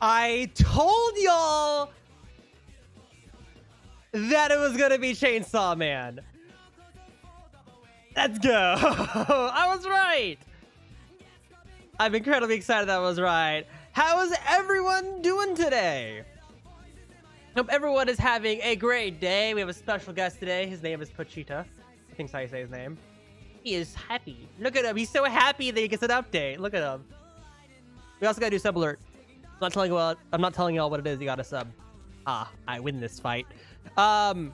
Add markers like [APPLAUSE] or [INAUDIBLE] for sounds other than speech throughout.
I told y'all that it was gonna be Chainsaw Man. Let's go. [LAUGHS] I was right. I'm incredibly excited that I was right. How is everyone doing today? Hope everyone is having a great day. We have a special guest today. His name is Pochita. I think that's how you say his name. He is happy. Look at him. He's so happy that he gets an update. Look at him. We also gotta do sub alert. I'm not telling you what I'm not telling y'all what it is. You gotta sub. Ah, I win this fight. Um,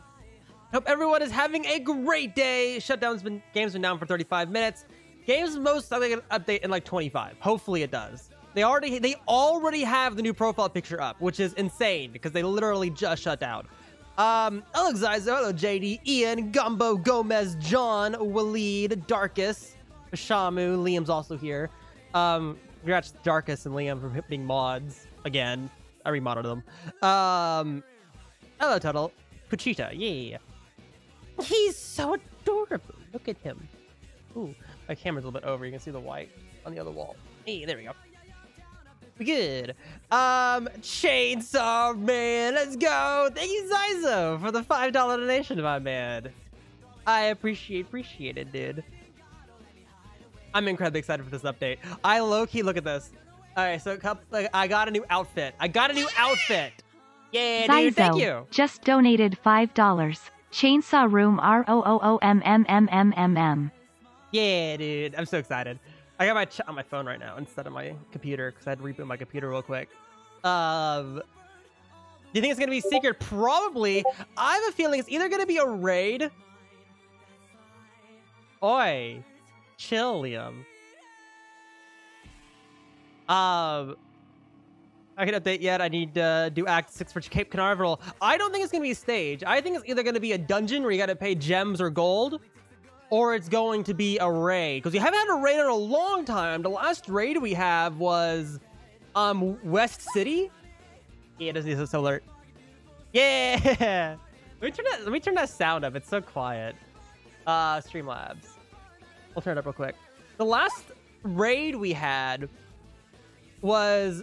hope everyone is having a great day. Shutdown's been game's been down for 35 minutes. Game's most likely gonna update in like 25. Hopefully it does. They already they already have the new profile picture up, which is insane because they literally just shut down. Um, Alex Zizo, hello JD, Ian, Gumbo, Gomez, John, Waleed, Darkus, Shamu, Liam's also here. Um, congrats Darkus and Liam for being mods again. I remodded them. Um, hello Tuttle, Pochita, yeah. He's so adorable. Look at him. Ooh, my camera's a little bit over. You can see the white on the other wall. Hey, there we go. Good. Um, Chainsaw Man, let's go. Thank you, Zizo, for the $5 donation, my man. I appreciate, appreciate it, dude. I'm incredibly excited for this update. I low-key, look at this. All right, so like, I got a new outfit. I got a new outfit. Yeah, Zizo dude, thank you. just donated $5. Chainsaw Room R O O O M M M M M M. Yeah, dude. I'm so excited. I got my chat on my phone right now instead of my computer because I had to reboot my computer real quick. Um, do you think it's gonna be secret? Probably. I have a feeling it's either gonna be a raid. Oi, chill, Liam. Um, I can update yet. I need to do Act Six for Cape Canaveral. I don't think it's gonna be a stage. I think it's either gonna be a dungeon where you gotta pay gems or gold, or it's going to be a raid because we haven't had a raid in a long time. The last raid we have was um West City. Yeah, it doesn't need this alert. Yeah. [LAUGHS] let me turn that. Let me turn that sound up. It's so quiet. Uh, Streamlabs. I'll turn it up real quick. The last raid we had was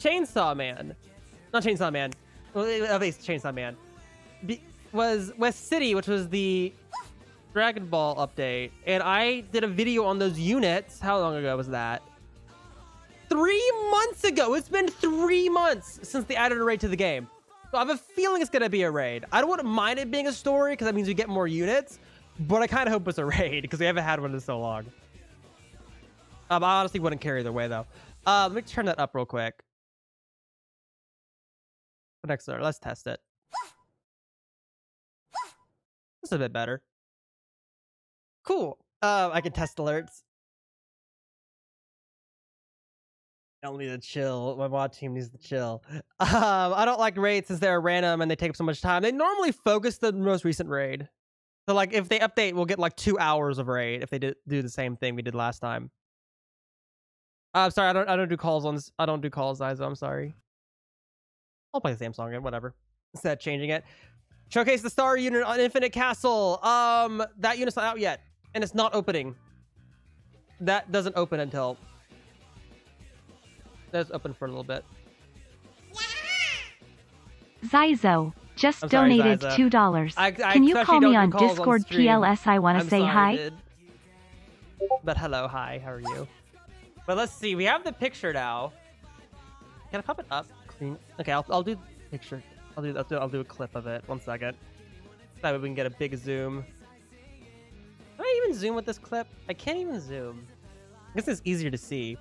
Chainsaw Man. Not Chainsaw Man. Well, at least Chainsaw Man. Be- was West City, which was the Dragon Ball update, and I did a video on those units. How long ago was that? Three months ago. It's been three months since they added a raid to the game. So I have a feeling it's gonna be a raid. I don't wouldn't mind it being a story because that means we get more units, but I kind of hope it's a raid because we haven't had one in so long. Um, I honestly wouldn't care either way though. Uh, let me turn that up real quick. Next, let's test it. This is a bit better. Cool. Um, I can test alerts. Tell me to chill. My mod team needs to chill. Um, I don't like raids since they're random and they take up so much time. They normally focus the most recent raid. So like if they update, we'll get like two hours of raid if they do, do the same thing we did last time. I'm sorry, I don't I don't do calls on. I don't do calls, Izo. I'm sorry. I'll play the same song again, whatever. Instead of changing it. Showcase the star unit on Infinite Castle. Um, that unit's not out yet, and it's not opening. That doesn't open until. That's open for a little bit. Zizo just I'm donated Zizo. $2. I- I Can you call me on calls on Discord. PLS? I want to say sorry, hi. dude. But hello, hi, how are you? But let's see, we have the picture now. Can I pop it up? Clean. Okay, I'll, I'll do the picture. I'll do, I'll do I'll do a clip of it. One second. That way we can get a big zoom. Can I even zoom with this clip? I can't even zoom. I guess it's easier to see.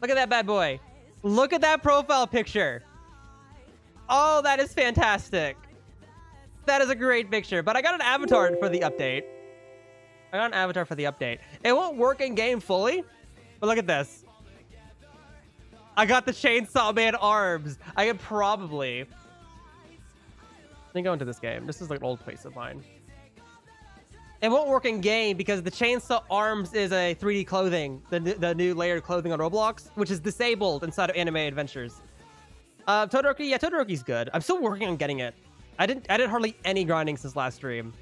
Look at that bad boy. Look at that profile picture. Oh, that is fantastic. That is a great picture. But I got an avatar for the update. I got an avatar for the update. It won't work in game fully, but look at this. I got the Chainsaw Man arms. I could probably. Me go into this game. This is like an old place of mine. It won't work in game because the Chainsaw Arms is a 3D clothing, the, the new layered clothing on Roblox, which is disabled inside of Anime Adventures. Uh, Todoroki, yeah, Todoroki's good. I'm still working on getting it. I didn't, I did hardly any grinding since last stream.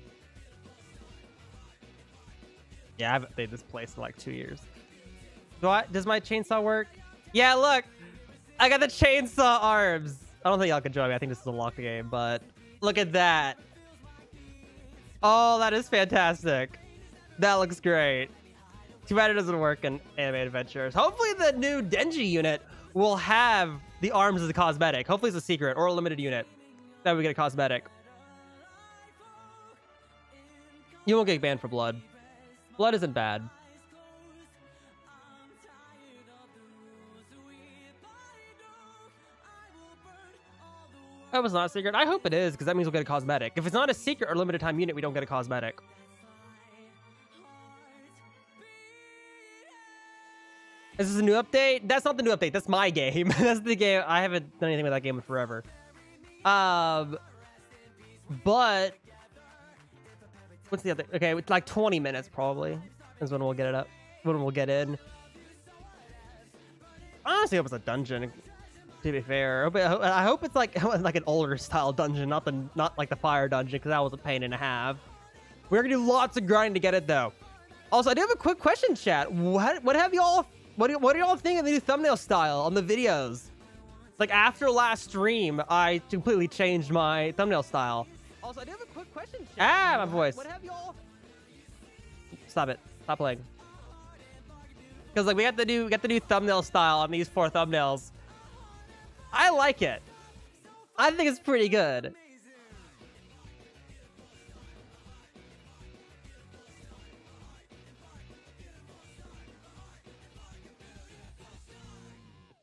Yeah, I haven't played this place in like two years. Do I, does my chainsaw work? Yeah, look. I got the chainsaw arms. I don't think y'all can join me. I think this is a locked game, but look at that. Oh, that is fantastic. That looks great. Too bad it doesn't work in Anime Adventures. Hopefully the new Denji unit will have the arms as a cosmetic. Hopefully it's a secret or a limited unit that we get a cosmetic. You won't get banned for blood. Blood isn't bad. That was not a secret. I hope it is, because that means we'll get a cosmetic. If it's not a secret or limited time unit, we don't get a cosmetic. Is this a new update? That's not the new update. That's my game. [LAUGHS] That's the game. I haven't done anything with that game in forever. Um, but what's the other? Okay, it's like 20 minutes probably is when we'll get it up. When we'll get in. I honestly hope it's a dungeon. To be fair, I hope, it's like [LAUGHS] like an older style dungeon, not the not like the fire dungeon, because that was a pain and a half. We're gonna do lots of grinding to get it though. Also, I do have a quick question, chat. What what have y'all what do, what do y'all think of the new thumbnail style on the videos? It's like after last stream, I completely changed my thumbnail style. Also, I do have a quick question. Ah, my voice. What have y'all? Stop it. Stop playing. Because like we got the new we got the new thumbnail style on these four thumbnails. I like it. I think it's pretty good.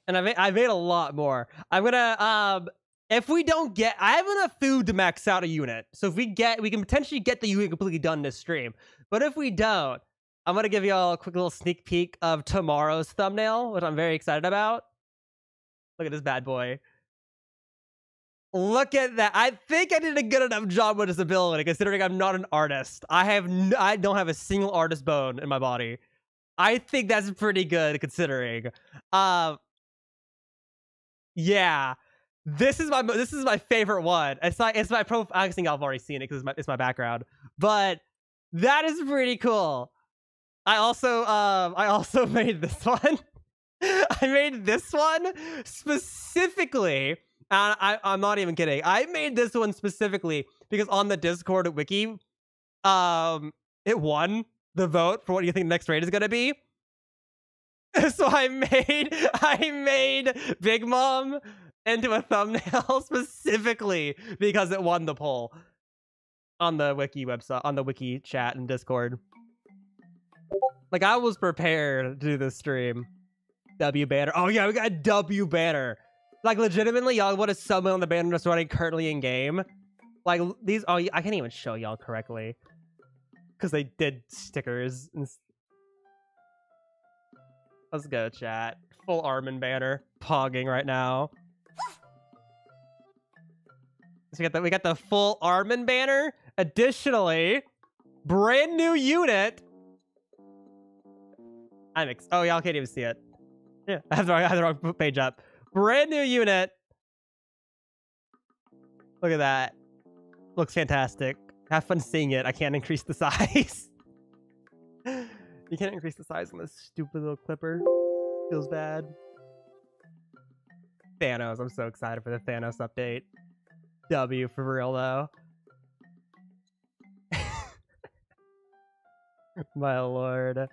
And I made, I made a lot more. I'm gonna um if we don't get I have enough food to max out a unit. So if we get we can potentially get the unit completely done this stream. But if we don't, I'm gonna give y'all a quick little sneak peek of tomorrow's thumbnail, which I'm very excited about. Look at this bad boy. Look at that. I think I did a good enough job with this ability, considering I'm not an artist. I have n- I don't have a single artist bone in my body. I think that's pretty good considering. Uh, yeah. This is my this is my favorite one. It's like it's my pro. I think I've already seen it because it's my it's my background, but that is pretty cool. I also um I also [LAUGHS] made this one. [LAUGHS] I made this one specifically. And I, I'm not even kidding. I made this one specifically because on the Discord wiki, um, it won the vote for what you think the next raid is gonna be. [LAUGHS] So I made I made Big Mom into a thumbnail [LAUGHS] specifically because it won the poll on the wiki website on the wiki chat and Discord. Like I was prepared to do this stream. W banner. Oh yeah, we got a W banner. Like legitimately, y'all want to summon on the banner that's running currently in game. Like these. Oh, I can't even show y'all correctly because they did stickers. And... Let's go, chat. Full Armin banner pogging right now. So we got the we got the full Armin banner. Additionally, brand new unit. I'm ex- oh y'all can't even see it. Yeah, [LAUGHS] I have the wrong, I have the wrong page up. Brand new unit. Look at that. Looks fantastic. Have fun seeing it. I can't [LAUGHS] increase the size. You can't increase the size on this stupid little clipper. Feels bad. Thanos. I'm so excited for the Thanos update. W for real though. [LAUGHS] My lord.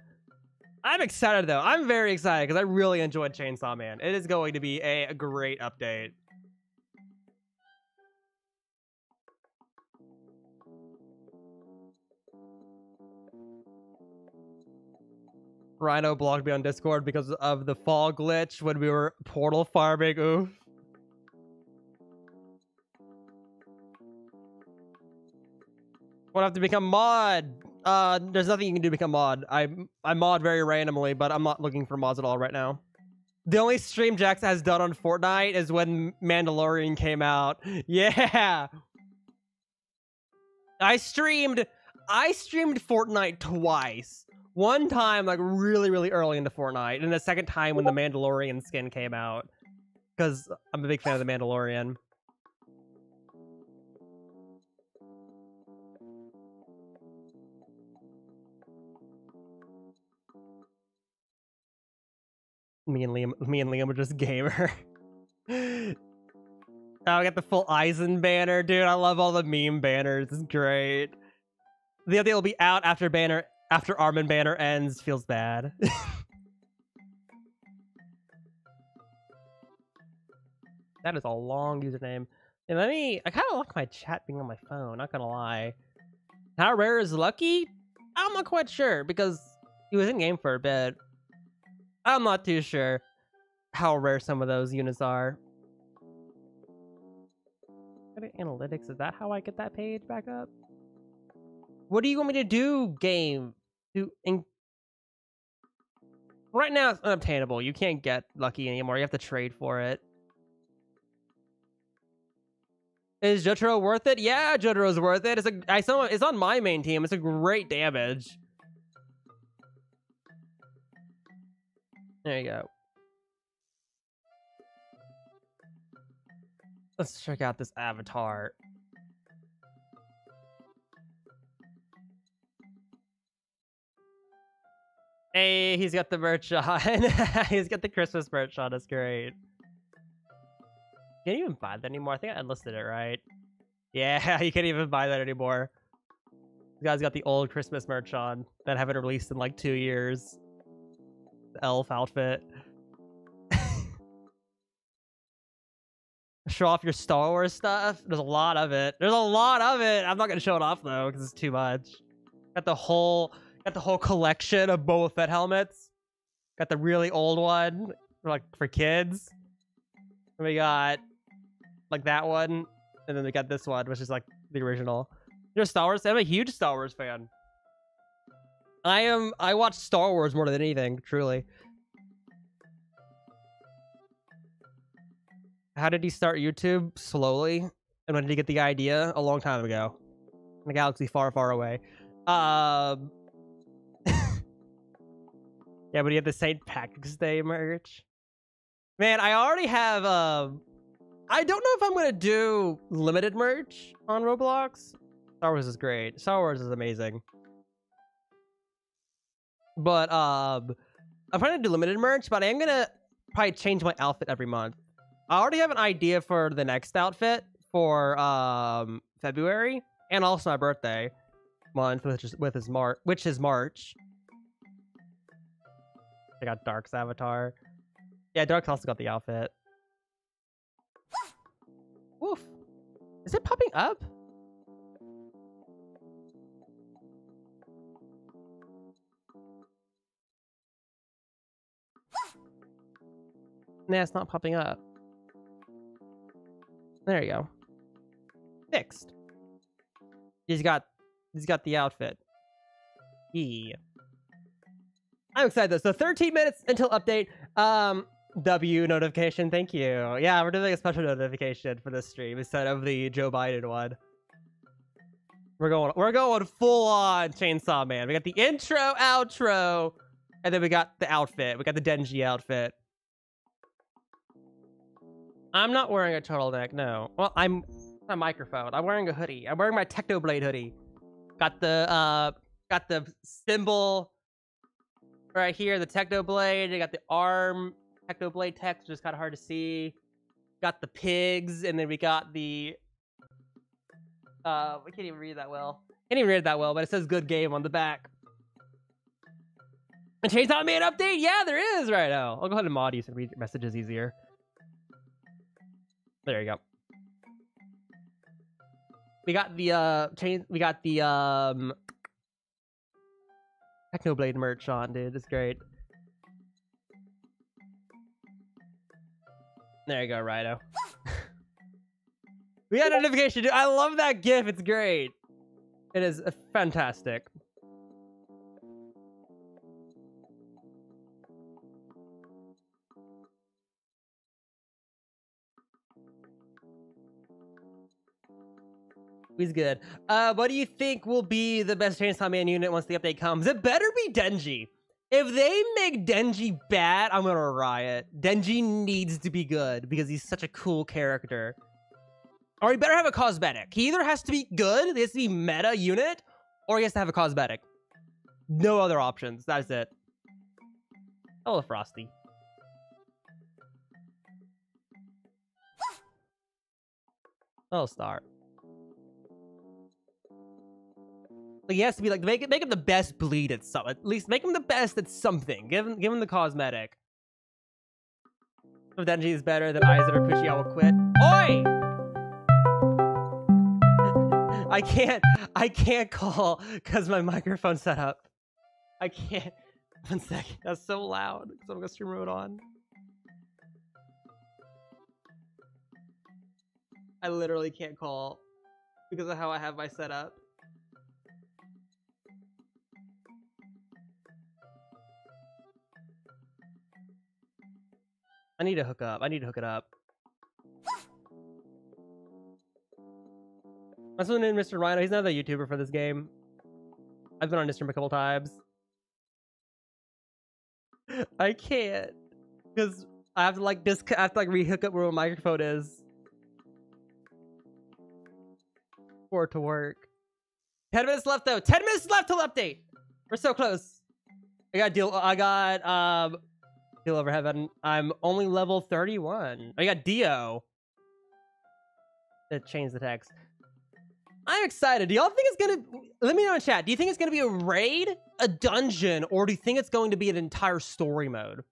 I'm excited though. I'm very excited because I really enjoyed Chainsaw Man. It is going to be a, great update. Rhino blocked me on Discord because of the fall glitch when we were portal farming. Oof. Would have to become mod. Uh, there's nothing you can do to become mod. I I mod very randomly, but I'm not looking for mods at all right now. The only stream Jax has done on Fortnite is when Mandalorian came out. [LAUGHS] Yeah. I streamed I streamed Fortnite twice. One time like really really early into Fortnite, and the second time when the Mandalorian skin came out cuz I'm a big fan of the Mandalorian. Me and Liam, me and Liam are just [LAUGHS] gamer. Oh, I got the full Aizen banner, dude. I love all the meme banners. It's great. The update will be out after banner after Armin banner ends. Feels bad. [LAUGHS] that is a long username. And let me. I kind of like my chat being on my phone. Not gonna lie. How rare is Lucky? I'm not quite sure because he was in game for a bit. I'm not too sure how rare some of those units are. Analytics, is that how I get that page back up? What do you want me to do, game? Do in... Right now, it's unobtainable. You can't get lucky anymore. You have to trade for it. Is Jotaro worth it? Yeah, Jotaro's worth it. It's a I saw it's on my main team. It's a great damage. There you go. Let's check out this avatar. Hey, he's got the merch on. [LAUGHS] he's got the Christmas merch on. That's great. Can't even buy that anymore. I think I enlisted it, right? Yeah, [LAUGHS] you can't even buy that anymore. This guy's got the old Christmas merch on that haven't released in like two years. The elf outfit. [LAUGHS] show off your Star Wars stuff. There's a lot of it. There's a lot of it. I'm not gonna show it off though because it's too much. Got the whole, got the whole collection of Boba Fett helmets. Got the really old one, like for kids. And we got like that one, and then we got this one, which is like the original. You're a Star Wars. I'm a huge Star Wars fan. I am. I watch Star Wars more than anything, truly. How did he start YouTube? Slowly. And when did he get the idea? A long time ago. In a galaxy far, far away. Um. Yeah, but he had the St. Patrick's Day merch. Man, I already have. Um, I don't know if I'm gonna do limited merch on Roblox. Star Wars is great. Star Wars is amazing. But um, I'm trying to do limited merch, but I am gonna probably change my outfit every month. I already have an idea for the next outfit for um February and also my birthday month, which is with which is March. I got Dark's avatar. Yeah, Dark's also got the outfit. [GASPS] Woof. Is it popping up? [GASPS] Nah, it's not popping up. There you go. Fixed. He's got he's got the outfit. E. I'm excited though. So 13 minutes until update. Um W notification, thank you. Yeah, we're doing a special notification for this stream instead of the Joe Biden one. We're going we're going full on Chainsaw Man. We got the intro, outro, and then we got the outfit. We got the Denji outfit. I'm not wearing a turtleneck, no. Well, I'm a microphone. I'm wearing a hoodie. I'm wearing my Technoblade hoodie. Got the uh got the symbol right here, the Technoblade. I got the arm Technoblade text, just kind of hard to see. Got the pigs, and then we got the uh we can't even read that well. Can't even read that well, but it says good game on the back. And Chainsaw Man update? Yeah, there is right now. I'll go ahead and mod you so read messages easier. There you go. We got the uh chain we got the um Technoblade merch on, dude. It's great. There you go, Rido. [LAUGHS] we got a notification, dude. I love that GIF. It's great. It is uh, fantastic. He's good. Uh, what do you think will be the best Chainsaw Man unit once the update comes? It better be Denji. If they make Denji bad, I'm gonna riot. Denji needs to be good because he's such a cool character. Or he better have a cosmetic. He either has to be good, he has to be meta unit, or he has to have a cosmetic. No other options. That is it. Oh, Frosty. I'll start. Like, he has to be like make it make him the best bleed at some at least make him the best at something. Give him give him the cosmetic. If Denji is better than Aizen or Kushi, I will quit. Oi! [LAUGHS] I can't I can't call because my microphone's set up. I can't [LAUGHS] one second. That's so loud because I'm gonna stream mode on. I literally can't call because of how I have my setup. I need to hook up. I need to hook it up. That's the name Mr. Rhino. He's another YouTuber for this game. I've been on his stream a couple times. [LAUGHS] I can't because I have to like dis. I have to like rehook up where my microphone is for it to work. Ten minutes left though. Ten minutes left till update. We're so close. I got Dio. I got um Dio over heaven. I'm only level thirty-one. I got Dio. It changed the text. I'm excited. Do y'all think it's gonna? Let me know in chat. Do you think it's gonna be a raid, a dungeon, or do you think it's going to be an entire story mode?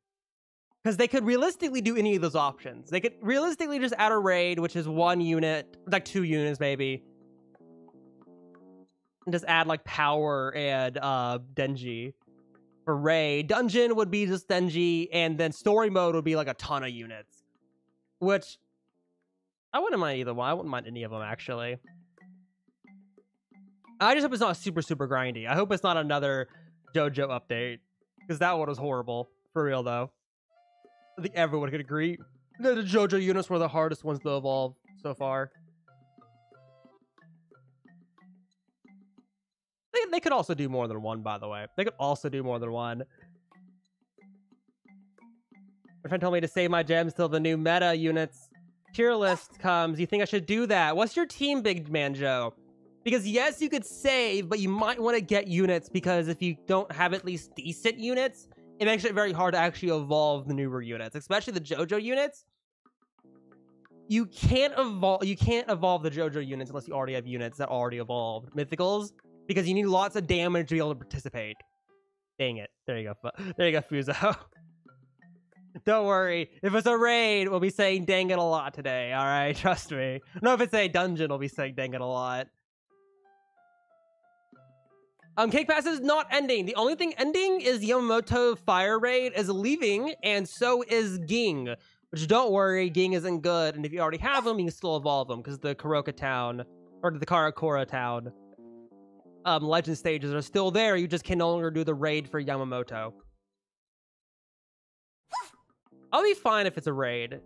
Because they could realistically do any of those options. They could realistically just add a raid, which is one unit, like two units maybe, and just add like power and uh Denji Dungeon would be just Denji, and then story mode would be like a ton of units, which I wouldn't mind either one. I wouldn't mind any of them actually. I just hope it's not super, super grindy. I hope it's not another JoJo update. Because that one was horrible. For real, though. I think everyone could agree that the JoJo units were the hardest ones to evolve so far. They, could also do more than one, by the way. They could also do more than one. My friend told me to save my gems till the new meta units tier list comes. You think I should do that? What's your team, Big Man Joe? Because yes, you could save, but you might want to get units because if you don't have at least decent units, it makes it very hard to actually evolve the newer units, especially the JoJo units. You can't evolve. You can't evolve the JoJo units unless you already have units that already evolved mythicals, because you need lots of damage to be able to participate. Dang it! There you go. There you go, Fuzo. [LAUGHS] Don't worry. If it's a raid, we'll be saying dang it a lot today. All right, [LAUGHS] trust me. No, if it's a dungeon, we'll be saying dang it a lot. Um, Cake Pass is not ending. The only thing ending is Yamamoto Fire Raid is leaving, and so is Ging. Which don't worry, Ging isn't good, and if you already have them, you can still evolve them because the Karoka Town or the Karakura Town um, legend stages are still there. You just can no longer do the raid for Yamamoto. I'll be fine if it's a raid.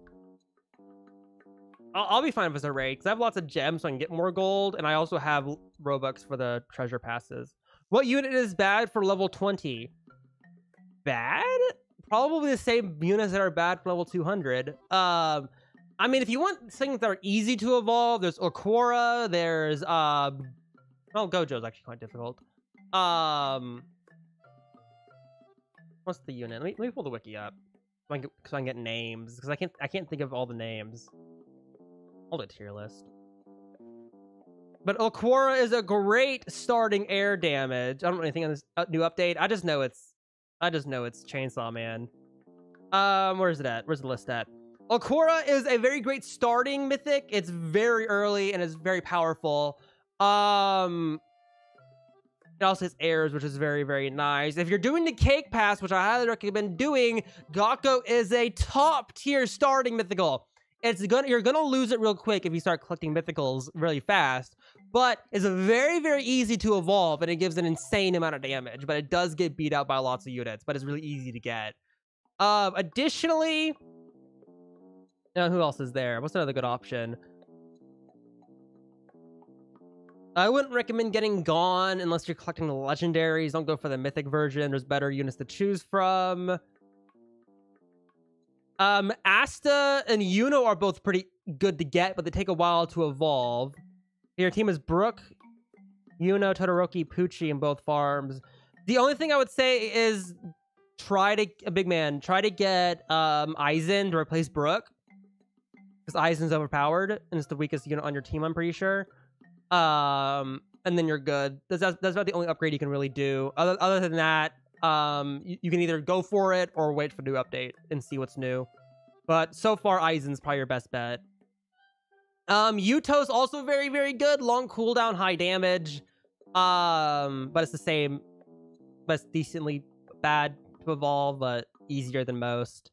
I'll, I'll be fine if it's a raid because I have lots of gems so I can get more gold, and I also have Robux for the treasure passes. What unit is bad for level 20? Bad? Probably the same units that are bad for level 200. Um, I mean, if you want things that are easy to evolve, there's Okora, there's, um, well, Gojo's actually quite difficult. Um, what's the unit? Let me, let me pull the wiki up so I can, get names because I can't I can't think of all the names. Hold a tier list. But Okora is a great starting air damage. I don't know anything on this uh, new update. I just know it's, I just know it's Chainsaw Man. Um, where's it at? Where's the list at? Okora is a very great starting mythic. It's very early and it's very powerful. Um, it also has airs, which is very, very nice. If you're doing the cake pass, which I highly recommend doing, Gakko is a top tier starting mythical. It's gonna you're gonna lose it real quick if you start collecting mythicals really fast but it's very, very easy to evolve and it gives an insane amount of damage, but it does get beat out by lots of units, but it's really easy to get. Uh, additionally, now who else is there? What's another good option? I wouldn't recommend getting Gon unless you're collecting the legendaries. Don't go for the mythic version. There's better units to choose from. Um, Asta and Yuno are both pretty good to get, but they take a while to evolve. Your team is Brook, Yuno, Todoroki, Pucci in both farms. The only thing I would say is try to a big man try to get um Aizen to replace Brook. because Aizen's overpowered and it's the weakest unit on your team. I'm pretty sure. Um, and then you're good. That's that's, about the only upgrade you can really do. Other other than that, um, you, you can either go for it or wait for the new update and see what's new. But so far, Aizen's probably your best bet. Um, Yuto's also very, very good. Long cooldown, high damage. Um, but it's the same. But it's decently bad to evolve, but easier than most.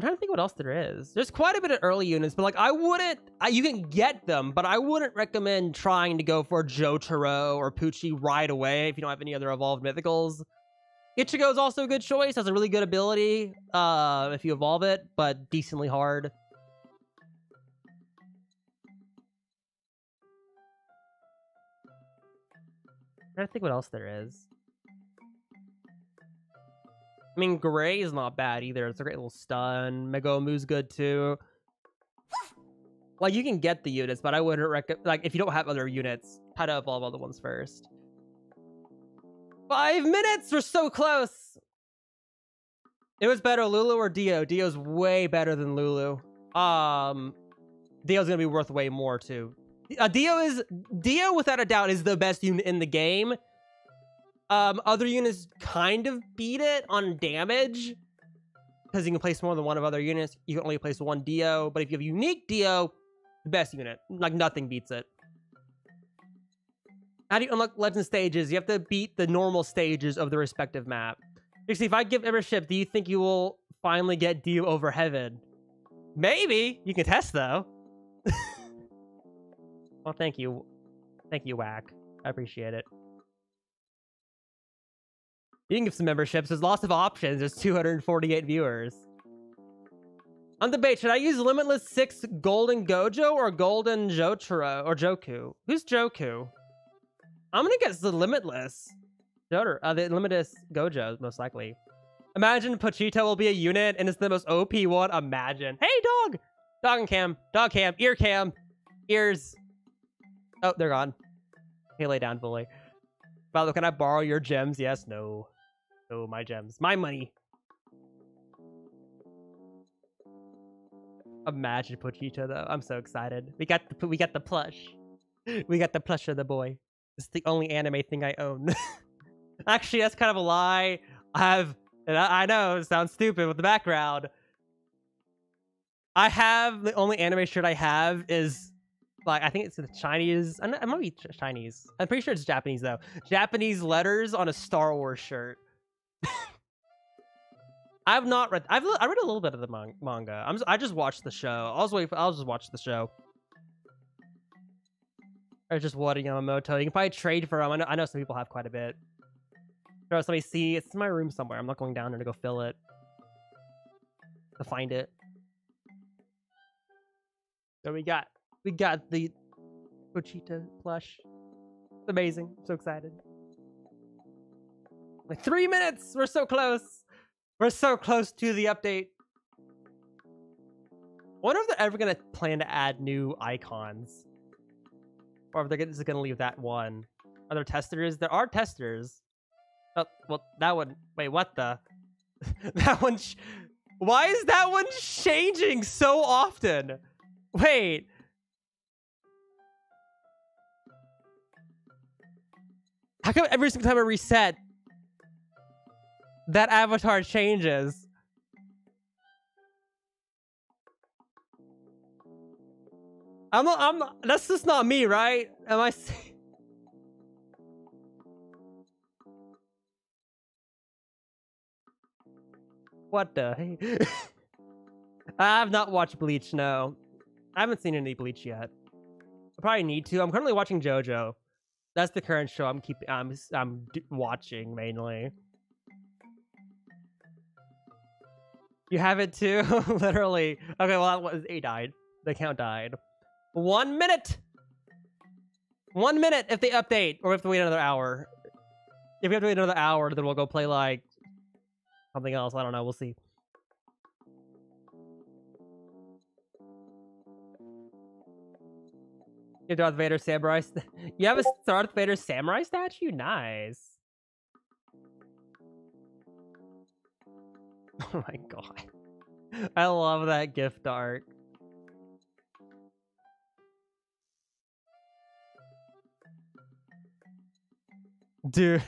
I'm trying to think what else there is. There's quite a bit of early units, but like I wouldn't. I, you can get them, but I wouldn't recommend trying to go for Jotaro or Pucci right away if you don't have any other evolved mythicals. Ichigo is also a good choice. Has a really good ability uh, if you evolve it, but decently hard. To think what else there is. I mean, Gray is not bad either. It's a great little stun. Megomu's good too. Like, you can get the units, but I wouldn't recommend... Like, if you don't have other units, try to evolve other ones first. Five minutes! We're so close! It was better, Lulu or Dio? Dio's way better than Lulu. Um, Dio's gonna be worth way more, too. Uh, Dio is... Dio, without a doubt, is the best unit in the game. Um, other units kind of beat it on damage because you can place more than one of other units. You can only place one Dio, but if you have unique Dio, the best unit. Like nothing beats it. How do you unlock legend stages? You have to beat the normal stages of the respective map. Actually, if I give every ship, do you think you will finally get Dio over heaven? Maybe. You can test though. [LAUGHS] well, thank you. Thank you, Whack. I appreciate it. You can give some memberships. There's lots of options. There's 248 viewers. On debate, should I use Limitless 6 Golden Gojo or Golden Jotaro or Joku? Who's Joku? I'm gonna guess the Limitless. Jotaro, uh, the Limitless Gojo, most likely. Imagine Pochito will be a unit and it's the most OP one. Imagine. Hey, dog! Dog and cam. Dog cam. Ear cam. Ears. Oh, they're gone. Hey, lay down, bully. Valdo, can I borrow your gems? Yes, no. Oh, my gems. My money. Imagine Pochito though. I'm so excited. We got the we got the plush. [GASPS] We got the plush of the boy. It's the only anime thing I own. [LAUGHS] Actually, that's kind of a lie. I have and I, I know it sounds stupid with the background. I have the only anime shirt I have is like I think it's the Chinese. I'm might be Chinese. I'm pretty sure it's Japanese though. Japanese letters on a Star Wars shirt. I've not read. I've I read a little bit of the man- manga. I'm. I just watched the show. I'll just wait. For, I'll just watch the show. Or just Wada Yamamoto. You can probably trade for him. I know. I know some people have quite a bit. Or somebody see. It's in my room somewhere. I'm not going down there to go fill it. To find it. So we got. We got the Pochita plush. It's amazing. I'm so excited. Like three minutes. We're so close. We're so close to the update. wonder if they're ever gonna plan to add new icons, or if they're just gonna leave that one. Are there testers? There are testers. Oh, well, that one. Wait, what the? [LAUGHS] that one. Why is that one changing so often? Wait. How come every single time I reset, that avatar changes. I'm I'm not, that's just not me, right? Am I What the [LAUGHS] I have not watched Bleach, no. I haven't seen any Bleach yet. I probably need to. I'm currently watching JoJo. That's the current show I'm keeping I'm I'm watching mainly. You have it too? [LAUGHS] Literally. Okay, well, that was, he died. The count died. One minute! One minute if they update, or we wait another hour. If we have to wait another hour, then we'll go play, like, something else. I don't know. We'll see. Have Darth Vader samurai. [LAUGHS] you have a Darth Vader samurai statue? Nice. [LAUGHS] Oh my god. I love that gift art. Dude.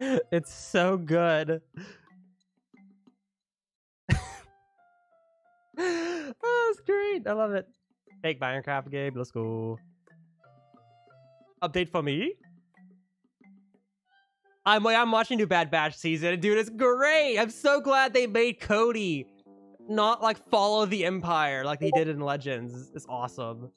[LAUGHS] it's so good. [LAUGHS] oh, it's great. I love it. Fake Minecraft game. Let's go. Update for me? I'm I'm watching New Bad Batch season, dude. It's great. I'm so glad they made Cody not like follow the Empire like they did in Legends. It's awesome.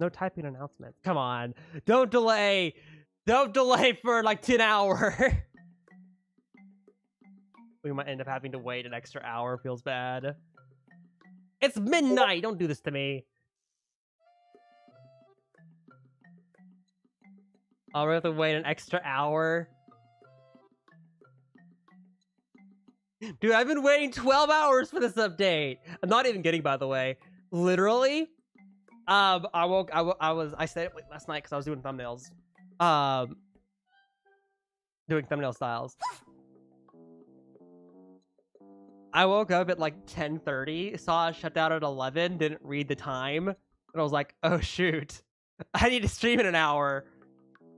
No typing announcements. Come on. Don't delay. Don't delay for like 10 hours. [LAUGHS] we might end up having to wait an extra hour. Feels bad. It's midnight. Don't do this to me. I'll have to wait an extra hour. Dude, I've been waiting 12 hours for this update. I'm not even kidding, by the way. Literally, um, I woke. I, I was. I stayed up last night because I was doing thumbnails. Um, doing thumbnail styles. I woke up at like 10:30, saw it shut down at 11, didn't read the time, and I was like, "Oh shoot, [LAUGHS] I need to stream in an hour."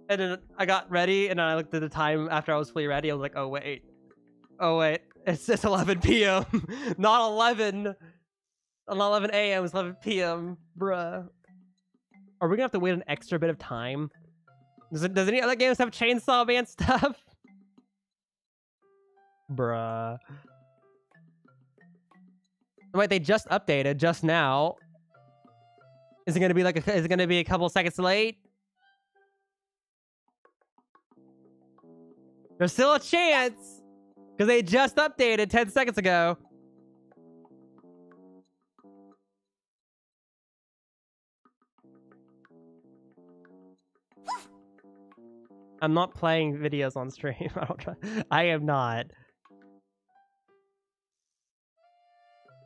And then I got ready, and I looked at the time after I was fully ready. I was like, "Oh wait, oh wait, it's just 11 p.m., not 11." On 11 a.m. It's 11 [LAUGHS] p.m. Bruh. Are we gonna have to wait an extra bit of time? Does it? Does any other games have Chainsaw Man [LAUGHS] stuff? Bruh. Wait, they just updated just now. Is it gonna be like a? Is it gonna be a couple seconds late? There's still a chance because they just updated 10 seconds ago. I'm not playing videos on stream. [LAUGHS] I don't try. I am not.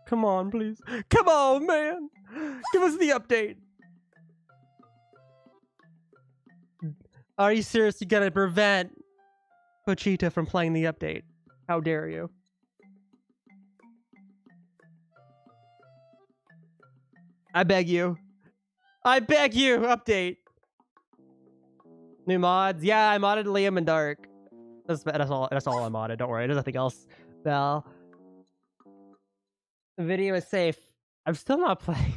Come on, please. Come on, man. Give us the update. Are you serious? You gotta prevent Pochita from playing the update. How dare you? I beg you. I beg you, update. New mods. Yeah, I modded Liam and Dark. That's, that's all that's all I modded. Don't worry. There's nothing else. Val. The video is safe. I'm still not [LAUGHS] playing.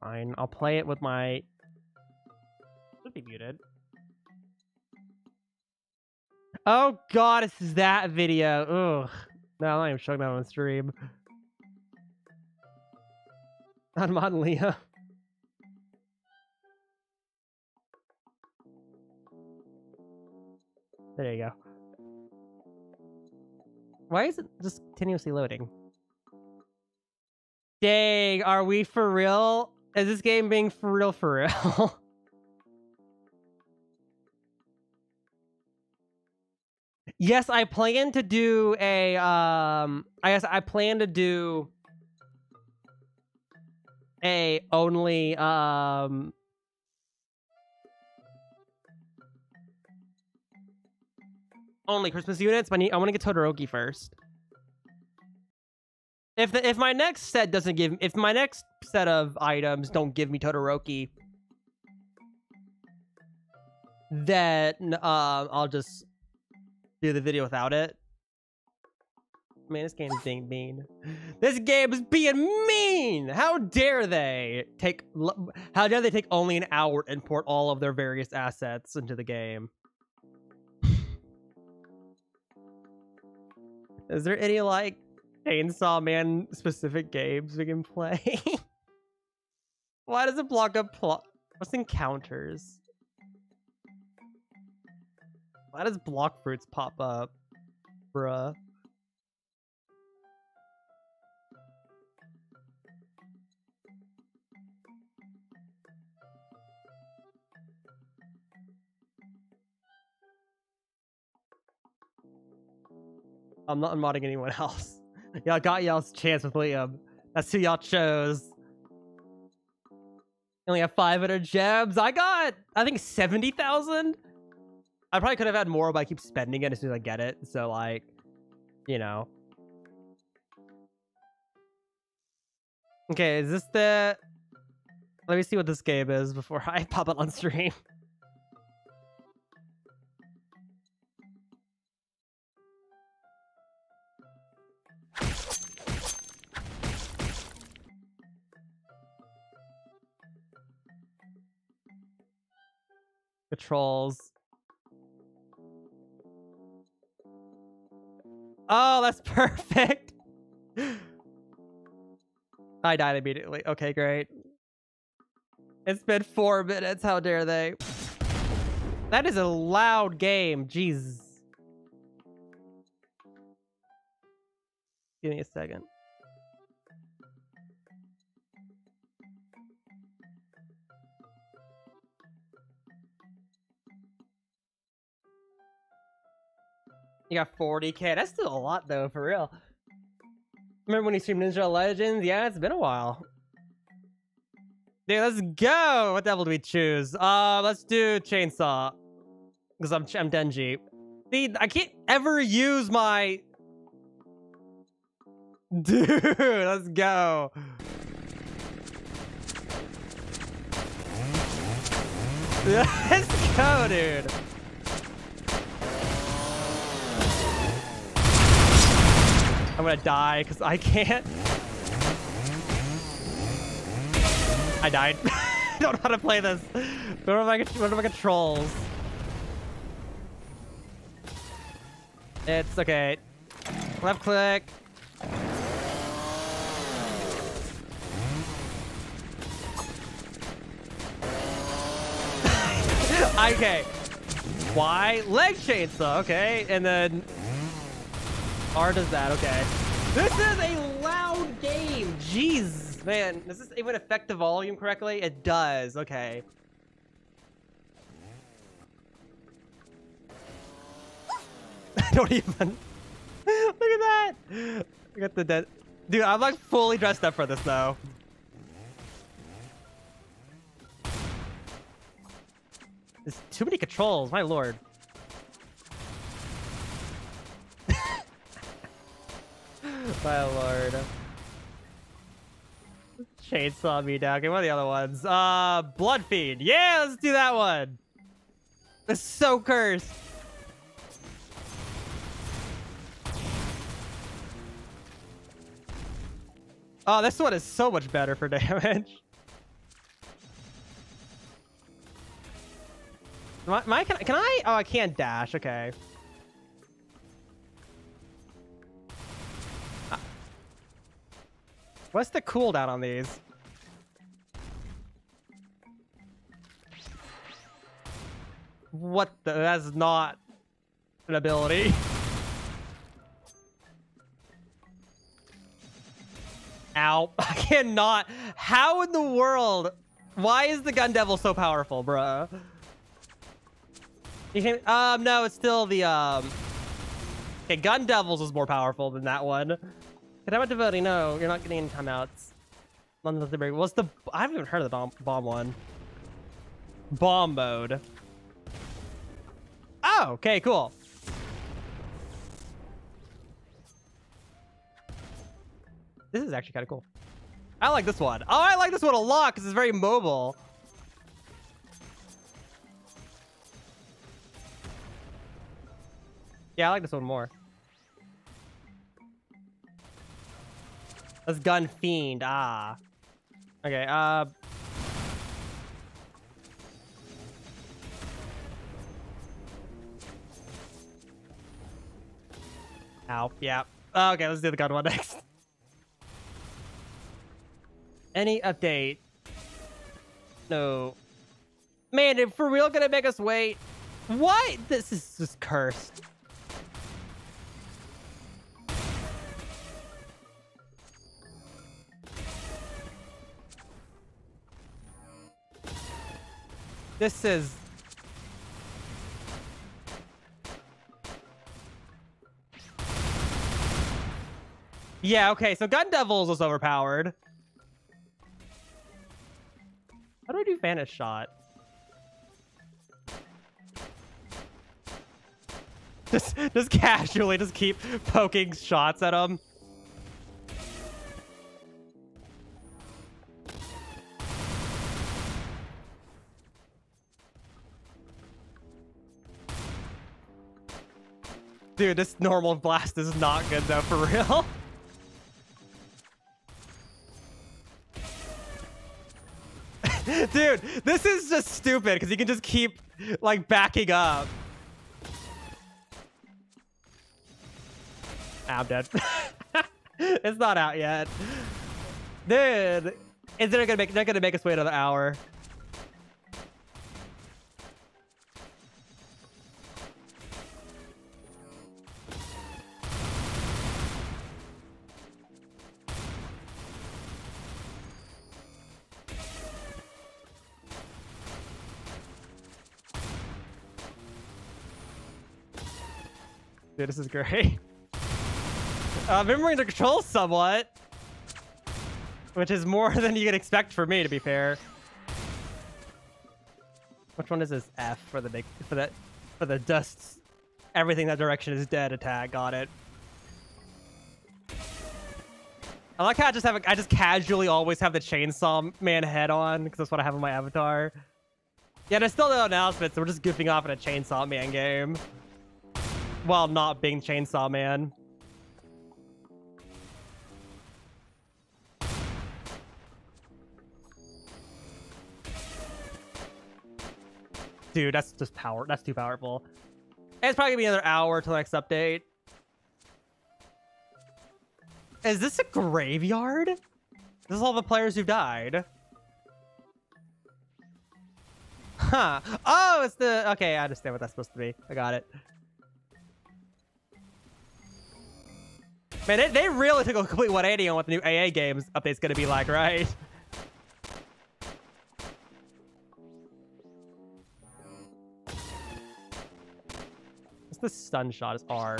Fine, I'll play it with my... Should be muted. Oh god, this is that video. Ugh. No, I'm not even showing that on stream. Not Mod Leah. There you go. Why is it just continuously loading? Dang, are we for real? Is this game being for real for real? [LAUGHS] yes, I plan to do a um I guess I plan to do a only um only Christmas units, but I, need, I want to get Todoroki first. If the, if my next set doesn't give if my next set of items don't give me Todoroki, then um I'll just do the video without it. Man, this game's being mean. This game is being mean! How dare they take... How dare they take only an hour to import all of their various assets into the game? [LAUGHS] Is there any, like, Chainsaw Man specific games we can play? [LAUGHS] Why does it block up plot? What's encounters? Why does Blox Fruits pop up? Bruh. I'm not unmodding anyone [LAUGHS] else. Y'all got y'all's chance with Liam. That's who y'all chose. only have 500 gems. I got, I think, 70,000. I probably could have had more, but I keep spending it as soon as I get it. So, like, you know. Okay, is this the... Let me see what this game is before [LAUGHS] I pop it on stream. Controls. Oh, that's [LAUGHS] perfect. I died immediately. Okay, great. It's been four minutes. How dare they? That is a loud game. Jeez. Give me a second. You got 40k. That's still a lot though, for real. Remember when you streamed Ninja Legends? Yeah, it's been a while. Dude, let's go! What devil do we choose? Uh, let's do Chainsaw. Because I'm, I'm Denji. See, I can't ever use my... [LAUGHS] Dude, let's go. [LAUGHS] let's go, dude. I'm gonna die because I can't. I died. [LAUGHS] I don't know how to play this. What are my, what are my controls? It's okay. Left click. [LAUGHS] okay. Why? Leg chainsaw, okay. And then R does that, okay. This is a loud game. Jeez, man. Does this even affect the volume correctly? It does, okay. I [LAUGHS] don't even... [LAUGHS] Look at that! Look at the dead... Dude, I'm like fully dressed up for this though. There's too many controls, my lord. My lord. Chainsaw me down. Okay, what are the other ones? Uh, Blood Feed. Yeah, let's do that one. It's so cursed. Oh, this one is so much better for [LAUGHS] damage. My, my can, can I? Oh, I can't dash. Okay. What's the cooldown on these? What the? That's not an ability. [LAUGHS] Ow. [LAUGHS] I cannot. How in the world? Why is the Gun Devil so powerful, bruh? You can, um, no, it's still the, um... Okay, Gun Devils is more powerful than that one. Kadama Devotee, no, you're not getting any timeouts. London of the Break. What's the... I haven't even heard of the bomb, bomb one. Bomb mode. Oh, okay, cool. This is actually kind of cool. I like this one. Oh, I like this one a lot because it's very mobile. Yeah, I like this one more. That's Gun Fiend. Ah. Okay, uh... Ow. Yeah. Okay, let's do the gun one [LAUGHS] next. Any update? No. Man, for real gonna make us wait? What? This is just cursed. This is... Yeah, okay, so Gun Devils was overpowered. How do I do Vanish Shot? [LAUGHS] Just, just casually, just keep poking shots at him. Dude, this normal blast is not good though, for real. [LAUGHS] Dude, this is just stupid because you can just keep like backing up. Ah, I'm dead. [LAUGHS] it's not out yet. Dude, is it gonna make they're gonna make us wait another hour? Dude, this is great. [LAUGHS] Uh, remembering the controls somewhat. Which is more [LAUGHS] than you can expect for me, to be fair. Which one is this? F for the big for that for the dust. Everything that direction is dead attack. Got it. I like how I just have a, I just casually always have the chainsaw man head on because that's what I have on my avatar. Yeah, there's still no announcements. So we're just goofing off in a chainsaw man game while not being chainsaw man. Dude, that's just power. That's too powerful. It's probably gonna be another hour till next update. Is this a graveyard? This is all the players who died. Huh. Oh, it's the... Okay, I understand what that's supposed to be. I got it. Man, they, they really took a complete 180 on what the new AA games update's gonna be like, right? the stun shot is R.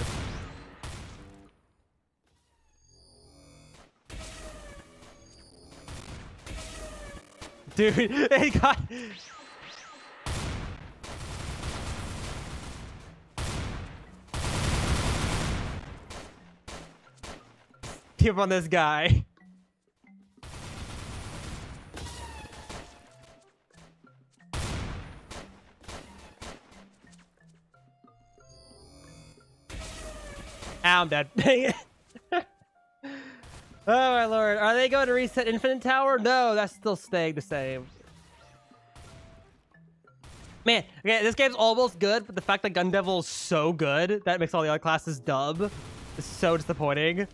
Dude, [LAUGHS] he got... Keep on this guy. I'm dead. [LAUGHS] Dang it. oh my lord. Are they going to reset Infinite Tower? No, that's still staying the same. Man, okay, this game's almost good, but the fact that Gun Devil is so good, that makes all the other classes dub, is so disappointing.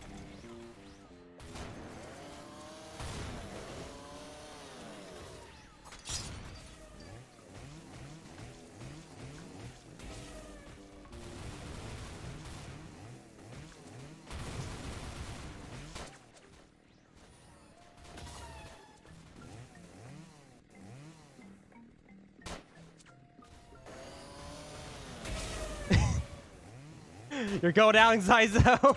You're going down, Zyzo.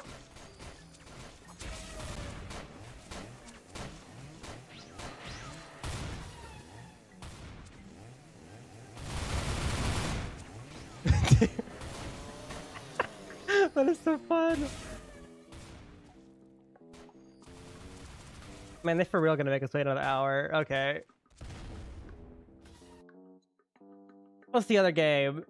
that is so fun. Man, they for real gonna make us wait another hour. Okay. What's the other game?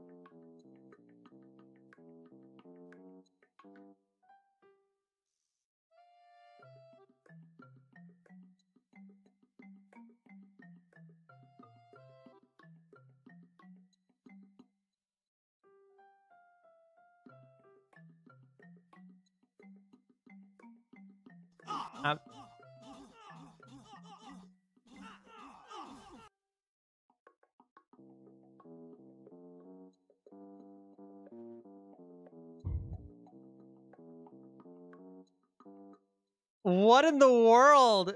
Um, what in the world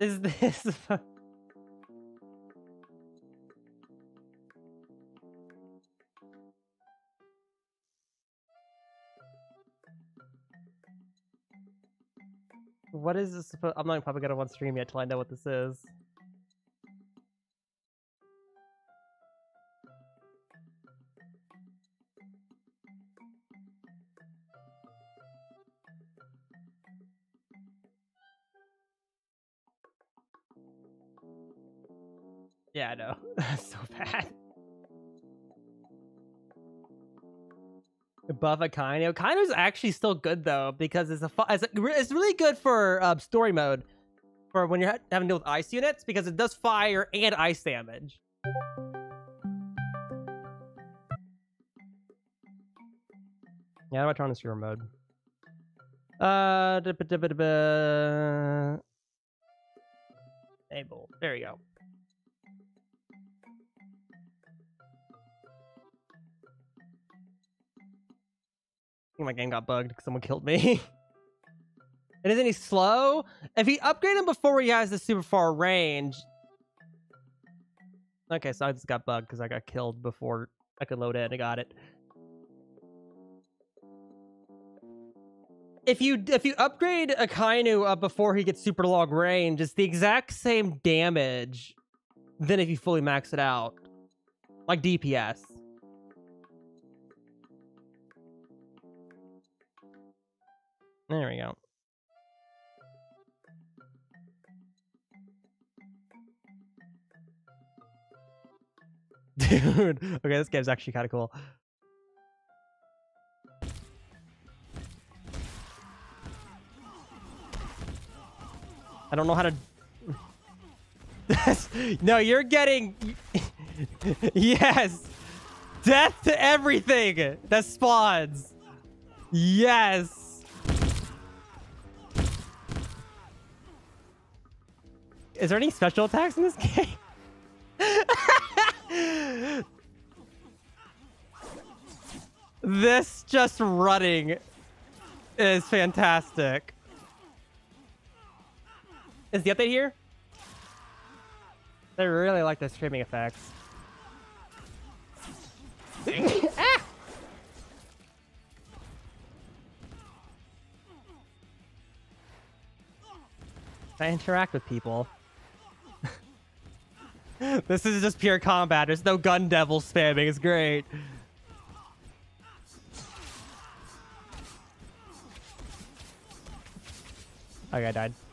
is [LAUGHS] this? What is this? I'm not probably gonna want to stream yet till I know what this is. Yeah, I know. [LAUGHS] That's so bad. Buff Akainu. Akainu's actually still good though because it's a it's, a, it's really good for uh, story mode for when you're ha- having to deal with ice units because it does fire and ice damage. Yeah, how do I turn on the mode? Uh, da- ba- da- ba- da- ba-. There you go. My game got bugged because someone [LAUGHS] killed me. and isn't he slow? If he upgrade him before he has the super far range. Okay, so I just got bugged because I got killed before I could load in. I got it. If you if you upgrade Akainu up uh, before he gets super long range, it's the exact same damage than if you fully max it out. Like DPS. There we go. [LAUGHS] Dude, okay, this game's actually kind of cool. I don't know how to. [LAUGHS] no, you're getting. [LAUGHS] yes, death to everything that spawns. Yes. Is there any special attacks in this [LAUGHS] game? this just running is fantastic. Is the update here? They really like the streaming effects. ah! [LAUGHS] I interact with people. [LAUGHS] this is just pure combat. There's no gun devil spamming. It's great. Okay, I died. [LAUGHS]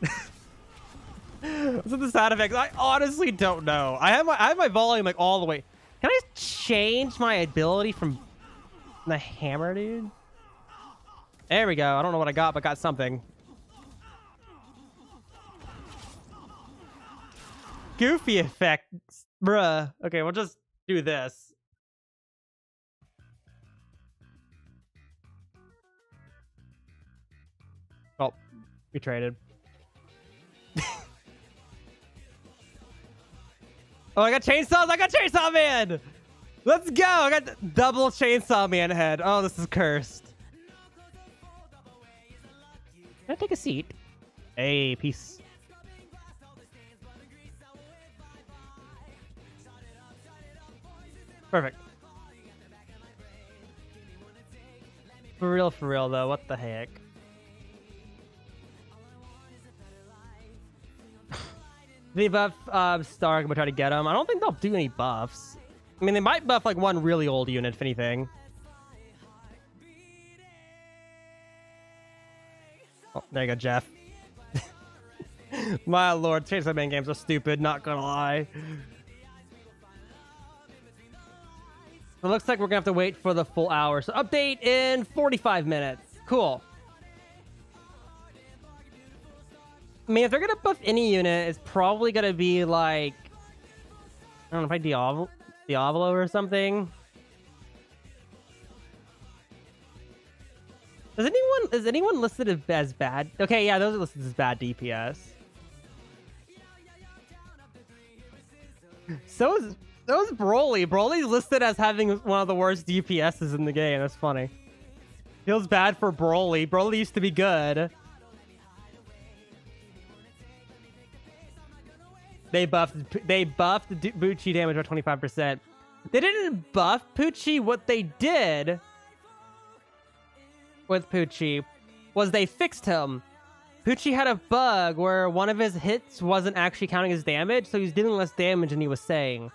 What's the sound effects? I honestly don't know. I have my I have my volume like all the way. Can I change my ability from the hammer, dude? There we go. I don't know what I got, but got something. Goofy effects, bruh. Okay, we'll just do this. Oh, we traded. [LAUGHS] Oh, I got chainsaws! I got chainsaw man! Let's go! I got double chainsaw man head. Oh, this is cursed. Can I take a seat? Hey, peace. Perfect. For real, for real though, what the heck? [LAUGHS] They buff uh, Stark. I'm gonna try to get him. I don't think they'll do any buffs. I mean, they might buff like one really old unit, if anything. Oh, there you go, Jeff. [LAUGHS] My lord, Chainsaw Man games are stupid, not gonna lie. It looks like we're gonna have to wait for the full hour. So update in 45 minutes. Cool. I mean, if they're gonna buff any unit, it's probably gonna be like I don't know, probably Diavolo, Diavolo or something. Is anyone is anyone listed as bad? Okay, yeah, those are listed as bad DPS. So is so was Broly. Broly's listed as having one of the worst DPSs in the game. That's funny. Feels bad for Broly. Broly used to be good. They buffed they buffed Bucci damage by 25%. They didn't buff Pucci. What they did with Pucci was they fixed him. Pucci had a bug where one of his hits wasn't actually counting as damage, so he was dealing less damage than he was saying.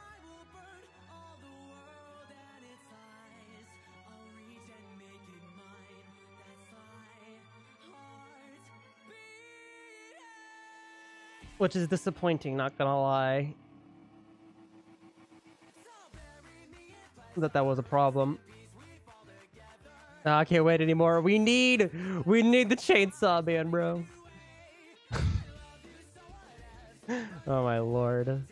which is disappointing, not gonna lie. That that was a problem. I can't wait anymore. We need, we need the chainsaw man, bro. [LAUGHS] oh my lord.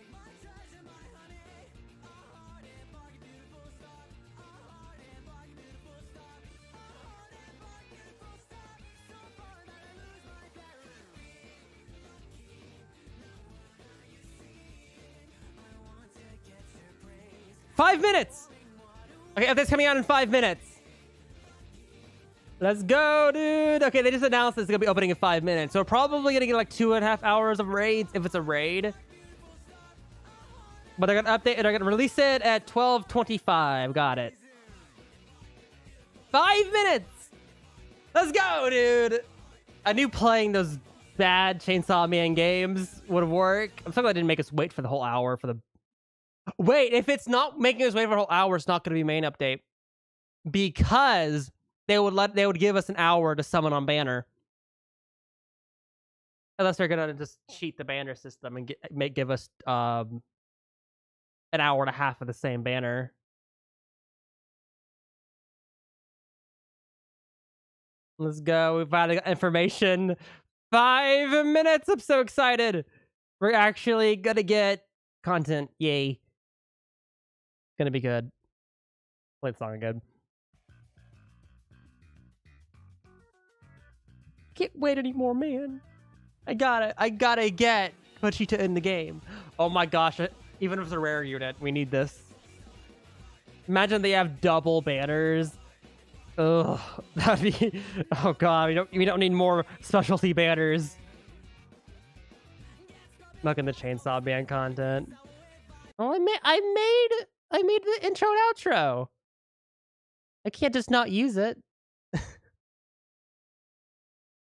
Five minutes! Okay, update's coming out in five minutes. Let's go, dude. Okay, they just announced it's gonna be opening in five minutes. So we're probably gonna get like two and a half hours of raids if it's a raid. But they're gonna update. They're gonna release it at 12:25. Got it. Five minutes. Let's go, dude. I knew playing those bad Chainsaw Man games would work. I'm so glad I didn't make us wait for the whole hour for the. Wait, if it's not making us wait for a whole hour, it's not going to be main update because they would let they would give us an hour to summon on banner. Unless they're gonna just cheat the banner system and get, make give us um an hour and a half of the same banner. Let's go. We've got information. Five minutes. I'm so excited. We're actually gonna get content. Yay. Gonna be good. Play the song again. can't wait anymore, man. I gotta, I gotta get Pochita in the game. Oh my gosh, even if it's a rare unit, we need this. Imagine they have double banners. Ugh, [LAUGHS] that'd be, oh god, we don't, we don't need more specialty banners. In the chainsaw band content. Oh, I made, I made, I made the intro and outro. I can't just not use it.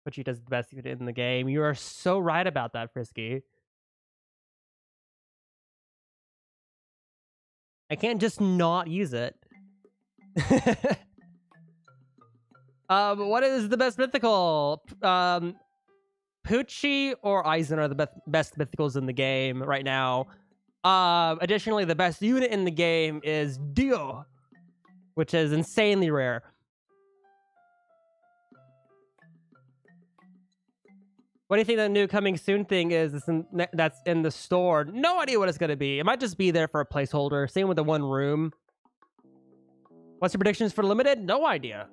Vegeta's the best unit in the game. You are so right about that, Frisky. I can't just not use it. [LAUGHS] um, what is the best mythical? Um, Pucci or Aizen are the best best mythicals in the game right now. Uh, additionally, the best unit in the game is Dio, which is insanely rare. What do you think the new coming soon thing is that's in, the store? No idea what it's going to be. It might just be there for a placeholder. Same with the one room. What's your predictions for limited? No idea.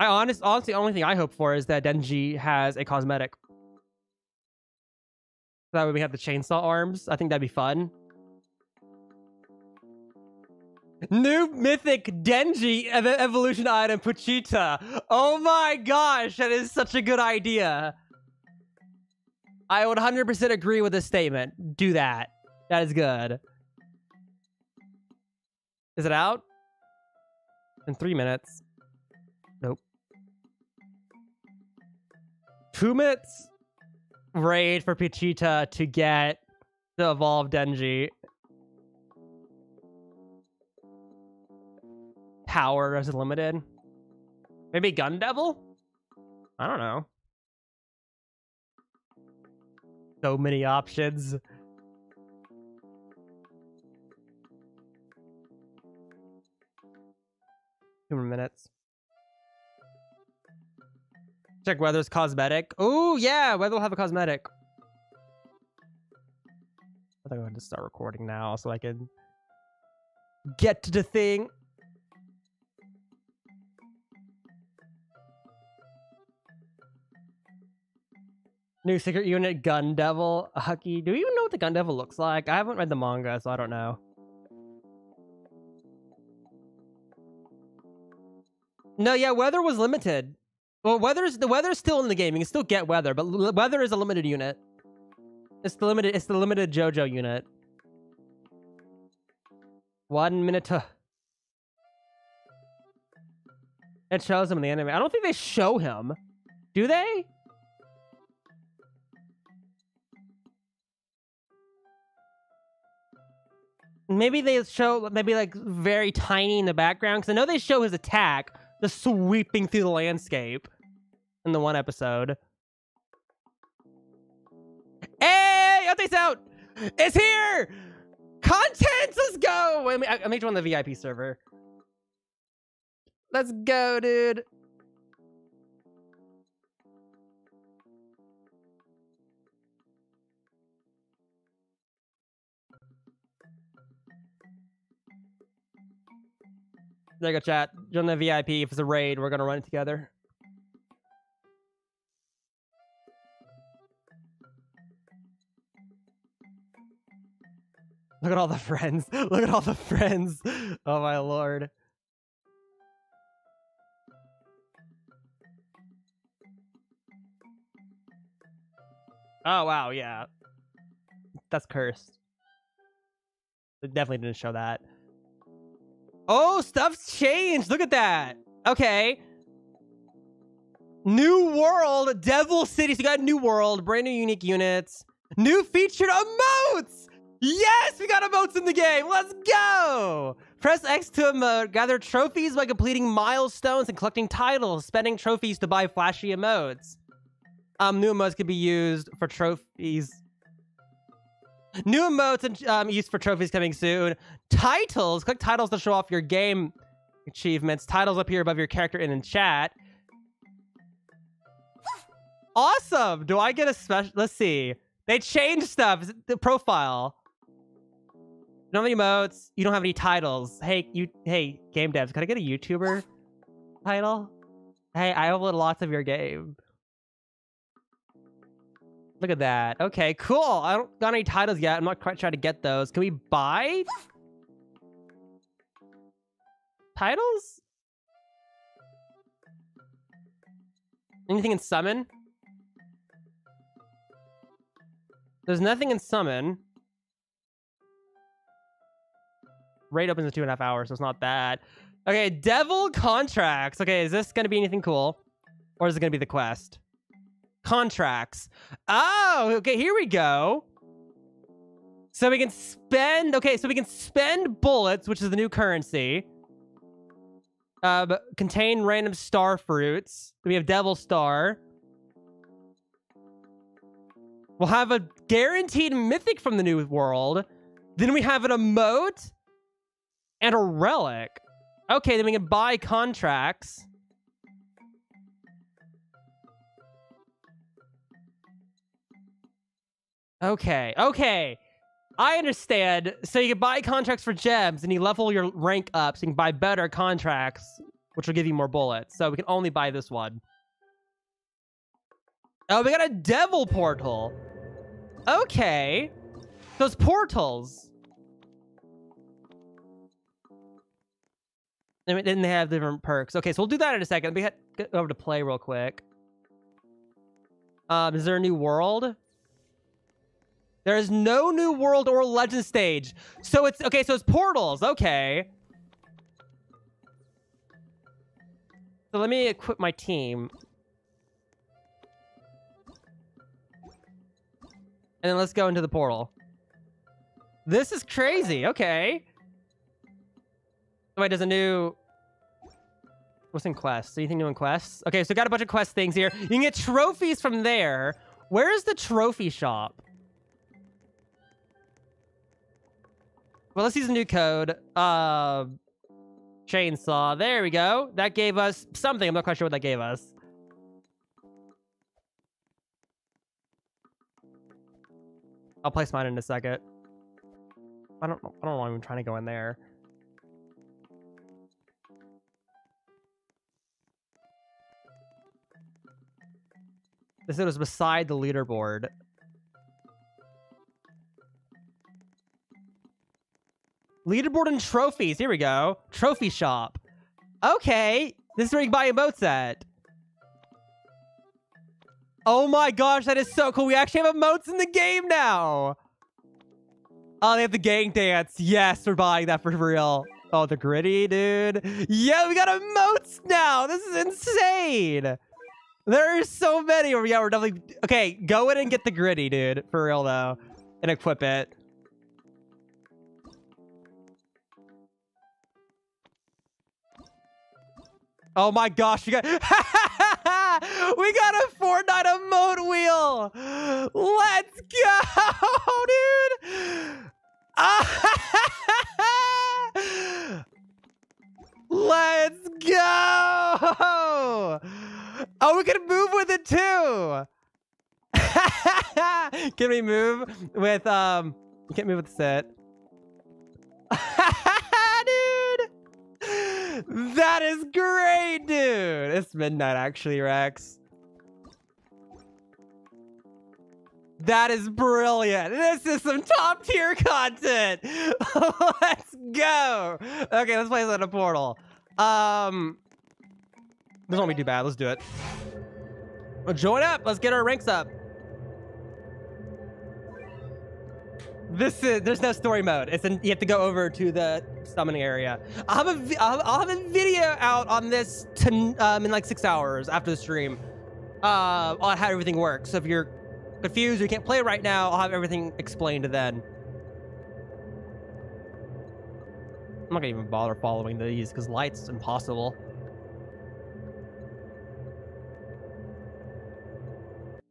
I honest, honestly, the only thing I hope for is that Denji has a cosmetic. That way we have the chainsaw arms. I think that'd be fun. New mythic Denji evolution item Pochita. Oh my gosh, that is such a good idea. I would 100% agree with this statement. Do that. That is good. Is it out? In three minutes. Nope. Two minutes raid for Pochita to get the evolved Denji. power is limited. Maybe Gun Devil? I don't know. So many options. Two more minutes. Check weather's cosmetic. Oh, yeah, weather will have a cosmetic. I think I'm going to start recording now so I can get to the thing. New secret unit Gun Devil. Hucky, do you even know what the Gun Devil looks like? I haven't read the manga, so I don't know. No, yeah, weather was limited. Well, weather's the weather's still in the game. You can still get weather, but weather is a limited unit. It's the limited. It's the limited JoJo unit. One minute to. It shows him in the anime. I don't think they show him. Do they? Maybe they show maybe like very tiny in the background because I know they show his attack just sweeping through the landscape in the one episode. Hey, update's out! It's here! content. Let's go. I made you on the VIP server. Let's go, dude. There you go, chat. Join the VIP. If it's a raid, we're gonna run it together. [LAUGHS] Look at all the friends. [LAUGHS] Look at all the friends. [LAUGHS] Oh my lord. Oh wow, yeah. That's cursed. It definitely didn't show that. Oh, stuff's changed. Look at that. Okay. New world, Devil City. So you got new world, brand new unique units, new featured emotes. Yes, we got emotes in the game. Let's go. Press X to emote. Gather trophies by completing milestones and collecting titles. Spending trophies to buy flashy emotes. Um, new emotes can be used for trophies. New emotes and um, used for trophies coming soon. Titles. Click titles to show off your game achievements. Titles up here above your character and in chat. Awesome. Do I get a special? Let's see. They changed stuff. The profile. You don't have any emotes. You don't have any titles. Hey, you. Hey, game devs. Can I get a YouTuber title? Hey, I upload lots of your game. Look at that. Okay, cool. I don't got any titles yet. I'm not quite trying to get those. Can we buy titles? Anything in summon? There's nothing in summon. Raid opens in two and a half hours, so it's not bad. Okay, devil contracts. Okay, is this going to be anything cool? Or is it going to be the quest? Contracts. Oh, okay, here we go. So we can spend, okay, so we can spend bullets, which is the new currency. Uh, contain random star fruits. We have Devil Star. We'll have a guaranteed mythic from the new world. Then we have an emote and a relic. Okay, then we can buy contracts. Okay, okay. I understand. So you can buy contracts for gems and you level your rank up so you can buy better contracts, which will give you more bullets. So we can only buy this one. Oh, we got a devil portal. Okay. Those portals. And then they have different perks. Okay, so we'll do that in a second. We go over to play real quick. Um, is there a new world? There is no new world or legend stage. So it's, okay, so it's portals. Okay. So let me equip my team. And then let's go into the portal. This is crazy. Okay. Wait, there's a new... What's in quests? Anything new in quests? Okay, so got a bunch of quest things here. You can get trophies from there. Where is the trophy shop? Well, let's use a new code. Uh, chainsaw. There we go. That gave us something. I'm not quite sure what that gave us. I'll place mine in a second. I don't. I don't know why I'm trying to go in there. This was beside the leaderboard. Leaderboard and trophies. Here we go. Trophy shop. Okay. This is where you can buy emotes at. Oh my gosh, that is so cool. We actually have emotes in the game now. Oh, they have the gang dance. Yes, we're buying that for real. Oh, the gritty, dude. Yeah, we got emotes now. This is insane. There are so many. Yeah, we're definitely... Okay, go in and get the gritty, dude. For real, though. And equip it. Oh my gosh, you got [LAUGHS] We got a Fortnite emote wheel. Let's go, [LAUGHS] dude. [LAUGHS] Let's go. Oh, we can move with it too. can we move with um we can't move with the set. dude that is great, dude. It's midnight actually, Rex. That is brilliant. This is some top tier content. [LAUGHS] let's go. Okay, let's play this on a portal. Um, this won't be too bad. Let's do it. Join up. Let's get our ranks up. This is there's no story mode. It's in, you have to go over to the summoning area. I'll have a I'll have a video out on this to, um, in like six hours after the stream. Uh, on how everything works. So if you're confused or you can't play right now, I'll have everything explained then. I'm not gonna even bother following these because light's impossible.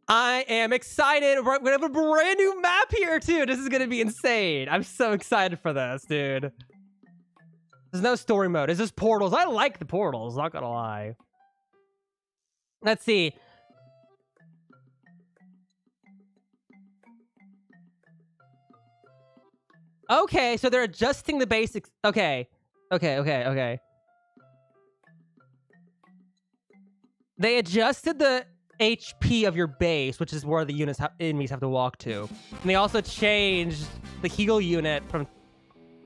I am excited. We're gonna have a brand new map here too. This is gonna be insane. I'm so excited for this, dude. There's no story mode. It's just portals. I like the portals, not gonna lie. Let's see. Okay, so they're adjusting the basics. Okay. Okay, okay, okay. They adjusted the HP of your base, which is where the units ha enemies have to walk to. And they also changed the heal unit from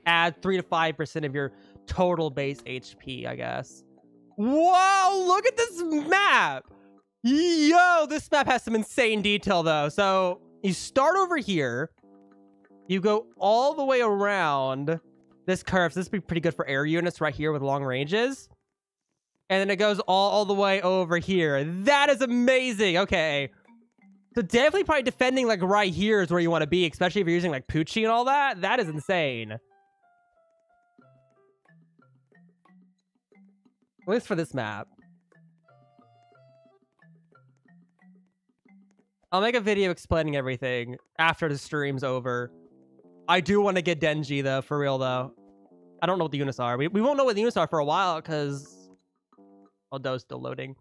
add 3 to 5% of your total base HP, I guess. Whoa, look at this map. Yo, this map has some insane detail though. So you start over here. You go all the way around this curve. So this would be pretty good for air units right here with long ranges. And then it goes all, all the way over here. That is amazing. Okay. So definitely probably defending like right here is where you want to be, especially if you're using like Poochie and all that. That is insane. At least for this map. I'll make a video explaining everything after the stream's over. I do want to get Denji though, for real though. I don't know what the units are. We, we won't know what the units are for a while because although still loading.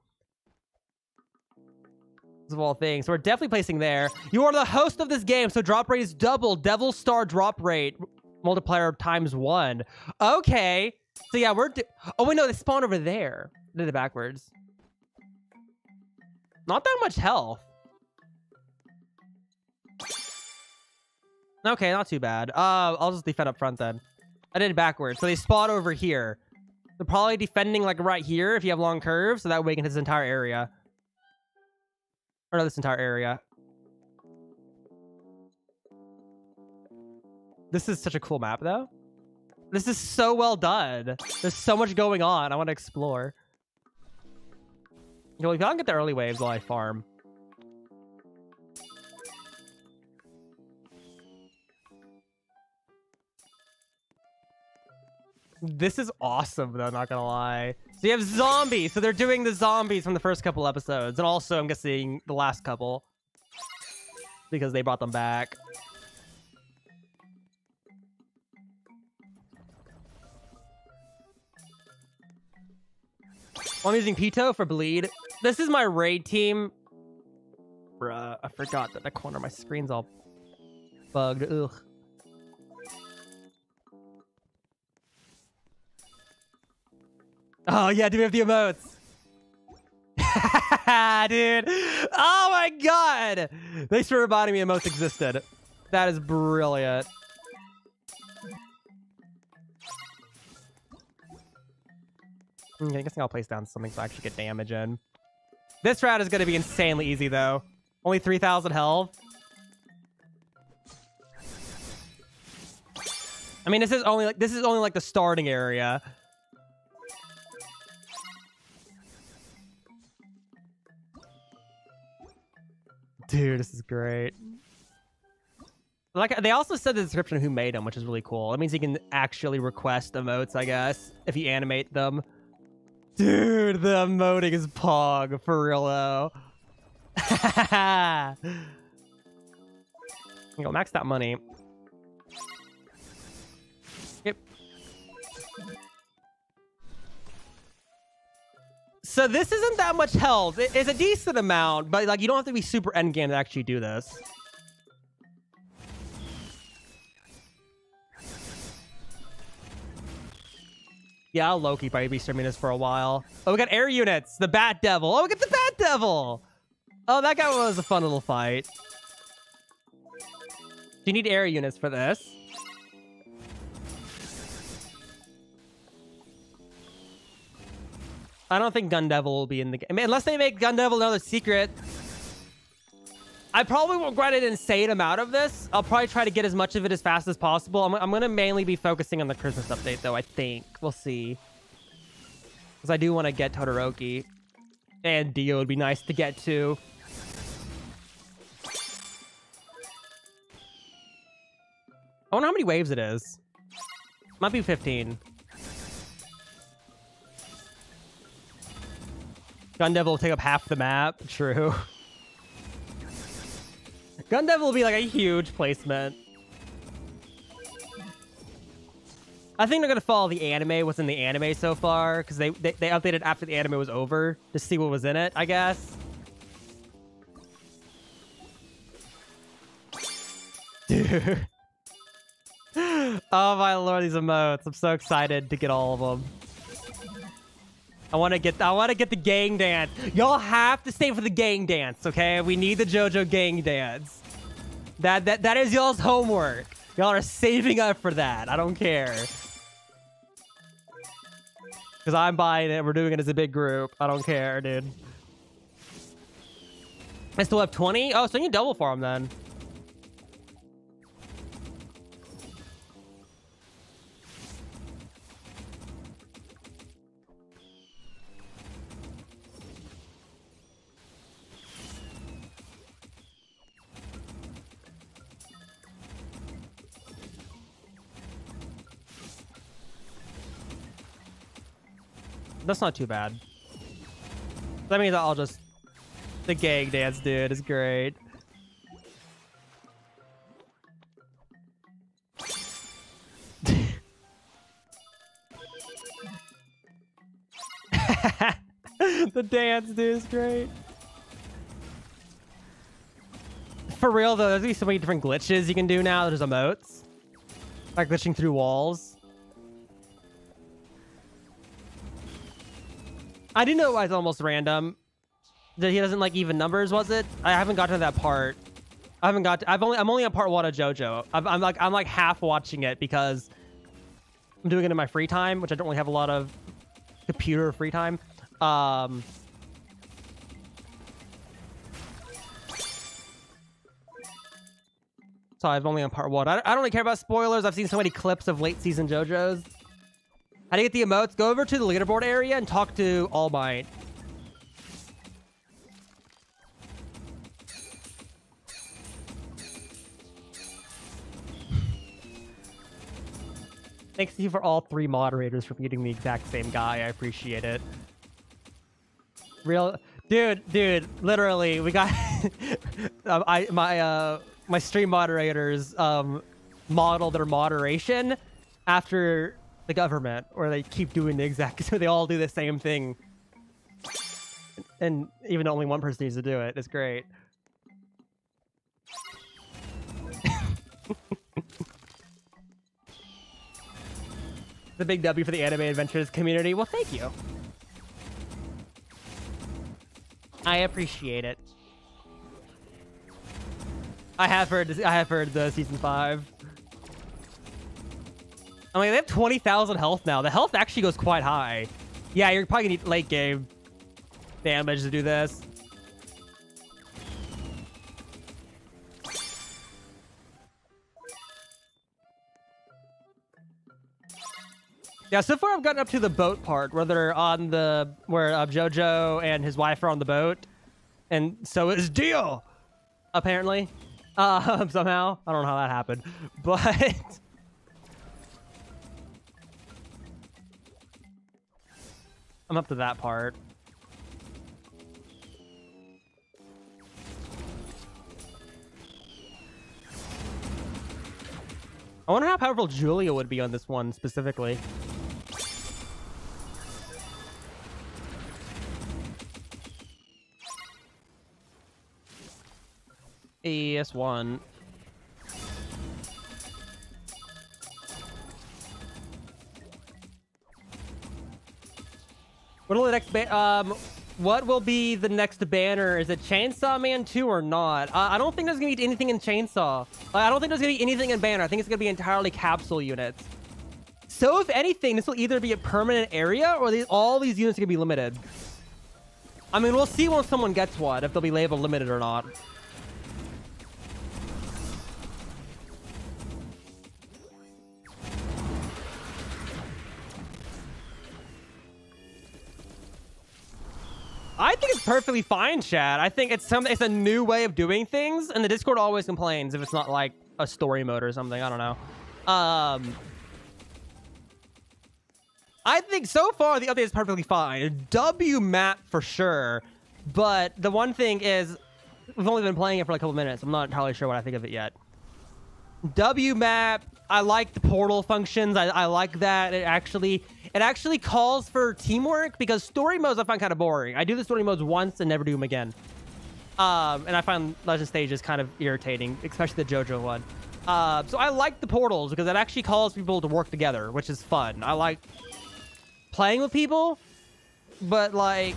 Of all things. So we're definitely placing there. You are the host of this game, so drop rate is double. Devil Star drop rate multiplier times one. Okay. So yeah, we're... Oh, wait, no, they spawn over there. Did it backwards. Not that much health. Okay, not too bad. Uh, I'll just defend up front then. I did it backwards. So they spawn over here. They're probably defending like right here if you have long curves, so that way you can hit this entire area. Or no, this entire area. This is such a cool map though. This is so well done. There's so much going on. I want to explore. You know, if I can get the early waves while I farm. This is awesome, though, not gonna lie. So you have zombies. So they're doing the zombies from the first couple episodes. And also, I'm guessing, the last couple. Because they brought them back. I'm using Pito for bleed. This is my raid team. Bruh, I forgot that the corner of my screen's all bugged. Ugh. Oh, yeah, do we have the emotes? [LAUGHS] Dude. Oh my god. Thanks for reminding me emotes existed. That is brilliant. Okay, I guess I'll place down something so I actually get damage in. This route is going to be insanely easy, though. Only 3,000 health. I mean, this is only like this is only like the starting area. Dude, this is great. Like they also said the description of who made them, which is really cool. That means you can actually request emotes, I guess, if you animate them. Dude, the emoting is pog for real though. [LAUGHS] Go max that money. So this isn't that much health. It's a decent amount, but like you don't have to be super endgame to actually do this. Yeah, I'll lowkey probably be streaming this for a while. Oh, we got air units. The Bat Devil. Oh, we got the Bat Devil. Oh, that guy was a fun little fight. Do you need air units for this? I don't think Gun Devil will be in the game. I mean, unless they make Gun Devil another secret. I probably won't grind an insane amount of this. I'll probably try to get as much of it as fast as possible. I'm, I'm going to mainly be focusing on the Christmas update, though, I think. We'll see. Because I do want to get Todoroki. And Dio would be nice to get, too. I wonder how many waves it is. Might be 15. Gun Devil will take up half the map. [LAUGHS] True. Gun Devil will be like a huge placement. I think they're gonna follow the anime, what's in the anime so far, because they, they, they updated after the anime was over to see what was in it, I guess. Dude. [LAUGHS] oh my lord, these emotes. I'm so excited to get all of them. I want to get I want to get the gang dance. Y'all have to stay for the gang dance, okay? We need the JoJo gang dance. That that that is y'all's homework. Y'all are saving up for that. I don't care. Cuz I'm buying it. We're doing it as a big group. I don't care, dude. I still have 20? Oh, so you double them then. That's not too bad. That means I'll just... The gang dance, dude, is great. [LAUGHS] the dance, dude, is great. For real, though, there's be so many different glitches you can do now. There's emotes. Like glitching through walls. I do know why it's almost random. That he doesn't like even numbers, was it? I haven't gotten to that part. I haven't got. To, I've only. I'm only on part one of JoJo. I'm, I'm like. I'm like half watching it because I'm doing it in my free time, which I don't really have a lot of computer free time. Um. So I've only on part one. I, I don't really care about spoilers. I've seen so many clips of late season JoJo's. How to get the emotes? Go over to the leaderboard area and talk to All Might. [SIGHS] Thanks to you for all three moderators for beating the exact same guy. I appreciate it. Real, dude, dude. Literally, we got [LAUGHS] um, I my uh my stream moderators um model their moderation after the government, or they keep doing the exact, [LAUGHS] so they all do the same thing. And even only one person needs to do it, it's great. [LAUGHS] the big W for the anime adventures community. Well, thank you. I appreciate it. I have heard. I have heard the season five. I mean, they have 20,000 health now. The health actually goes quite high. Yeah, you're probably gonna need late game damage to do this. Yeah, so far I've gotten up to the boat part where they're on the where uh, Jojo and his wife are on the boat, and so is Dio, apparently. Uh, [LAUGHS] somehow I don't know how that happened, [LAUGHS] but I'm up to that part. I wonder how powerful Julia would be on this one specifically. ES1. What will the next um what will be the next banner? Is it Chainsaw Man 2 or not? Uh, I don't think there's gonna be anything in Chainsaw. I don't think there's gonna be anything in banner. I think it's gonna be entirely capsule units. So if anything, this will either be a permanent area or these, all these units are gonna be limited. I mean, we'll see when someone gets one, if they'll be labeled limited or not. I think it's perfectly fine, Chad. I think it's some it's a new way of doing things, and the Discord always complains if it's not like a story mode or something. I don't know. Um, I think so far the update is perfectly fine. W map for sure, but the one thing is we've only been playing it for like a couple minutes. I'm not entirely sure what I think of it yet. W map, I like the portal functions. I, I like that it actually it actually calls for teamwork because story modes I find kind of boring. I do the story modes once and never do them again. Um, and I find Legend Stages kind of irritating, especially the JoJo one. Uh, so I like the portals because it actually calls people to work together, which is fun. I like playing with people, but like,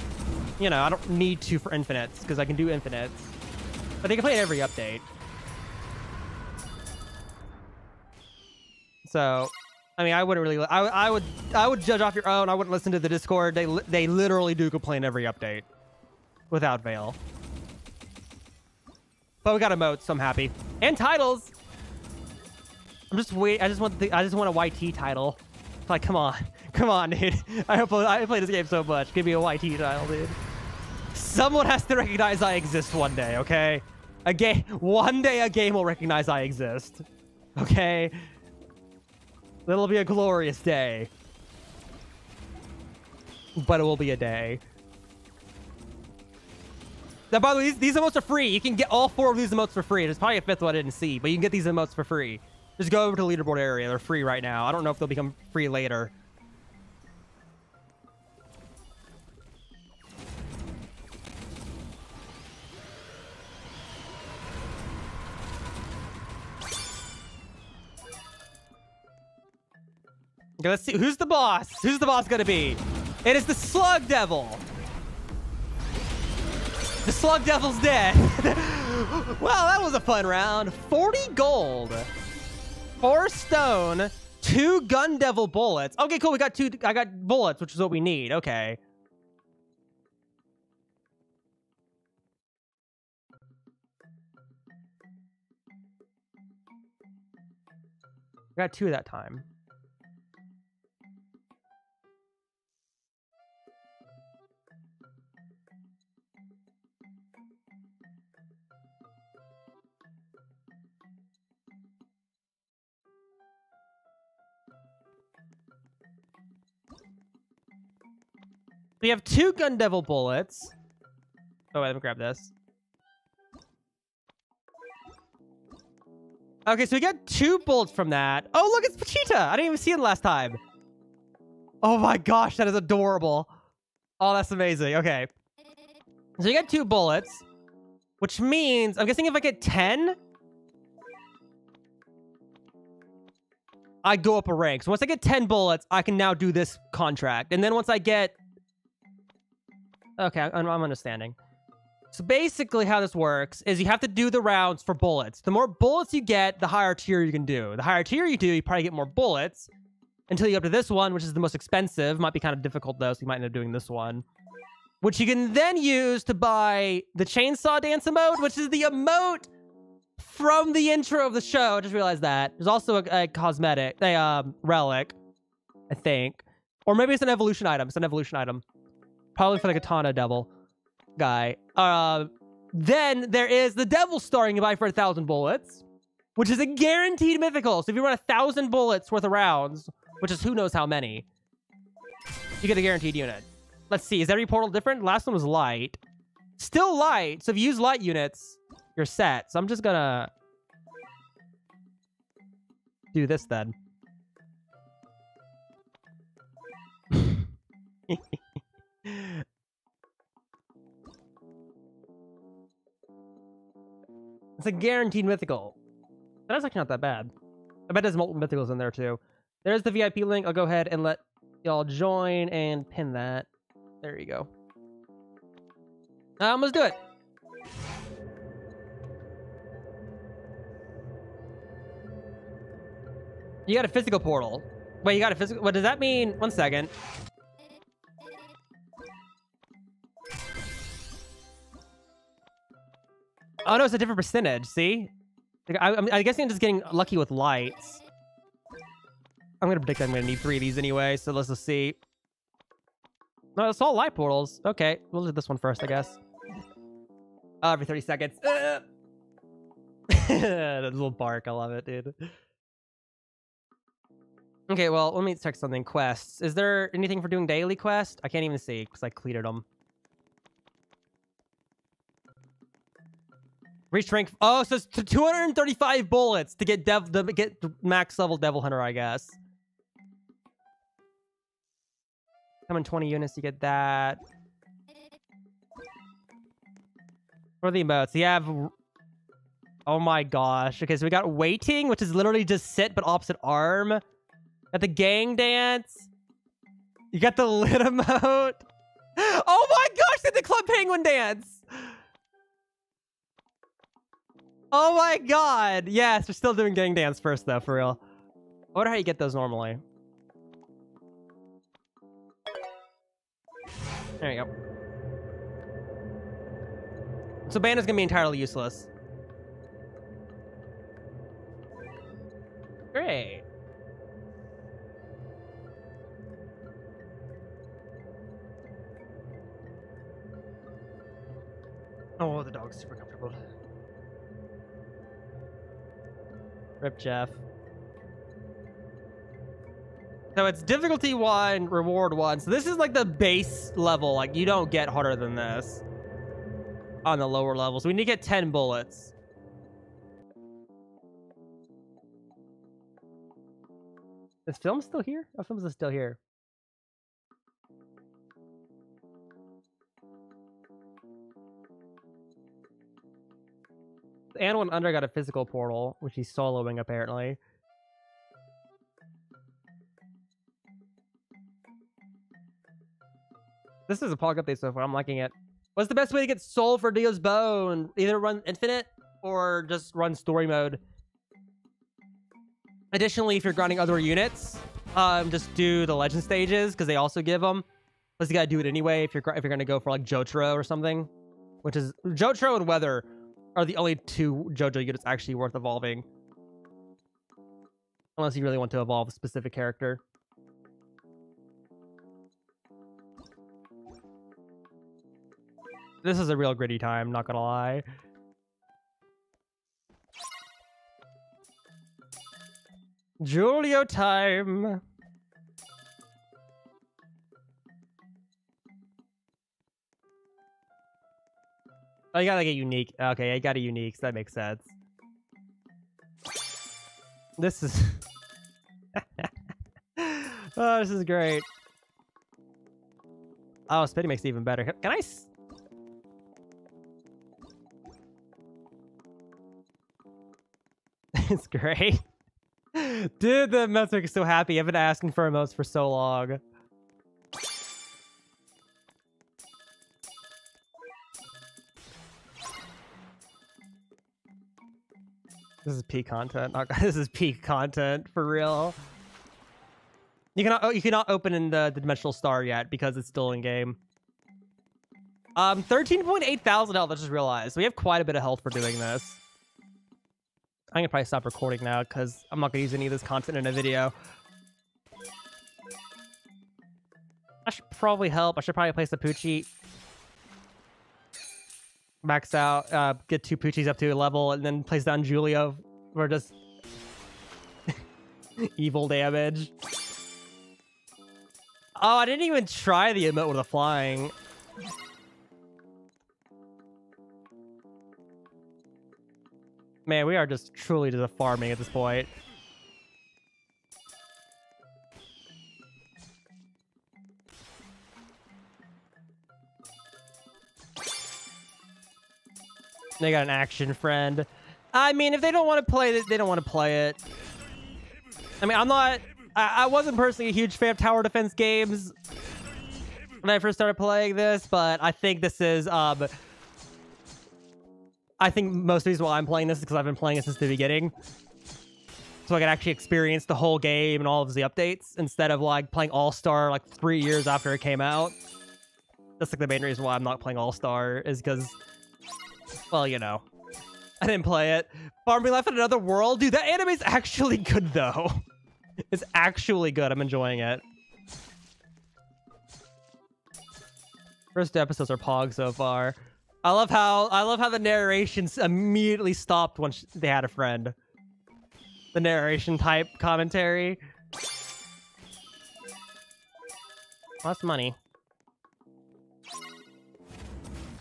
you know, I don't need to for infinites because I can do infinites. But they can play it every update. So, I mean, I wouldn't really. I, I would. I would judge off your own. I wouldn't listen to the Discord. They they literally do complain every update, without fail. But we got a emotes, so I'm happy. And titles. I'm just wait. I just want the. I just want a YT title. Like, come on, [LAUGHS] come on, dude. [LAUGHS] I hope I play this game so much. Give me a YT title, dude. Someone has to recognize I exist one day. Okay. A game. One day, a game will recognize I exist. Okay. It'll be a glorious day. But it will be a day. Now, by the way, these, these emotes are free. You can get all four of these emotes for free. There's probably a fifth one I didn't see, but you can get these emotes for free. Just go over to the leaderboard area. They're free right now. I don't know if they'll become free later. Okay, let's see. Who's the boss? Who's the boss gonna be? It is the Slug Devil. The Slug Devil's dead. [LAUGHS] well, that was a fun round. 40 gold. Four stone. Two Gun Devil bullets. Okay, cool. We got two. I got bullets, which is what we need. Okay. I got two that time. We have two Gun Devil bullets. Oh, wait, let me grab this. Okay, so we got two bullets from that. Oh, look, it's Pochita. I didn't even see him last time. Oh my gosh, that is adorable. Oh, that's amazing. Okay. So you got two bullets, which means, I'm guessing if I get 10, I go up a rank. So once I get 10 bullets, I can now do this contract. And then once I get Okay, I'm, I'm understanding. So basically how this works is you have to do the rounds for bullets. The more bullets you get, the higher tier you can do. The higher tier you do, you probably get more bullets until you get up to this one, which is the most expensive. Might be kind of difficult though, so you might end up doing this one. Which you can then use to buy the Chainsaw Dance emote, which is the emote from the intro of the show. I just realized that. There's also a, a cosmetic, a um, relic, I think. Or maybe it's an evolution item. It's an evolution item. Probably for the Katana Devil guy. Uh, then there is the Devil Star you can buy for a thousand bullets, which is a guaranteed mythical. So if you run a thousand bullets worth of rounds, which is who knows how many, you get a guaranteed unit. Let's see. Is every portal different? Last one was light. Still light. So if you use light units, you're set. So I'm just gonna do this then. [LAUGHS] [LAUGHS] It's a guaranteed mythical. That's actually not that bad. I bet there's multiple mythicals in there too. There's the VIP link. I'll go ahead and let y'all join and pin that. There you go. Um, let's do it. You got a physical portal. Wait, you got a physical... What does that mean? One second. Oh, no, it's a different percentage. See? I, I'm, I guess I'm just getting lucky with lights. I'm going to predict I'm going to need three of these anyway, so let's just see. No, it's all light portals. Okay, we'll do this one first, I guess. Uh, every 30 seconds. [LAUGHS] That little bark, I love it, dude. Okay, well, let me check something. Quests. Is there anything for doing daily quest? I can't even see because I cleared them. Reach strength. Oh, so it's 235 bullets to get dev to get max level devil hunter, I guess. Come in 20 units to get that. What are the emotes? You have... Oh my gosh. Okay, so we got waiting, which is literally just sit, but opposite arm. At the gang dance. You got the [LAUGHS] lit emote. [GASPS] Oh my gosh, did the club penguin dance. Oh my god. Yes, we're still doing gang dance first though, for real. I wonder how you get those normally. There you go. So banner's gonna be entirely useless. Great. Oh, the dog's super comfortable. Rip Jeff. So it's difficulty one, reward one. So this is like the base level. Like you don't get harder than this on the lower levels. We need to get 10 bullets. Is film still here? Oh, film's still here. And when Under got a physical portal, which he's soloing apparently. This is a pog update so far. I'm liking it. What's the best way to get soul for Dio's Bone? Either run Infinite or just run story mode. Additionally, if you're grinding other units, um, just do the legend stages because they also give them. Plus, you gotta do it anyway if you're if you're gonna go for like Jotaro or something, which is Jotaro and Weather are the only two JoJo units actually worth evolving. Unless you really want to evolve a specific character. This is a real gritty time, not gonna lie. Julio time. Oh, you got like a unique. Okay, I got a unique, so that makes sense. This is... [LAUGHS] oh, this is great. Oh, spitting makes it even better. Can I... [LAUGHS] it's great. [LAUGHS] Dude, the emotes is so happy. I've been asking for emotes for so long. This is peak content. [LAUGHS] This is peak content for real. You cannot oh, you cannot open in the, the dimensional star yet because it's still in game. Um, 13.8 thousand health. I just realized we have quite a bit of health for doing this. I'm gonna probably stop recording now because I'm not gonna use any of this content in a video. I should probably help. I should probably place the Poochie max out, uh, get two Poochies up to a level, and then place down Julio for just [LAUGHS] evil damage. Oh, I didn't even try the emote with the flying. Man, we are just truly just farming at this point. They got an action friend. I mean, if they don't want to play it, they don't want to play it. I mean, I'm not... I, I wasn't personally a huge fan of tower defense games. when I first started playing this, but I think this is um I think most of the reason why I'm playing this is because I've been playing it since the beginning. So I can actually experience the whole game and all of the updates instead of like playing All Star like three years after it came out. That's like the main reason why I'm not playing All Star is because, well, you know, I didn't play it. Farming Life in Another World, dude, that anime's actually good though. [LAUGHS] it's actually good. I'm enjoying it. First episodes are pog so far. I love how I love how the narration immediately stopped once they had a friend. The narration type commentary. Lost money.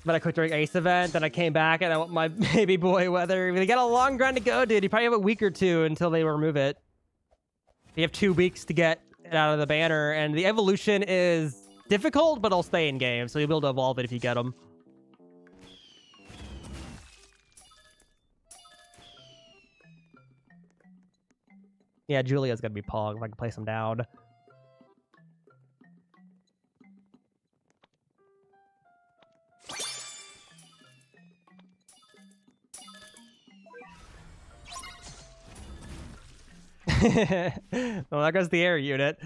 But I quit during Ace event, then I came back and I want my [LAUGHS] baby boy weather. We got a long grind to go, dude. You probably have a week or two until they remove it. You have two weeks to get it out of the banner, and the evolution is difficult, but I'll stay in game, so you'll be able to evolve it if you get them. Yeah, Julia's gonna be Pog if I can place him down. [LAUGHS] well, there goes the air unit.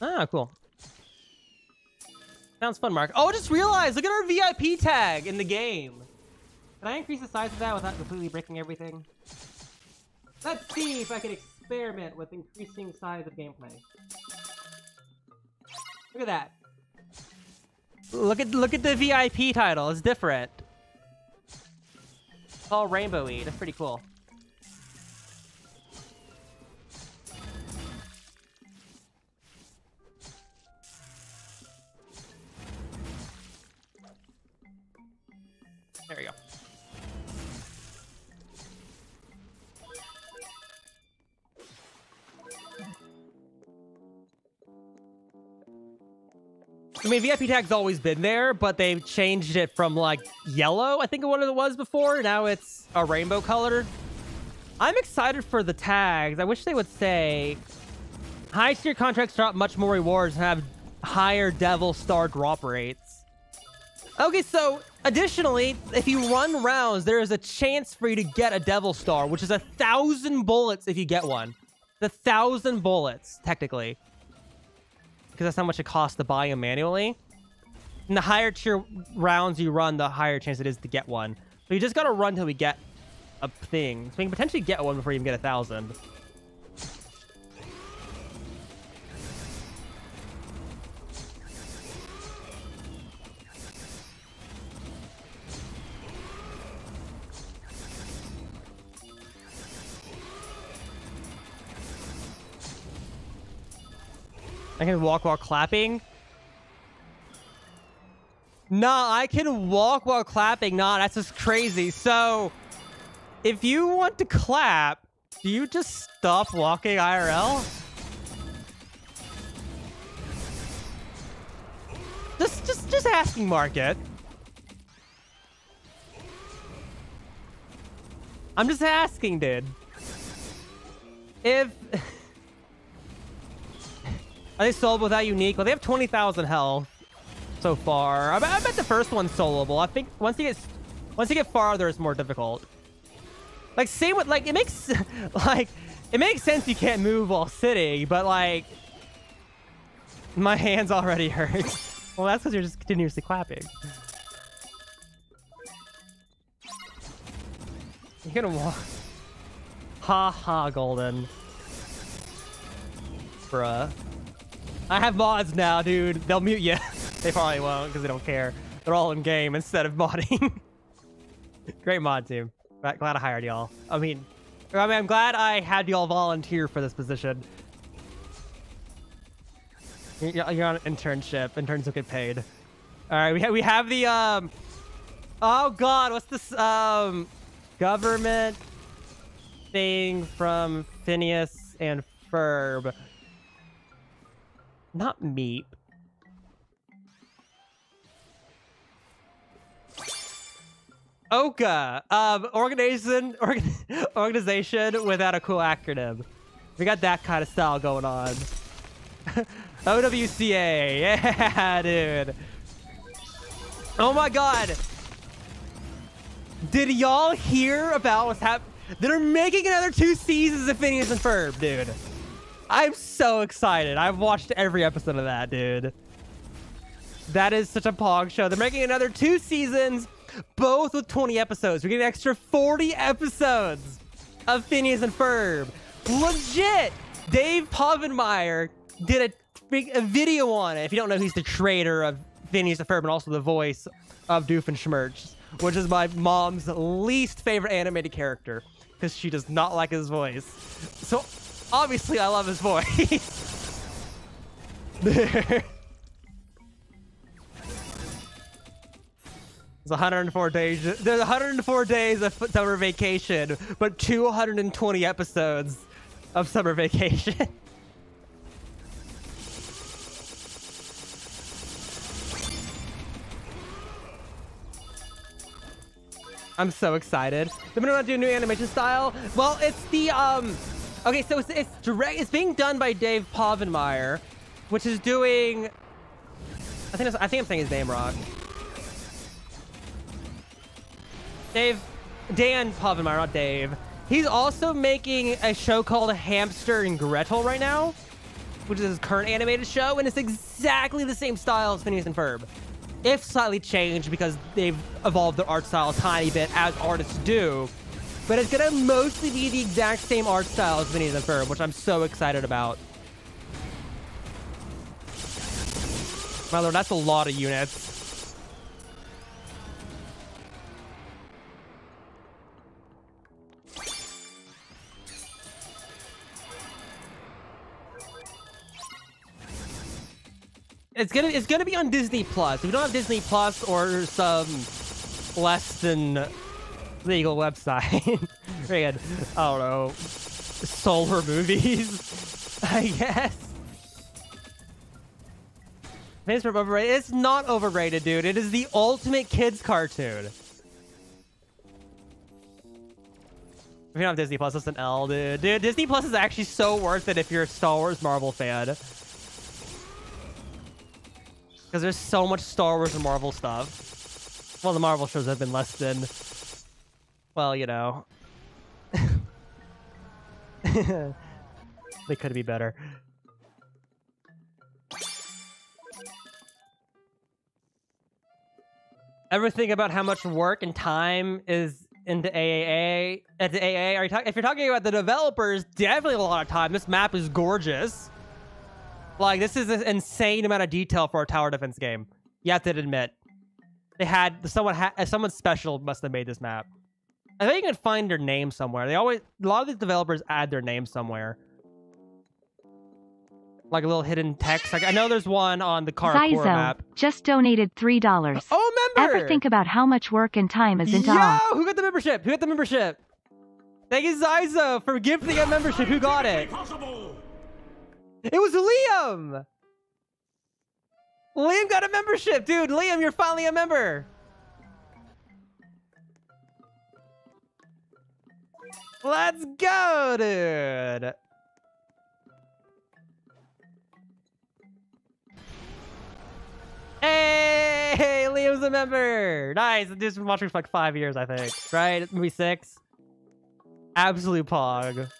Ah, cool. Sounds fun, Mark. Oh, I just realized, look at our VIP tag in the game. Can I increase the size of that without completely breaking everything? Let's see if I can experiment with increasing size of gameplay. Look at that. Look at look at the VIP title. It's different. It's all rainbowy. That's pretty cool. Mean, VIP tag's always been there, but they've changed it from like yellow, I think what it was before. Now it's a rainbow color. I'm excited for the tags. I wish they would say high tier contracts drop much more rewards and have higher devil star drop rates. Okay, so additionally, if you run rounds, there is a chance for you to get a devil star, which is a thousand bullets if you get one. The thousand bullets, technically because that's how much it costs to buy them manually. And the higher tier rounds you run, the higher chance it is to get one. So you just gotta run till we get a thing. So we can potentially get one before you even get a thousand. I can walk while clapping. Nah, I can walk while clapping. Nah, that's just crazy. So, if you want to clap, do you just stop walking IRL? Just, just, just asking Market. I'm just asking, dude. If... [LAUGHS] Are they soloable without unique? Well, they have 20,000 health so far. I, I bet the first one's soloable. I think once you get once you get farther, it's more difficult. Like same with like it makes [LAUGHS] like it makes sense you can't move while sitting, but like my hands already hurt. [LAUGHS] well, that's because you're just continuously clapping. You're gonna walk. Ha ha, golden. Bruh. I have mods now, dude. They'll mute you. [LAUGHS] they probably won't because they don't care. They're all in game instead of modding. [LAUGHS] Great mod team. Glad I hired y'all. I mean, I mean, I'm glad I had y'all volunteer for this position. You're on an internship. Interns will get paid. All right, we have we have the um. Oh God, what's this um government thing from Phineas and Ferb? Not Meep. OWCA, um, organization, organ, [LAUGHS] organization without a cool acronym. We got that kind of style going on. [LAUGHS] OWCA, yeah, [LAUGHS] dude. Oh my god. Did y'all hear about what's happening? They're making another two seasons of Phineas and Ferb, dude. I'm so excited. I've watched every episode of that, dude. That is such a pog show. They're making another two seasons, both with 20 episodes. We're getting an extra 40 episodes of Phineas and Ferb. Legit! Dave Povenmire did a, a video on it. If you don't know, he's the creator of Phineas and Ferb and also the voice of Doofenshmirtz, which is my mom's least favorite animated character because she does not like his voice. So obviously I love his voice. [LAUGHS] It's 104 days. There's 104 days of summer vacation, but 220 episodes of summer vacation. [LAUGHS] I'm so excited. They're do a new animation style. Well, it's the um. Okay, so it's it's direct. It's being done by Dave Povenmire, which is doing. I think I think I'm saying his name wrong. Dave, Dan Povenmire, not Dave. He's also making a show called Hamster and Gretel right now, which is his current animated show, and it's exactly the same style as Phineas and Ferb. If slightly changed because they've evolved their art style a tiny bit, as artists do. But it's gonna mostly be the exact same art style as Phineas and Ferb, which I'm so excited about. My lord, that's a lot of units. It's gonna it's gonna be on Disney Plus. If you don't have Disney Plus or some less than legal website, [LAUGHS] right? I don't know, solar movies, [LAUGHS] I guess. For overrated. It's not overrated, dude. It is the ultimate kids cartoon. If you don't have Disney Plus, it's an L, dude. Dude, Disney Plus is actually so worth it if you're a Star Wars Marvel fan. Because there's so much Star Wars and Marvel stuff. Well, the Marvel shows have been less than... Well, you know. [LAUGHS] they could be better. Ever think about how much work and time is into AAA? At the AA, are you talking? If you're talking about the developers, definitely a lot of time. This map is gorgeous. Like, this is an insane amount of detail for a tower defense game. You have to admit. They had, someone had, someone special must have made this map. I think you can find their name somewhere. They always, a lot of these developers add their name somewhere. Like a little hidden text. Like, I know there's one on the car map. just donated $3. Oh, member! Ever think about how much work and time is into Yo, all? who got the membership? Who got the membership? Thank you, Zyzo, for gifting a membership. Who got it? It was Liam! Liam got a membership, dude. Liam, you're finally a member. Let's go, dude. Hey, Liam's a member. Nice. This been watching for like five years, I think. Right? Maybe six. Absolute pog.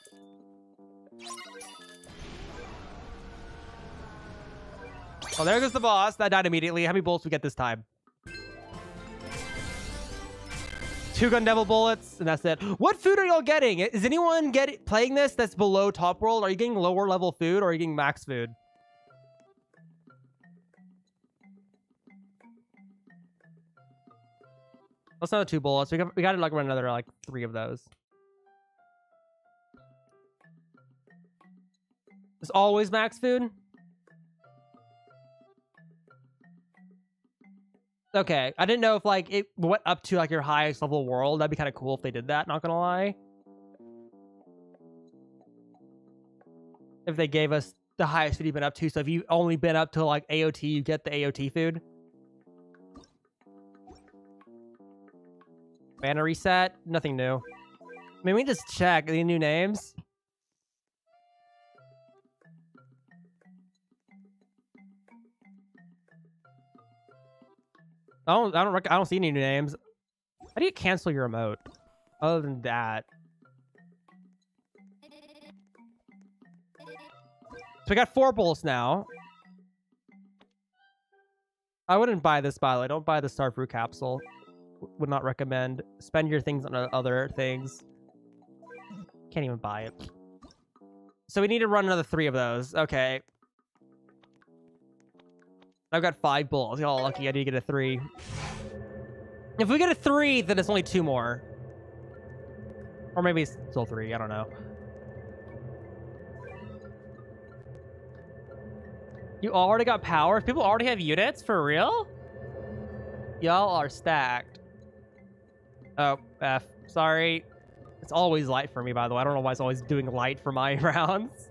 Oh, there goes the boss. That died immediately. How many bullets we get this time? Two gun devil bullets, and that's it. What food are y'all getting? Is anyone get playing this that's below top world? Are you getting lower level food or are you getting max food? That's another two bullets. We got we got to like run another like three of those. It's always max food. Okay, I didn't know if like it went up to like your highest level world. That'd be kind of cool if they did that. Not gonna lie. If they gave us the highest food you've been up to, so if you've only been up to like AOT, you get the AOT food. Banner reset. Nothing new. I mean, we just check any new names. I don't. I don't. Rec- I don't see any new names. How do you cancel your remote? Other than that. So we got four bullets now. I wouldn't buy this, by the way. Don't buy the Starfruit capsule. Would not recommend. Spend your things on other things. Can't even buy it. So we need to run another three of those. Okay. I've got five bullets. Y'all oh, lucky I did get a three. If we get a three, then it's only two more. Or maybe it's still three. I don't know. You already got power? People already have units? For real? Y'all are stacked. Oh, F. Sorry. It's always light for me, by the way. I don't know why it's always doing light for my [LAUGHS] rounds.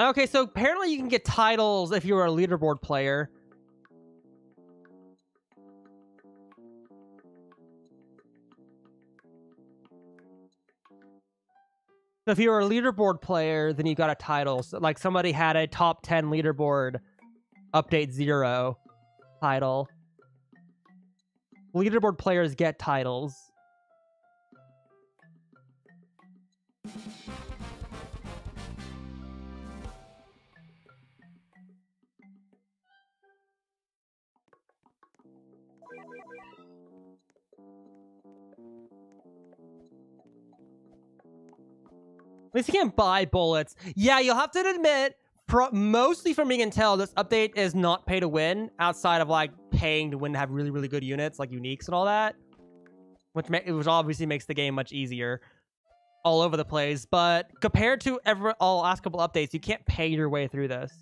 Okay, so apparently you can get titles if you're a leaderboard player. So if you're a leaderboard player, then you got a title. So like somebody had a top 10 leaderboard update zero title. Leaderboard players get titles. Least you can't buy bullets. Yeah, you'll have to admit, pro- mostly from being Intel, this update is not pay to win outside of like paying to win to have really, really good units like uniques and all that. Which, which obviously makes the game much easier all over the place. But compared to every all last couple updates, you can't pay your way through this.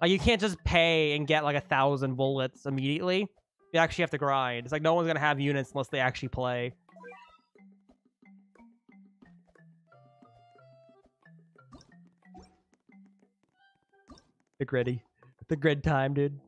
Like you can't just pay and get like a thousand bullets immediately. You actually have to grind. It's like no one's gonna have units unless they actually play. The gritty. The grid time, dude.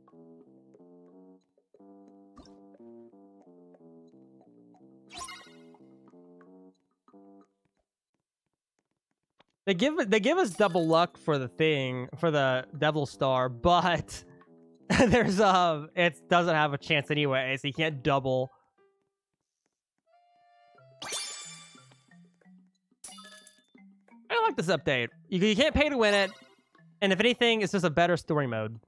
They give they give us double luck for the thing for the Devil Star, but [LAUGHS] there's um it doesn't have a chance anyway, so you can't double. I like this update. You, you can't pay to win it, and if anything, it's just a better story mode.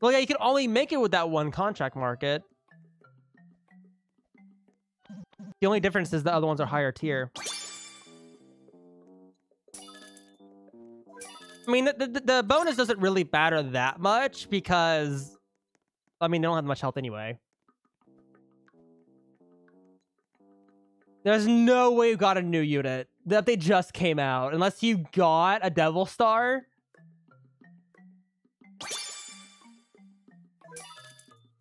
Well, yeah, you can only make it with that one contract market. The only difference is the other ones are higher tier. I mean, the, the, the bonus doesn't really matter that much because, I mean, they don't have much health anyway. There's no way you got a new unit. That they just came out. Unless you got a Devil Star.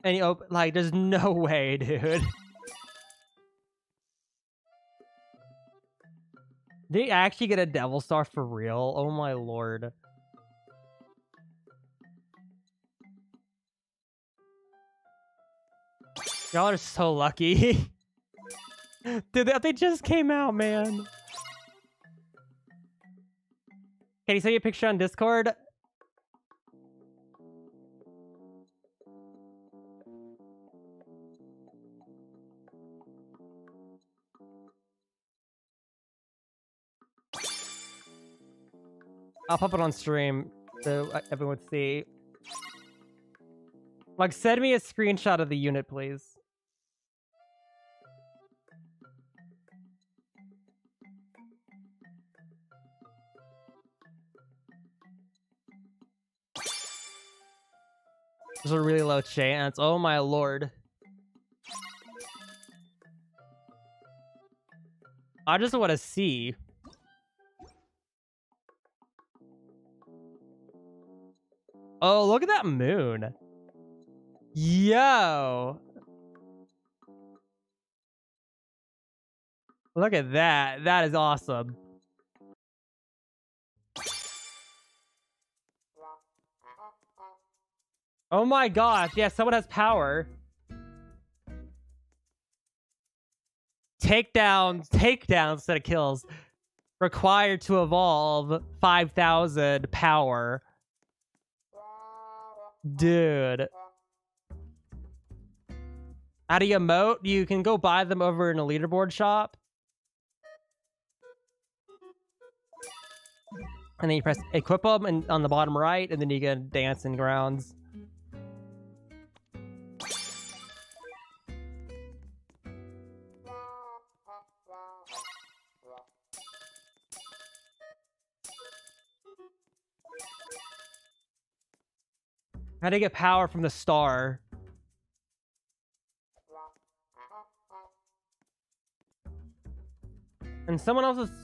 And you open, like, there's no [LAUGHS] way, dude. Did he actually get a Devil Star for real? Oh my lord. Y'all are so lucky. [LAUGHS] Dude, they just came out, man. Can you send me a picture on Discord? I'll pop it on stream so uh, everyone would see. Like, send me a screenshot of the unit, please. There's a really low chance. Oh my lord. I just want to see. Oh, look at that moon. Yo. Look at that. That is awesome. Oh my gosh. Yeah, someone has power. Takedowns, takedowns instead of kills. Required to evolve 5,000 power. Dude. How do you emote? You can go buy them over in a leaderboard shop. And then you press equip them and on the bottom right, and then you can dance in grounds. How to get power from the star? And someone else is...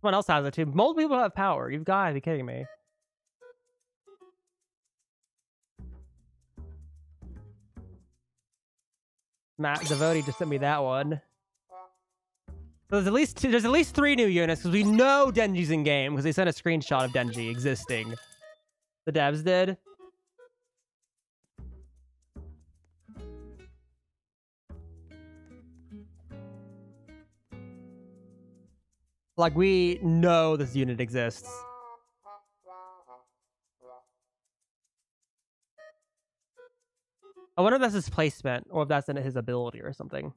Someone else has it too. Multiple people have power. You've got to be kidding me. Matt Devotee just sent me that one. So there's at least two, there's at least three new units because we know Denji's in game because they sent a screenshot of Denji existing. The devs did. Like we know this unit exists. I wonder if that's his placement or if that's in his ability or something.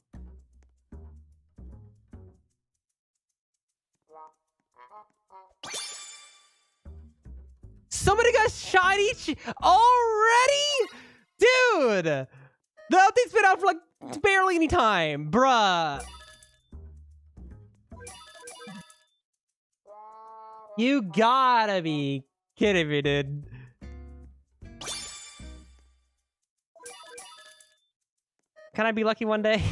Somebody got each already? Dude! The update's been out for like barely any time, bruh. You gotta be kidding me, dude. Can I be lucky one day?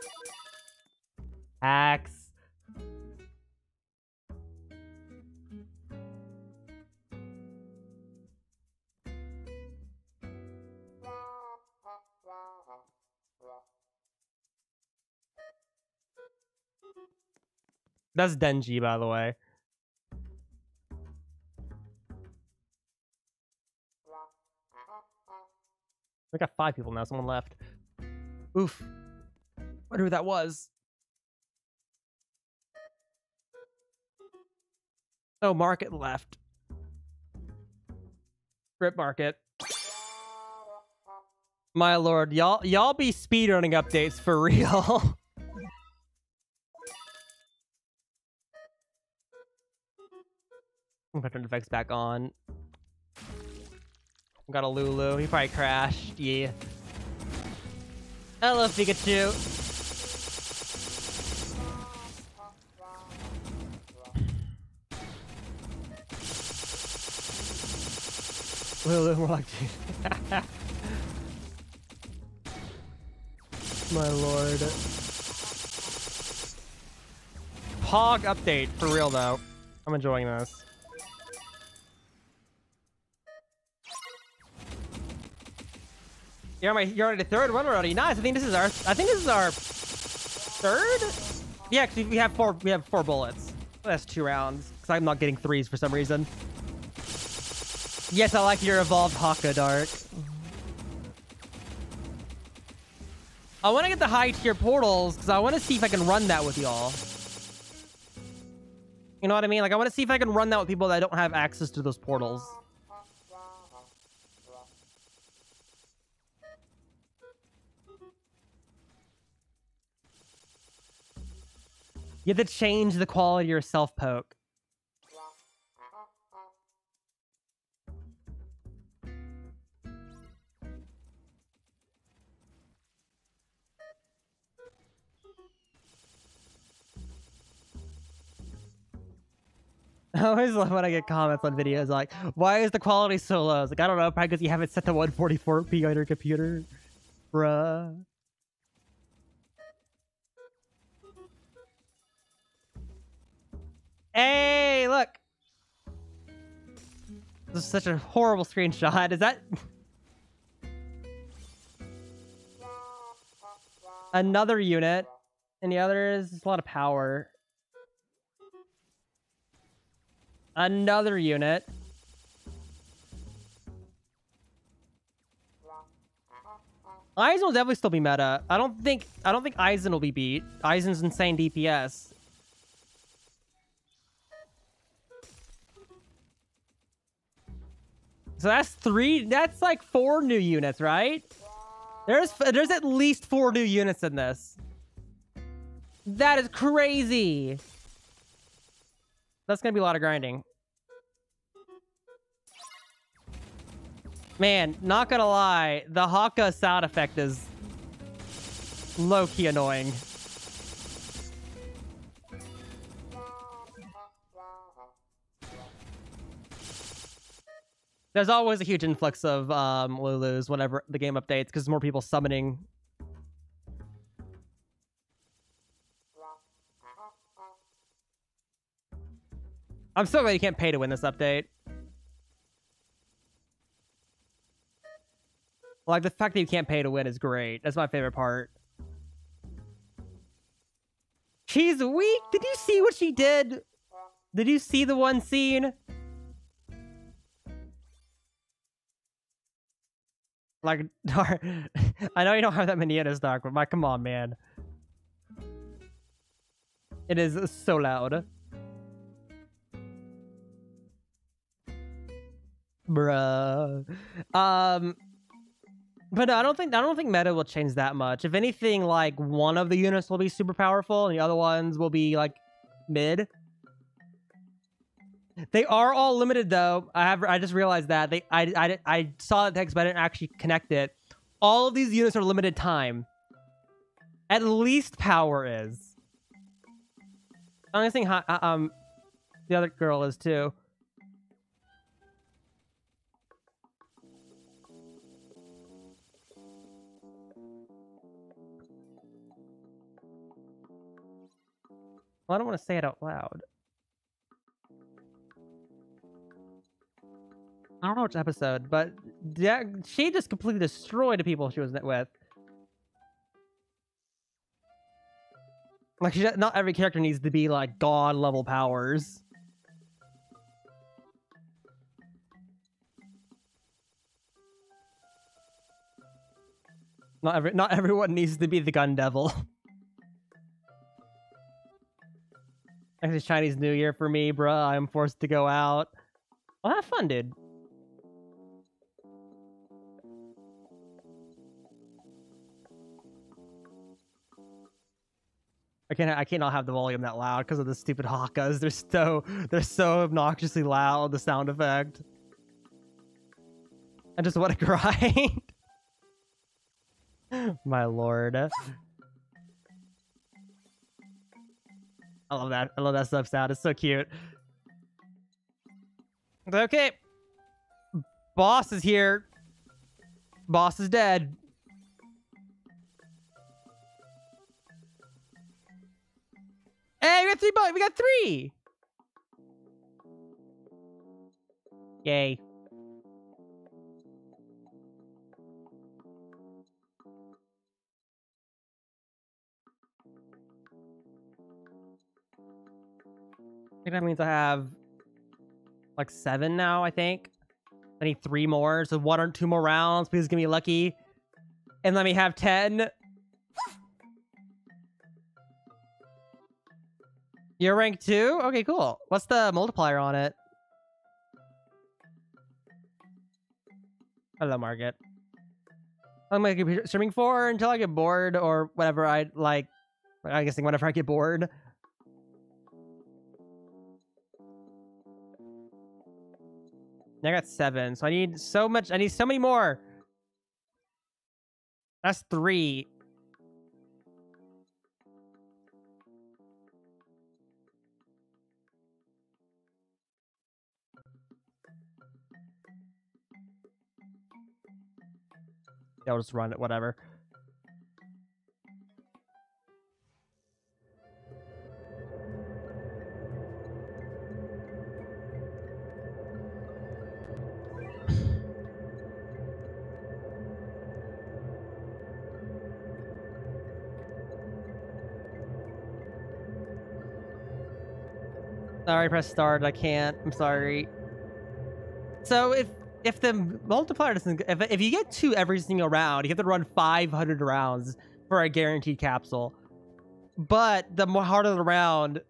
[LAUGHS] Axe. That's Denji, by the way. We got five people now. Someone left. Oof. Wonder who that was. Oh, Market left. Rip Market. My lord, y'all y'all be speedrunning updates for [LAUGHS] real. I'm gonna turn the effects back on. Got a Lulu. He probably crashed. Yeah. Hello, Pikachu. Lulu, more like [LAUGHS] My lord. Pog update, for real though. I'm enjoying this. You're on my, you're on the third one already. Nice. I think this is our. I think this is our third. Yeah, because we have four. We have four bullets. That's two rounds. Because I'm not getting threes for some reason. Yes, I like your evolved Haka Dark. I want to get the high tier portals because I want to see if I can run that with y'all. You know what I mean? Like, I want to see if I can run that with people that don't have access to those portals. You have to change the quality of your self poke. [LAUGHS] I always love when I get comments on videos like, why is the quality so low? Like, I don't know, probably because you haven't set to 144p on your computer. Bruh. Hey, look. This is such a horrible screenshot. Is that another unit? And the other is a lot of power. Another unit. Aizen will definitely still be meta. I don't think I don't think Aizen will be beat. Aizen's insane DPS. So that's three. That's like four new units, right? There's there's at least four new units in this. That is crazy. That's gonna be a lot of grinding. Man, not gonna lie, the Haka sound effect is low-key annoying. There's always a huge influx of um, Lulus whenever the game updates because more people summoning. I'm so glad you can't pay to win this update. Like, the fact that you can't pay to win is great. That's my favorite part. She's weak. Did you see what she did? Did you see the one scene? Like, [LAUGHS] I know you don't have that many in stock, but my, come on, man. It is so loud. Bruh. Um, but no, I don't think I don't think meta will change that much. If anything, like one of the units will be super powerful, and the other ones will be like mid. They are all limited though. I have I just realized that they I I, I saw the text, but I didn't actually connect it. All of these units are limited time. At least power is. I'm guessing uh, um the other girl is too. Well, I don't want to say it out loud. I don't know which episode, but yeah, she just completely destroyed the people she was with. Like, she, not every character needs to be like god level powers. Not every, not everyone needs to be the gun devil. [LAUGHS] Is Chinese New Year for me, bruh. I'm forced to go out. Well, have fun, dude. I can't I can't cannot have the volume that loud because of the stupid Hakas. They're so they're so obnoxiously loud, the sound effect. I just want to [LAUGHS] grind. My lord. I love that. I love that stuff sound. It's so cute. Okay. Boss is here. Boss is dead. Hey, we got three bucks. We got three. Yay. I think that means I have like seven now, I think. I need three more, so one or two more rounds. Please give me lucky. And let me have 10. You're rank two? Okay, cool. What's the multiplier on it? Hello, Market. I'm gonna keep streaming for until I get bored or whatever I like. I guess whenever I get bored. I got seven, so I need so much. I need so many more. That's three. I'll just run it, whatever. Sorry, press start. I can't. I'm sorry. So if if the multiplier doesn't, if if you get two every single round, you have to run 500 rounds for a guaranteed capsule. But the more harder the round,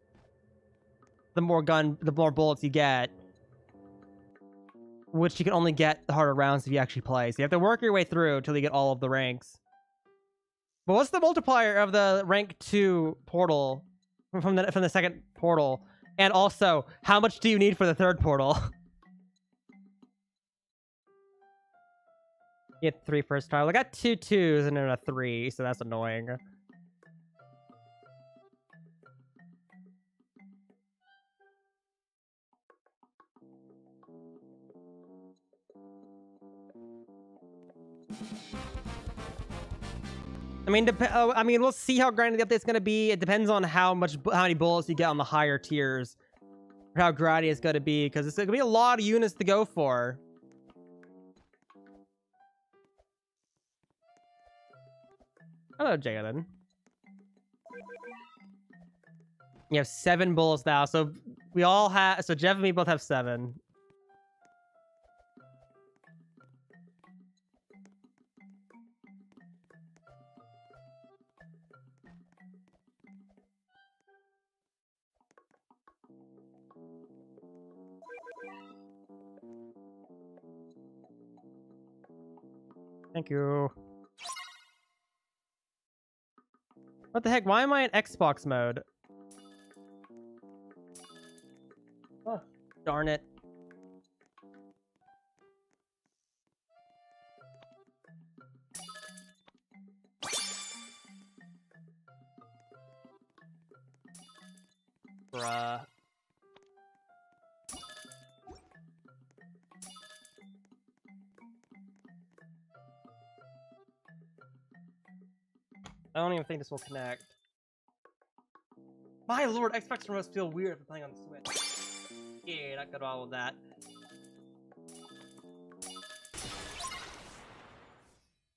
the more gun, the more bullets you get. Which you can only get the harder rounds if you actually play. So you have to work your way through until you get all of the ranks. But what's the multiplier of the rank two portal from the from the second portal? And also, how much do you need for the third portal? [LAUGHS] Get three first time. I got two twos and then a three, so that's annoying. I mean, oh, I mean, we'll see how grindy the update's gonna be. It depends on how much, how many bullets you get on the higher tiers, how grindy it's gonna be, because it's gonna be a lot of units to go for. Hello, Jalen. You have seven bullets now, so we all have. So Jeff and me both have seven. Thank you. What the heck? Why am I in Xbox mode? Oh, darn it. Bruh. I don't even think this will connect. My lord, Xbox must feel weird if playing on the Switch. Yeah, not good all with that.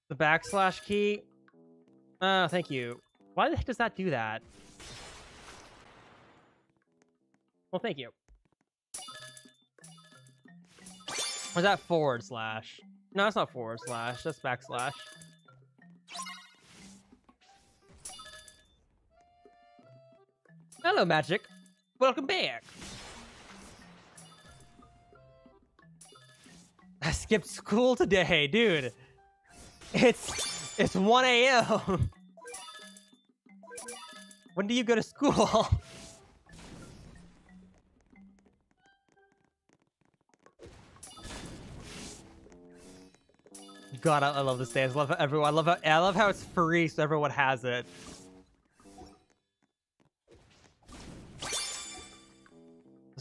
The backslash key. Oh, thank you. Why the heck does that do that? Well, thank you. Is that forward slash? No, that's not forward slash. That's backslash. Hello, Magic. Welcome back. I skipped school today, dude. It's it's 1 a.m. when do you go to school? [LAUGHS] God, I, I love this dance. I love everyone. I love how I love how it's free, so everyone has it.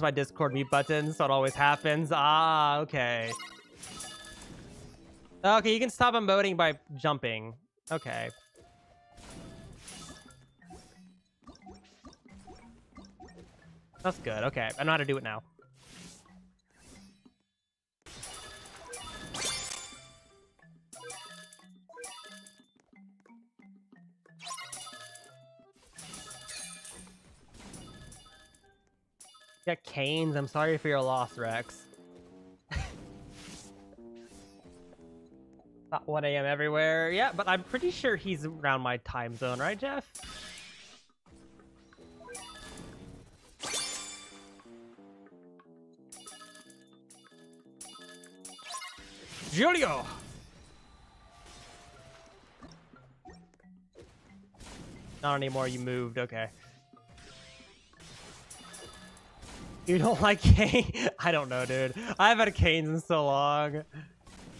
My Discord mute button, so it always happens. Ah, okay. Okay, you can stop emoting by jumping. Okay. That's good. Okay, I know how to do it now. Yeah, Canes. I'm sorry for your loss, Rex. [LAUGHS] Not 1 a.m. everywhere. Yeah, but I'm pretty sure he's around my time zone, right, Jeff? Julio! Not anymore, you moved, okay. You don't like Kane? [LAUGHS] I don't know, dude. I haven't had Canes in so long.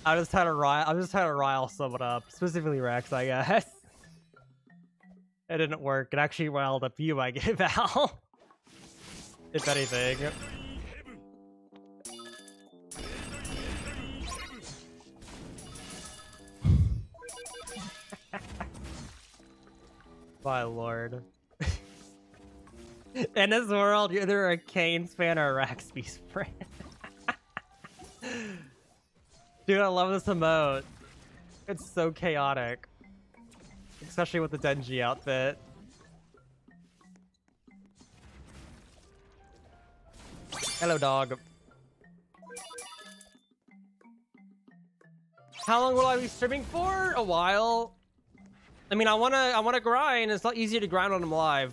I'm just trying to rile. I'm just trying to rile someone up, specifically Rex, I guess. [LAUGHS] It didn't work. It actually riled up you, I get [LAUGHS] Val. if anything. My lord. [LAUGHS] In this world, you're either a Canes fan or a Raxby's fan. [LAUGHS] Dude, I love this emote. It's so chaotic. Especially with the Denji outfit. Hello, dog. How long will I be streaming for? A while. I mean, I wanna, I wanna grind. It's a lot easier to grind when I'm live.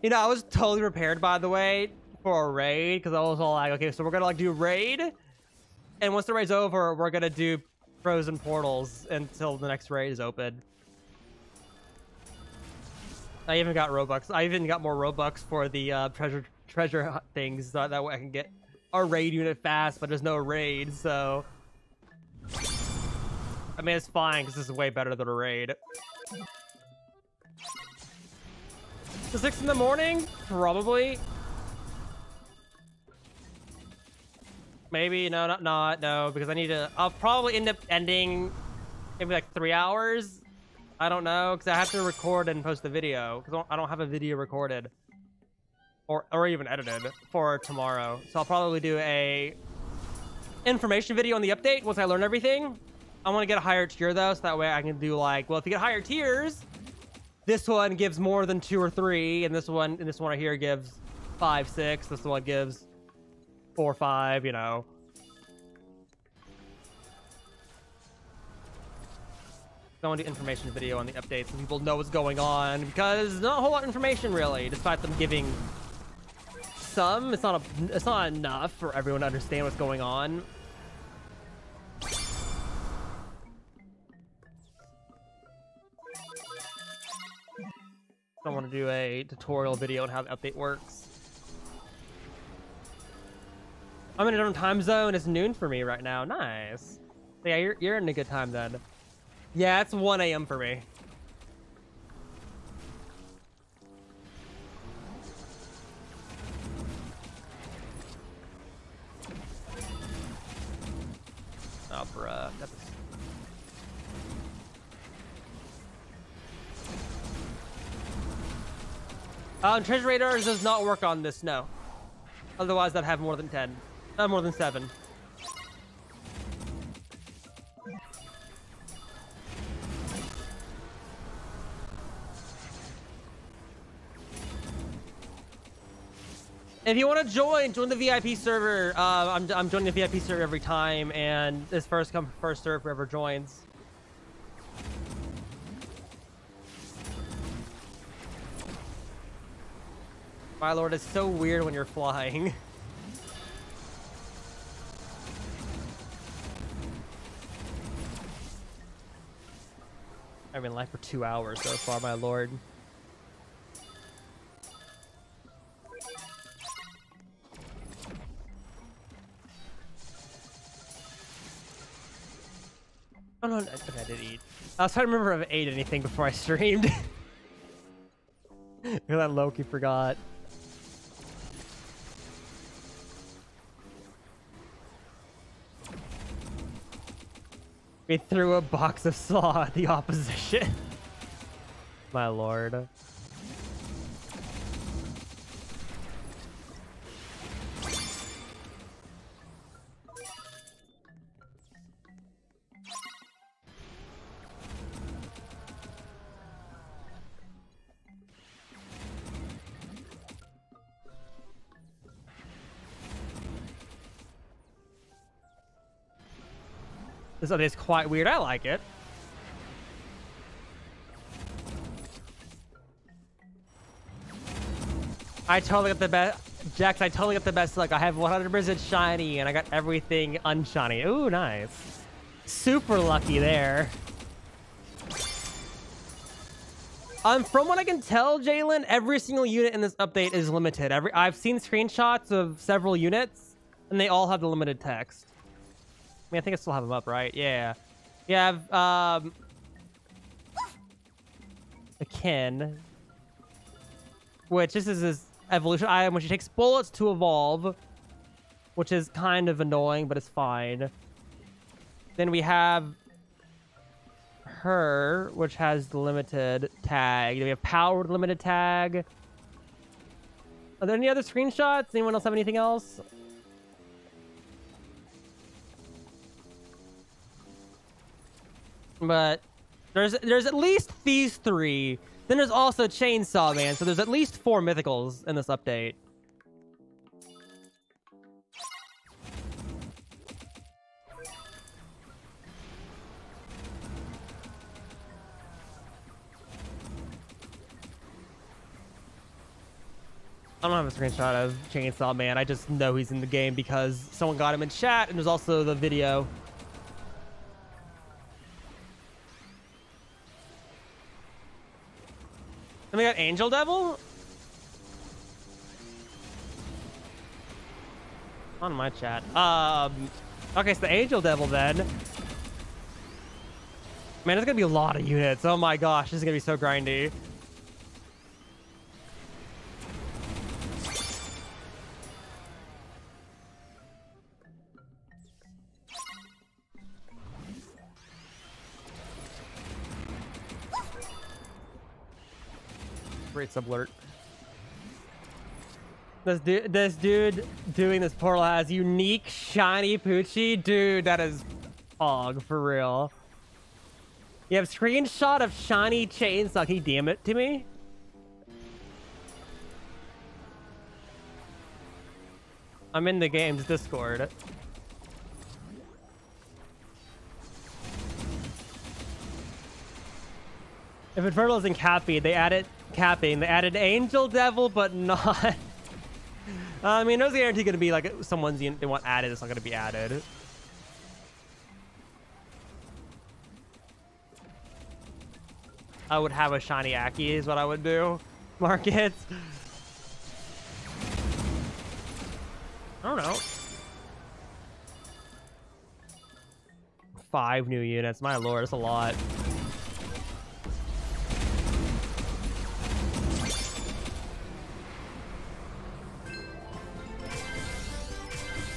You know, I was totally prepared, by the way, for a raid because I was all like, okay, so we're gonna like do raid, and once the raid's over, we're gonna do frozen portals until the next raid is open. I even got Robux. I even got more Robux for the uh, treasure treasure things so that way I can get a raid unit fast, but there's no raid, so I mean it's fine because this is way better than a raid. To six in the morning? Probably. Maybe, no, not, not, no, because I need to, I'll probably end up ending maybe like three hours. I don't know, because I have to record and post the video, because I don't have a video recorded. Or, or even edited for tomorrow. So I'll probably do a information video on the update once I learn everything. I want to get a higher tier though, so that way I can do like, well, if you get higher tiers, this one gives more than two or three, and this one, and this one right here gives five, six. This one gives four, five. You know. I want to do information video on the updates so people know what's going on because not a whole lot of information really, despite them giving some. It's not a, it's not enough for everyone to understand what's going on. I want to do a tutorial video on how the update works. I'm in a different time zone. It's noon for me right now. Nice. Yeah, you're, you're in a good time then. Yeah, it's 1 a.m. for me. Oh, bruh. That's Um, Treasure Raiders does not work on this, no. Otherwise, I'd have more than 10. Not more than 7. If you want to join, join the VIP server. Uh, I'm, I'm joining the VIP server every time, and this first come, first serve whoever joins. My lord, it's so weird when you're flying. I've been live for two hours so far, my lord. Oh no, I, I did eat. I was trying to remember if I ate anything before I streamed. Look [LAUGHS] that lowkey forgot. We threw a box of saw at the opposition. [LAUGHS] My lord. This is quite weird. I like it. I totally got the best. Jax, I totally got the best look. I have 100% shiny, and I got everything unshiny. Ooh, nice. Super lucky there. Um, from what I can tell, Jalen, every single unit in this update is limited. Every I've seen screenshots of several units, and they all have the limited text mean, I think I still have them up, right? Yeah. Yeah, I've, um... Akin. Which, this is his evolution item, which he takes bullets to evolve. Which is kind of annoying, but it's fine. Then we have her, which has the limited tag. Then we have powered limited tag. Are there any other screenshots? Anyone else have anything else? But there's there's at least these three. Then there's also Chainsaw Man, so there's at least four mythicals in this update. I don't have a screenshot of Chainsaw Man. I just know he's in the game because someone got him in chat, and there's also the video. And we got Angel Devil? On my chat. Um, okay, so the Angel Devil then. Man, there's gonna be a lot of units. Oh my gosh, this is gonna be so grindy. Great sublert. This dude, this dude doing this portal has unique shiny Poochie. Dude, that is fog for real. You have screenshot of shiny chainsaw. Can you DM it to me? I'm in the game's Discord. If Infernal isn't cappy, they added capping. They added Angel Devil, but not. [LAUGHS] I mean, there's guarantee going to be like someone's unit they want added. It's not going to be added. I would have a shiny Aki is what I would do. [LAUGHS] Markets. I don't know. Five new units. My lord, that's a lot.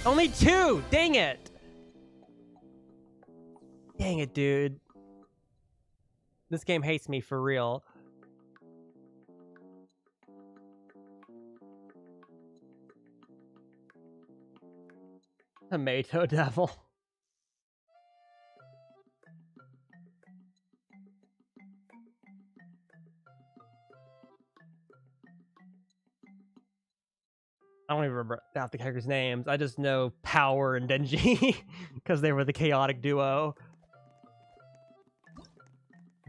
Only two! Dang it! Dang it, dude. This game hates me for real. Tomato [LAUGHS] Devil. I don't even remember half the characters' names. I just know Power and Denji [LAUGHS] because they were the chaotic duo.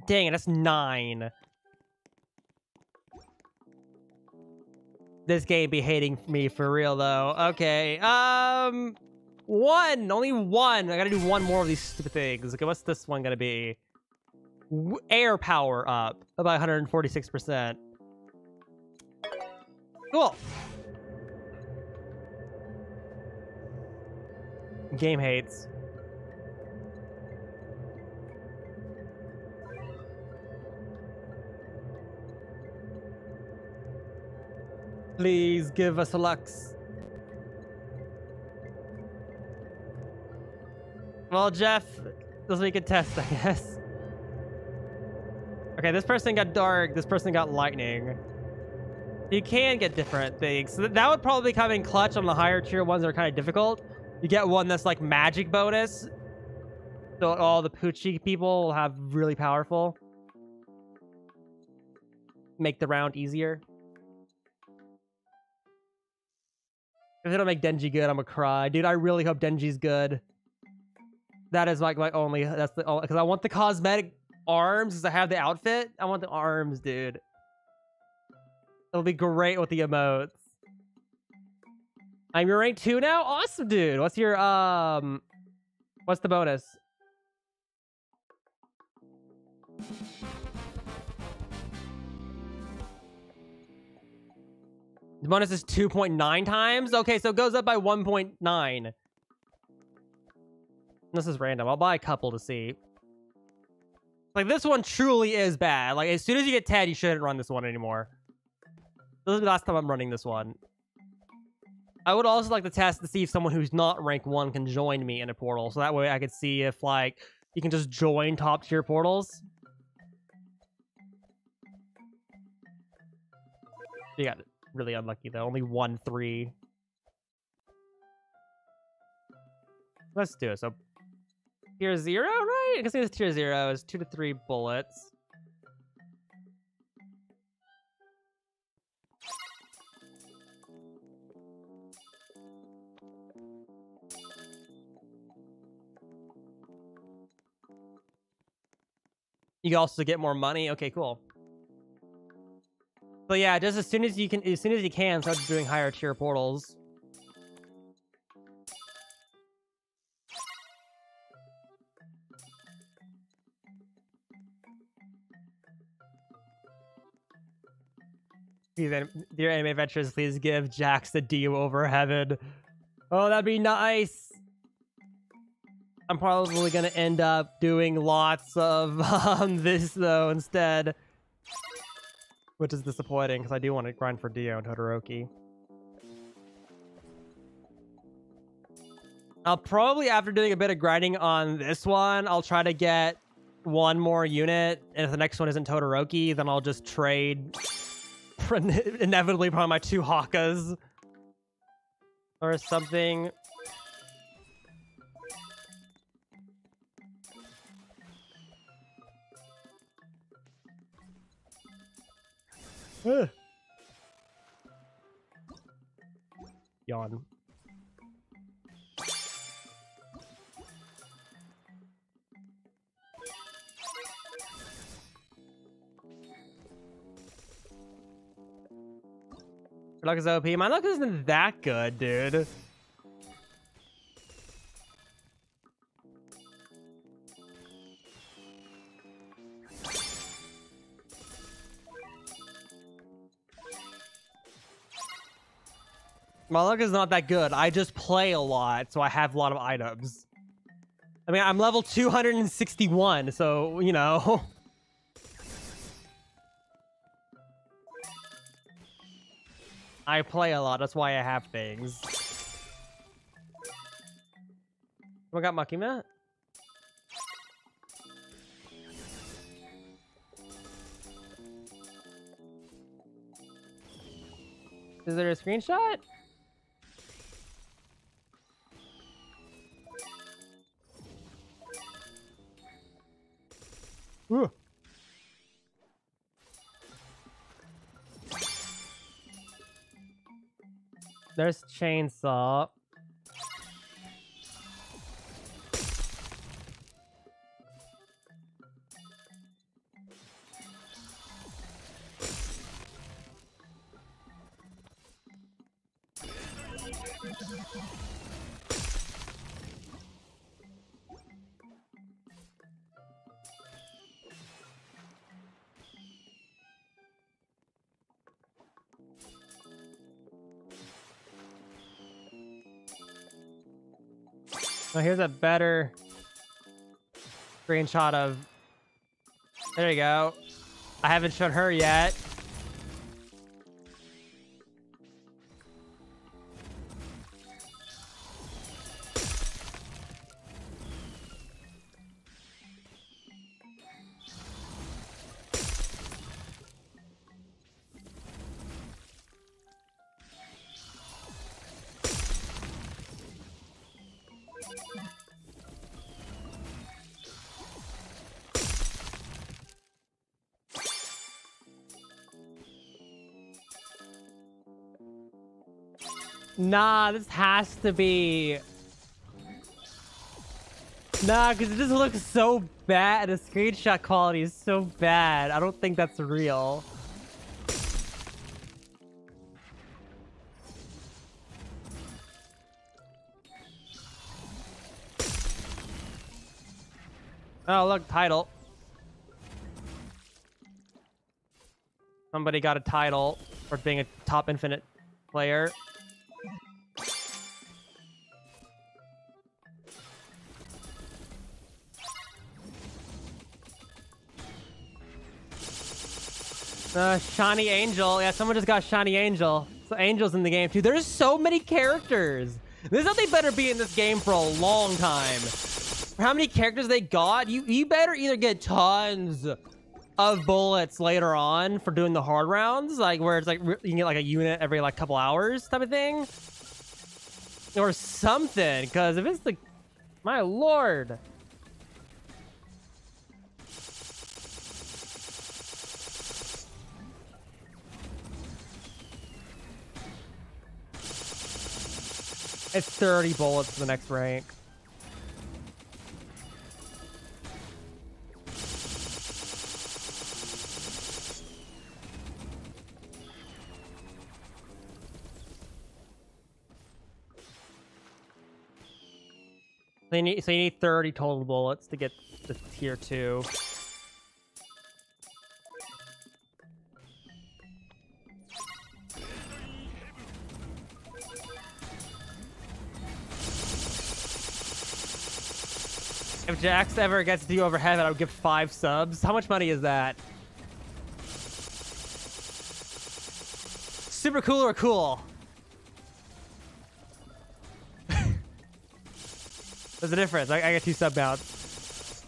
Dang it, that's nine. This game be hating me for real though. Okay, um, one, only one. I gotta do one more of these stupid things. Okay, what's this one gonna be? Air power up about 146%. Cool. Game hates. Please give us a Lux. Well, Jeff, this we could test, I guess. Okay, this person got dark. This person got lightning. You can get different things. That would probably come in clutch on the higher tier ones that are kind of difficult. You get one that's like magic bonus. So all the Poochie people will have really powerful. Make the round easier. If they don't make Denji good, I'm gonna cry. Dude, I really hope Denji's good. That is like my only, that's the only, because I want the cosmetic arms, because I have the outfit. I want the arms, dude. It'll be great with the emotes. I'm your rank two now? Awesome, dude. What's your, um, what's the bonus? The bonus is 2.9 times? Okay, so it goes up by 1.9. This is random. I'll buy a couple to see. Like, this one truly is bad. Like, as soon as you get 10, you shouldn't run this one anymore. This is the last time I'm running this one. I would also like to test to see if someone who's not rank 1 can join me in a portal. So that way I could see if, like, you can just join top tier portals. You got really unlucky though. Only one three. Let's do it. So tier zero, right? I can see this tier zero is two to three bullets. You also get more money. Okay, cool. But yeah, just as soon as you can, as soon as you can, start doing higher tier portals. Dear Anime Adventures, please give Jax the Dio over heaven. Oh, that'd be nice. I'm probably gonna end up doing lots of [LAUGHS] um, this though instead, which is disappointing because I do want to grind for Dio and Todoroki. I'll probably after doing a bit of grinding on this one, I'll try to get one more unit, and if the next one isn't Todoroki, then I'll just trade [LAUGHS] inevitably probably my two Hakas or something. Yawn. luck is OP. My luck isn't that good, dude. My luck is not that good. I just play a lot, so I have a lot of items. I mean, I'm level 261, so, you know. [LAUGHS] I play a lot, that's why I have things. We got Makima? Is there a screenshot? Ooh. There's chainsaw. Here's a better screenshot of... There you go. I haven't shown her yet. Has to be... Nah, because it just looks so bad. The screenshot quality is so bad. I don't think that's real. Oh, look, title. Somebody got a title for being a top infinite player. Uh, Shiny Angel. Yeah, someone just got Shiny Angel. So Angel's in the game too. There's so many characters. There's nothing better be in this game for a long time. For how many characters they got, you, you better either get tons of bullets later on for doing the hard rounds, like where it's like you can get like a unit every like couple hours type of thing. Or something, because if it's the... My lord. It's 30 bullets for the next rank. So you, need, so you need 30 total bullets to get the tier 2. If Jax ever gets to you over heaven, I would give five subs. How much money is that? Super cool or cool? [LAUGHS] There's a difference. I, I get two sub mounts.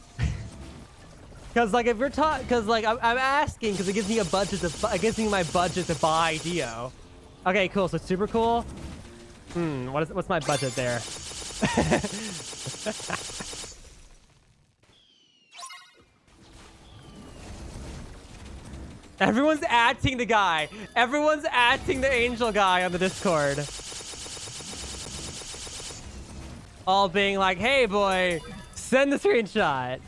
Because [LAUGHS] like if you're taught, because like I'm, I'm asking, because it gives me a budget to, it gives me my budget to buy Dio. Okay, cool. So super cool. Hmm. What is what's my budget there? [LAUGHS] Everyone's acting the guy. Everyone's acting the angel guy on the Discord. All being like, "Hey, boy, send the screenshot."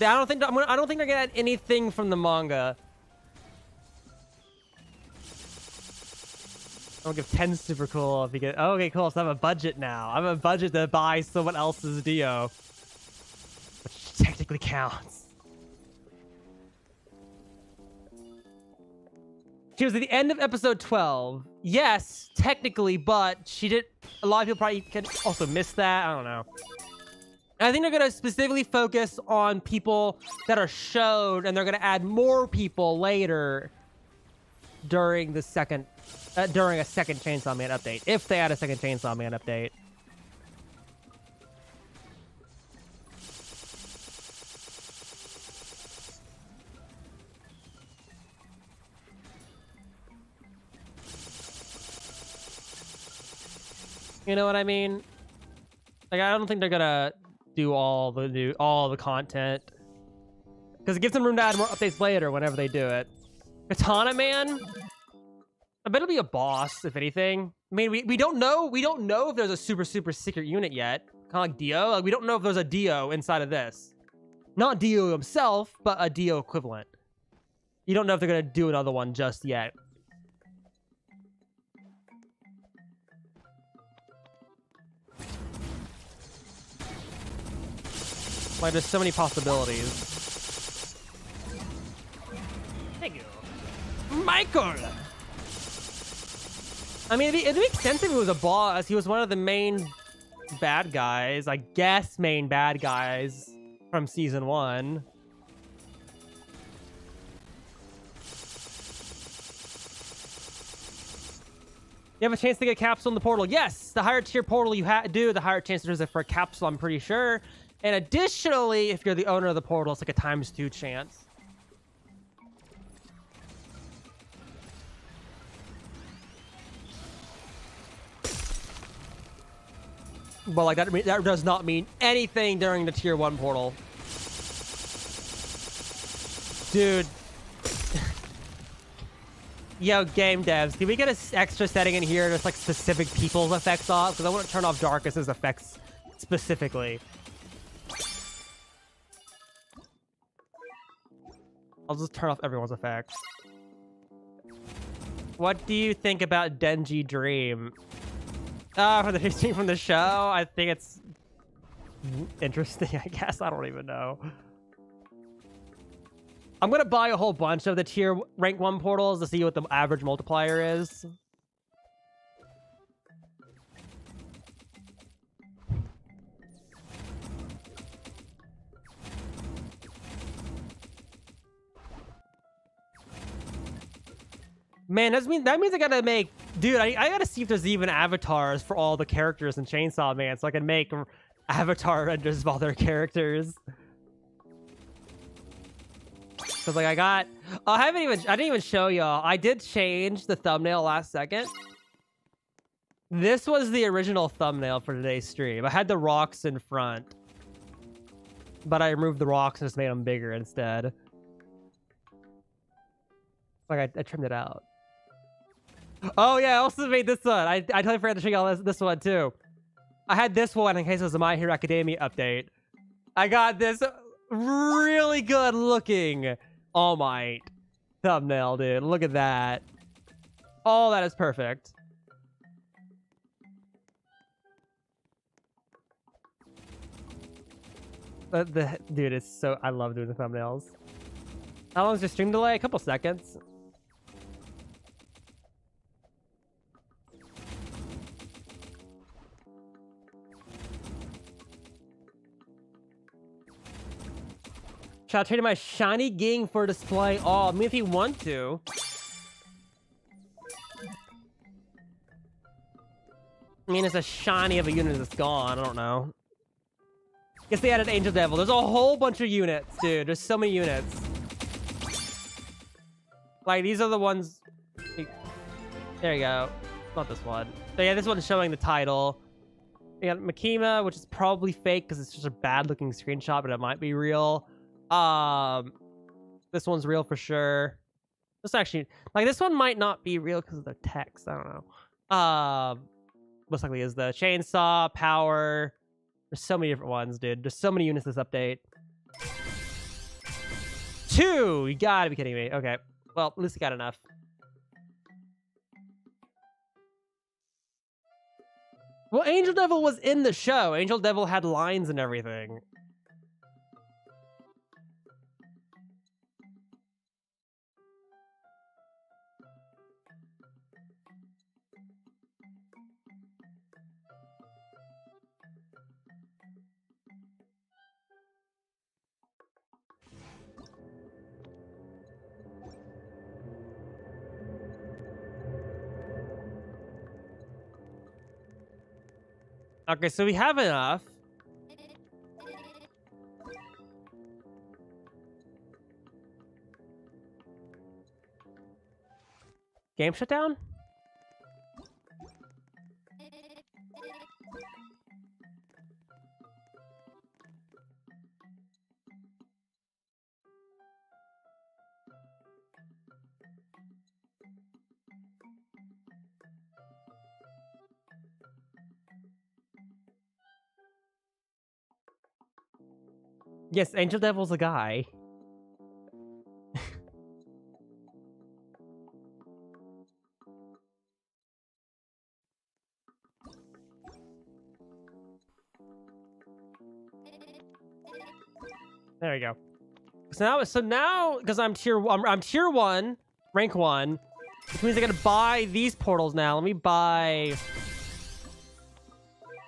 I don't think I don't think they're gonna add anything from the manga. I'll give 10 super cool if you get. Oh, okay, cool. So I have a budget now. I have a budget to buy someone else's Dio, which technically counts. She was at the end of episode 12. Yes, technically, but she did. A lot of people probably can also miss that. I don't know. I think they're going to specifically focus on people that are showed, and they're going to add more people later during the second, uh, during a second Chainsaw Man update, if they add a second Chainsaw Man update. You know what I mean? Like, I don't think they're gonna do all the new all the content because it gives them room to add more updates later whenever they do it. Katana Man, I bet it'll be a boss if anything. I mean, we, we don't know we don't know if there's a super super secret unit yet. Kind of like Dio. Like we don't know if there's a Dio inside of this. Not Dio himself, but a Dio equivalent. You don't know if they're gonna do another one just yet. Like, there's so many possibilities. Thank you. Michael! I mean, it'd, be, make sense if he was a boss. He was one of the main bad guys. I guess main bad guys from season one. You have a chance to get a capsule in the portal. Yes, the higher tier portal you ha do, the higher chance there is for a capsule, I'm pretty sure. And additionally, if you're the owner of the portal, it's like a times two chance. But like that, that does not mean anything during the tier one portal. Dude. [LAUGHS] Yo, game devs, can we get an extra setting in here that's like specific people's effects off? Because I want to turn off Darkus's effects specifically. I'll just turn off everyone's effects. What do you think about Denji Dream? Uh, for the [LAUGHS] stream from the show, I think it's interesting, [LAUGHS] I guess. I don't even know. I'm gonna buy a whole bunch of the tier rank 1 portals to see what the average multiplier is. Man, that means that means I gotta make, dude. I, I gotta see if there's even avatars for all the characters in Chainsaw Man, so I can make avatar renders of all their characters. Cause like I got, I haven't even, I didn't even show y'all. I did change the thumbnail last second. This was the original thumbnail for today's stream. I had the rocks in front, but I removed the rocks and just made them bigger instead. Like I, I trimmed it out. Oh yeah, I also made this one. I, I totally forgot to show y'all this, this one too. I had this one in case it was a My Hero Academia update. I got this really good looking All Might thumbnail, dude. Look at that. All oh, that is perfect. But the dude is so I love doing the thumbnails. How long is your stream delay? A couple seconds. Shall I trade my shiny Ging for display all? I mean, if you want to. I mean, it's a shiny of a unit that's gone. I don't know. Guess they added Angel Devil. There's a whole bunch of units, dude. There's so many units. Like, these are the ones... There you go. Not this one. So yeah, this one's showing the title. We got Makima, which is probably fake because it's just a bad-looking screenshot, but it might be real. Um, This one's real for sure. This actually... Like, this one might not be real because of the text. I don't know. Um, most likely is the Chainsaw, Power... There's so many different ones, dude. There's so many units this update. Two! You gotta be kidding me. Okay. Well, at least got enough. Well, Angel Devil was in the show. Angel Devil had lines and everything. Okay, so we have enough. Game shut Yes, Angel Devil's a guy. there we go. So now, so now, because I'm tier, I'm, I'm tier one, rank one, which means I gotta buy these portals now. Let me buy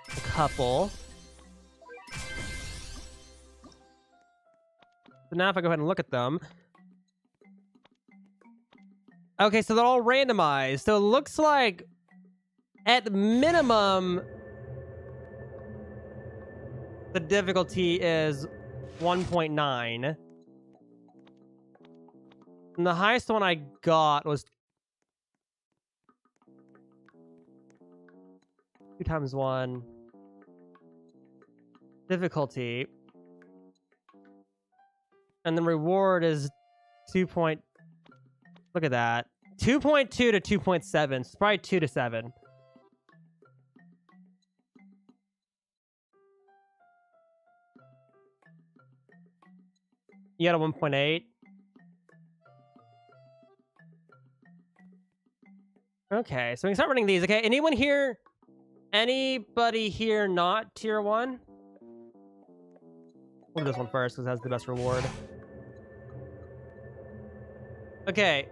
a couple. So now if I go ahead and look at them. Okay, so they're all randomized. So it looks like at the minimum the difficulty is 1.9. And the highest one I got was two times one difficulty. And the reward is 2 point... Look at that. 2.2 to 2.7. So it's probably 2 to 7. You got a 1.8. Okay, so we can start running these. Okay, anyone here? Anybody here not tier 1? We'll do this one first because it has the best reward. Okay.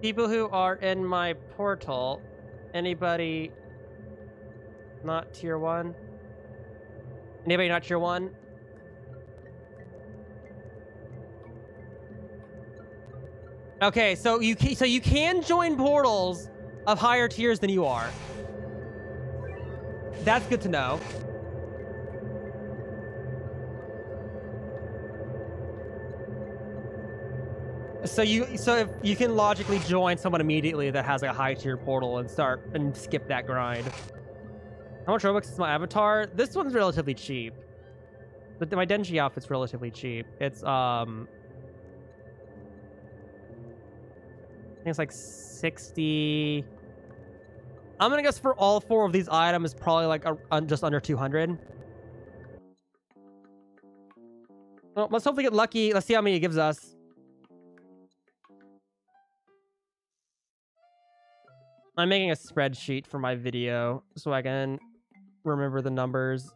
People who are in my portal. Anybody not tier 1? Anybody not tier 1? Okay, so you can, so you can join portals of higher tiers than you are. That's good to know. So you so if you can logically join someone immediately that has like a high tier portal and start and skip that grind. How much Robux is my avatar? This one's relatively cheap. But my Denji outfit's relatively cheap. It's um I think it's like 60 I'm gonna guess for all four of these items probably like a, just under 200. Well, let's hopefully get lucky. Let's see how many it gives us. I'm making a spreadsheet for my video so I can remember the numbers.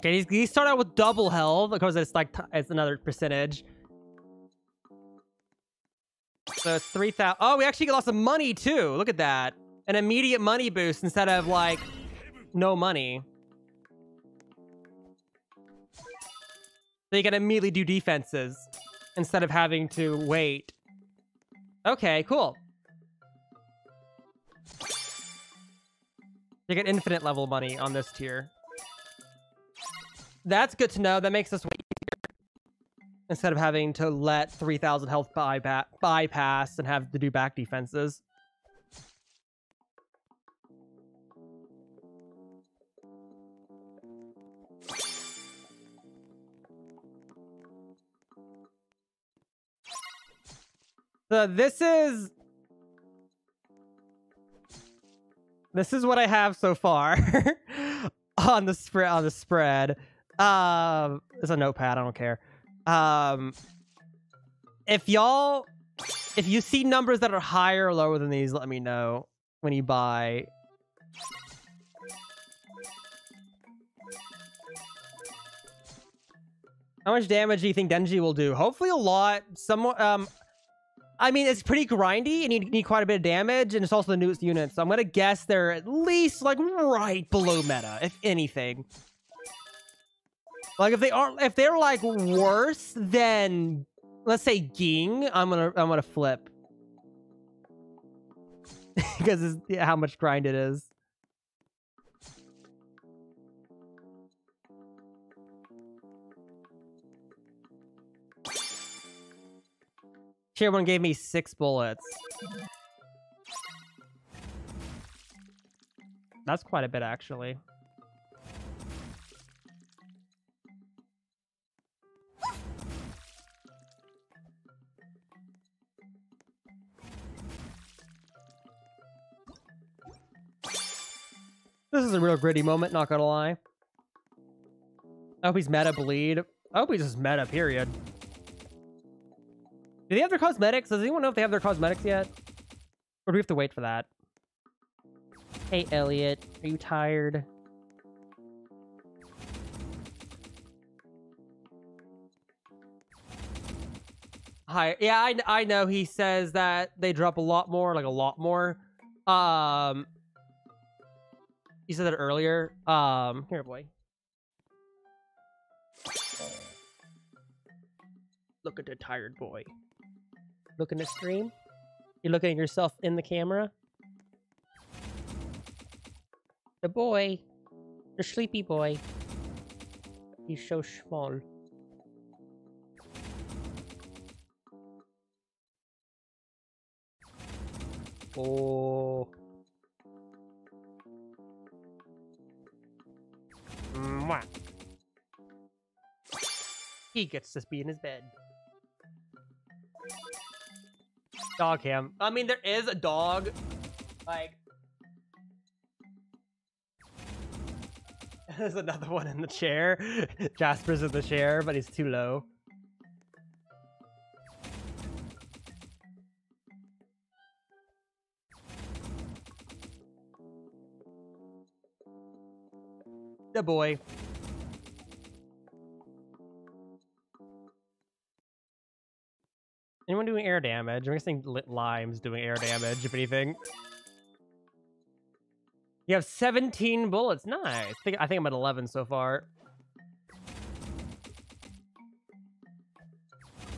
Okay, these, these start out with double health because it's like it's another percentage. So it's three thousand. Oh, we actually lost some money too. Look at that, an immediate money boost instead of like no money. So you can immediately do defenses instead of having to wait. Okay, cool. You get infinite level money on this tier. That's good to know. That makes us instead of having to let 3,000 health bypa- bypass and have to do back defenses. So this is this is what I have so far [LAUGHS] on the spread on the spread. Um, it's a notepad. I don't care. Um, if y'all, if you see numbers that are higher or lower than these, let me know when you buy. How much damage do you think Denji will do? Hopefully a lot. Some, um, I mean, it's pretty grindy and you need quite a bit of damage, and it's also the newest unit, so I'm gonna guess they're at least like right below meta, if anything. Like if they aren't, if they're like worse than, let's say Ging, I'm gonna, I'm gonna flip [LAUGHS] because yeah, how much grind it is. Tier one gave me six bullets. That's quite a bit, actually. This is a real gritty moment, not gonna lie. I hope he's meta bleed. I hope he's just meta, period. Do they have their cosmetics? Does anyone know if they have their cosmetics yet? Or do we have to wait for that? Hey, Elliot. Are you tired? Hi. Yeah, I, I know he says that they drop a lot more, like a lot more. Um, you said that earlier. Um, here, boy. Look at the tired boy. Looking to stream? You looking at yourself in the camera? The boy. The sleepy boy. He's so small. Oh. Mwah. He gets to be in his bed. Dog cam. I mean, there is a dog. Like, [LAUGHS] there's another one in the chair. [LAUGHS] Jasper's in the chair, but he's too low. The boy. Anyone doing air damage? I'm guessing Lime's doing air damage, if anything. You have 17 bullets. Nice. I think, I think I'm at 11 so far.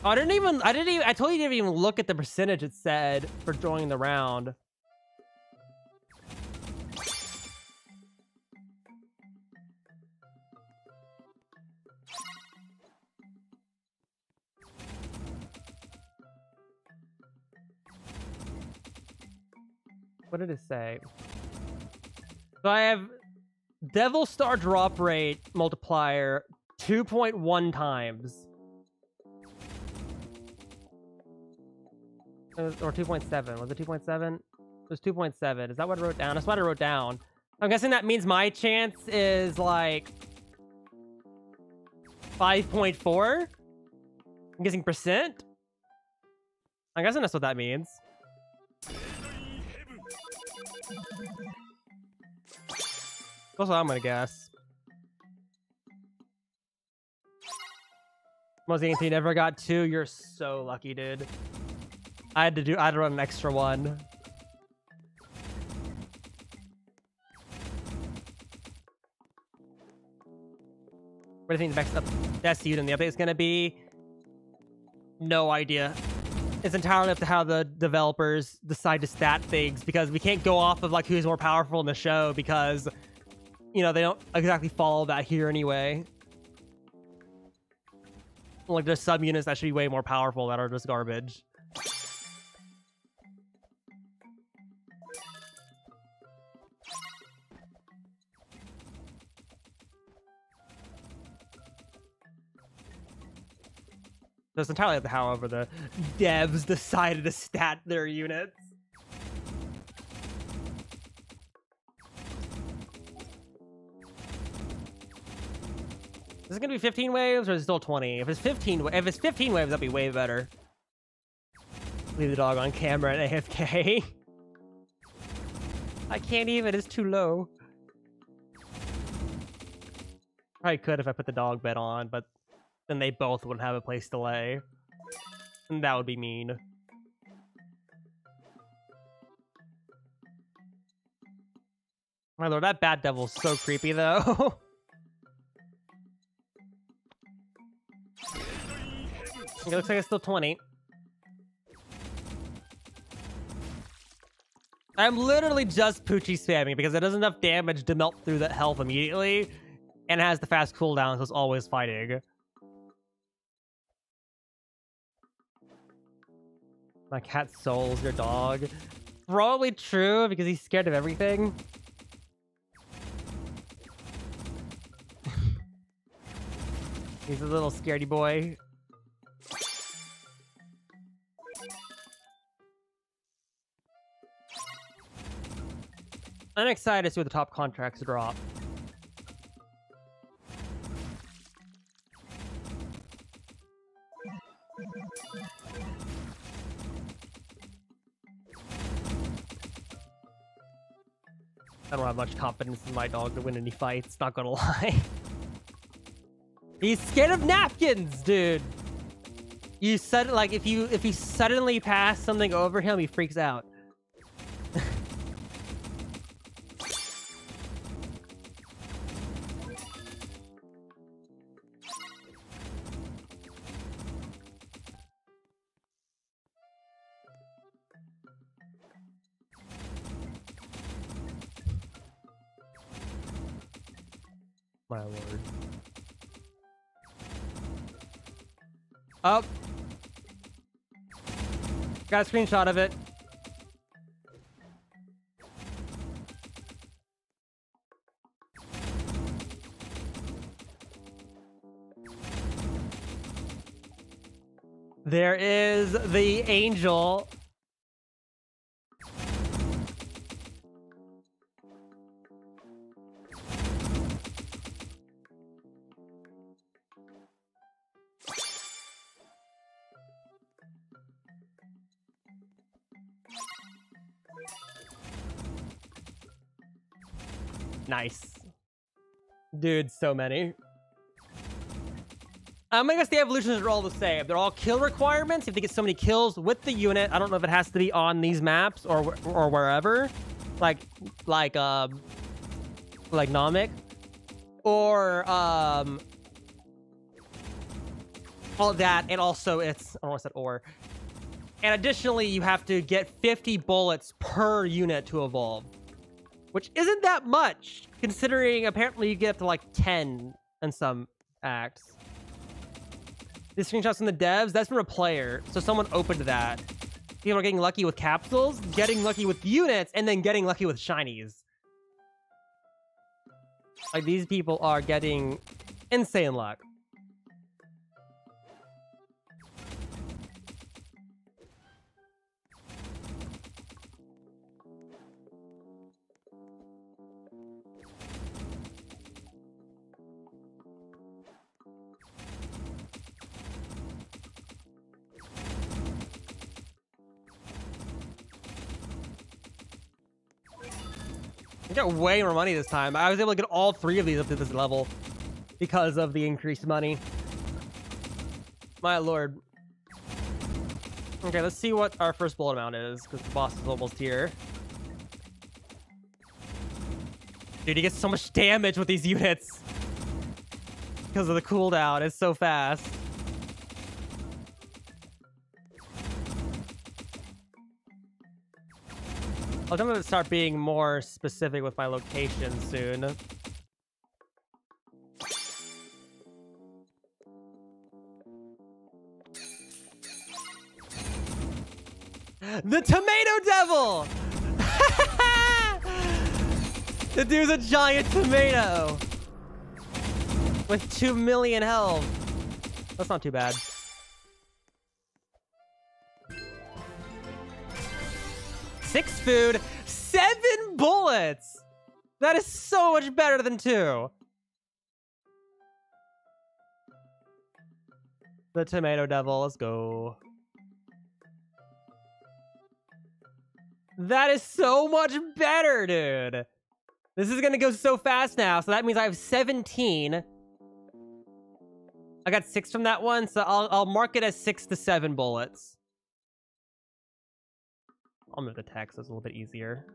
Oh, I didn't even, I didn't even, I told you to even look at the percentage it said for joining the round. What did it say? So I have Devil Star drop rate multiplier 2.1 times. Or 2.7. Was it 2.7? There's 2.7. Is that what I wrote down? That's what I wrote down. I'm guessing that means my chance is like 5.4. I'm guessing percent. I'm guessing that's what that means. That's what I'm gonna guess. Mozzie you never got two. You're so lucky, dude. I had to do. I had to run an extra one. What do you think the next up best unit in the update is gonna be? No idea. It's entirely up to how the developers decide to stat things because we can't go off of like who's more powerful in the show because you know they don't exactly follow that here anyway. Like there's some units that should be way more powerful that are just garbage. That's entirely up to however the devs decided to stat their units. Is it gonna be 15 waves or is it still 20? If it's 15, if it's 15 waves, that'd be way better. Leave the dog on camera at AFK. I can't even, it's too low. Probably could if I put the dog bed on, but then they both wouldn't have a place to lay. And that would be mean. My lord, that Bat Devil's so creepy, though. [LAUGHS] it looks like it's still 20. I'm literally just Poochie spamming because it does enough damage to melt through that health immediately and has the fast cooldown, so it's always fighting. My cat souls your dog. Probably true because he's scared of everything. [LAUGHS] he's a little scaredy boy. I'm excited to see what the top contracts drop. I don't have much confidence in my dog to win any fights, not gonna [LAUGHS] lie. He's scared of napkins, dude. You said like if you if you suddenly pass something over him, he freaks out. Up. Got a screenshot of it. There is the angel. Dude, so many. I guess the evolutions are all the same. They're all kill requirements. If they get so many kills with the unit, I don't know if it has to be on these maps or or wherever, like like um like Namek, or um all that, and also it's I to say or. And additionally, you have to get 50 bullets per unit to evolve, which isn't that much considering apparently you get up to like 10 in some acts. These screenshots from the devs, that's from a player. So someone opened that. People are getting lucky with capsules, getting lucky with units, and then getting lucky with shinies. Like, these people are getting insane luck. I got way more money this time. I was able to get all three of these up to this level because of the increased money. My lord. Okay, let's see what our first bullet amount is, because the boss is almost here. Dude, he gets so much damage with these units. Because of the cooldown. It's so fast. I'll going to start being more specific with my location soon. The Tomato Devil! [LAUGHS] the dude's a giant tomato! With 2 million health. That's not too bad. Six food, seven bullets! That is so much better than two. The Tomato Devil, let's go. That is so much better, dude. This is gonna go so fast now. So that means I have 17. I got six from that one, so I'll, I'll mark it as six to seven bullets. I'll move the text, it's a little bit easier.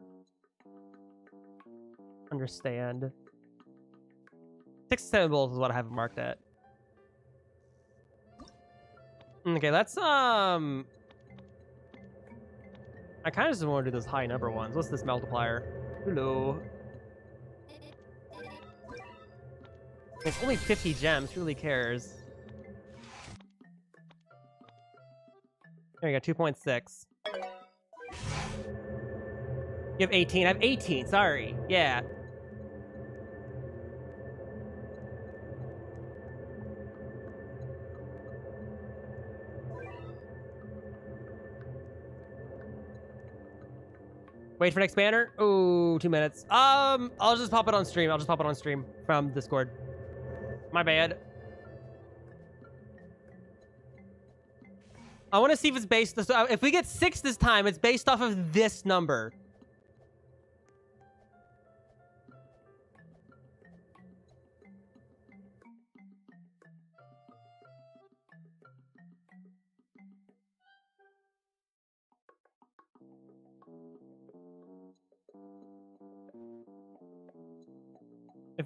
Understand. Six bullets is what I have marked at. Okay, let's, um... I kind of just want to do those high number ones. What's this multiplier? Hello. It's only 50 gems. Who really cares? There you go, 2.6. You have 18. I have 18. Sorry. Yeah. Wait for next banner. Oh, two minutes. Um, I'll just pop it on stream. I'll just pop it on stream from Discord. My bad. I want to see if it's based. If we get six this time, it's based off of this number.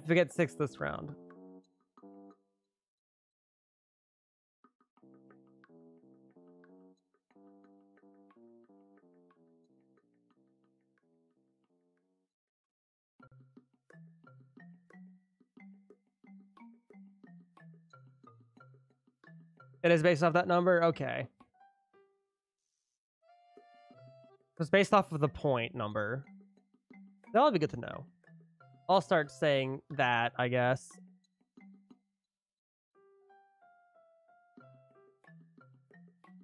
If we get six this round. It is based off that number? Okay. It's based off of the point number. That'll be good to know. I'll start saying that, I guess.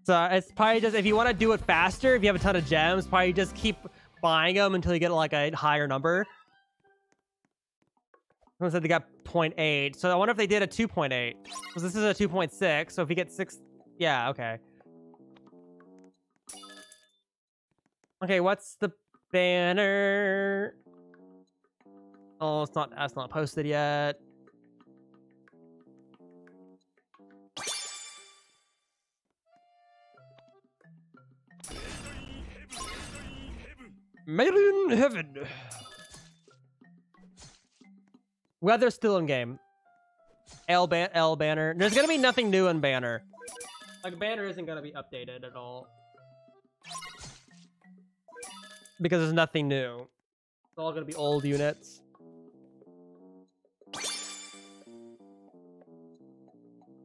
So uh, it's probably just, if you want to do it faster, if you have a ton of gems, probably just keep buying them until you get like a higher number. Someone said they got 0.8. So I wonder if they did a 2.8. Because this is a 2.6. So if you get 6... Yeah, okay. Okay, what's the banner? Oh, it's not, that's not posted yet. Made in heaven. Weather's still in game. L, ban L banner. There's gonna be nothing new in banner. Like banner isn't gonna be updated at all. Because there's nothing new. It's all gonna be old units.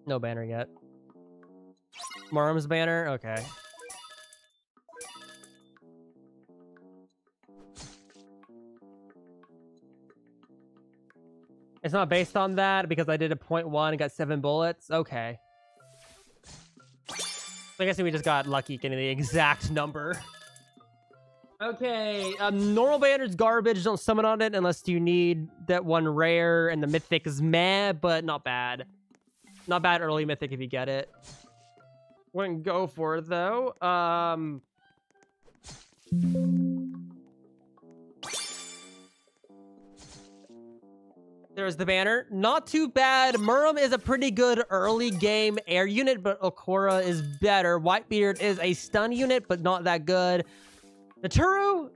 No banner yet. Marm's banner? Okay. It's not based on that because I did a point one and got seven bullets. Okay. I guess we just got lucky getting the [LAUGHS] exact number. Okay, um, normal banner's garbage. Don't summon on it unless you need that one rare, and the mythic is meh, but not bad. Not bad early mythic if you get it. Wouldn't go for it though. Um. There's the banner. Not too bad. Murum is a pretty good early game air unit, but Okora is better. Whitebeard is a stun unit, but not that good. Naturu,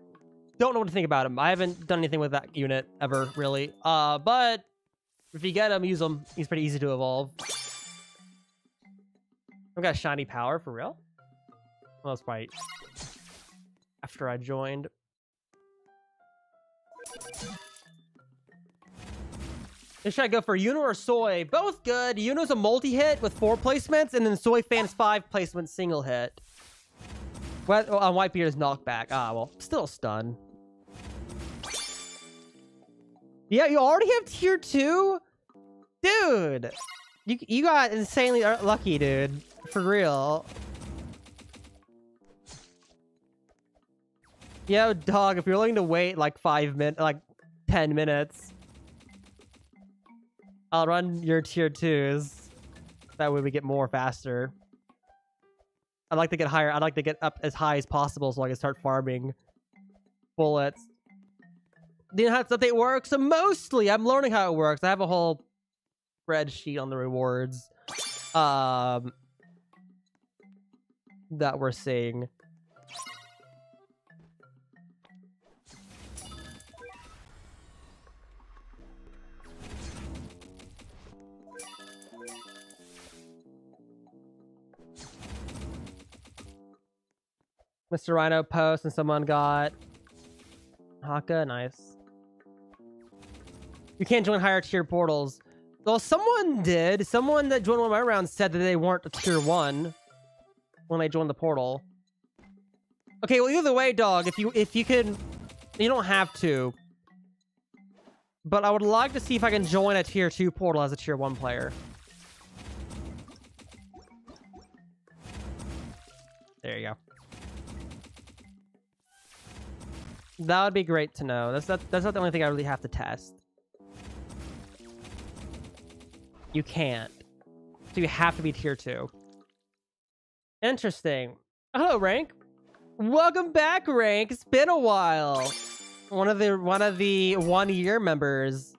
don't know what to think about him. I haven't done anything with that unit ever, really. Uh, but if you get him, use him. He's pretty easy to evolve. I've got shiny power for real. Well, that's right. After I joined. Should I go for Yuno or Soy? Both good. Yuno's a multi-hit with four placements, and then Soy Fan's five placements single hit. Well, oh, on Whitebeard is knockback. Ah, well, still stun. Yeah, you already have tier two? Dude! You, you got insanely uh, lucky, dude. For real. Yo, dog, if you're willing to wait like five minutes, like 10 minutes, I'll run your tier twos. That way we get more faster. I'd like to get higher. I'd like to get up as high as possible so I can start farming bullets. You know how update works? Mostly, I'm learning how it works. I have a whole spreadsheet on the rewards um, that we're seeing. Mr. Rhino post and someone got Haka, nice. You can't join higher tier portals. Well, someone did. Someone that joined one of my rounds said that they weren't tier one when they joined the portal. Okay, well either way, dog, if you if you can you don't have to. But I would like to see if I can join a tier two portal as a tier one player. There you go. That would be great to know. That's not, that's not the only thing I really have to test. You can't. So you have to be tier 2. Interesting. Hello, Rank. Welcome back, Rank. It's been a while. One of the one of the one year members.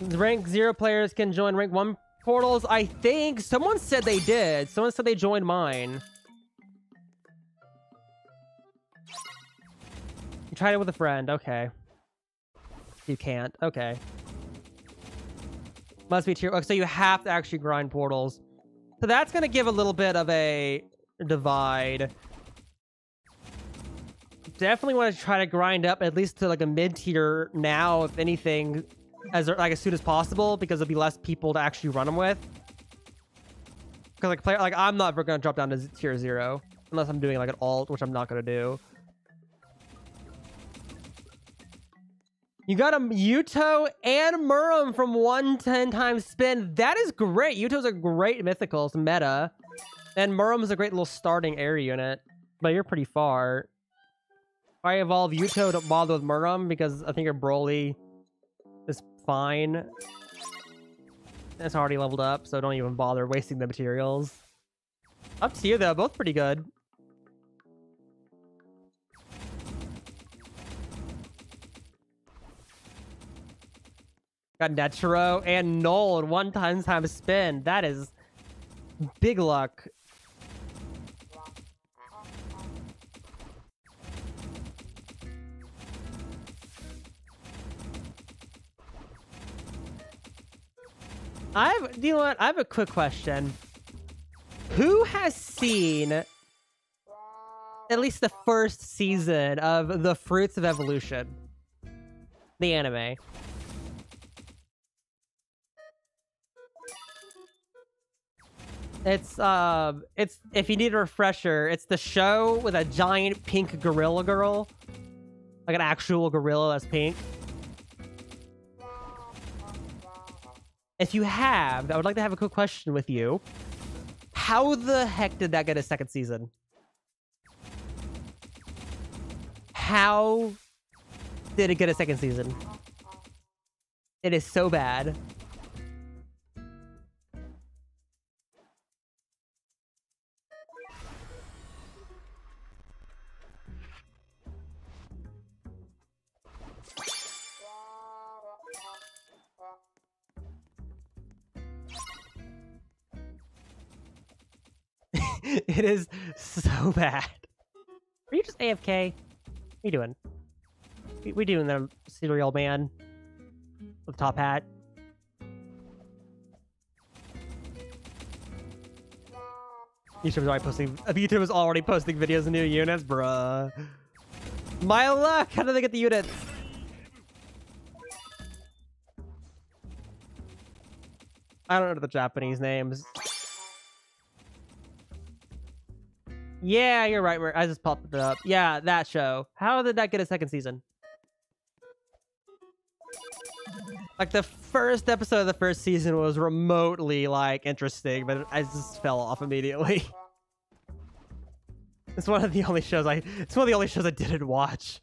rank zero players can join rank one portals. I think someone said they did. Someone said they joined mine. You tried it with a friend. Okay. You can't. Okay. Must be tier. So you have to actually grind portals. So that's going to give a little bit of a divide. Definitely want to try to grind up at least to like a mid tier now, if anything, as like as soon as possible because there'll be less people to actually run them with. Because like player, like I'm not ever gonna drop down to tier zero unless I'm doing like an alt, which I'm not gonna do. You got a Yuto and Murum from 110 times spin. That is great. Yuto's a great mythicals meta. And Murum's a great little starting air unit. But you're pretty far. I evolve Yuto, don't bother with Murum because I think your Broly fine. It's already leveled up, so don't even bother wasting the materials. Up to you, though. Both pretty good. Got Netro and Null in one time time spin. That is big luck. I have, you know what? I have a quick question. Who has seen at least the first season of The Fruits of Evolution? The anime. It's um it's if you need a refresher, it's the show with a giant pink gorilla girl. Like an actual gorilla that's pink. If you have, I would like to have a quick question with you. How the heck did that get a second season? How did it get a second season? It is so bad. [LAUGHS] it is so [LAUGHS] bad. Are you just AFK? What you doing? We, we doing the cereal man with top hat. YouTube was already posting. YouTube was already posting videos of new units, bruh. My luck! How do they get the units? I don't know the Japanese names. Yeah, you're right. I just popped it up. Yeah, that show. How did that get a second season? Like the first episode of the first season was remotely like interesting, but I just fell off immediately. [LAUGHS] it's one of the only shows I it's one of the only shows I didn't watch.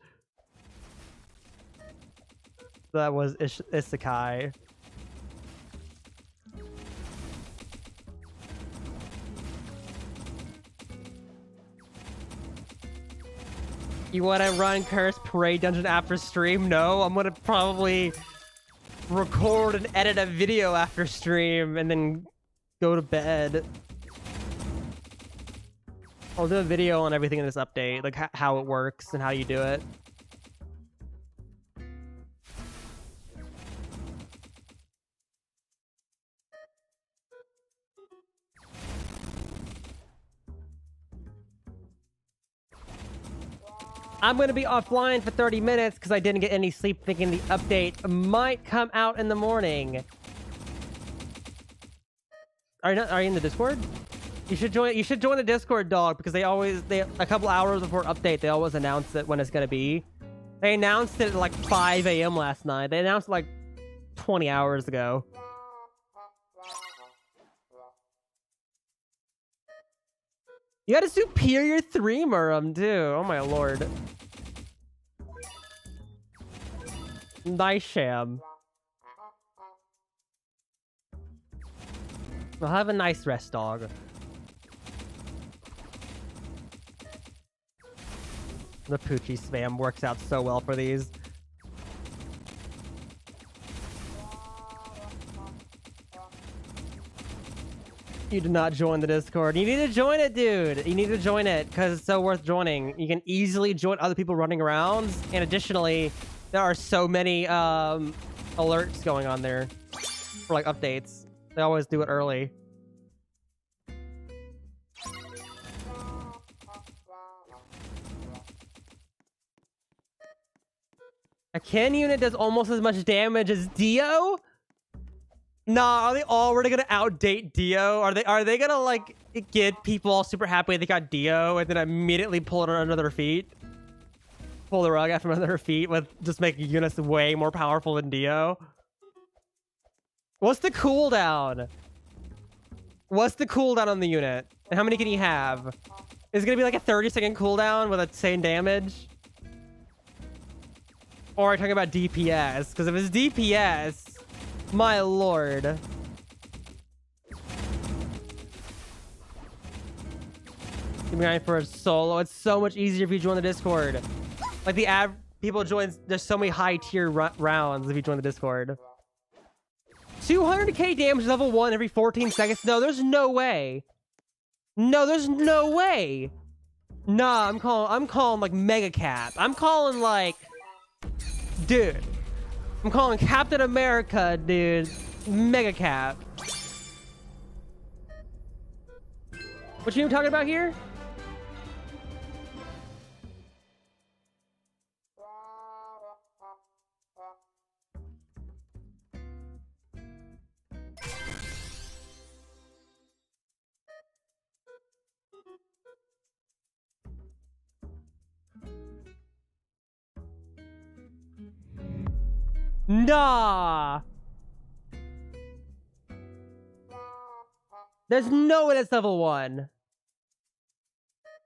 That was Ish Isekai. You want to run Curse Parade Dungeon after stream? No, I'm going to probably record and edit a video after stream and then go to bed. I'll do a video on everything in this update, like how it works and how you do it. I'm going to be offline for 30 minutes because I didn't get any sleep thinking the update might come out in the morning. Are you, not, are you in the Discord? You should join. You should join the Discord, dog, because they always they a couple hours before update they always announce it when it's gonna be. They announced it at like 5 a.m. last night. They announced like 20 hours ago. You got a superior three Murum too. Oh my lord. Nice sham. We'll have a nice rest, dog. The Poochie spam works out so well for these. You did not join the Discord. You need to join it, dude. You need to join it because it's so worth joining. You can easily join other people running around. And additionally, there are so many um, alerts going on there for like updates. They always do it early. A can unit does almost as much damage as Dio? Nah, are they already gonna outdate Dio? Are they are they gonna like get people all super happy they got Dio and then immediately pull it under their feet? Pull the rug out from [LAUGHS] under their feet with just making units way more powerful than Dio? What's the cooldown? What's the cooldown on the unit? And how many can you have? Is it gonna be like a 30 second cooldown with the same damage? Or are you talking about DPS? Because if it's DPS, my lord. Give me for a solo. It's so much easier if you join the Discord. Like the av people join. There's so many high tier rounds if you join the Discord. 200k damage level one every 14 seconds. No, there's no way. No, there's no way. Nah, I'm calling. I'm calling like mega cap. I'm calling like, dude. I'm calling Captain America, dude. Mega Cap. What you talking about here? Nah. There's no way that's level one.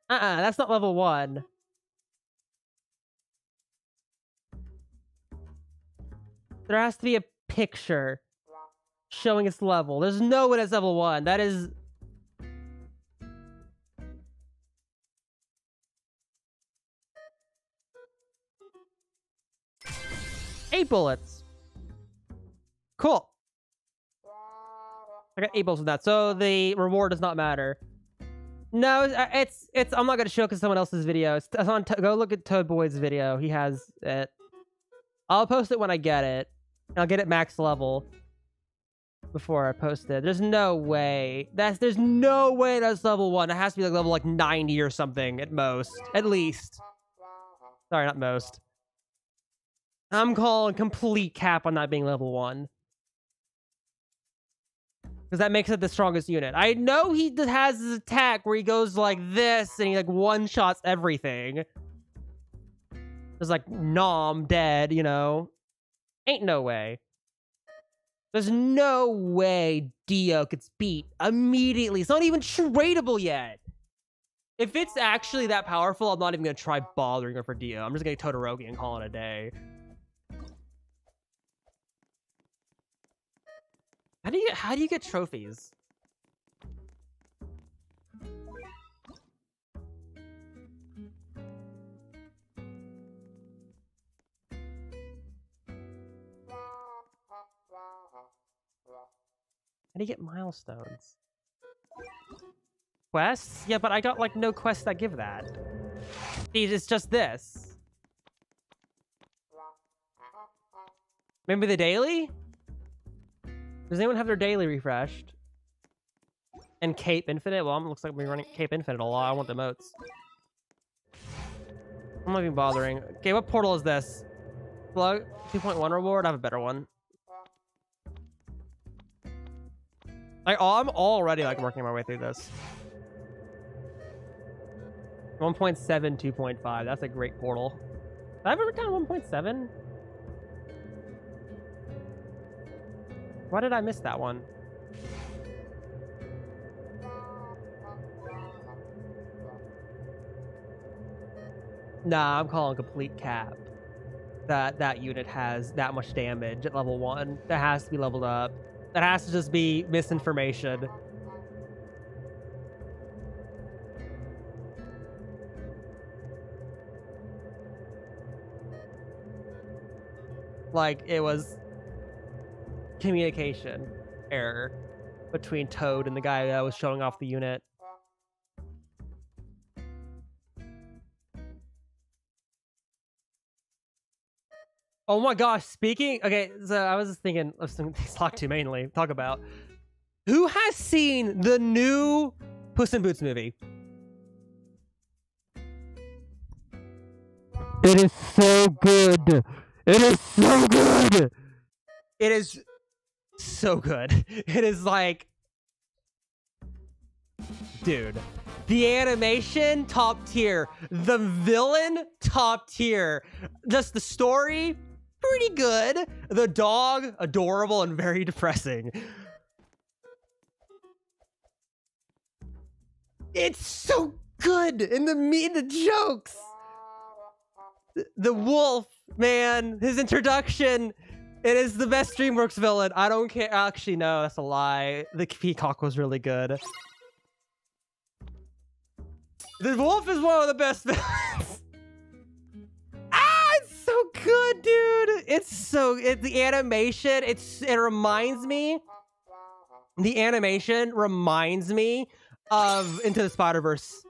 Uh-uh, that's not level one. There has to be a picture showing its level. There's no way that's level one. That is... Eight bullets. Cool. I got eight bullets from that, so the reward does not matter. No, it's- uh, it's. I'm not gonna show because someone else's video. It's on. Go look at Toad Boy's video. He has it. I'll post it when I get it. I'll get it max level before I post it. There's no way. That's there's no way that's level one. It has to be like level like 90 or something at most, at least. Sorry, not most. I'm calling complete cap on that being level one. Because that makes it the strongest unit. I know he has his attack where he goes like this and he like one shots everything. It's like, nom, dead, you know. Ain't no way. There's no way Dio gets beat immediately. It's not even tradable yet. If it's actually that powerful, I'm not even gonna try bothering her for Dio. I'm just gonna Todoroki and call it a day. How do you how do you get trophies? How do you get milestones? Quests? Yeah, but I got like no quests that give that. It's just this. Maybe the daily? Does anyone have their daily refreshed? And Cape Infinite? Well, it looks like we're running Cape Infinite a lot. I want the moats. I'm not even bothering. Okay, what portal is this? Plug 2.1 reward? I have a better one. Like, oh, I'm already like working my way through this. 1.7, 2.5. That's a great portal. Have I ever done 1.7? Why did I miss that one? Nah, I'm calling complete cap. That that unit has that much damage at level one. That has to be leveled up. That has to just be misinformation. Like it was communication error between Toad and the guy that was showing off the unit. Oh my gosh, speaking okay, so I was just thinking of some [LAUGHS] things to mainly, talk about. Who has seen the new Puss in Boots movie? It is so good. It is so good. It is so good. [LAUGHS] It is like, dude, the animation top tier, the villain top tier, just the story pretty good, the dog adorable and very [LAUGHS] depressing. It's so good, and the me the jokes, the wolf man, his introduction. It is the best DreamWorks villain. I don't care. Actually, no, that's a lie. The peacock was really good. The wolf is one of the best [LAUGHS] villains. ah, it's so good, dude. It's so it, the animation. It's it reminds me. The animation reminds me of Into the Spider Verse.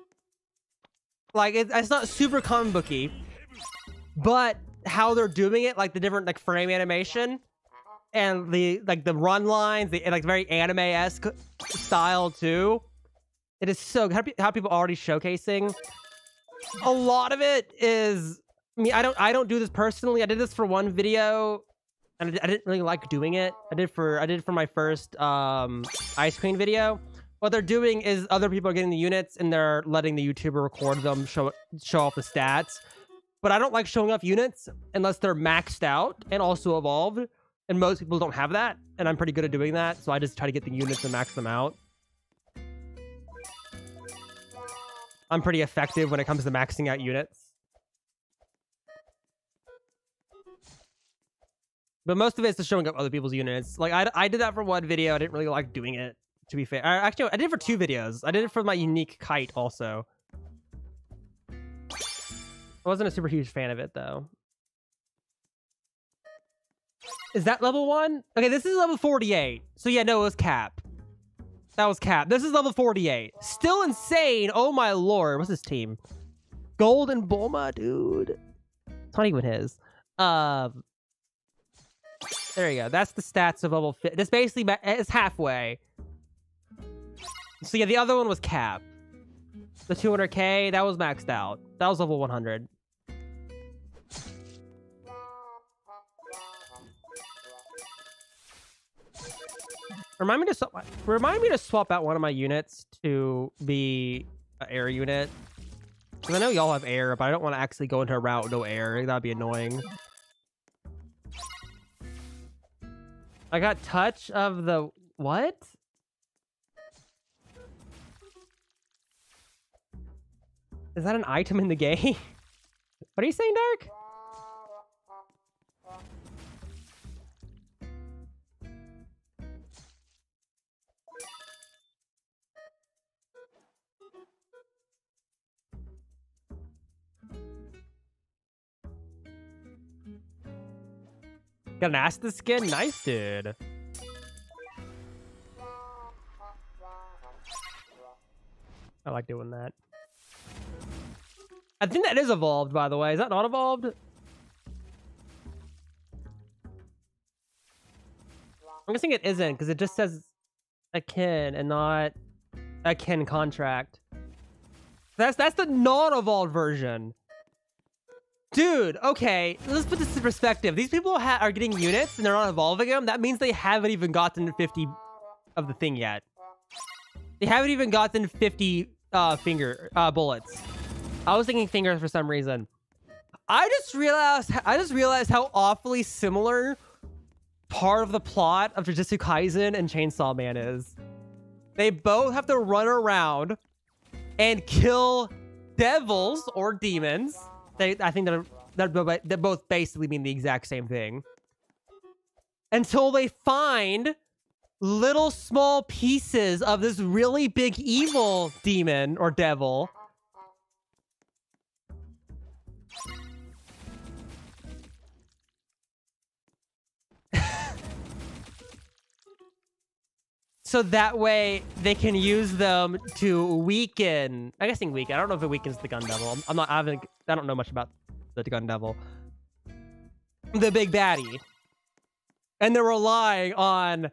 Like it, it's not super comic booky, but how they're doing it, like the different like frame animation and the like the run lines, the like very anime esque style too. It is so. How, how people already showcasing. A lot of it is. I mean, I don't. I don't do this personally. I did this for one video, and I, I didn't really like doing it. I did for. I did for my first um ice cream video. What they're doing is other people are getting the units and they're letting the YouTuber record them, show show off the stats. But I don't like showing off units unless they're maxed out and also evolved. And most people don't have that, and I'm pretty good at doing that. So I just try to get the units and max them out. I'm pretty effective when it comes to maxing out units. But most of it's just showing up other people's units. Like I, I did that for one video. I didn't really like doing it. To be fair, I, actually, I did it for two videos. I did it for my unique kite also. I wasn't a super huge fan of it though. Is that level one? Okay, this is level 48. So yeah, no, it was cap. That was Cap. This is level 48. Still insane. Oh my lord. What's his team? Golden Bulma, dude. It's not even his. Um, there you go. That's the stats of level. This basically is halfway. So yeah, the other one was Cap. The 200k that was maxed out. That was level 100. Remind me to swap. Remind me to swap out one of my units to be an air unit. Because I know y'all have air, but I don't want to actually go into a route with no air. That'd be annoying. I got touch of the what? Is that an item in the game? [LAUGHS] what are you saying, Dark? Got an Asta skin? Nice, dude. I like doing that. I think that is evolved, by the way. Is that not evolved? I'm guessing it isn't, because it just says akin and not akin contract. That's that's the non-evolved version. Dude, okay, let's put this in perspective. These people are getting units and they're not evolving them. That means they haven't even gotten 50 of the thing yet. They haven't even gotten 50 uh, finger uh, bullets. I was thinking fingers for some reason. I just realized I just realized how awfully similar part of the plot of Jujutsu Kaisen and Chainsaw Man is. They both have to run around and kill devils or demons. They, I think that that they both basically mean the exact same thing. Until they find little small pieces of this really big evil demon or devil. So that way they can use them to weaken. I guess in weaken. I don't know if it weakens the gun devil. I'm not. I haven't. I don't know much about the gun devil. The big baddie, and they're relying on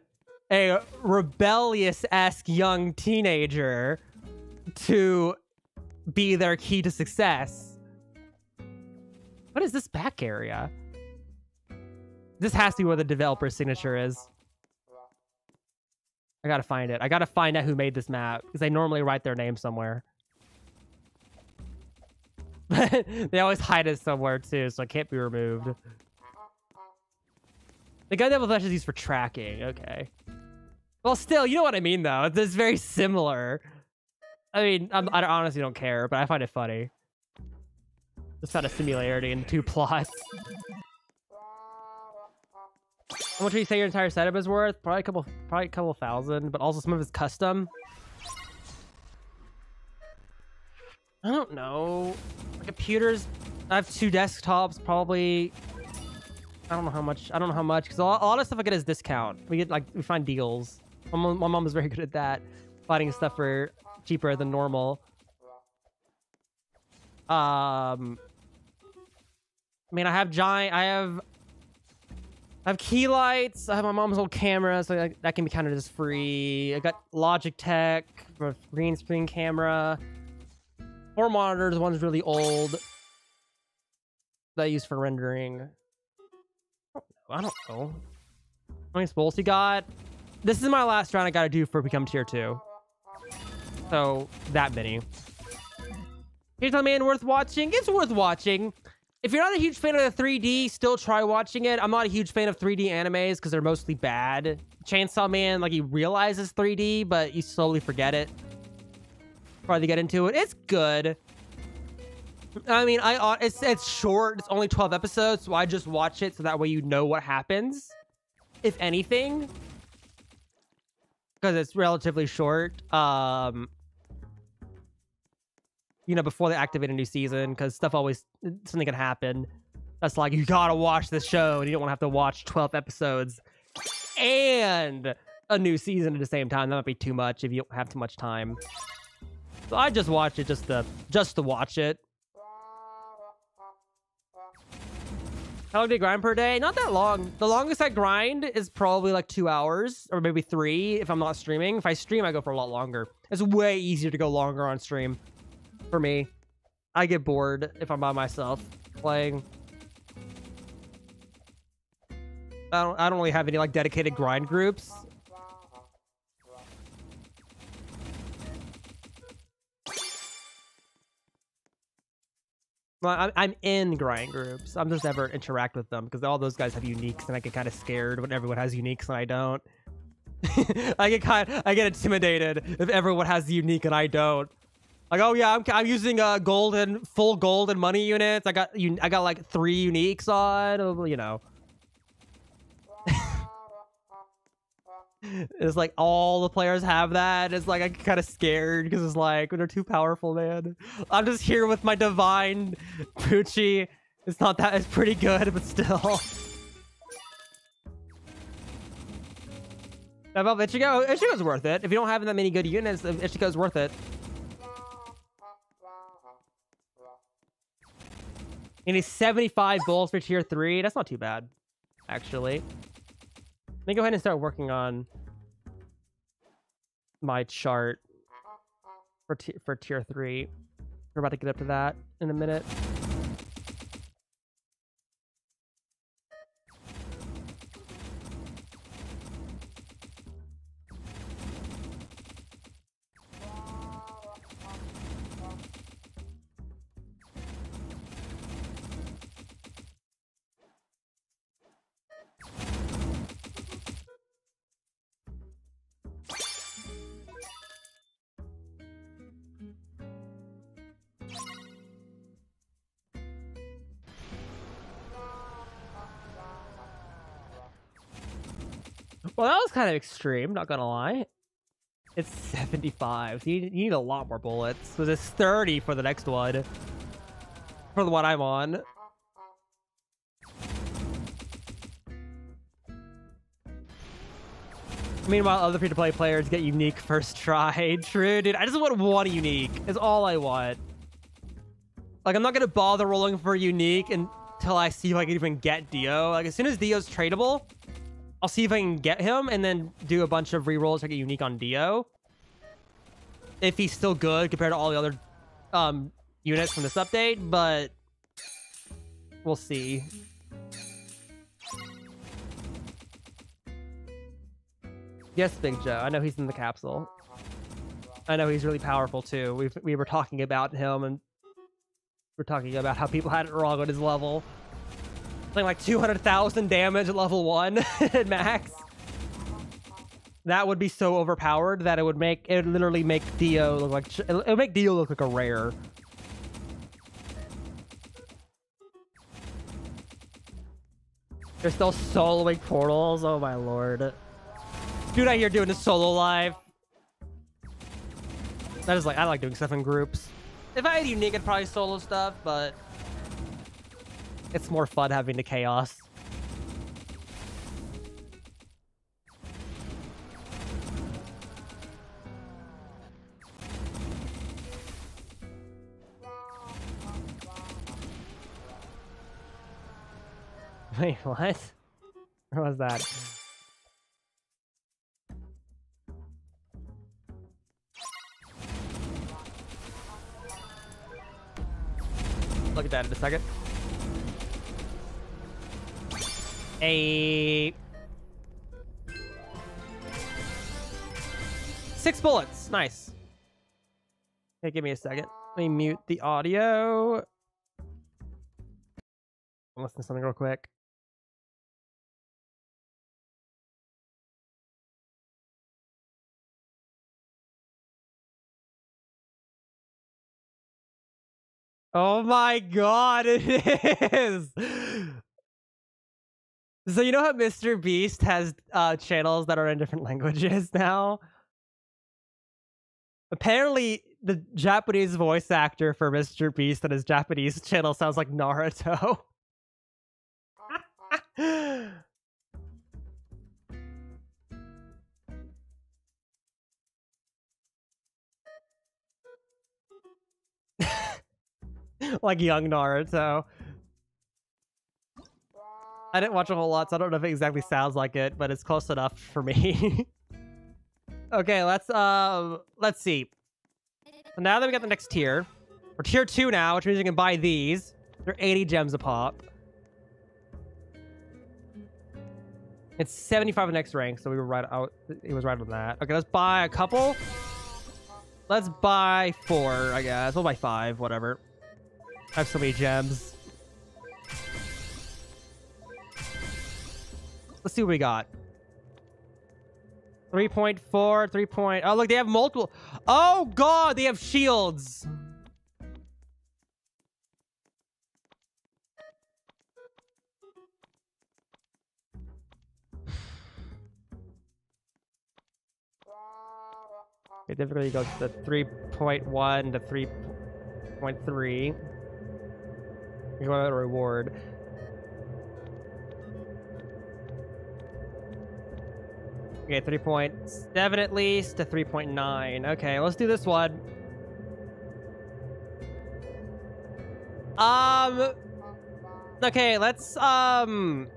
a rebellious-esque young teenager to be their key to success. What is this back area? This has to be where the developer's signature is. I gotta find it. I gotta find out who made this map because they normally write their name somewhere. [LAUGHS] they always hide it somewhere too, so it can't be removed. The gun devil flash is used for tracking. Okay. Well, still, you know what I mean, though. It's very similar. I mean, I'm, I honestly don't care, but I find it funny. Just found a similarity in two plots. How much do you say your entire setup is worth? Probably a couple, probably a couple thousand, but also some of it's custom. I don't know. My computers, I have two desktops, probably. I don't know how much. I don't know how much because a, a lot of stuff I get is discount. We get like we find deals. My mom, my mom is very [LAUGHS] good at that, finding stuff for cheaper than normal. Um, I mean, I have giant. I have I have key lights. I have my mom's old camera, so that, can be counted as free. I got Logitech, a green screen camera. Four monitors. One's really old that I use for rendering. I don't know. How many spools you got? This is my last round I gotta do for become tier 2. So, that many. Here's my man worth watching. It's worth watching. If you're not a huge fan of the 3D, still try watching it. I'm not a huge fan of 3D animes because they're mostly bad. Chainsaw Man, like, he realizes 3D, but you slowly forget it. Probably get into it. It's good. I mean, I it's it's short. It's only 12 episodes, so I just watch it so that way you know what happens, if anything, because it's relatively short. Um, you know, before they activate a new season, because stuff always something can happen. That's like you gotta watch this show, and you don't want to have to watch 12 episodes and a new season at the same time. That might be too much if you don't have too much time. So I just watch it just to just to watch it. How long do you grind per day? Not that long. The longest I grind is probably like two hours or maybe three if I'm not streaming. If I stream, I go for a lot longer. It's way easier to go longer on stream for me. I get bored if I'm by myself playing. I don't, I don't really have any like dedicated grind groups. Well, I'm, in grind groups. I'm just never interact with them because all those guys have uniques, and I get kind of scared when everyone has uniques and I don't. [LAUGHS] I get kind, I get intimidated if everyone has the unique and I don't. Like, oh yeah, I'm, I'm using uh golden, full golden money units. I got I got like three uniques on. You know. [LAUGHS] it's like all the players have that. It's like I'm kind of scared because it's like they're too powerful, man. I'm just here with my divine Poochie. It's not that. It's pretty good, but still. [LAUGHS] About Ichigo? Ichigo's worth it. If you don't have that many good units, Ichigo's worth it. And he's 75 goals for tier 3. That's not too bad, actually. Let me go ahead and start working on my chart for for tier three. We're about to get up to that in a minute. Kind of extreme, not gonna lie. It's 75. So you, you need a lot more bullets. So it's 30 for the next one. For the one I'm on. Meanwhile, other free-to-play players get unique first try. [LAUGHS] True, dude. I just want one unique. Is all I want. Like, I'm not gonna bother rolling for unique until I see if I can even get Dio. Like, as soon as Dio's tradable, I'll see if I can get him and then do a bunch of rerolls to get unique on Dio. If he's still good compared to all the other um, units from this update, but we'll see. Yes, Big Joe. I know he's in the capsule. I know he's really powerful too. We we were talking about him and we're talking about how people had it wrong on his level. Something like 200,000 damage at level 1 [LAUGHS] at max. That would be so overpowered that it would make it would literally make Dio look like it would make Dio look like a rare. They're still soloing portals. Oh my lord. Dude out here doing a solo live. That is like I like doing stuff in groups. If I had unique, I'd probably solo stuff, but it's more fun having the chaos. [LAUGHS] Wait, what? What was that? Look at that in a second. A... Six bullets. Nice. Okay, give me a second. Let me mute the audio. I'll listen to something real quick. Oh my god, it [LAUGHS] is! So you know how Mr. Beast has uh, channels that are in different languages [LAUGHS] now? Apparently, the Japanese voice actor for Mr. Beast on his Japanese channel sounds like Naruto. [LAUGHS] like young Naruto. I didn't watch a whole lot, so I don't know if it exactly sounds like it, but it's close enough for me. [LAUGHS] okay, let's um let's see. So now that we got the next tier, we're tier two now, which means you can buy these. They're 80 gems a pop. It's 75 next rank, so we were right out. It was right on that. Okay, let's buy a couple. Let's buy four, I guess. We'll buy five, whatever. I have so many gems. Let's see what we got. 3.4, 3. Point, oh, look, they have multiple. Oh, God, they have shields. Okay, difficulty goes to 3.1 to 3.3. You want a reward. Okay, 3.7 at least to 3.9. Okay, let's do this one. Um. Okay, let's um.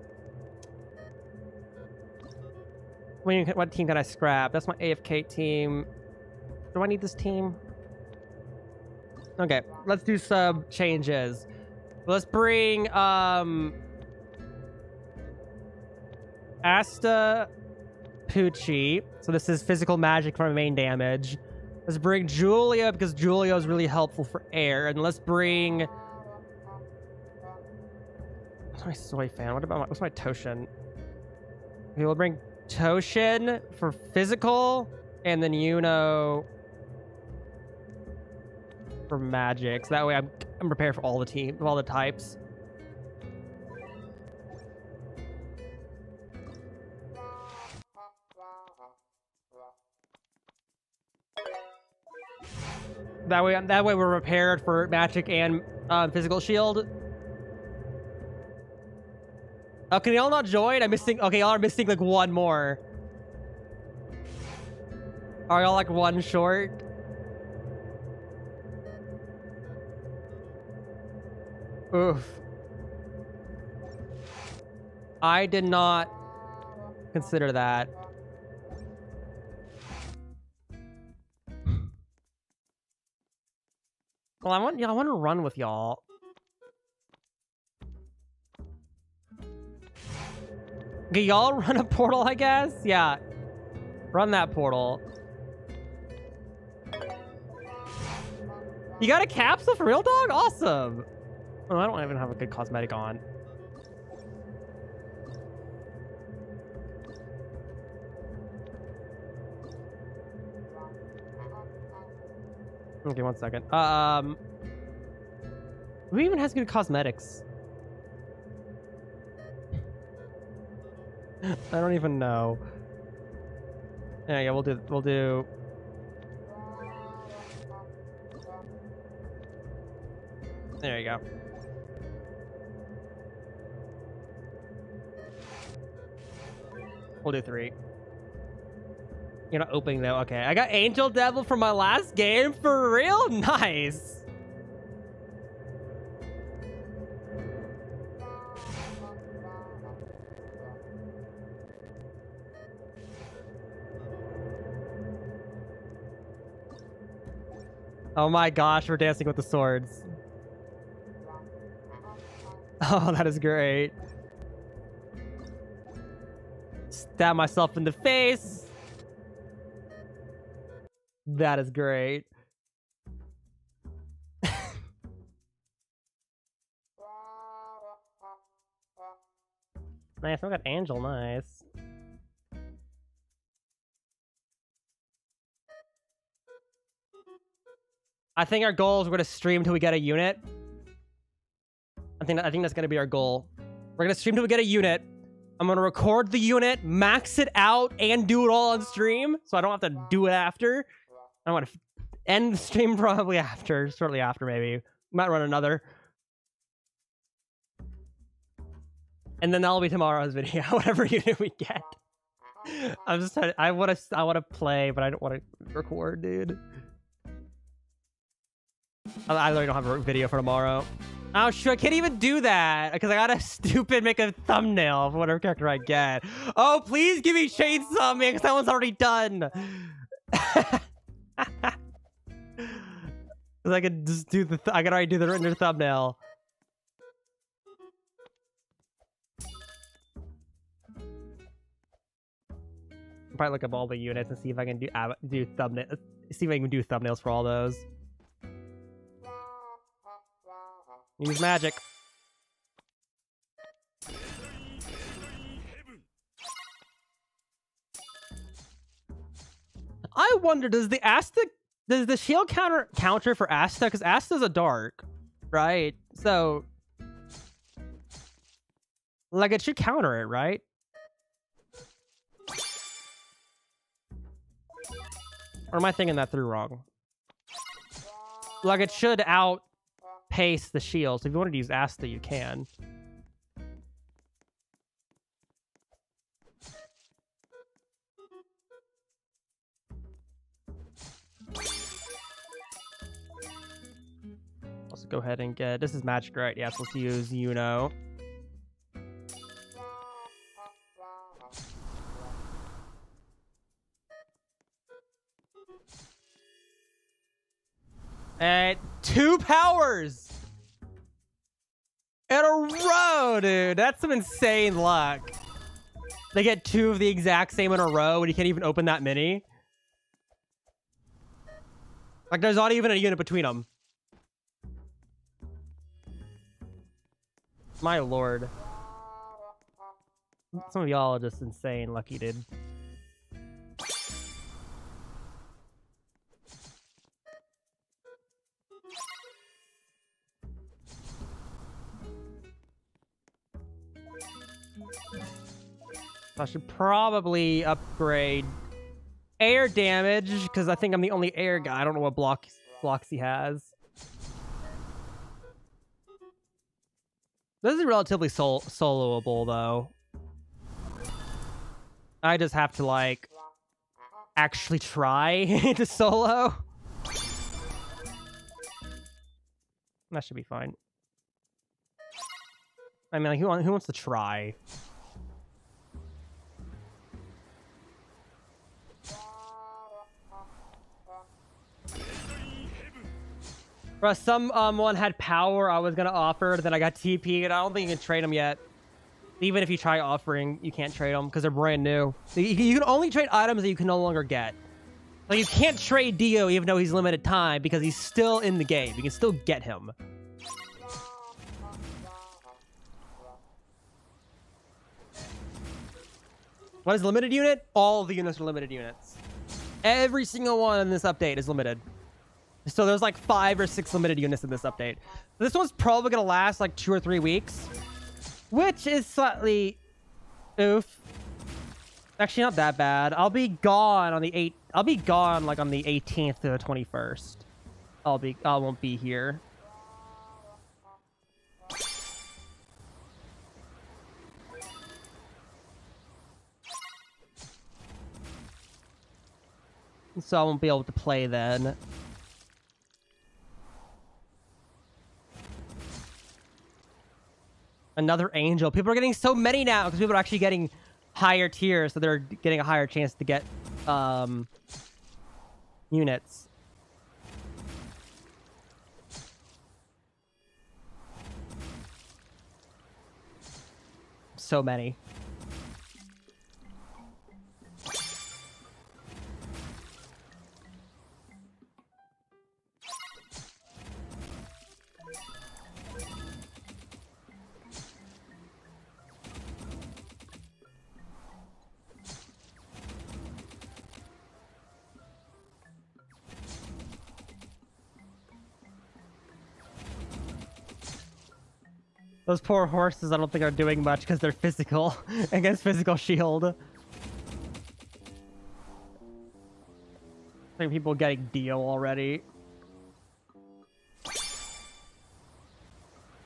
What team can I scrap? That's my AFK team. Do I need this team? Okay, let's do some changes. Let's bring um Asta Pucci. So this is physical magic for main damage. Let's bring Julia because Julia is really helpful for air. And let's bring What's my soy fan? What about my what's my Toshin? Okay, we'll bring Toshin for physical and then Yuno for magic. So that way I'm I'm prepared for all the team, all the types. That way, that way we're prepared for magic and um, physical shield. Oh, can y'all not join? I'm missing. Okay, y'all are missing like one more. Are y'all like one short? Oof. I did not consider that. Well, I want yeah, I want to run with y'all. Okay, y'all [LAUGHS] run a portal, I guess? Yeah. Run that portal. You got a capsule for real dog? Awesome. Oh, I don't even have a good cosmetic on. Okay, one second. Um, who even has good cosmetics? [LAUGHS] I don't even know. Yeah, yeah, we'll do, we'll do. There you go. We'll do three. You're not opening though. Okay, I got Angel Devil from my last game. For real? [LAUGHS] Nice. Oh my gosh, we're dancing with the swords. [LAUGHS] Oh, that is great. Stab myself in the face. That is great. nice, I got Angel, nice. I think our goal is we're gonna stream till we get a unit. I think I think that's gonna be our goal. We're gonna stream till we get a unit. I'm gonna record the unit, max it out, and do it all on stream, so I don't have to do it after. I want to end the stream [LAUGHS] probably after, shortly after maybe. Might run another. And then that'll be tomorrow's [LAUGHS] video, [LAUGHS] whatever unit we get. I'm just trying I want to I want to play, but I don't want to record, dude. I, literally don't have a video for tomorrow. Oh, shoot, I can't even do that because I gotta stupid make a thumbnail of whatever character I get. Oh, please give me Chainsaw Man because that one's already done. I could just do the, th I could already do the render thumbnail. Probably look up all the units and see if I can do uh, do thumbnail. See if I can do thumbnails for all those. Use magic. I wonder, does the Asta, does the shield counter counter for Asta? Because Asta's a dark, right? So, like, it should counter it, right? Or am I thinking that through wrong? Like, it should outpace the shield. So if you wanted to use Asta, you can. Go ahead and get... This is magic, right? Yes, let's use Yuno. And two powers in a row, dude. That's some insane luck. They get two of the exact same in a row, and you can't even open that many. Like, there's not even a unit between them. My lord. Some of y'all are just insane lucky, dude. I should probably upgrade air damage because I think I'm the only air guy. I don't know what blocks blocks he has. This is relatively sol soloable though. I just have to like actually try [LAUGHS] to solo. That should be fine. I mean, like, who, who wants to try? Bro, someone um, had power I was gonna offer, then I got TP, and I don't think you can trade them yet. Even if you try offering, you can't trade them because they're brand new. You, you can only trade items that you can no longer get. Like, you can't trade Dio even though he's limited time because he's still in the game. You can still get him. What is limited unit? All the units are limited units. Every single one in this update is limited. So there's like five or six limited units in this update. This one's probably going to last like two or three weeks, which is slightly oof. Actually, not that bad. I'll be gone on the 8th. I'll be gone like on the 18th to the 21st. I'll be, I won't be here. So I won't be able to play then. Another angel. People are getting so many now because people are actually getting higher tiers, so they're getting a higher chance to get um, units. So many. Those poor horses I don't think are doing much because they're physical [LAUGHS] against physical shield. I think people getting Dio already.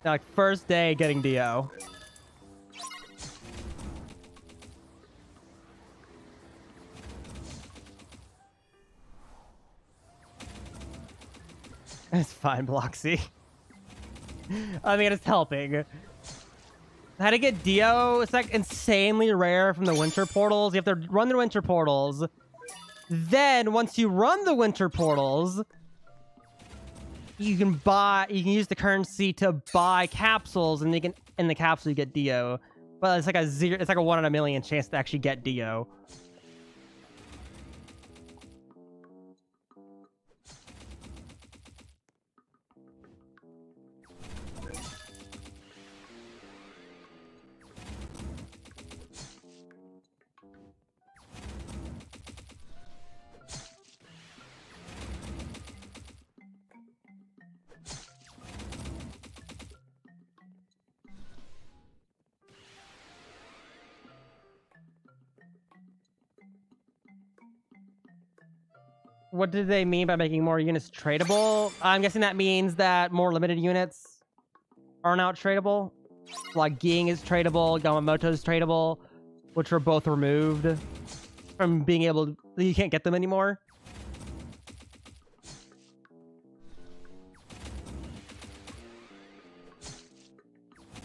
Like first day getting Dio. [LAUGHS] It's fine, Bloxy. [LAUGHS] I mean, it's helping. How to get Dio? It's like insanely rare from the winter portals. You have to run the winter portals. Then, once you run the winter portals, you can buy, you can use the currency to buy capsules, and you can, in the capsule, you get Dio. But it's like a zero, it's like a one in a million chance to actually get Dio. What did they mean by making more units tradable? I'm guessing that means that more limited units are now tradable. Like Ging is tradable, Yamamoto is tradable, which were both removed from being able to, you can't get them anymore.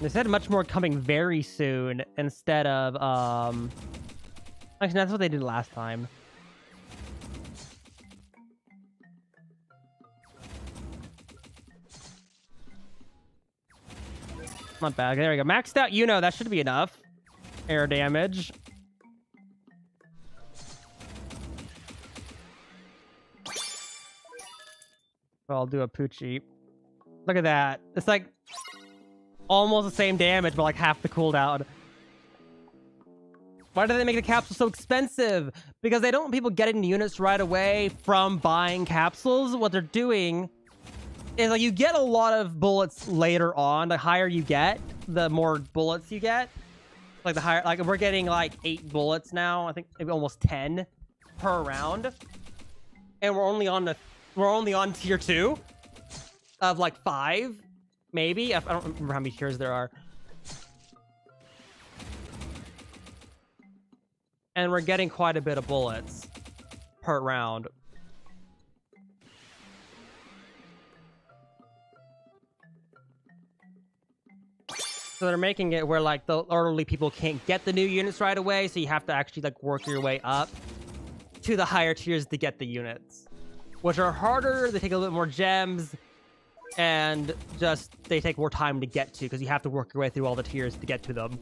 They said much more coming very soon instead of, um... Actually, that's what they did last time. Not bad. There we go. Maxed out you know that should be enough. Air damage. Well, I'll do a Poochie. Look at that. It's like almost the same damage, but like half the cooldown. Why do they make the capsule so expensive? Because they don't want people getting units right away from buying capsules. What they're doing is like you get a lot of bullets later on. The higher you get, the more bullets you get. Like the higher, like we're getting like eight bullets now. I think maybe almost ten per round, and we're only on the we're only on tier two of like five, maybe. I don't remember how many tiers there are. And we're getting quite a bit of bullets per round. So they're making it where like the elderly people can't get the new units right away, so you have to actually like work your way up to the higher tiers to get the units, which are harder. They take a little bit more gems, and just they take more time to get to because you have to work your way through all the tiers to get to them.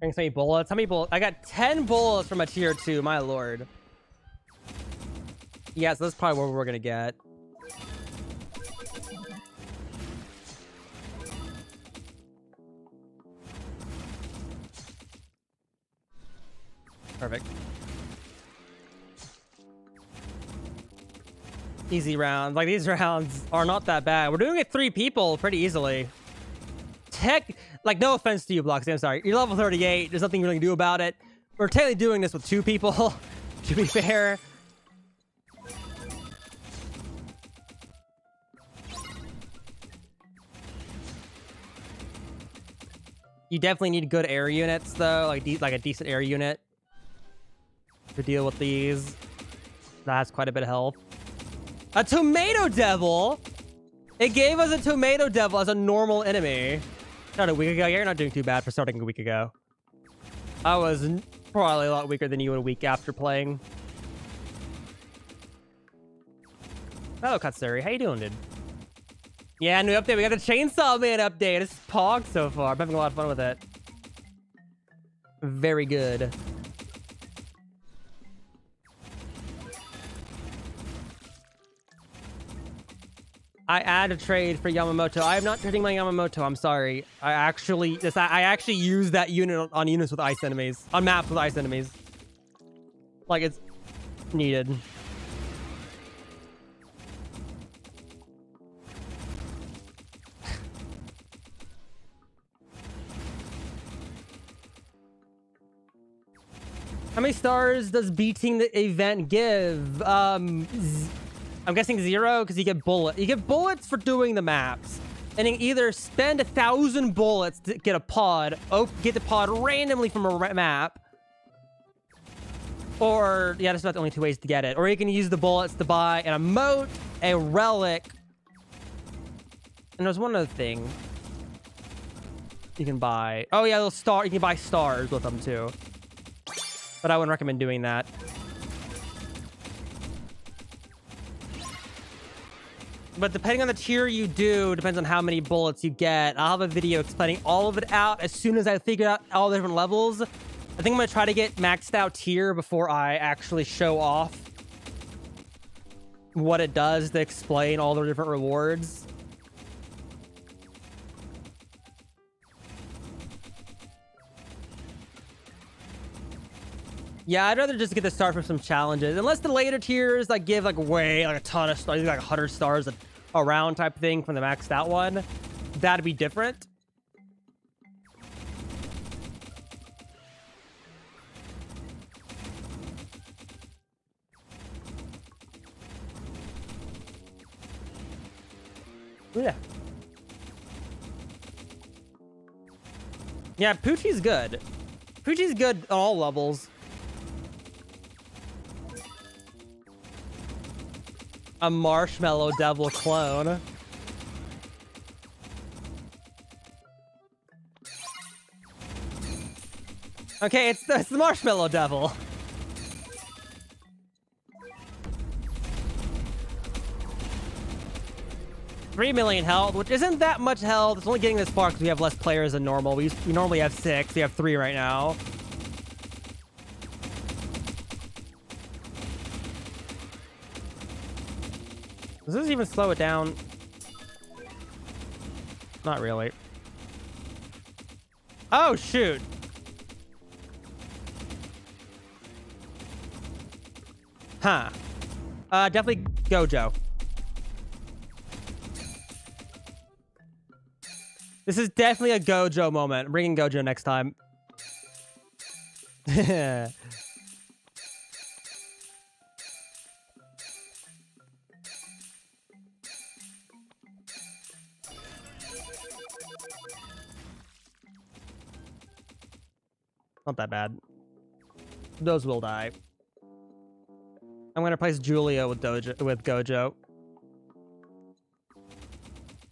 Bring so many bullets. How many bullets? I got 10 bullets from a tier 2, my lord. Yes, yeah, so that's probably what we're gonna get. Perfect. Easy rounds. Like, these [LAUGHS] rounds are not that bad. We're doing it three people pretty easily. Tech like, no offense to you, Bloxy. I'm sorry. You're level 38. There's nothing you really can do about it. We're technically doing this with two people, [LAUGHS] to be fair. You definitely need good air units, though. Like, like a decent air unit to deal with these. That has quite a bit of health. A tomato devil? It gave us a tomato devil as a normal enemy. Not a week ago. You're not doing too bad for starting a week ago. I was probably a lot weaker than you in a week after playing. Hello, Katsuri. How you doing, dude? Yeah, new update. We got a Chainsaw Man update. It's Pog so far. I'm having a lot of fun with it. Very good. I add a trade for Yamamoto. I am not trading my Yamamoto. I'm sorry. I actually this I actually use that unit on units with ice enemies. On maps with ice enemies. Like it's needed. How many stars does beating the event give? Um, I'm guessing zero because you get bullet. You get bullets for doing the maps. And you either spend a thousand bullets to get a pod, oh, get the pod randomly from a map, or yeah, that's about the only two ways to get it. Or you can use the bullets to buy an emote, a relic, and there's one other thing you can buy. Oh yeah, those star. You can buy stars with them too. But I wouldn't recommend doing that. But depending on the tier you do, depends on how many bullets you get. I'll have a video explaining all of it out as soon as I figure out all the different levels. I think I'm to try to get maxed out tier before I actually show off what it does to explain all the different rewards. Yeah, I'd rather just get the star from some challenges. Unless the later tiers like give like way like a ton of stars, like 100 stars around type thing from the maxed out one. That'd be different. Yeah. Yeah, Poochie's good. Poochie's good on all levels. A marshmallow devil clone. Okay, it's the, it's the marshmallow devil. Three million health, which isn't that much health. It's only getting this far because we have less players than normal. We, we normally have six. We have three right now. Does this even slow it down? Not really. Oh, shoot. Huh. Uh, definitely Gojo. This is definitely a Gojo moment. I'm bringing Gojo next time. [LAUGHS] Not that bad. Those will die. I'm gonna replace Julia with Dojo with Gojo.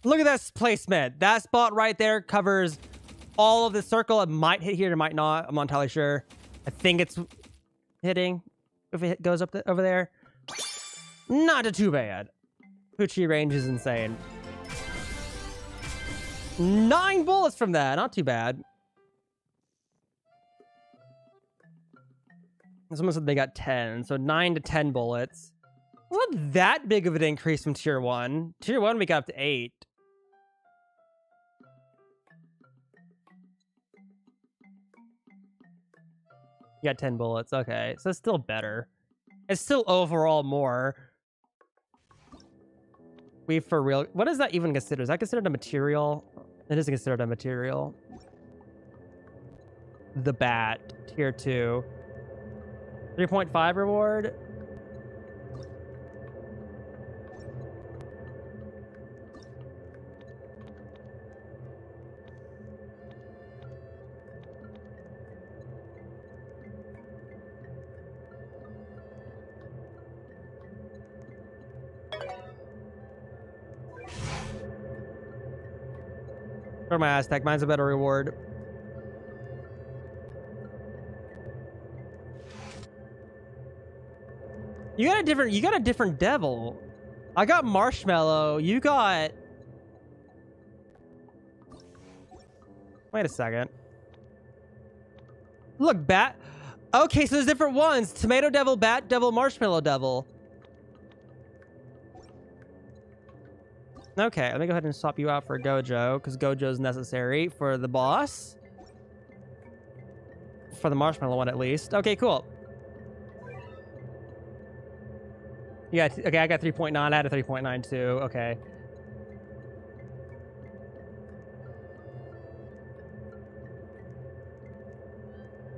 Look at this placement. That spot right there covers all of the circle. It might hit here, it might not. I'm not entirely sure. I think it's hitting if it goes up the, over there. Not too bad. Poochie range is insane. Nine bullets from that. Not too bad. Someone said they got 10, so 9 to 10 bullets. Not that big of an increase from tier 1. Tier 1, we got up to 8. You got 10 bullets. Okay, so it's still better. It's still overall more. We for real... What is that even considered? Is that considered a material? It is considered a material. The bat, tier 2. 3.5 reward. For my Aztec, mine's a better reward. You got a different you got a different devil. I got marshmallow. You got Wait a second. Look, bat. Okay, so there's different ones. Tomato devil, bat devil, marshmallow devil. Okay, let me go ahead and swap you out for Gojo, because Gojo is necessary for the boss. For the marshmallow one, at least. Okay, cool. Yeah, okay, I got 3.9. I had a 3.9 too. Okay.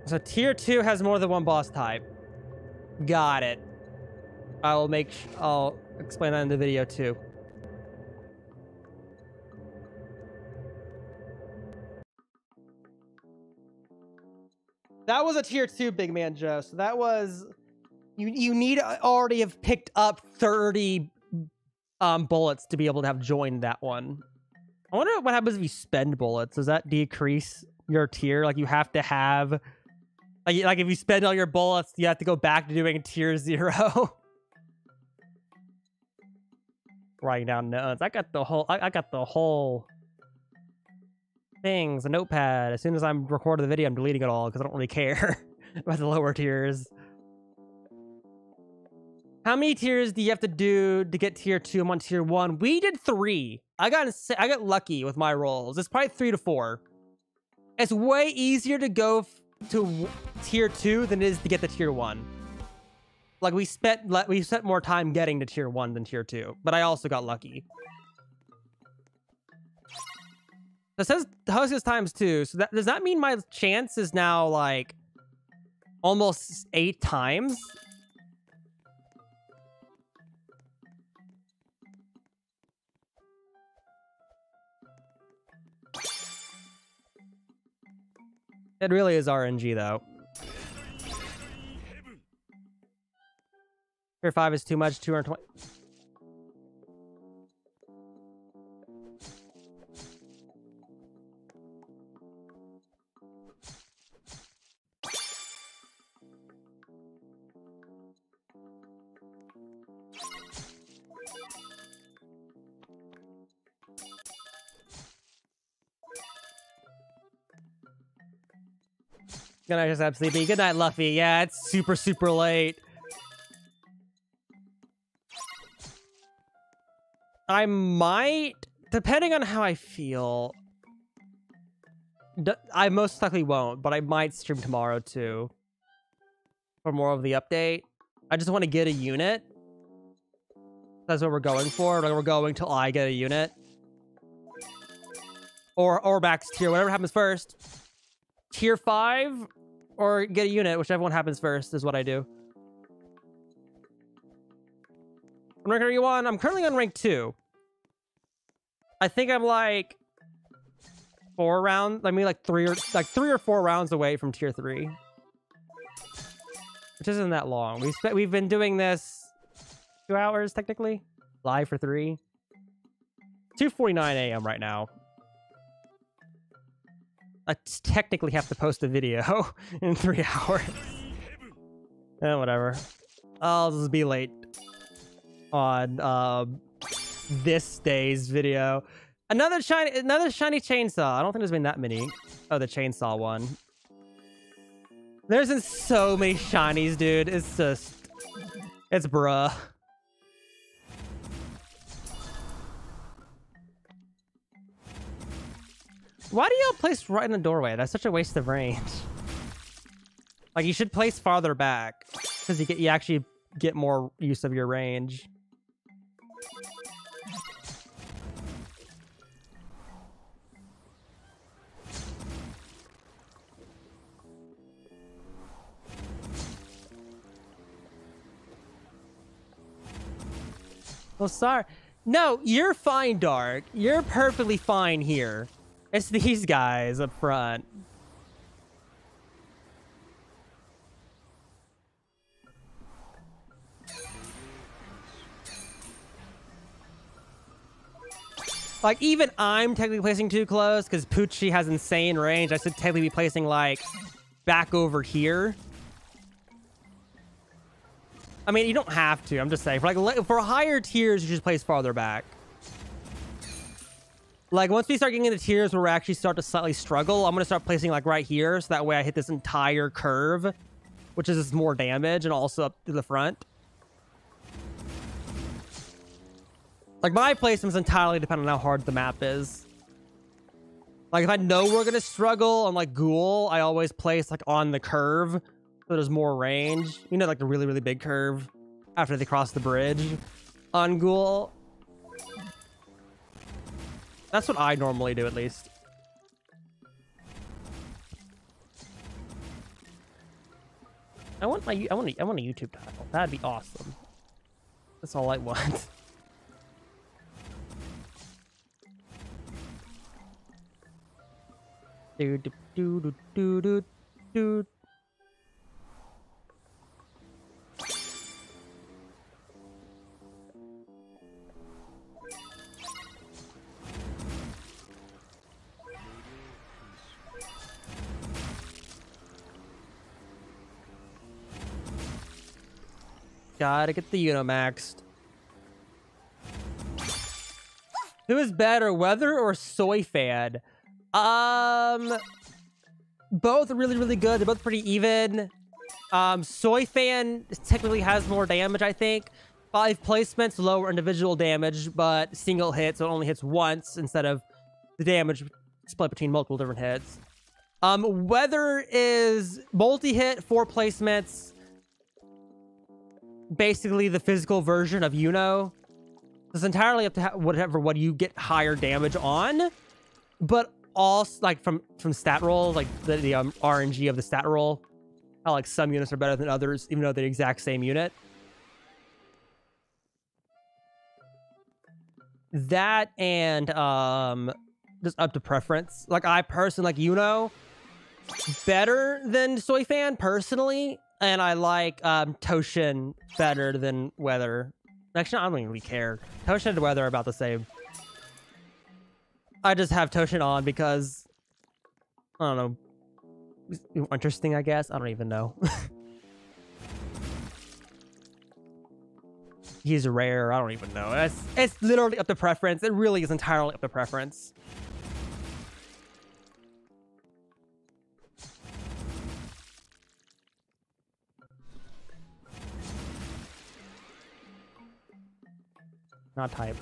So tier two has more than one boss type. Got it. I will make. I'll explain that in the video too. That was a tier two big man Joe. So that was you. You need already have picked up thirty um bullets to be able to have joined that one. I wonder what happens if you spend bullets. Does that decrease your tier? Like you have to have like like if you spend all your bullets, you have to go back to doing tier zero. [LAUGHS] Writing down notes. I got the whole. I, I got the whole things. A notepad. As soon as I'm recording the video, I'm deleting it all because I don't really care [LAUGHS] about the lower tiers. How many tiers do you have to do to get tier two? I'm on tier one. We did three. I got I got lucky with my rolls. It's probably three to four. It's way easier to go to tier two than it is to get to tier one. Like we spent we spent more time getting to tier one than tier two, but I also got lucky. It says hostess times two, so that does that mean my chance is now like almost eight times? It really is RNG though. Tier 5 is too much, 220. Good night, just sleepy. Good night, Luffy. Yeah, it's super, super late. I might, depending on how I feel. I most likely won't, but I might stream tomorrow too. For more of the update. I just want to get a unit. That's what we're going for. We're going till I get a unit. Or or max tier, whatever happens first. Tier five or get a unit, whichever one happens first is what I do. Are you on? I'm currently on rank two. I think I'm like four rounds. I mean, like three or like three or four rounds away from tier three, which isn't that long. We spent we've been doing this two hours technically, live for three. 2:49 a.m. right now. I technically have to post a video [LAUGHS] in three hours. eh, whatever. I'll just be late on uh, this day's video. Another shiny, another shiny chainsaw. I don't think there's been that many. Oh, the chainsaw one. There's been so many shinies, dude. It's just, it's bruh. Why do y'all place right in the doorway? That's such a waste of range. Like you should place farther back because you get you actually get more use of your range. Well, sorry. No, you're fine, Dark. You're perfectly fine here. It's these guys up front. Like, even I'm technically placing too close because Poochie has insane range. I should technically be placing, like, back over here. I mean, you don't have to. I'm just saying. For, like, for higher tiers, you just place farther back. Like, once we start getting into tiers where we actually start to slightly struggle, I'm going to start placing, like, right here. So that way I hit this entire curve, which is more damage and also up to the front. Like, my placement's entirely dependent on how hard the map is. Like, if I know we're going to struggle on, like, Ghoul, I always place, like, on the curve. So there's more range. You know, like, the really, really big curve after they cross the bridge on Ghoul. That's what I normally do, at least. I want my I want a, I want a YouTube title. That'd be awesome. That's all I want. [LAUGHS] do do do do do do Gotta get the Unimaxed. Who is better, Weather or Soi Fon? Um, both are really, really good. They're both pretty even. Um, Soi Fon technically has more damage, I think. Five placements, lower individual damage, but single hit, so it only hits once instead of the damage split between multiple different hits. Um, Weather is multi-hit, four placements, basically the physical version of Yuno. It's entirely up to whatever what you get higher damage on, but also like from from stat roll, like the, the um, RNG of the stat roll, how like some units are better than others, even though they're the exact same unit. That and um, just up to preference. Like I personally like Yuno better than Soi Fon personally, and I like um, Toshin better than Weather. Actually, I don't really care. Toshin and Weather are about the same. I just have Toshin on because, I don't know, interesting, I guess? I don't even know. [LAUGHS] He's rare. I don't even know. It's, it's literally up to preference. It really is entirely up to preference. Not type.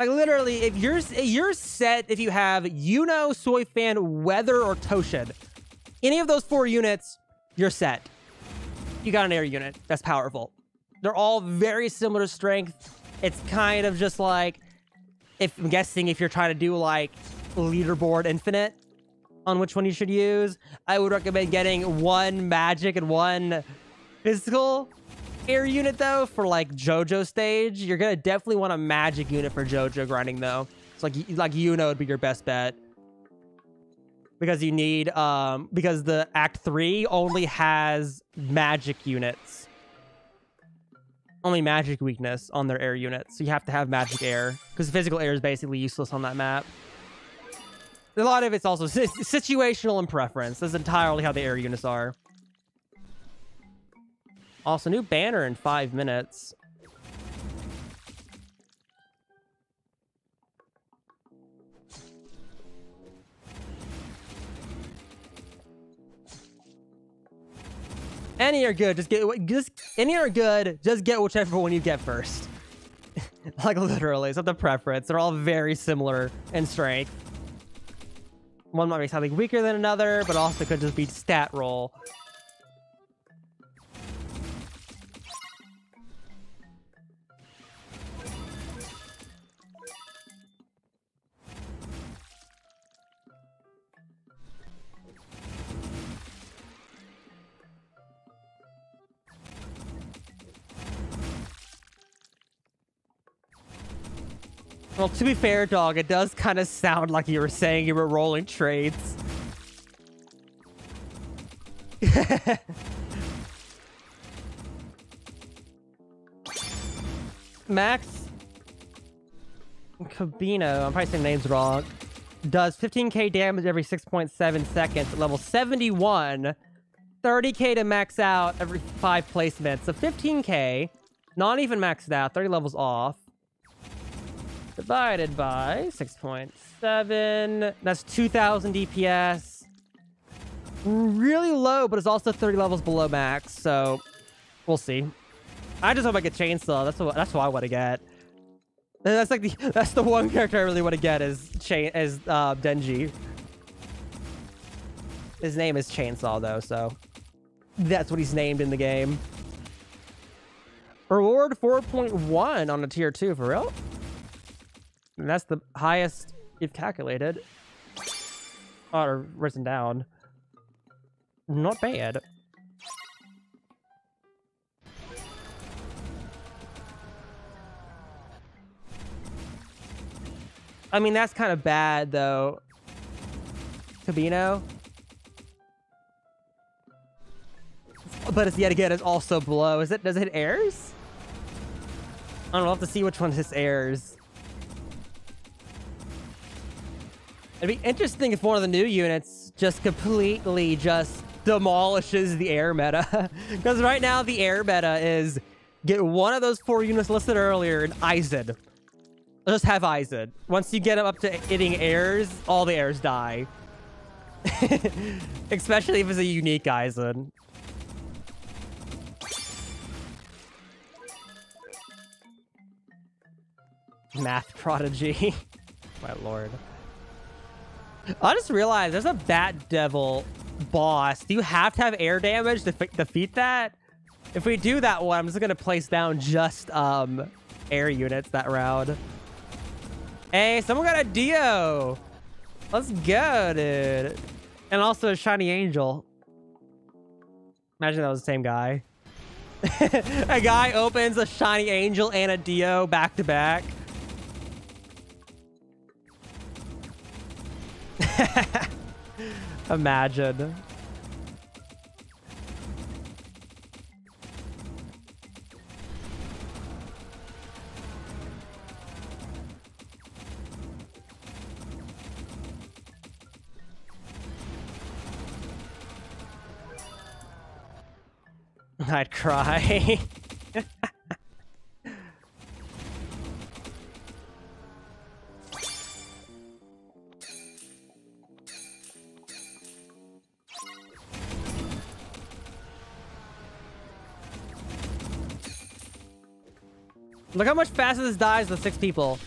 Like literally, if you're you're set if you have Yuno, Soi Fon, Weather, or Toshin. Any of those four units, you're set. You got an air unit. That's powerful. They're all very similar strength. It's kind of just like if I'm guessing if you're trying to do like leaderboard infinite, on which one you should use. I would recommend getting one magic and one physical air unit though for like JoJo stage. You're gonna definitely want a magic unit for JoJo grinding though. It's like like Yuno would be your best bet because you need um because the Act Three only has magic units. Only magic weakness on their air units, so you have to have magic air because physical air is basically useless on that map a lot of it's also situational and preference. That's entirely how the air units are. Also, new banner in five minutes. Any are good. Just get just any are good. Just get whichever one you get first. [LAUGHS] like literally, it's not the preference. They're all very similar in strength. One might be something weaker than another, but also could just be stat roll. Well, to be fair, dog, it does kind of sound like you were saying you were rolling trades. [LAUGHS] Max Cabino, I'm probably saying names wrong, does 15k damage every 6.7 seconds at level 71. 30k to max out every 5 placements. So 15k, not even maxed out, 30 levels off divided by 6.7. That's 2,000 DPS. Really low, but it's also 30 levels below max, so we'll see. I just hope I get Chainsaw. That's what that's what I want to get. That's like the [LAUGHS] that's the one character I really want to get is Chain is uh, Denji. His name is Chainsaw though, so that's what he's named in the game. Reward 4.1 on a tier 2, for real? And that's the highest you've calculated. Or written down. Not bad. I mean, that's kind of bad, though. Cabino. But it's yet again, it's also below. Is it, does it hit airs? I don't know, I'll have to see which one hits airs. It'd be interesting if one of the new units just completely just demolishes the air meta. [LAUGHS] Because right now, the air meta is get one of those four units listed earlier and Aizen. Just have Aizen. Once you get him up to hitting airs, all the airs die. [LAUGHS] Especially if it's a unique Aizen. Math prodigy. [LAUGHS] My lord. I just realized there's a Bat Devil boss. Do you have to have air damage to defeat that? If we do that one, I'm just gonna place down just um air units that round. Hey, someone got a Dio. Let's go, dude. And also a Shiny Angel. Imagine that was the same guy. [LAUGHS] a guy opens a Shiny Angel and a Dio back to back. [LAUGHS] Imagine. [LAUGHS] I'd cry. [LAUGHS] Look how much faster this dies with six people.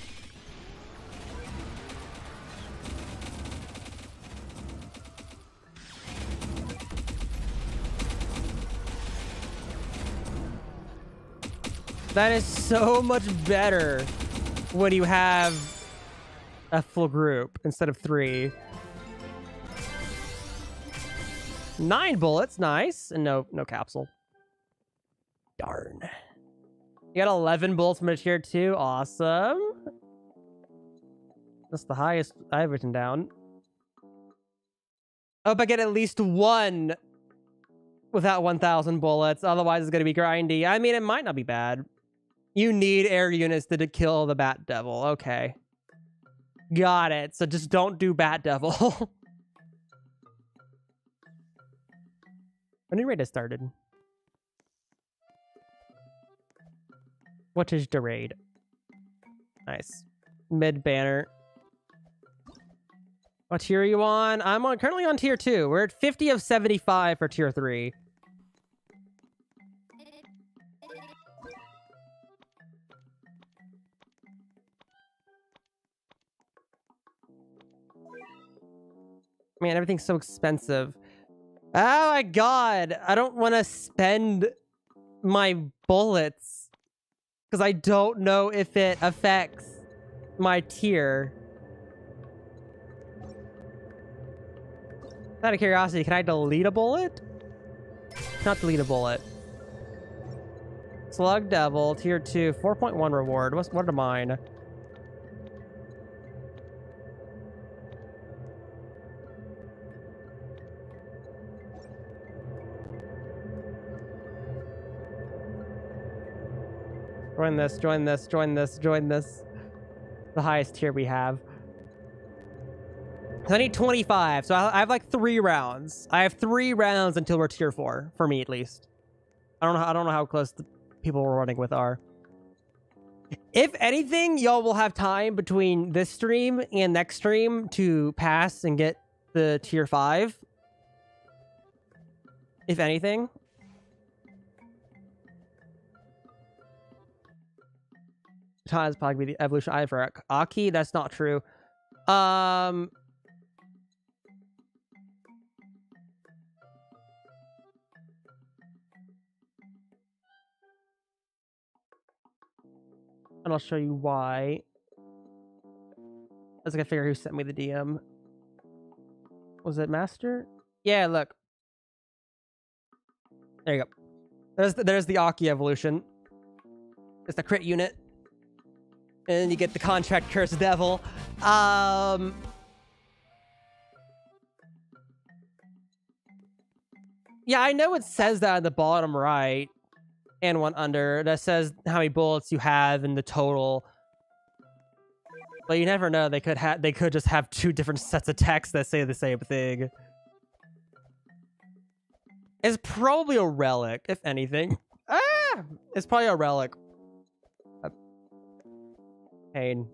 That is so much better when you have a full group instead of three. Nine bullets, nice. And no no capsule. Darn. Got 11 bullets from a tier 2. Awesome. That's the highest I've written down. I hope I get at least one without 1,000 bullets. Otherwise, it's going to be grindy. I mean, it might not be bad. You need air units to, kill the Bat Devil. Okay. Got it. So just don't do Bat Devil. [LAUGHS] when raid has started. What is the? Nice. Mid banner. What tier are you on? I'm on currently on tier 2. We're at 50 of 75 for tier 3. Man, everything's so expensive. Oh my god. I don't want to spend my bullets because I don't know if it affects my tier. Out of curiosity, can I delete a bullet? Not delete a bullet. Slug Devil, tier 2, 4.1 reward. What's, what are mine? Join this, join this, join this, join this. The highest tier we have. I need 25, so I have like three rounds. I have three rounds until we're tier four, for me at least. I don't know. I don't know how close the people we're running with are. If anything, y'all will have time between this stream and next stream to pass and get the tier five. If anything, Times probably be the evolution I for Aki. That's not true. Um. And I'll show you why. I was gonna figure who sent me the DM. Was it Master? Yeah, look. There you go. There's the, there's the Aki evolution. It's the crit unit. And you get the contract curse devil. Um Yeah, I know it says that in the bottom right and one under that says how many bullets you have in the total. But you never know. They could have they could just have two different sets of text that say the same thing. It's probably a relic, if anything. Ah, it's probably a relic. Pain.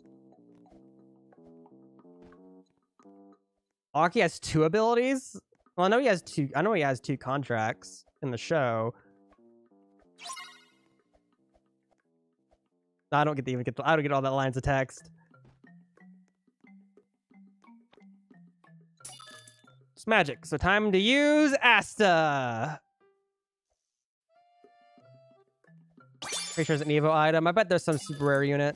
Aki has two abilities. Well, I know he has two. I know he has two contracts in the show. I don't get to even get. I don't get all that lines of text. It's magic. So time to use Asta. Pretty sure it's an Evo item. I bet there's some super rare unit.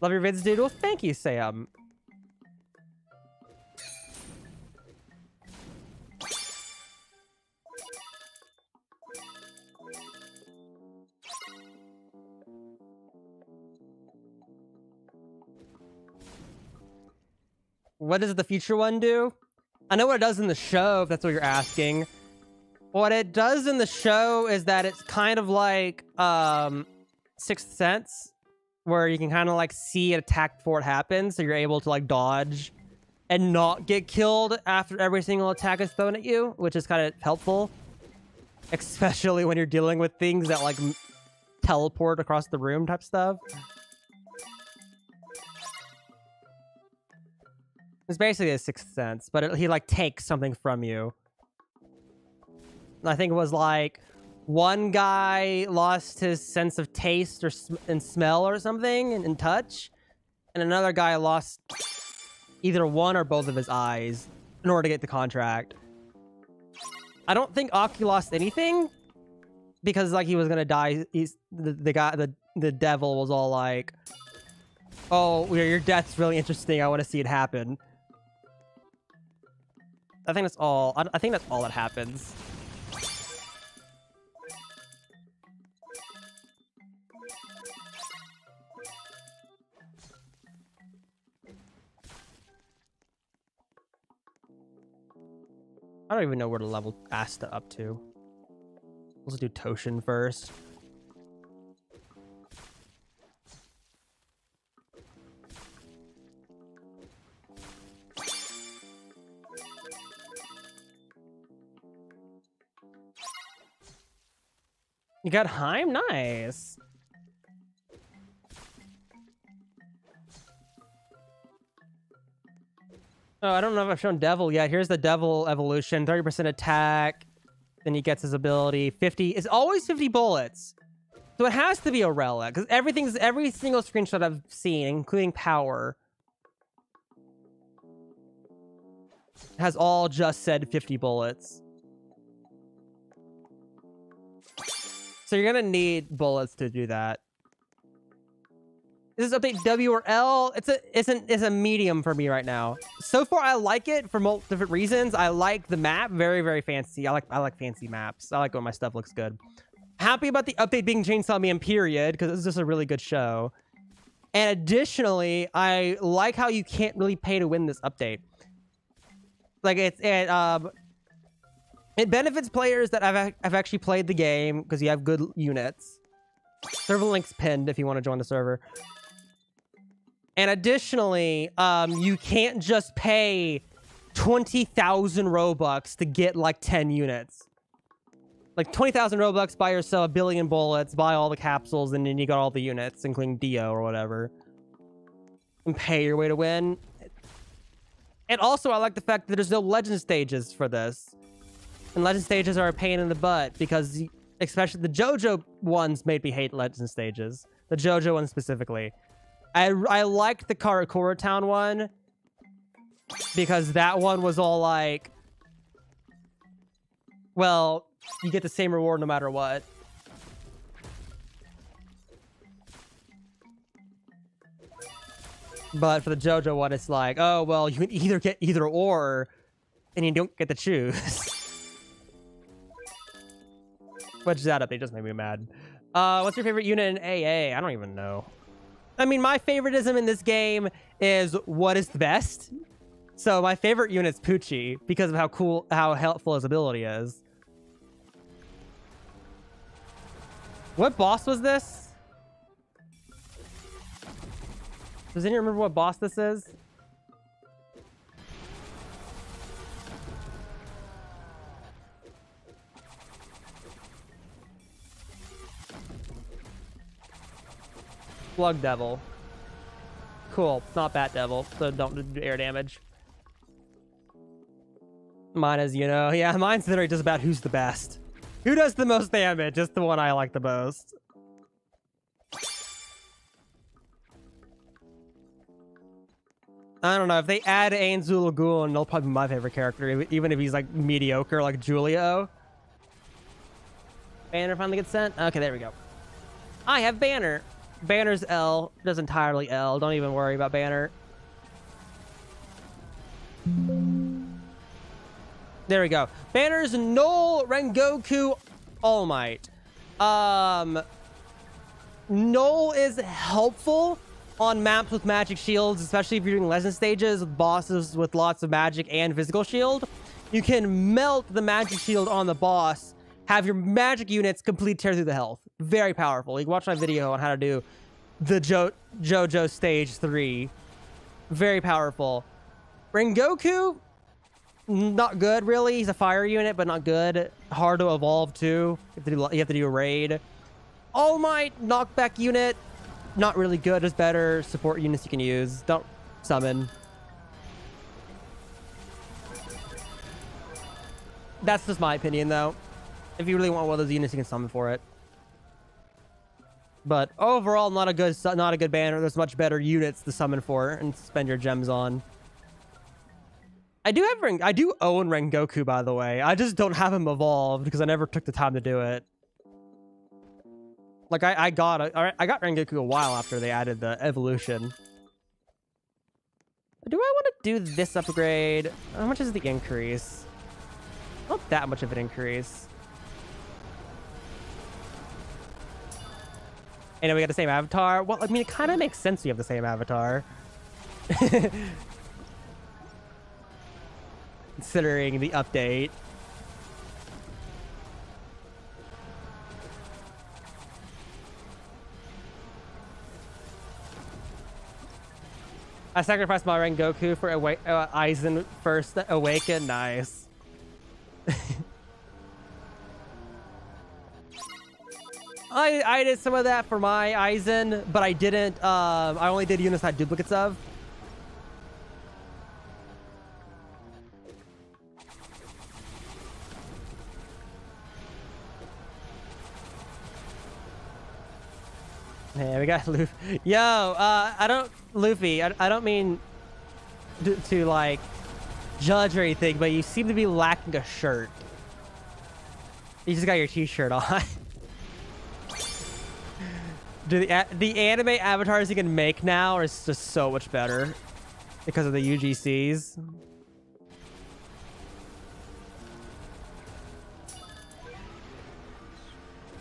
Love your vids, dude. Well, thank you, Sam. What does the future one do? I know what it does in the show, if that's what you're asking. What it does in the show is that it's kind of like um Sixth Sense, where you can kind of like see an attack before it happens, so you're able to like dodge and not get killed after every single attack is thrown at you, which is kind of helpful. Especially when you're dealing with things that like teleport across the room type stuff. It's basically a sixth sense, but it, he like takes something from you. I think it was like one guy lost his sense of taste or sm- and smell or something and, and touch, and another guy lost either one or both of his eyes in order to get the contract. I don't think Aki lost anything because like he was gonna die. He's the, the guy the the devil was all like, "Oh, your death's really interesting. I want to see it happen." I think that's all. I, I think that's all that happens. I don't even know where to level Asta up to. Let's do Toshin first. You got Heim? Nice. Oh, I don't know if I've shown Devil yet. Here's the Devil evolution. 30% attack. Then he gets his ability. 50. It's always 50 bullets. So it has to be a relic. Because everything's every single screenshot I've seen, including power, has all just said 50 bullets. So you're gonna need bullets to do that. Is this update W or L? It's a it's an it's a medium for me right now. So far, I like it for multiple different reasons. I like the map, very very fancy. I like I like fancy maps. I like when my stuff looks good. Happy about the update being Chainsaw Man period because it's just a really good show. And additionally, I like how you can't really pay to win this update. Like it's it um it benefits players that have, have actually played the game because you have good units. Server link's pinned if you want to join the server. And additionally, um, you can't just pay 20,000 Robux to get like 10 units. Like 20,000 Robux, buy yourself a billion bullets, buy all the capsules, and then you got all the units, including Dio or whatever. And pay your way to win. And also, I like the fact that there's no legend stages for this. And legend stages are a pain in the butt because, especially the JoJo ones, made me hate legend stages. The JoJo one specifically. I I liked the Karakura Town one because that one was all like, well, you get the same reward no matter what. But for the JoJo one, it's like, oh, well, you can either get either or, and you don't get to choose. [LAUGHS] Which that update just made me mad. Uh, what's your favorite unit in AA? I don't even know. I mean, my favoritism in this game is what is the best. So my favorite unit's Pucci because of how cool, how helpful his ability is. What boss was this? Does anyone remember what boss this is? Slug Devil. Cool. Not Bat Devil, so don't do air damage. Mine is, you know, [LAUGHS] yeah, mine's literally just about who's the best. Who does the most damage? Just the one I like the most. I don't know. If they add Ains Ooal Gown, they'll probably be my favorite character, even if he's like mediocre, like Julio. Banner finally gets sent? Okay, there we go. I have Banner. Banner's L. Does entirely L. Don't even worry about Banner. There we go. Banner's Null Rengoku All Might. Um, Null is helpful on maps with magic shields, especially if you're doing legend stages with bosses with lots of magic and physical shield. You can melt the magic shield on the boss, have your magic units complete tear through the health. Very powerful. You can watch my video on how to do the jo JoJo Stage 3. Very powerful. Rengoku, not good, really. He's a fire unit, but not good. Hard to evolve, too. You have to do, you have to do a raid. All Might, knockback unit. Not really good. Just better support units you can use. Don't summon. That's just my opinion, though. If you really want one of those units, you can summon for it. But overall, not a good not a good banner. There's much better units to summon for and spend your gems on. I do have Ren I do own Rengoku, by the way. I just don't have him evolved because I never took the time to do it. Like I, I got a, I got Rengoku a while after they added the evolution. Do I want to do this upgrade? How much is the increase? Not that much of an increase. And we got the same avatar. Well, I mean, it kind of makes sense we have the same avatar. [LAUGHS] Considering the update. I sacrificed my Rengoku for Awa uh, Aizen first awaken. Nice. [LAUGHS] I, I did some of that for my Aizen, but I didn't. Um, I only did units I had duplicates of. Hey, we got [LAUGHS] Luffy. Yo, uh, I don't, Luffy, I, I don't mean to, to, like, judge or anything, but you seem to be lacking a shirt. You just got your t-shirt on. [LAUGHS] The, the anime avatars you can make now are just so much better because of the UGCs.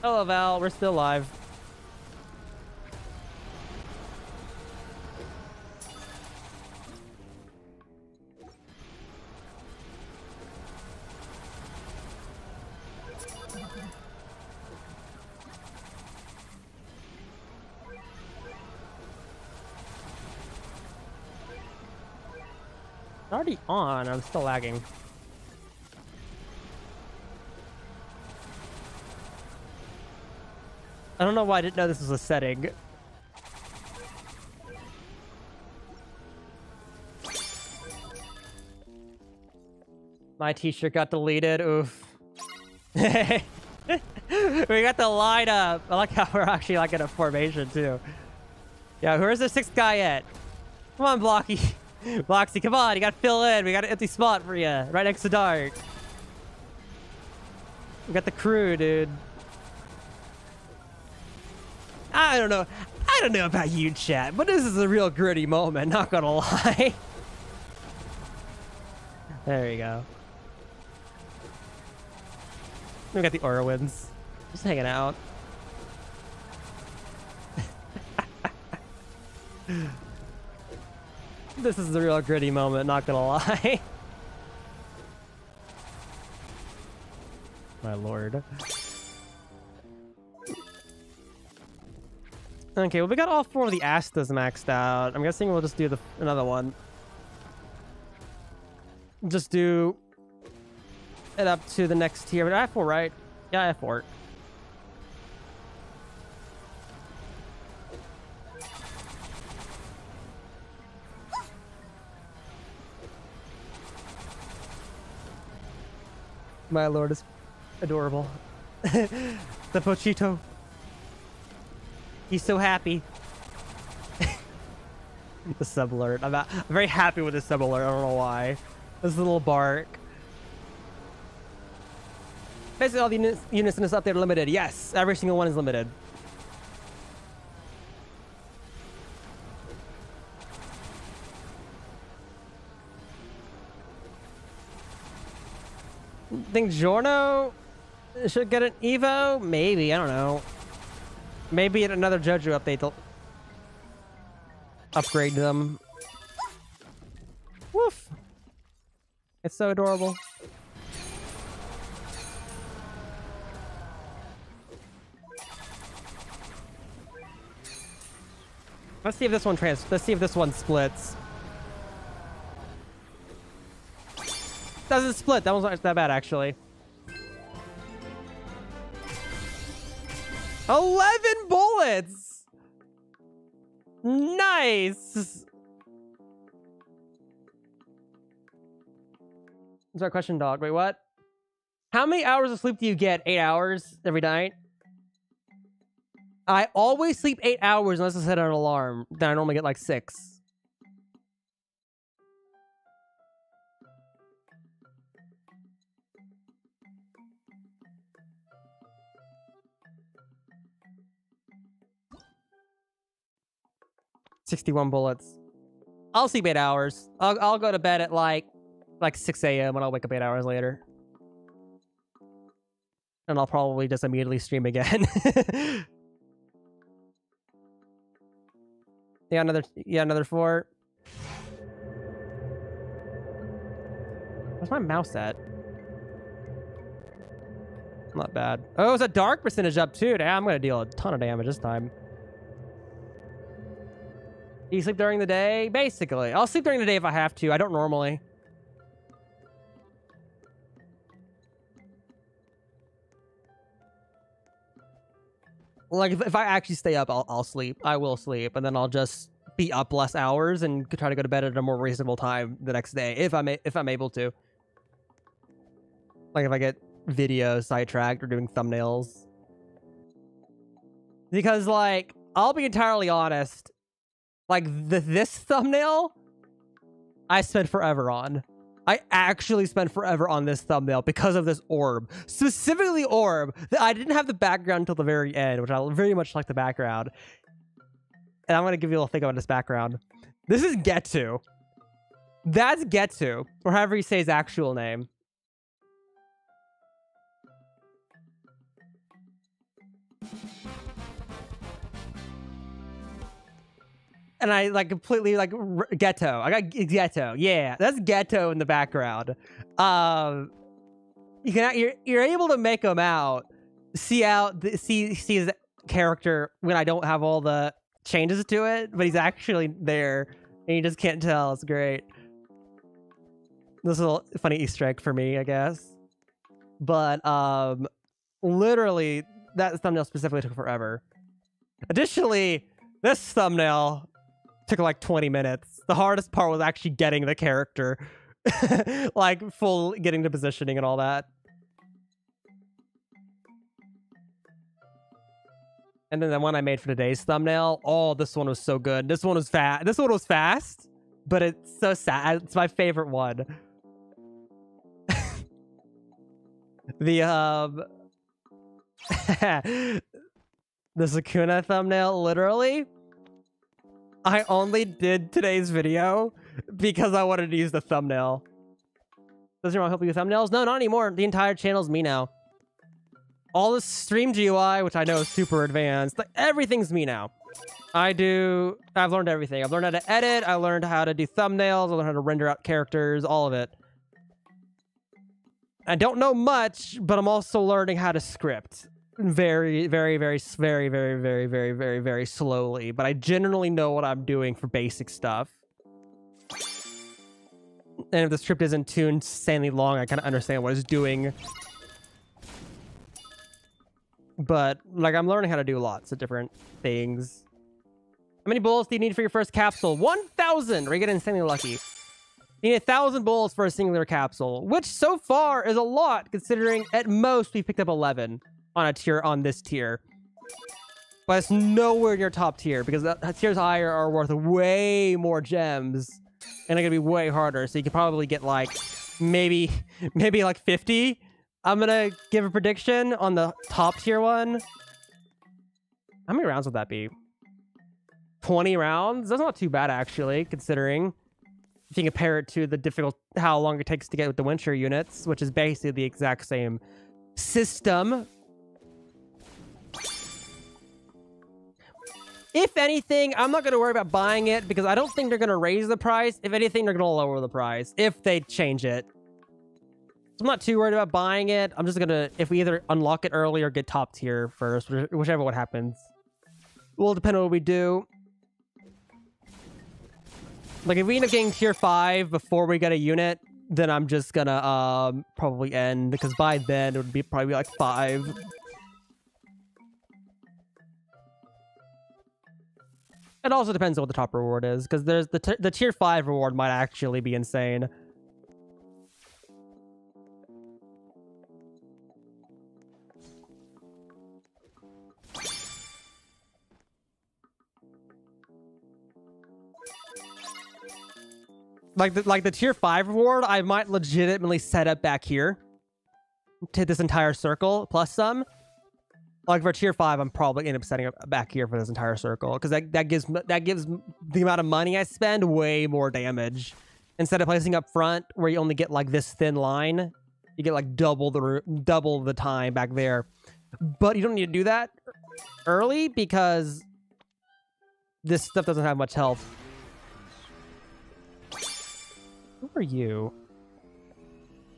Hello, Val. We're still live. Already on. I'm still lagging. I don't know why I didn't know this was a setting. My t-shirt got deleted. Oof. [LAUGHS] we got the line up. I like how we're actually like in a formation too. Yeah, where's the sixth guy at? Come on, Blocky. [LAUGHS] [LAUGHS] Bloxy, come on, you gotta fill in. We got an empty spot for you, right next to Dark. We got the crew, dude. I don't know. I don't know about you, chat, but this is a real gritty moment, not gonna [LAUGHS] lie. there you go. We got the Orowins. Just hanging out. [LAUGHS] this is a real gritty moment, not gonna lie. [LAUGHS] My lord. Okay, well, we got all four of the Astas maxed out. I'm guessing we'll just do the another one. Just do it up to the next tier. But I have four, right? Yeah, I have four. My lord is adorable. [LAUGHS] the Pochita. He's so happy. [LAUGHS] the sub alert. I'm, not, I'm very happy with the sub alert. I don't know why. This little bark. Basically, all the units, units in this update are limited. Yes, every single one is limited. Think Giorno should get an Evo? Maybe. I don't know. Maybe in another JoJo update they'll upgrade them. Woof. It's so adorable. Let's see if this one trans. Let's see if this one splits. Doesn't split. That one's not that bad, actually. 11 bullets! Nice! Is our question, dog? Wait, what? How many hours of sleep do you get? Eight hours every night? I always sleep eight hours unless I set an alarm. Then I normally get like six. 61 bullets. I'll sleep eight hours. I'll, I'll go to bed at like like 6 a.m. and I'll wake up eight hours later. And I'll probably just immediately stream again. [LAUGHS] yeah, another yeah, another four. Where's my mouse at? Not bad. Oh, it's a dark percentage up too. Damn, I'm gonna deal a ton of damage this time. Do you sleep during the day? Basically. I'll sleep during the day if I have to. I don't normally. Like, if, if I actually stay up, I'll, I'll sleep. I will sleep. And then I'll just be up less hours and try to go to bed at a more reasonable time the next day if I'm, if I'm able to. Like, if I get video sidetracked or doing thumbnails. Because, like, I'll be entirely honest like the, this thumbnail, I spent forever on. I actually spent forever on this thumbnail because of this orb. Specifically orb. That I didn't have the background until the very end, which I very much like the background. And I'm going to give you a little thing about this background. This is Geto. That's Geto, or however you say his actual name. And I like completely like r- Geto. I got Geto. Yeah, that's Geto in the background. Um, you can you're you're able to make him out, see out the, see see his character when I don't have all the changes to it, but he's actually there, and you just can't tell. It's great. This is a funny Easter egg for me, I guess. But um, literally, that thumbnail specifically took forever. Additionally, this thumbnail took like 20 minutes. The hardest part was actually getting the character, [LAUGHS] like full getting to positioning and all that. And then the one I made for today's thumbnail, oh, this one was so good. This one was fast. This one was fast, but it's so sad. It's my favorite one. [LAUGHS] the um [LAUGHS] the Sukuna thumbnail, literally. I only did today's video because I wanted to use the thumbnail. Does your mom help you with thumbnails? No, not anymore. The entire channel's me now. All the stream GUI, which I know is super advanced, like everything's me now. I do, I've learned everything. I've learned how to edit, I learned how to do thumbnails, I learned how to render out characters, all of it. I don't know much, but I'm also learning how to script very, very, very, very, very, very, very, very, very slowly. But I generally know what I'm doing for basic stuff. And if the script isn't too insanely long, I kind of understand what it's doing. But, like, I'm learning how to do lots of different things. How many bullets do you need for your first capsule? 1,000! Or you get insanely lucky. You need a thousand bullets for a singular capsule, which so far is a lot, considering at most we picked up 11 on a tier on this tier. But it's nowhere near top tier because the tiers higher are worth way more gems and they're gonna be way harder. So you could probably get like maybe [LAUGHS] maybe like 50. I'm gonna give a prediction on the top tier one. How many rounds would that be? 20 rounds? That's not too bad actually, considering if you compare it to the difficult how long it takes to get with the Winter units, which is basically the exact same system. If anything, I'm not going to worry about buying it because I don't think they're going to raise the price. If anything, they're going to lower the price if they change it. So I'm not too worried about buying it. I'm just going to, if we either unlock it early or get top tier first, whichever what happens. Will depend on what we do. Like, if we end up getting tier 5 before we get a unit, then I'm just gonna um, probably end, because by then it would be probably like 5. It also depends on what the top reward is, because there's the, the tier 5 reward might actually be insane. like the, like the tier 5 reward, I might legitimately set up back here to this entire circle plus some. Like for tier 5, I'm probably end up setting up back here for this entire circle because that, that gives that gives the amount of money I spend way more damage. Instead of placing up front where you only get like this thin line, you get like double the double the time back there. But you don't need to do that early because this stuff doesn't have much health. Who are you?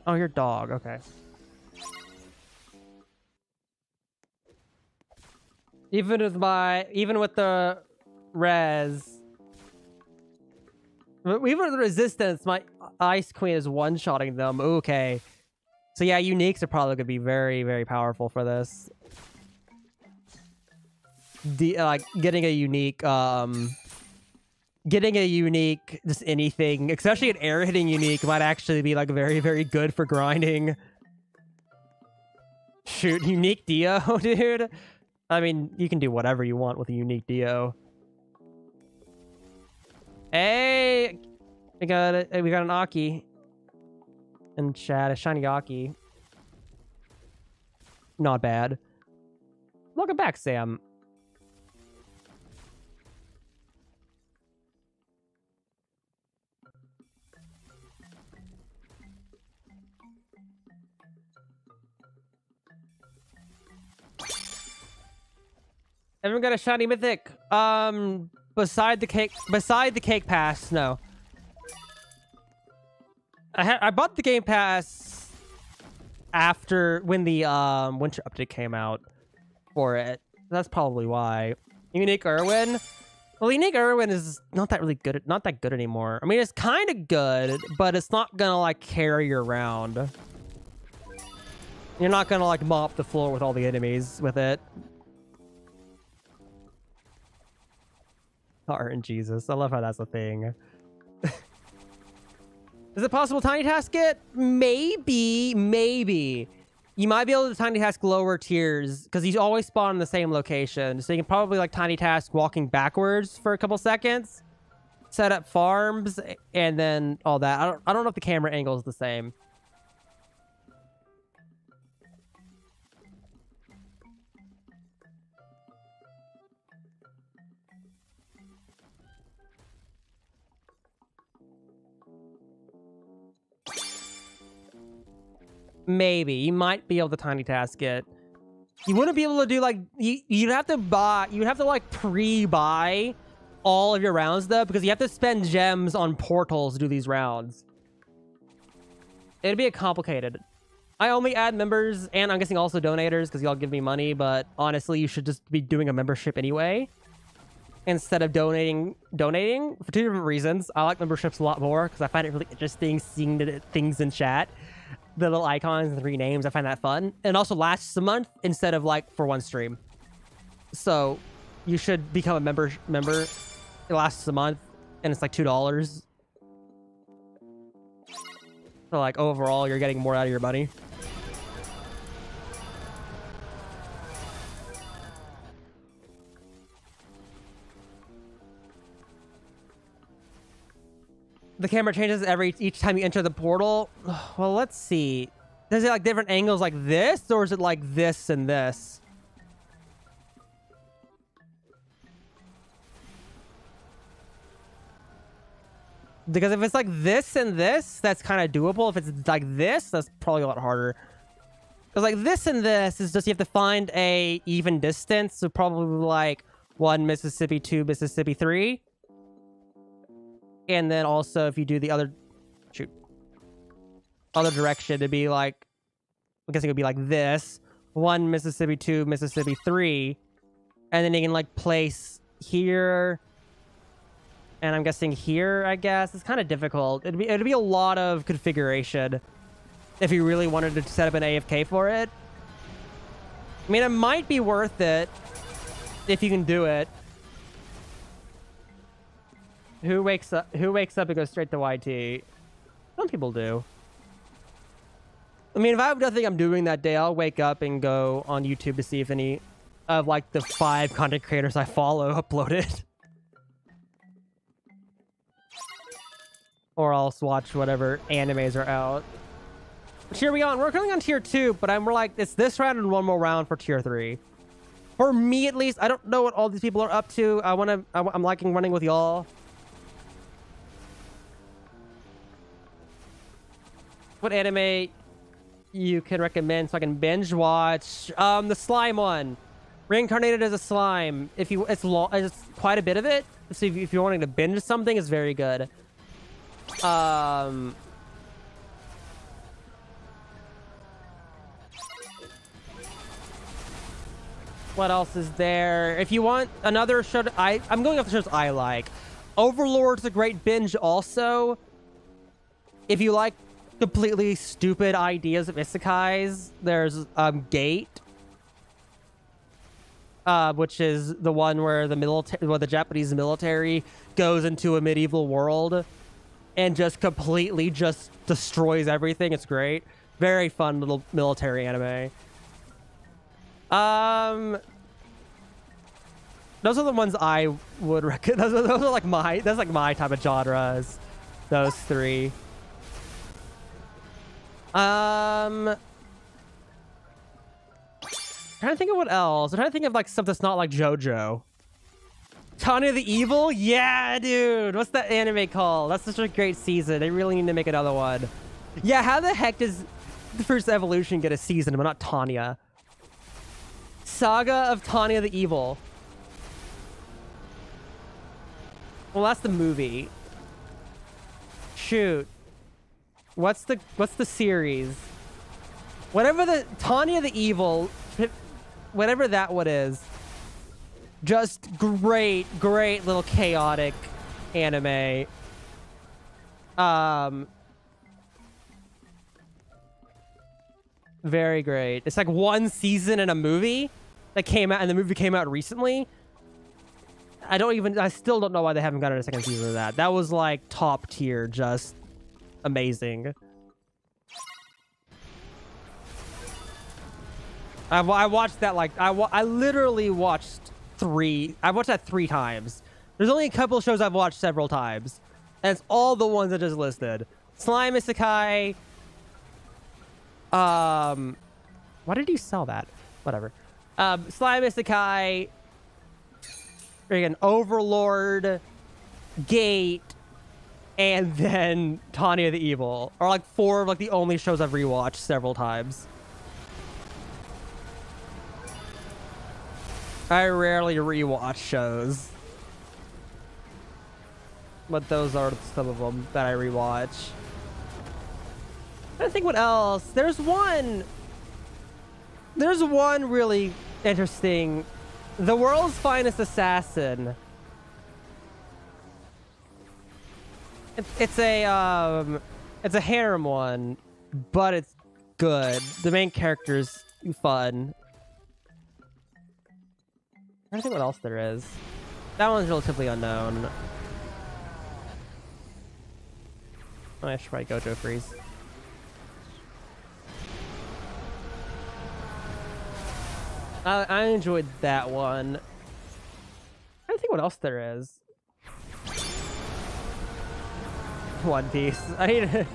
Oh, your dog. Okay. Even with my, even with the res, even with the resistance, my Ice Queen is one-shotting them. Okay. So yeah, uniques are probably to be very, very powerful for this. The, like, getting a unique, um, getting a unique, just anything, especially an air hitting unique, might actually be like very, very good for grinding. Shoot, unique Dio, [LAUGHS] dude. I mean, you can do whatever you want with a unique Dio. Hey, we got it. We got an Aki and chat, a shiny Aki. Not bad. Welcome back, Sam. Everyone got a shiny mythic. Um, beside the cake, beside the cake pass, no. I I bought the game pass after when the um winter update came out for it. That's probably why. Unique Erwin. Well, Unique Erwin is not that really good. Not that good anymore. I mean, it's kind of good, but it's not gonna like carry you around. You're not gonna like mop the floor with all the enemies with it. And Jesus. I love how that's a thing. [LAUGHS] Is it possible tiny task it? Maybe, maybe. You might be able to tiny task lower tiers because he's always spawn in the same location. So you can probably like tiny task walking backwards for a couple seconds, set up farms, and then all that. I don't, I don't know if the camera angle is the same. Maybe. You might be able to tiny task it. You wouldn't be able to do like you you'd have to buy you'd have to like pre-buy all of your rounds though because you have to spend gems on portals to do these rounds. It'd be complicated. I only add members and I'm guessing also donators because y'all give me money, but honestly you should just be doing a membership anyway. Instead of donating donating for two different reasons. I like memberships a lot more because I find it really interesting seeing the things in chat the little icons and three names. I find that fun. And also lasts a month instead of like for one stream. So you should become a member member. It lasts a month and it's like two dollars. So like overall you're getting more out of your money. The camera changes every each time you enter the portal. [SIGHS] Well, let's see. Does it like different angles like this, or is it like this and this? Because if it's like this and this, that's kind of doable. If it's like this, that's probably a lot harder. Because like this and this is just you have to find a even distance. So probably like one Mississippi, two Mississippi, three. And then also if you do the other shoot other direction to be like I'm guessing it would be like this. One Mississippi two, Mississippi three. And then you can like place here. And I'm guessing here, I guess. It's kind of difficult. It'd be it'd be a lot of configuration if you really wanted to set up an AFK for it. I mean, it might be worth it if you can do it. Who wakes up? Who wakes up and goes straight to YT? Some people do. I mean, if I have nothing I'm doing that day, I'll wake up and go on YouTube to see if any of like the five content creators I follow [LAUGHS] uploaded. or I'll watch whatever animes are out. Here we go. We're currently on tier two, but I'm like it's this round and one more round for tier three. For me, at least, I don't know what all these people are up to. I want to. I'm liking running with y'all. What anime you can recommend so I can binge watch? Um, the slime one. Reincarnated as a slime. If you, it's long, it's quite a bit of it. So if, if you're wanting to binge something, it's very good. Um. What else is there? If you want another show, I I'm going off the shows I like. Overlord's a great binge also. If you like completely stupid ideas of isekais. There's um, Gate, uh, which is the one where the military, where the Japanese military goes into a medieval world and just completely just destroys everything. It's great. Very fun little military anime. Um, those are the ones I would recommend. [LAUGHS] Those, those are like my, that's like my type of genres. Those three. Um, trying to think of what else. I'm trying to think of like stuff that's not like JoJo. Tanya the Evil? Yeah, dude. What's that anime called? That's such a great season. They really need to make another one. Yeah, how the heck does the first evolution get a season, but not Tanya? Saga of Tanya the Evil. Well, that's the movie. Shoot. What's the what's the series? Whatever the Tanya the Evil, whatever that one is. Just great, great little chaotic anime. Um Very great. It's like one season in a movie that came out and the movie came out recently. I don't even I still don't know why they haven't gotten a second season of that. That was like top tier just amazing. I, I watched that like I, I literally watched three I've watched that three times. There's only a couple shows I've watched several times. And it's all the ones I just listed. Slime Isekai. Um why did you sell that? Whatever. Um, Slime Isekai, again, Overlord, Gate, and [LAUGHS] then Tanya the Evil are like four of like the only shows I've rewatched several times. I rarely rewatch shows. But those are some of them that I rewatch. I think what else. There's one. There's one really interesting. The world's finest assassin. It's, it's a um, it's a harem one, but it's good. The main character's fun. I don't think what else there is. That one's relatively unknown. Oh, I should probably Gojo Freeze. I, I enjoyed that one. I don't think what else there is. One Piece. [LAUGHS] I mean,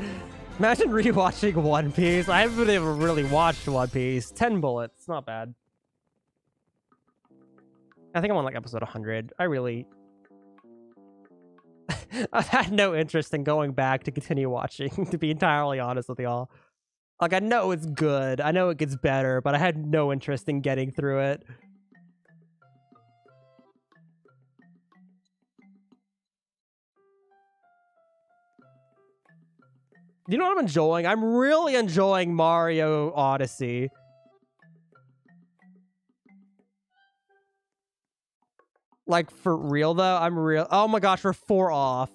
imagine rewatching One Piece. I haven't ever really watched One Piece. Ten bullets, not bad. I think I'm on like episode 100. I really... [LAUGHS] I've had no interest in going back to continue watching, [LAUGHS] to be entirely honest with y'all. Like, I know it's good. I know it gets better, but I had no interest in getting through it. You know what I'm enjoying? I'm really enjoying Mario Odyssey. Like, for real, though? I'm real- Oh my gosh, we're four off.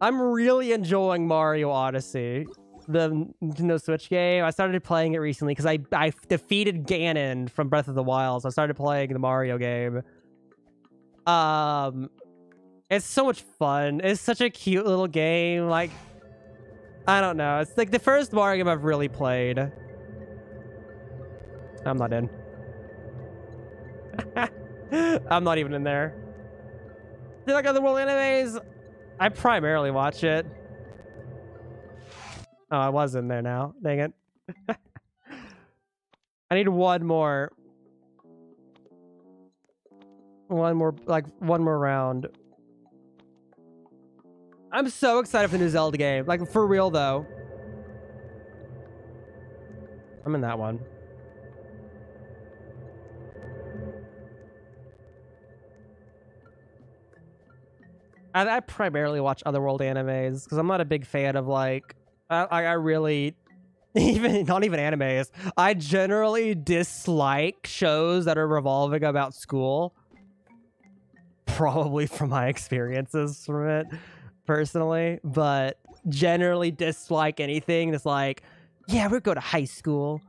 I'm really enjoying Mario Odyssey. The Nintendo Switch game. I started playing it recently because I, I defeated Ganon from Breath of the Wild, so I started playing the Mario game. Um, It's so much fun. It's such a cute little game. Like, I don't know. It's like the first Mario game I've really played. I'm not in. [LAUGHS] I'm not even in there. Do you like other world animes? I primarily watch it. Oh, I was in there now. Dang it. [LAUGHS] I need one more. One more, like, one more round. I'm so excited for the new Zelda game. Like, for real, though. I'm in that one. I, I primarily watch otherworld animes because I'm not a big fan of like I, I really [LAUGHS] even not even animes. I generally dislike shows that are revolving about school. Probably from my experiences from it personally, but generally dislike anything that's like, yeah, we go to high school.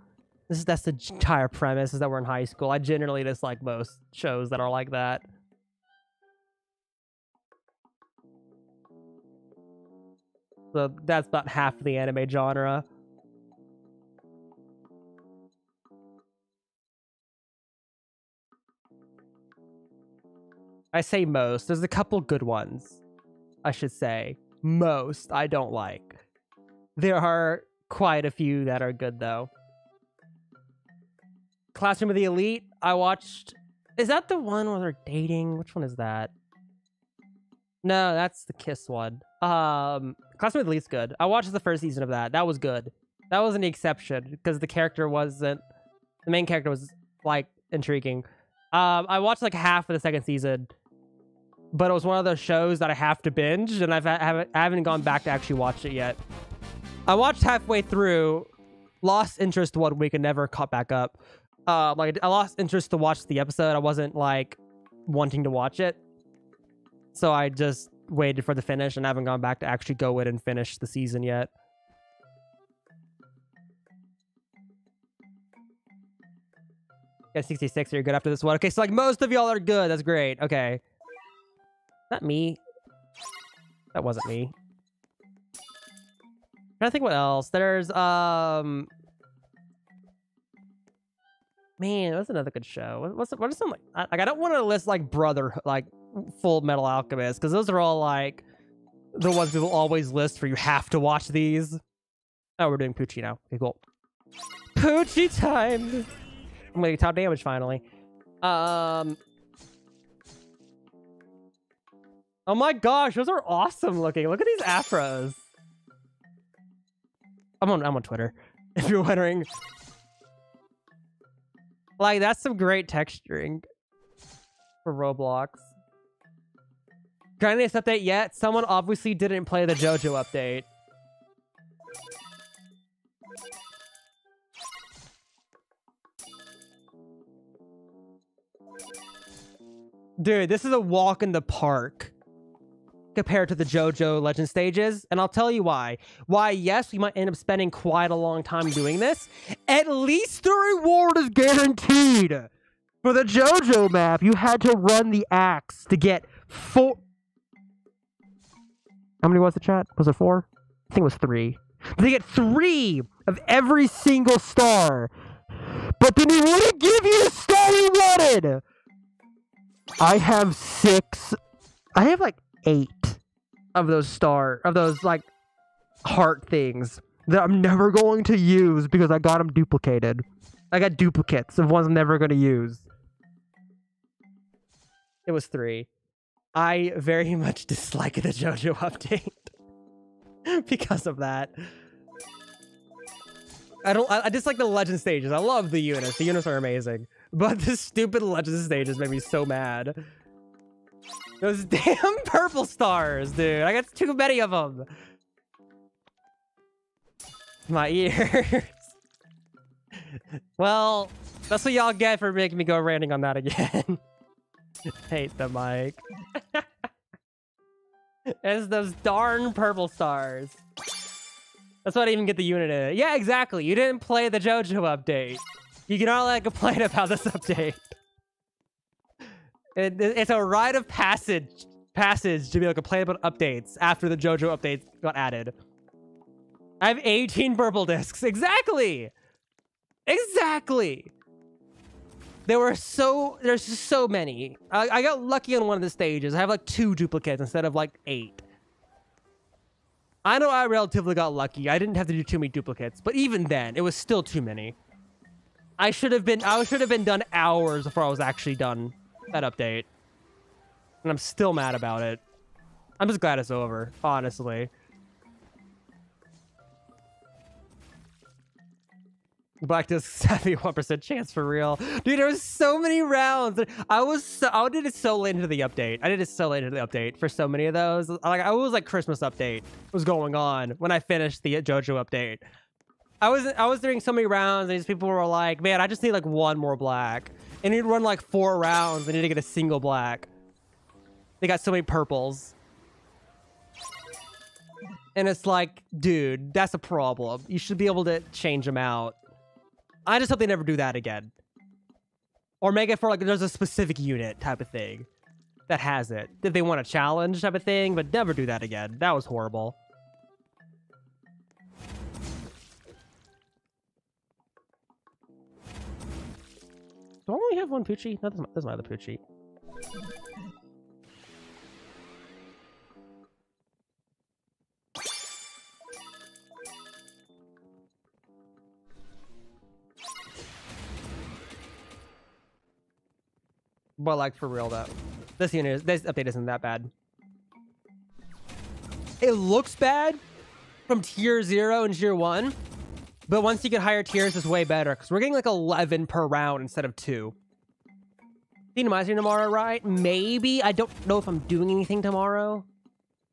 This is that's the entire premise is that we're in high school. I generally dislike most shows that are like that. So that's about half of the anime genre. I say most. There's a couple good ones. I should say. Most I don't like. There are quite a few that are good though. Classroom of the Elite, I watched. Is that the one where they're dating? Which one is that? No, that's the Kiss one. Um, Classroom of the Elite's good. I watched the first season of that. That was good. That was an exception because the character wasn't. The main character was like intriguing. Um, I watched like half of the second season, but it was one of those shows that I have to binge, and I've haven't I haven't gone back to actually watch it yet. I watched halfway through, lost interest one week, and never caught back up. Uh, like I lost interest to watch the episode. I wasn't like wanting to watch it, so I just waited for the finish, and I haven't gone back to actually go in and finish the season yet. Yeah, 66, you're good after this one. Okay, so like most of y'all are good. That's great. Okay. Not me. That wasn't me. trying to think what else. There's um Man, that's another good show? What- What's what are some like I, like I don't want to list like Brother like Full Metal Alchemist because those are all like the ones people always list for you have to watch these. Oh, we're doing Poochie now. Okay, cool. Poochie time. I'm gonna get top damage finally. Um. Oh my gosh, those are awesome looking. Look at these afros. I'm on I'm on Twitter, [LAUGHS] if you're wondering. Like that's some great texturing for Roblox. Grinding update yet? Someone obviously didn't play the JoJo update. Dude, this is a walk in the park compared to the JoJo Legend stages, and I'll tell you why. Why, yes, we might end up spending quite a long time doing this. At least the reward is guaranteed. For the JoJo map, you had to run the axe to get four. How many was the chat? Was it four? I think it was three. They get three of every single star. But then he wouldn't give you the star you wanted. I have six. I have like eight of those star of those like heart things that I'm never going to use because I got them duplicated. I got duplicates of ones I'm never going to use. It was three. I very [LAUGHS] much dislike the JoJo update [LAUGHS] because of that. I don't. I, I dislike the legend stages. I love the units. The units are amazing, but [LAUGHS] the stupid legend stages made me so mad. Those [LAUGHS] damn purple stars, dude. I got too many of them. My ears. [LAUGHS] well, that's what y'all get for making me go ranting on that again. [LAUGHS] Hate the mic. it's those darn purple stars. That's why I didn't even get the unit in it. Yeah, exactly. You didn't play the JoJo update. You cannot like complain about this update. It, it's a rite of passage passage to be able to complain about updates after the JoJo updates got added. I have 18 purple discs. Exactly. Exactly. There were so there's so many. I, I got lucky on one of the stages. I have like two duplicates instead of like eight. I know I relatively got lucky. I didn't have to do too many duplicates, but even then, it was still too many. I should have been I should have been done hours before I was actually done that update. And I'm still mad about it. I'm just glad it's over, honestly. Black Disc 71% [LAUGHS] chance for real. Dude, there was so many rounds. I was so, I did it so late into the update. I did it so late into the update for so many of those. Like I was like Christmas update was going on when I finished the JoJo update. I was I was doing so many rounds and these people were like, man, I just need like one more black. And he'd run like four rounds and to get a single black. They got so many purples. And it's like, dude, that's a problem. You should be able to change them out. I just hope they never do that again. Or make it for like there's a specific unit type of thing that has it. If they want a challenge type of thing, but never do that again. That was horrible. Do I only have one Poochie? No, that's my, that's my other Poochie. But like for real though, this unit, is, this update isn't that bad. It looks bad from tier zero and tier one, but once you get higher tiers, it's way better because we're getting like 11 per round instead of two. Dynamizing tomorrow, right? Maybe. I don't know if I'm doing anything tomorrow.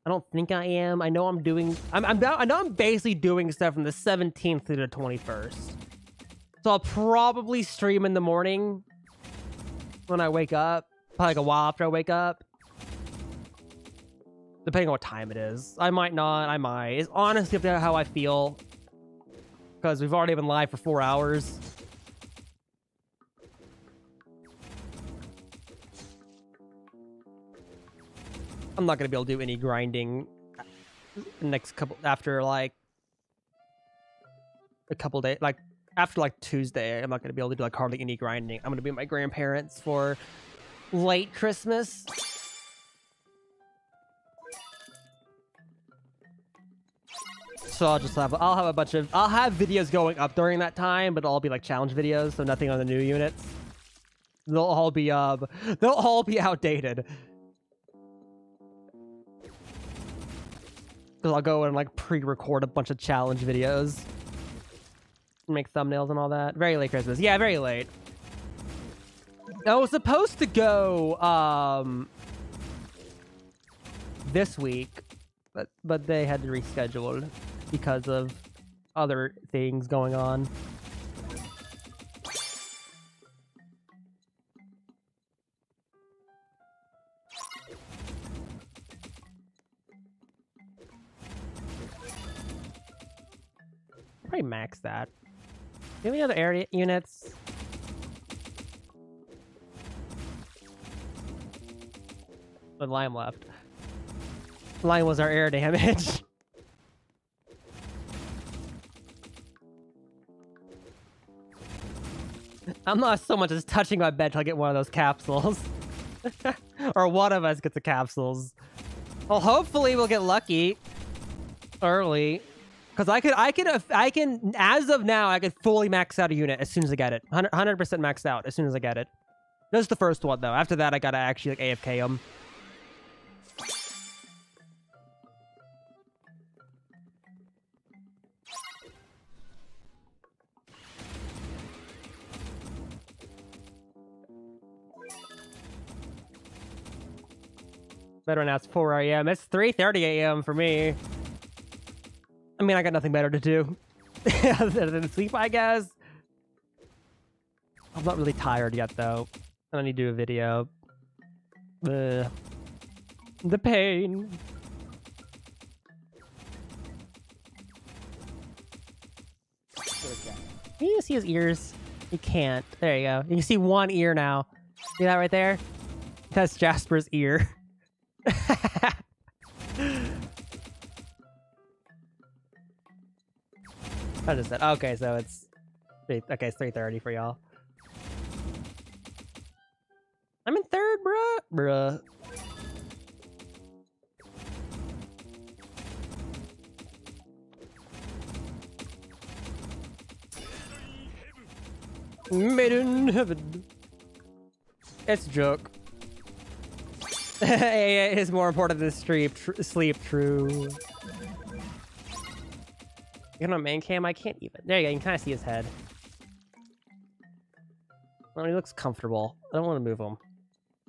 I don't think I am. I know I'm doing. I'm. I'm. I know I'm basically doing stuff from the 17th to the 21st. So I'll probably stream in the morning when I wake up. Probably like a while after I wake up. Depending on what time it is. I might not, I might. It's honestly up to how I feel. Because we've already been live for four hours. I'm not going to be able to do any grinding next couple, after like a couple days, like after like Tuesday, I'm not going to be able to do like hardly any grinding. I'm going to be my grandparents for late Christmas. So I'll just have I'll have a bunch of I'll have videos going up during that time, but it'll all be like challenge videos, so nothing on the new units. They'll all be um they'll all be outdated. Cause I'll go and like pre-record a bunch of challenge videos. Make thumbnails and all that. Very late Christmas. Yeah, very late. I was supposed to go um this week, but but they had to reschedule because of other things going on. Probably max that. Do any other area units? But Lime left. Lime was our air damage. [LAUGHS] I'm not so much as touching my bed till I get one of those capsules. [LAUGHS] or one of us gets the capsules. Well, hopefully we'll get lucky early. Because I could, I could, I can, as of now, I could fully max out a unit as soon as I get it. 100% maxed out as soon as I get it. Is the first one, though. After that, I gotta actually, like, AFK them. Better now it's 4 a.m. It's 3.30 a.m. for me. I mean, I got nothing better to do. [LAUGHS] Other than sleep, I guess. I'm not really tired yet, though. I need to do a video. Ugh. The pain. Can you see his ears? You can't. There you go. You can see one ear now. See that right there? That's Jasper's ear. [LAUGHS] [LAUGHS] What is that? Okay, so it's three, okay, it's three thirty for y'all. I'm in third, bruh, bruh. Made in heaven. It's a joke. [LAUGHS] AA is more important than sleep. Tr sleep. True. Get on main cam. I can't even. There you go. You can kind of see his head. Well, he looks comfortable. I don't want to move him.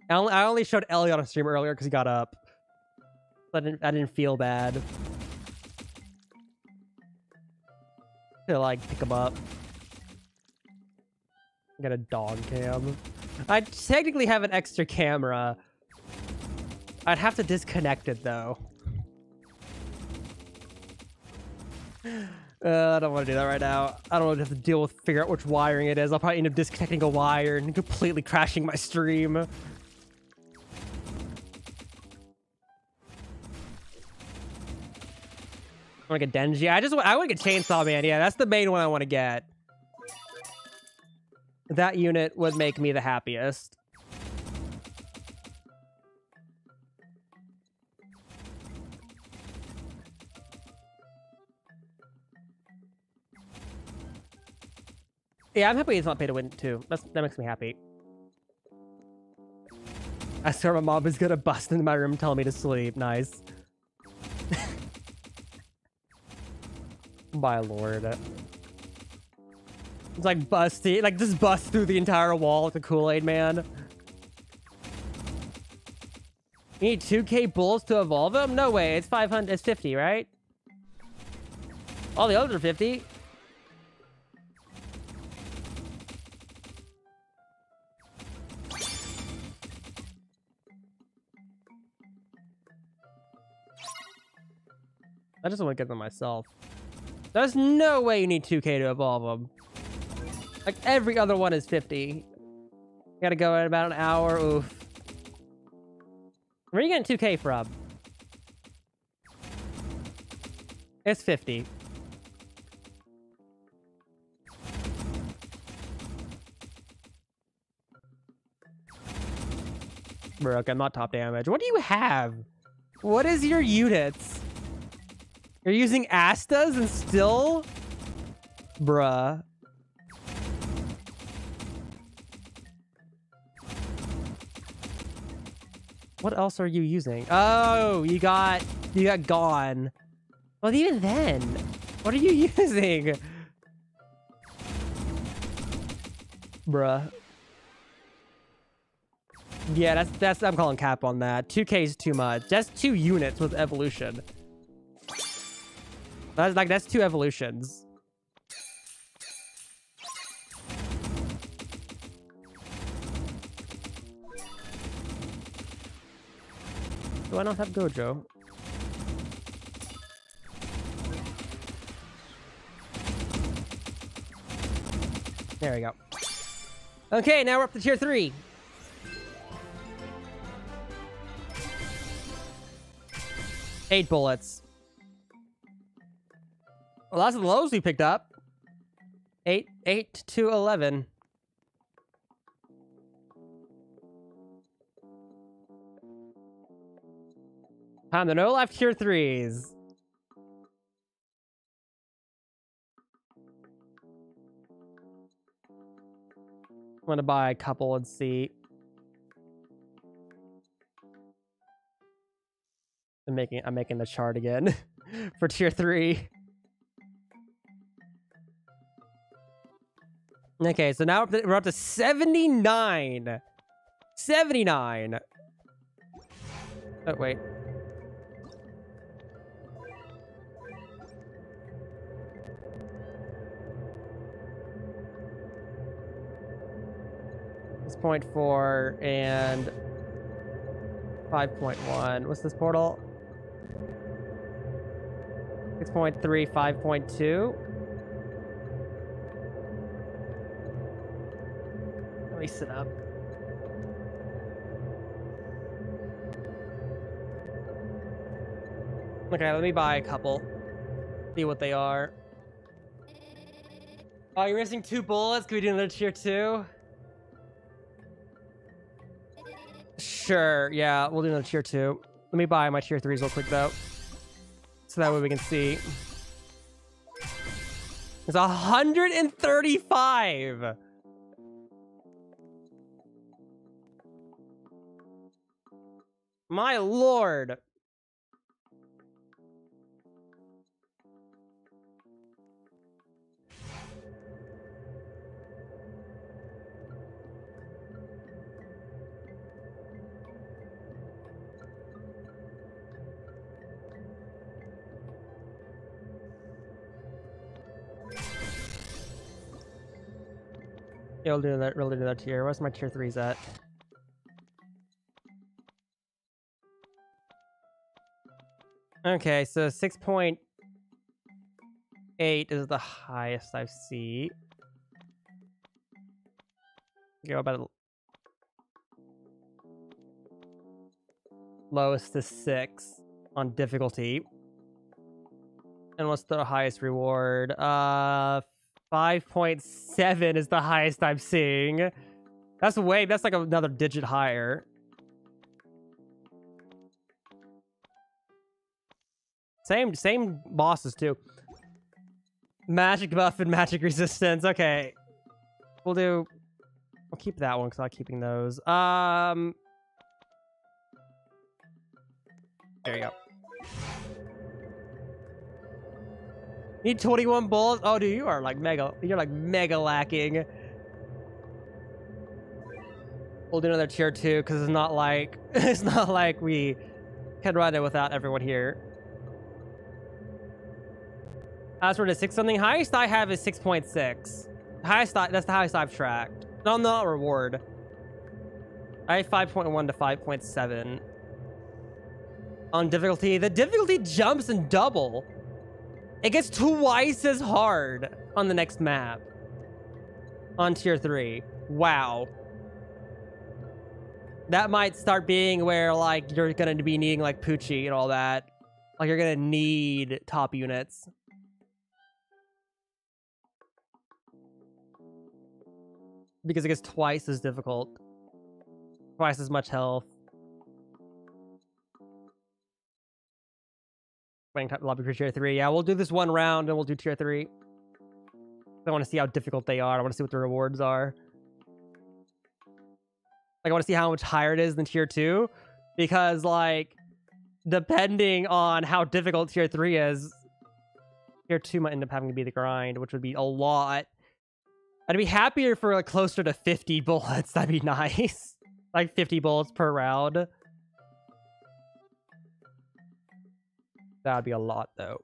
I only, I only showed Ellie on a stream earlier because he got up. But I didn't, I didn't feel bad. To like pick him up. Get a dog cam. I technically have an extra camera. I'd have to disconnect it though. [SIGHS] Uh, I don't want to do that right now. I don't want to have to deal with figure out which wiring it is. I'll probably end up disconnecting a wire and completely crashing my stream. I want to get Denji. I just want, I want to get Chainsaw Man. Yeah, that's the main one I want to get. That unit would make me the happiest. Yeah, I'm happy he's not pay to win too. That's, that makes me happy. I swear my mom is gonna bust into my room telling me to sleep. Nice. [LAUGHS] my lord. It's like busty, like just bust through the entire wall like the Kool-Aid man. You need 2k bulls to evolve them? No way, it's 500, it's 50, right? All the others are 50. I just want to get them myself. There's no way you need 2k to evolve them. Like, every other one is 50. You gotta go in about an hour. Oof. Where are you getting 2k from? It's 50. Bro, I'm not top damage. What do you have? What is your units? You're using Astas and still? Bruh. What else are you using? Oh, you got you got Gon. Well, even then, what are you [LAUGHS] using? Bruh. Yeah, that's that's I'm calling cap on that. 2k is too much. That's two units with evolution. That's like that's two evolutions. Do I not have Gojo? There we go. Okay, now we're up to tier three. Eight bullets. Well, that's the lows we picked up. Eight, eight to eleven. Time to no left tier threes. I'm gonna buy a couple and see. I'm making I'm making the chart again [LAUGHS] for tier three. Okay, so now we're up to 79. 79. Oh, wait. It's point four and 5.1. What's this portal? 6.3, 5.2. Me sit up. Okay, let me buy a couple. See what they are. Oh, you're missing two bullets? Can we do another tier two? Sure, yeah, we'll do another tier two. Let me buy my tier threes real quick though. So that way we can see. It's 135! My lord! Yeah, we'll do that. We'll do that tier. Where's my tier threes at? Okay, so six point eight is the highest I see. Go about lowest to six on difficulty. And what's the highest reward? Uh, 5.7 is the highest I'm seeing. That's way, that's like another digit higher. Same, same bosses too. Magic buff and magic [LAUGHS] resistance. Okay. We'll do, we'll keep that one because I'm keeping those. Um, there you go. Need 21 bullets? Oh, dude, you are like mega, you're like mega lacking. We'll do another tier two because it's not like, [LAUGHS] it's not like we can run it without everyone here. As for the six something, highest I have is 6.6. Highest I, that's the highest I've tracked. No, not reward. I have 5.1 to 5.7 on difficulty. The difficulty jumps and double. It gets twice as hard on the next map. On tier 3. Wow. That might start being where, like, you're going to be needing, like, Poochie and all that. Like, you're going to need top units. Because it gets twice as difficult. Twice as much health. Playing lobby for tier three. Yeah, we'll do this one round and we'll do tier three. I want to see how difficult they are. I want to see what the rewards are. Like, I want to see how much higher it is than tier two, because like, depending on how difficult tier three is, tier two might end up having to be the grind, which would be a lot. I'd be happier for like closer to 50 [LAUGHS] bullets. That'd be nice. [LAUGHS] like 50 bullets per round. That'd be a lot though.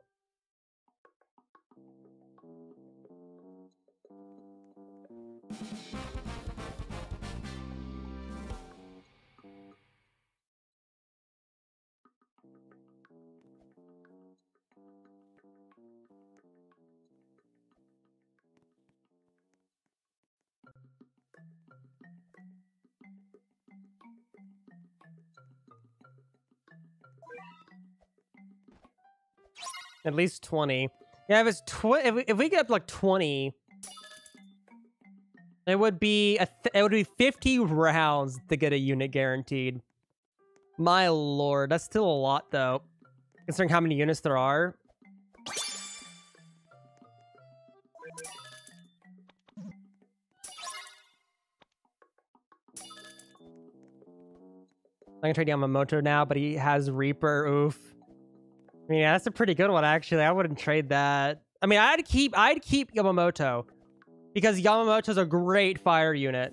At least 20. Yeah, if it's tw if we, if we get like 20, it would be a it would be 50 rounds to get a unit guaranteed. My lord, that's still a lot though, considering how many units there are. I'm gonna trade Yamamoto now, but he has Reaper. Oof. Mean, yeah, that's a pretty good one actually. I wouldn't trade that. I mean, I'd keep I'd keep Yamamoto because Yamamoto's a great fire unit.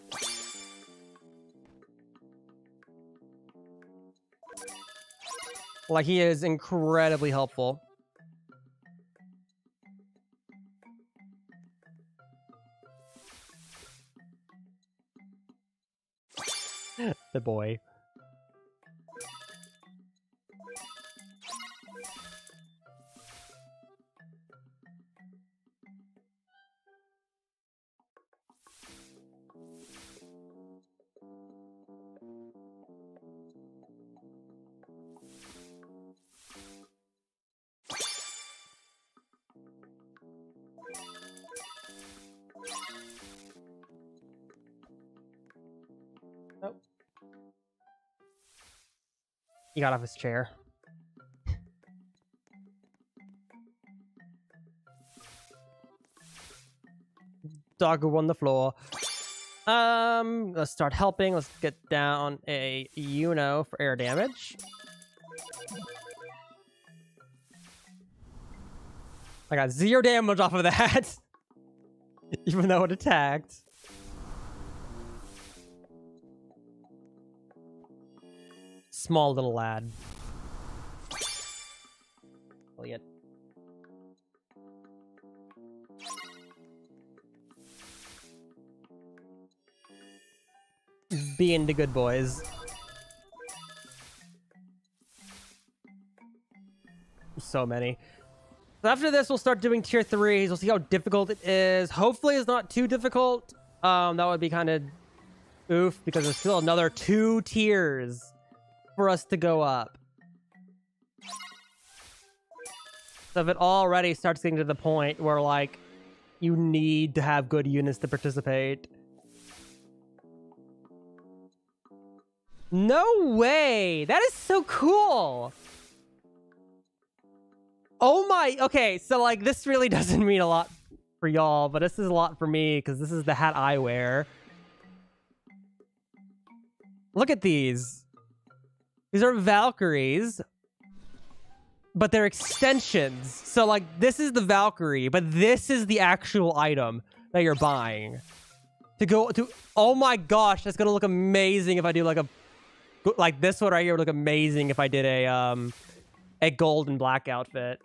Like he is incredibly helpful. [LAUGHS] the boy. He got off his chair. Doggo on the floor. Um, let's start helping. Let's get down a Yuno for air damage. I got zero damage off of that. [LAUGHS] Even though it attacked. Small little lad. Elliot. Being the good boys. So many. So after this, we'll start doing tier threes. We'll see how difficult it is. Hopefully, it's not too difficult. Um, that would be kind of oof because there's still another two tiers for us to go up. So if it already starts getting to the point where like you need to have good units to participate. No way! That is so cool! Oh my, okay, so like this really [LAUGHS] doesn't mean a lot for y'all, but this is a lot for me because this is the hat I wear. Look at these. These are Valkyries, but they're extensions. So like this is the Valkyrie, but this is the actual item that you're buying. To go to, oh my gosh, that's gonna look amazing if I do like a, like this one right here would look amazing if I did a, um, a gold and black outfit.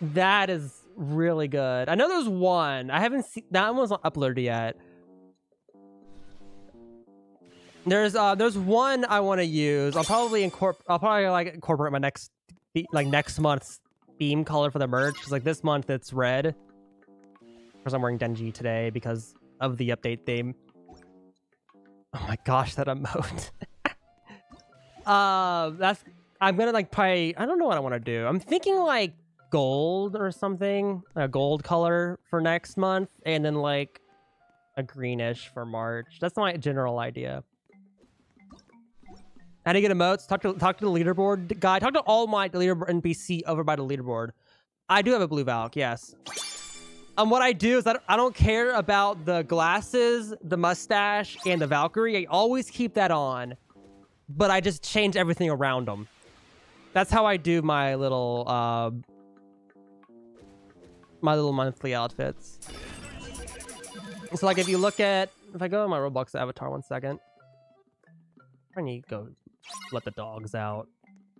That is really good. I know there's one. I haven't seen that one's not uploaded yet. There's uh there's one I want to use. I'll probably incorporate. I'll probably like incorporate my next like next month's theme color for the merch because like this month it's red. Because I'm wearing Denji today because of the update theme. Oh my gosh, that emote. [LAUGHS] uh, that's I'm gonna like probably I don't know what I want to do. I'm thinking like gold or something, a gold color for next month, and then like a greenish for March. That's my general idea. How do you get emotes? Talk to talk to the leaderboard guy. Talk to all my leaderboard NPC over by the leaderboard. I do have a blue Valk, yes. Um, what I do is I don't, I don't care about the glasses, the mustache, and the Valkyrie. I always keep that on, but I just change everything around them. That's how I do my little uh, my little monthly outfits. So like if you look at if I go in my Roblox avatar one second. I need to go let the dogs out.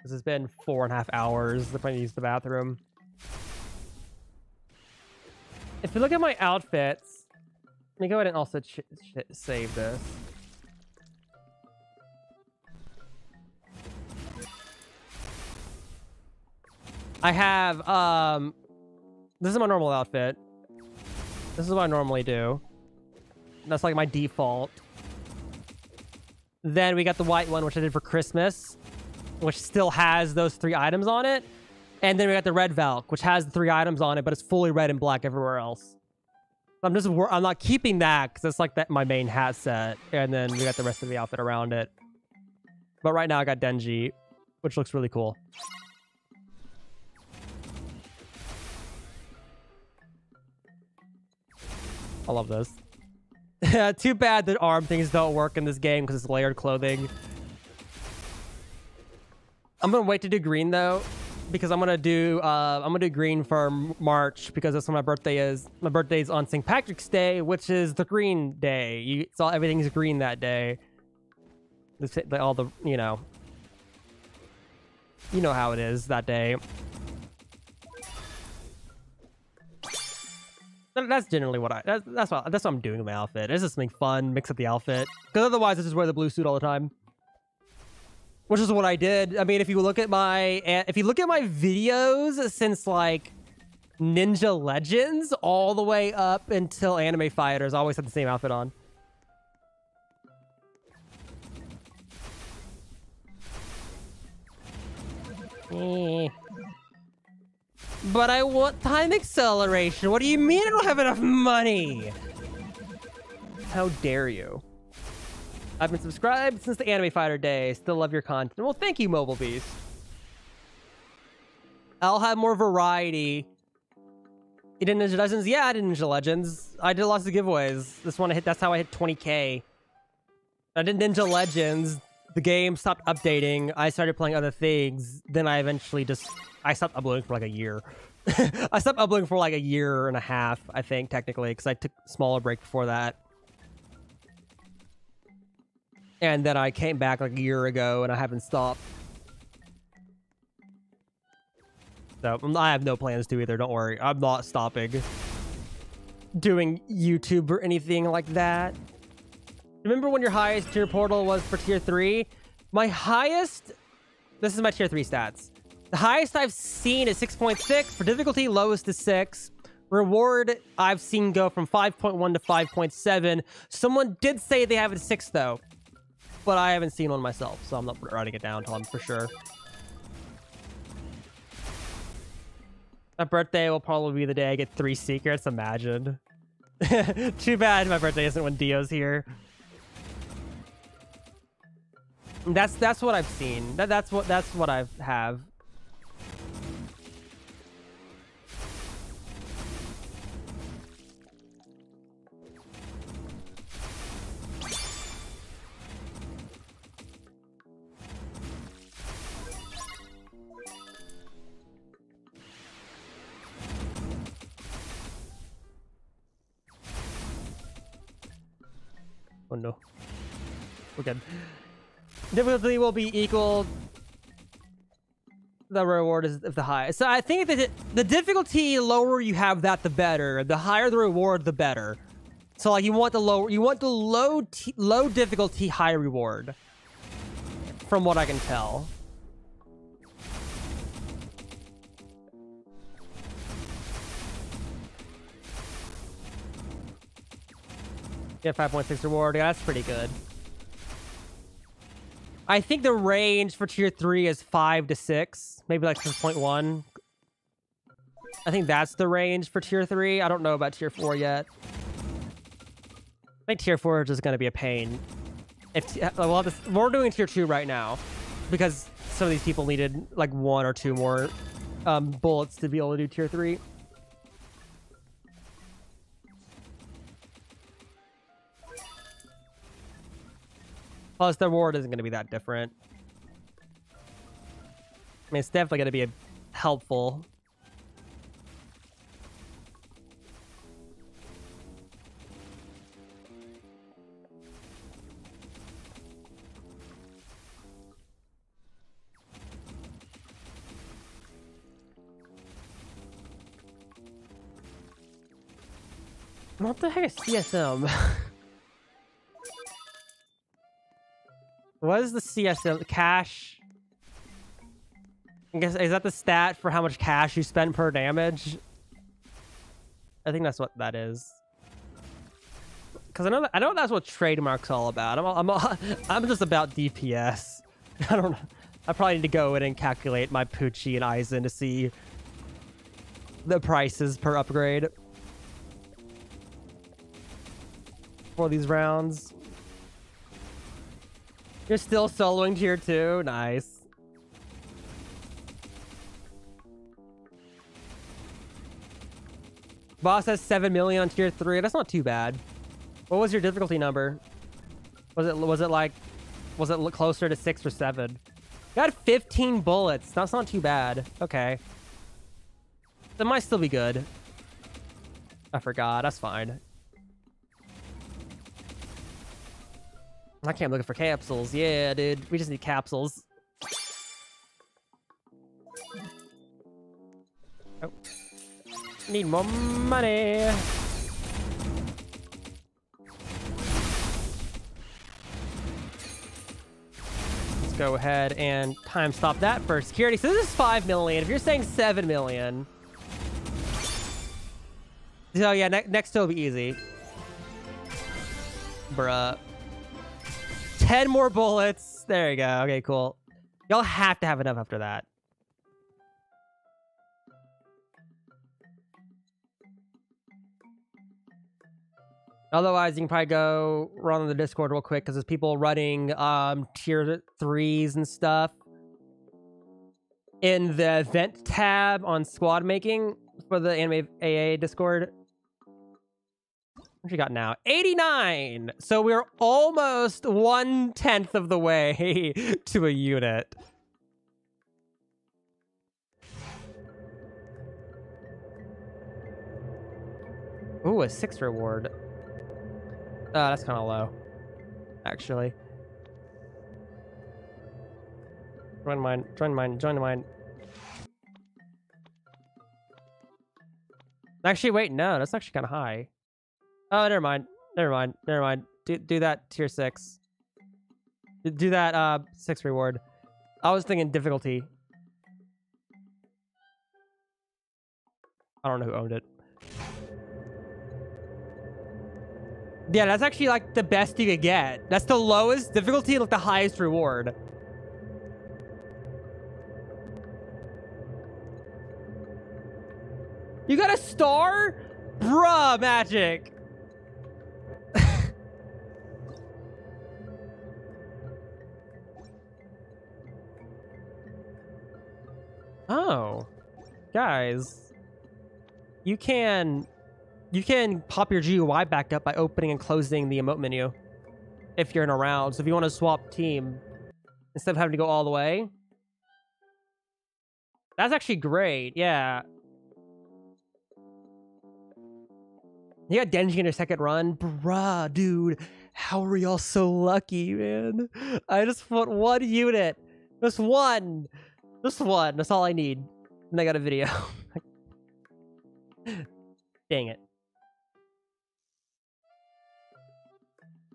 This has been four and a half hours if I use the bathroom. If you look at my outfits, let me go ahead and also save this. I have, um, this is my normal outfit. This is what I normally do. That's like my default. Then we got the white one, which I did for Christmas, which still has those three items on it. And then we got the red Valk, which has the three items on it, but it's fully red and black everywhere else. I'm just I'm not keeping that because it's like that my main hat set, and then we got the rest of the outfit around it. But right now I got Denji, which looks really cool. I love this. [LAUGHS] Too bad that arm things don't work in this game because it's layered clothing. I'm gonna wait to do green though, because I'm gonna do uh, I'm gonna do green for March because that's when my birthday is. My birthday is on St. Patrick's Day, which is the green day. You saw everything's green that day. The, all the you know, you know how it is that day. That's generally what I. That's that's what that's what I'm doing with my outfit. It's just something fun, mix up the outfit. Because otherwise, I just wear the blue suit all the time. Which is what I did. I mean, if you look at my if you look at my videos since like Ninja Legends all the way up until Anime Fighters, I always had the same outfit on. Eh. But I want time acceleration. What do you mean I don't have enough money? How dare you? I've been subscribed since the Anime Fighter day. Still love your content. Well, thank you, Mobile Beast. I'll have more variety. You did Ninja Legends? Yeah, I did Ninja Legends. I did lots of giveaways. This one I hit. That's how I hit 20k. I did Ninja Legends. The game stopped updating. I started playing other things. Then I eventually just I stopped uploading for like a year. [LAUGHS] I stopped uploading for like a year and a half, I think, technically, because I took a smaller break before that. And then I came back like a year ago, and I haven't stopped. So mm, I have no plans to either. Don't worry. I'm not stopping doing YouTube or anything like that. Remember when your highest tier portal was for tier 3? My highest... This is my tier 3 stats. The highest I've seen is 6.6. For difficulty, lowest is 6. Reward, I've seen go from 5.1 to 5.7. Someone did say they have a 6, though. But I haven't seen one myself, so I'm not writing it down I'm for sure. My birthday will probably be the day I get three secrets, imagine. [LAUGHS] Too bad my birthday isn't when Dio's here. That's that's what I've seen. That that's what that's what I have. Oh no. We're good. Difficulty will be equal. The reward is the highest. So I think that the difficulty lower you have that, the better. The higher the reward, the better. So like you want the low, you want the low, low difficulty, high reward. From what I can tell. Get 5.6 reward. Yeah, that's pretty good. I think the range for tier 3 is 5 to 6. Maybe like 6.1. I think that's the range for tier 3. I don't know about tier 4 yet. I think tier 4 is just going to be a pain. if uh, well, this, we're doing tier two right now because some of these people needed like one or two more um, bullets to be able to do tier three. Plus, the reward isn't going to be that different. I mean, it's definitely going to be a, helpful. What the heck is CSM? [LAUGHS] what is the CSM? Cash? I guess is that the stat for how much cash you spend per damage? I think that's what that is. Because I know that, I know that's what trademark's all about. I'm I'm [LAUGHS] I'm just about DPS. [LAUGHS] I don't. I probably need to go in and calculate my Poochie and Aizen to see the prices per upgrade for these rounds. You're still soloing tier two. Nice. Boss has 7 million on tier 3. That's not too bad. What was your difficulty number? Was it was it like was it closer to 6 or 7? Got 15 bullets. That's not too bad. Okay. That might still be good. I forgot. That's fine. I can't looking for capsules. Yeah, dude. We just need capsules. Oh. Need more money. Let's go ahead and time stop that for security. So this is 5 million. If you're saying 7 million. So yeah, ne next will be easy. Bruh. 10 more bullets. There you go. Okay, cool. Y'all have to have enough after that. Otherwise, you can probably go run on the Discord real quick because there's people running um, tier threes and stuff in the event tab on squad making for the anime AA Discord. What you got now? 89! So we're almost one tenth of the way [LAUGHS] to a unit. Ooh, a six reward. Uh, that's kind of low, actually. Join mine, join mine, join mine. Actually, wait, no, that's actually kind of high. Oh, never mind, never mind, never mind. Do, do that tier six. Do that uh six reward. I was thinking difficulty. I don't know who owned it. Yeah, that's actually like the best you could get. That's the lowest difficulty, like the highest reward. You got a star? Bruh, magic. Oh. Guys. You can you can pop your GUI back up by opening and closing the emote menu if you're in a round. So if you want to swap team instead of having to go all the way, that's actually great. Yeah. You got Denji in your second run? Bruh, dude. How are y'all so lucky, man? I just want one unit. Just one. Just one. That's all I need. And I got a video. [LAUGHS] Dang it.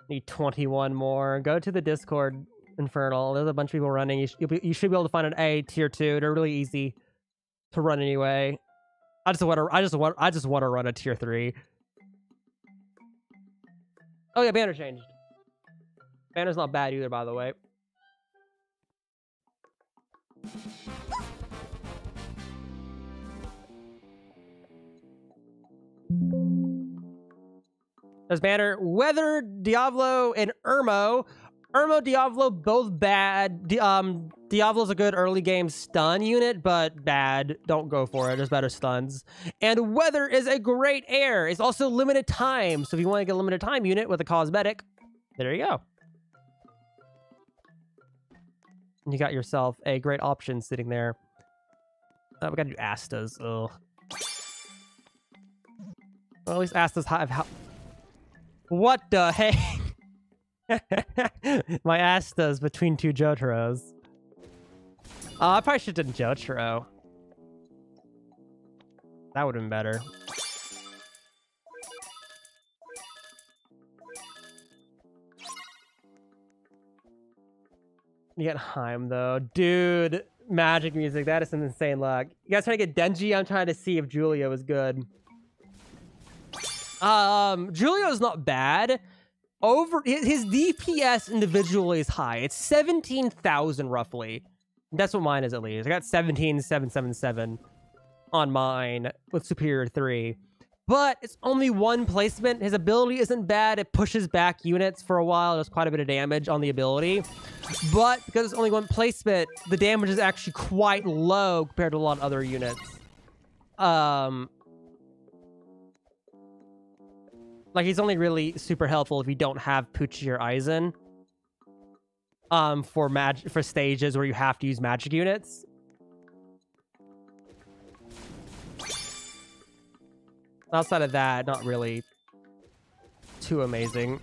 Need 21 more. Go to the Discord, Infernal. There's a bunch of people running. You, sh be, you should be able to find an A tier two. They're really easy to run anyway. I just want to. I just want. I just want to run a tier three. Oh yeah, banner changed. Banner's not bad either, by the way. There's banner Weather, Diavolo, and Ermo. Irmo, Diavolo, both bad. Um, Diavolo's a good early game stun unit, but bad. Don't go for it. There's better stuns. And Weather is a great air. It's also limited time. So if you want to get a limited time unit with a cosmetic, there you go. And you got yourself a great option sitting there. Oh, we gotta do Astas. Ugh. Well, at least Astas have. What the [LAUGHS] heck? My Astas between two Jotaros. Oh, I probably should have done Jotaro. That would have been better. You get Heim though. Dude, magic music. That is some insane luck. You guys trying to get Denji? I'm trying to see if Julio is good. Um, Julio is not bad. Over his DPS individually is high. It's 17,000 roughly. That's what mine is at least. I got 17,777 on mine with Superior 3 but it's only one placement. His ability isn't bad. It pushes back units for a while. Does quite a bit of damage on the ability. But because it's only one placement, the damage is actually quite low compared to a lot of other units. Um, like he's only really super helpful if you don't have Pucci or Aizen. Um, for mag for stages where you have to use magic units. Outside of that, not really too amazing.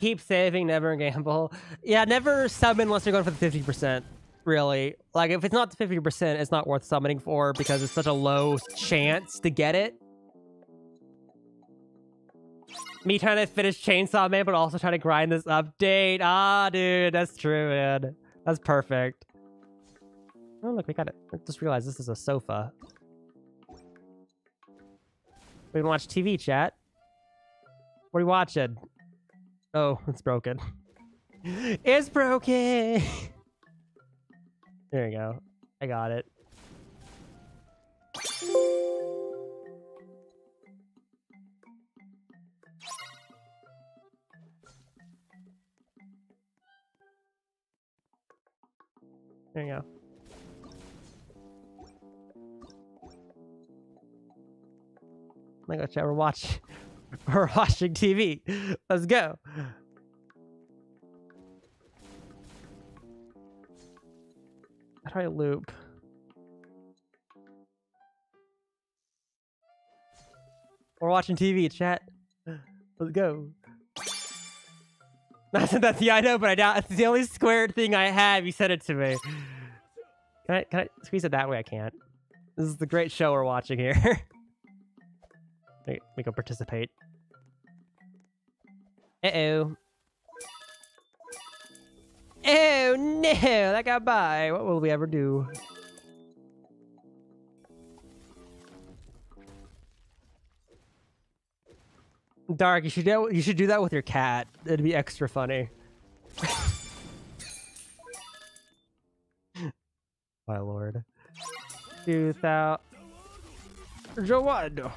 Keep saving, never gamble. [LAUGHS] Yeah, never summon unless you're going for the 50%, really. Like, if it's not the 50%, it's not worth summoning for because it's such a low chance to get it. Me trying to finish Chainsaw Man, but also trying to grind this update. Ah, dude, that's true, man. That's perfect. Oh, look, we got it. I just realized this is a sofa. We can watch TV, chat. What are you watching? Oh, [LAUGHS] it's broken. it's broken! [LAUGHS] there you go. I got it. There you go. my god, chat, we're watching we're watching TV. Let's go. How do I loop? We're watching TV, chat. Let's go. Not that the I know, but I doubt it's the only squared thing I have. You said it to me. Can I, can I squeeze it that way? I can't. This is the great show we're watching here. [LAUGHS] Make, make go participate. Uh-oh. Oh no, that got by. What will we ever do? Dark, you should do you should do that with your cat. It'd be extra funny. [LAUGHS] My lord. Two thousand. Jawad.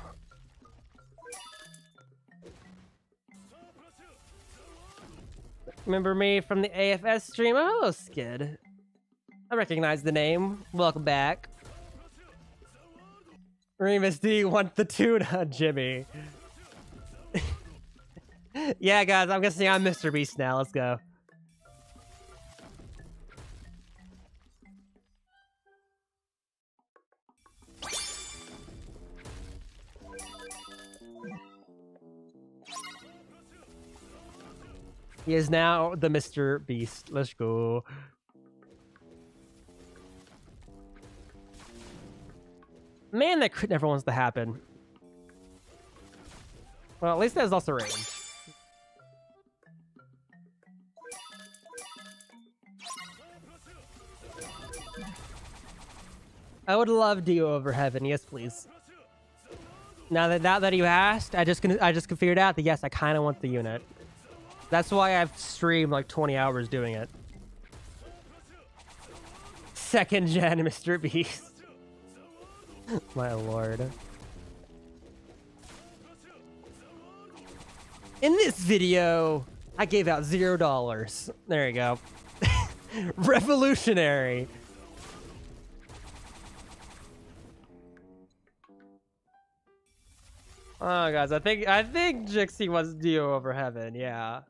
Remember me from the AFS stream? Oh, Skid. I recognize the name. Welcome back. Remus D want the tuna, Jimmy. Yeah, guys, I'm guessing I'm Mr. Beast now. Let's go. He is now the Mr. Beast. Let's go. Man, that crit never wants to happen. Well, at least there's also range. I would love Dio over Heaven. Yes, please. Now that now that you asked, I just I just figured out that yes, I kind of want the unit. That's why I've streamed like 20 hours doing it. Second gen [LAUGHS] Mr. Beast. [LAUGHS] My lord. In this video, I gave out zero dollars. There you go. [LAUGHS] Revolutionary. Oh, guys, I think I think Jixxy wants Dio over Heaven. Yeah,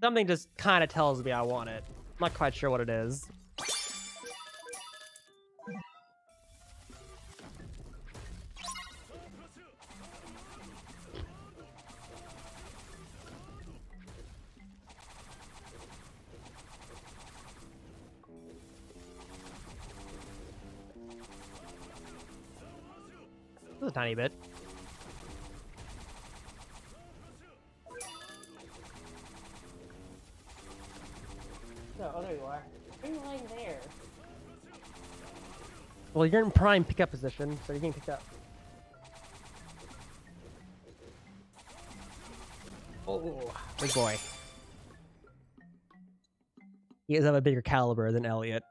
something just kind of tells me I want it. I'm not quite sure what it is. A tiny bit. No, oh, there you are. Why are you lying there? Well, you're in prime pickup position, so you're getting picked up. Oh, big boy. He does have a bigger caliber than Elliot.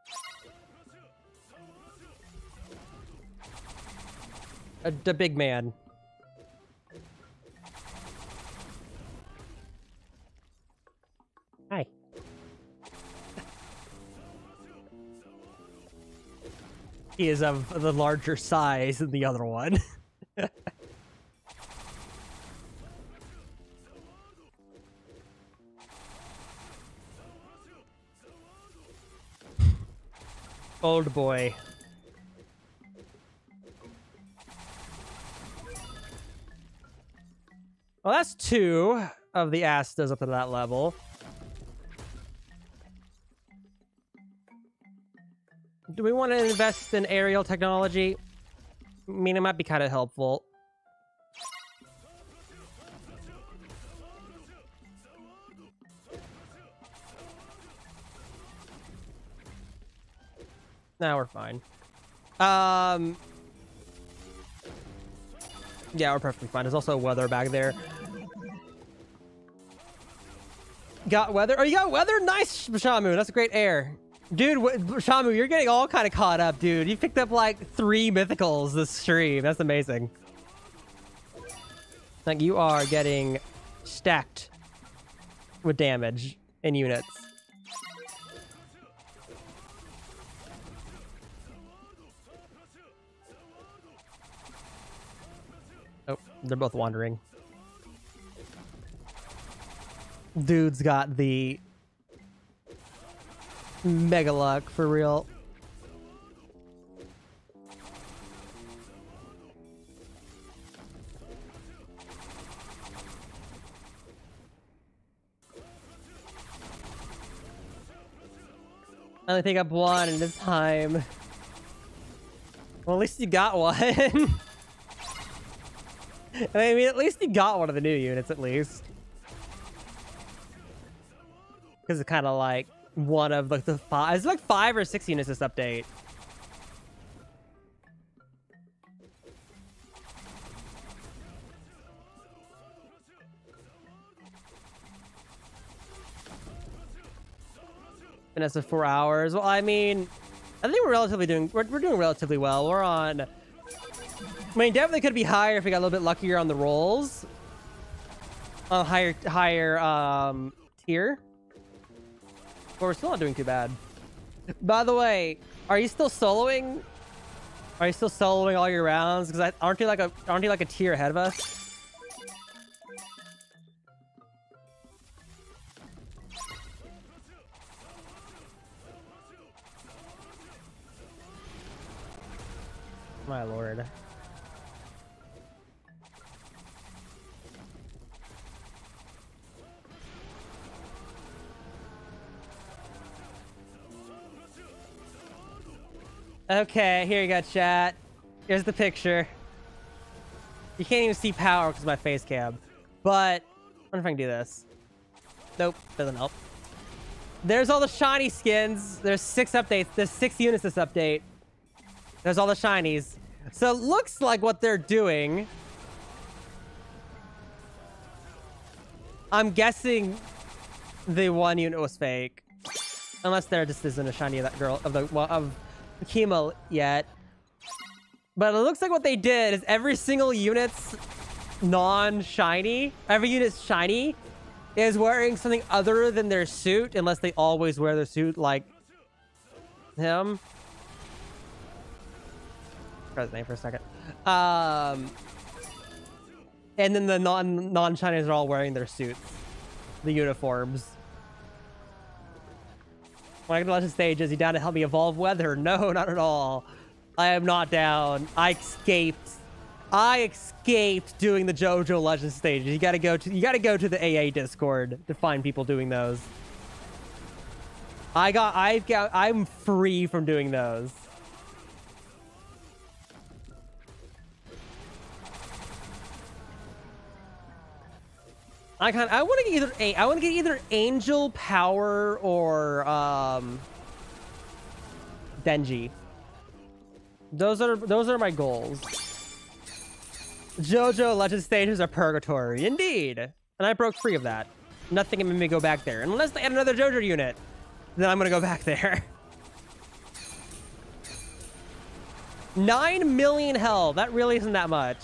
A, the big man. Hi. Is of the larger size than the other one. [LAUGHS] Old boy. Well, that's two of the Astas up to that level. Do we want to invest in aerial technology? I mean, it might be kind of helpful. Now we're fine. Um, yeah, we're perfectly fine. There's also weather back there. Got weather? Oh, you got weather? Nice, Shamu. That's a great air. Dude, Shamu, you're getting all kind of caught up, dude. You picked up like three mythicals this stream. That's amazing. Like, you are getting stacked with damage in units. Oh, they're both wandering. Dude's got the mega luck for real. I only pick up one at a time. Well, at least you got one. [LAUGHS] I mean, at least you got one of the new units, at least. Because it's kind of like one of like the five. It's like five or six units this update. And that's a four hours. Well, I mean, I think we're relatively doing we're, we're doing relatively well. We're on. I mean, definitely could be higher if we got a little bit luckier on the rolls. On higher higher um tier. But we're still not doing too bad. By the way, are you still soloing? Are you still soloing all your rounds? Because aren't you like a aren't you like a tier ahead of us? My lord. Okay, here you go, chat. Here's the picture. You can't even see power because of my face cam. But, I wonder if I can do this. Nope, doesn't help. There's all the shiny skins. There's six updates. There's six units this update. There's all the shinies. So it looks like what they're doing. I'm guessing the one unit was fake. Unless there just isn't a shiny of that girl of the well, of Kima yet. But it looks like what they did is every single unit's non-shiny, every unit's shiny is wearing something other than their suit, unless they always wear their suit like him. Press name for a second. Um, and then the non non Chinese are all wearing their suits, the uniforms. I get to Legend Stage, is he down to help me evolve weather? [LAUGHS] No, not at all. I am not down. I escaped. I escaped doing the JoJo Legend stages. You gotta go to you gotta go to the AA Discord to find people doing those. I got I've got I'm free from doing those. I kind I want to get either a I want to get either Angel Power or um Denji. Those are those are my goals. JoJo Legend stages are purgatory, indeed, and I broke free of that. Nothing make me go back there unless they add another JoJo unit. Then I'm gonna go [LAUGHS] back there. Nine million health. That really isn't that much.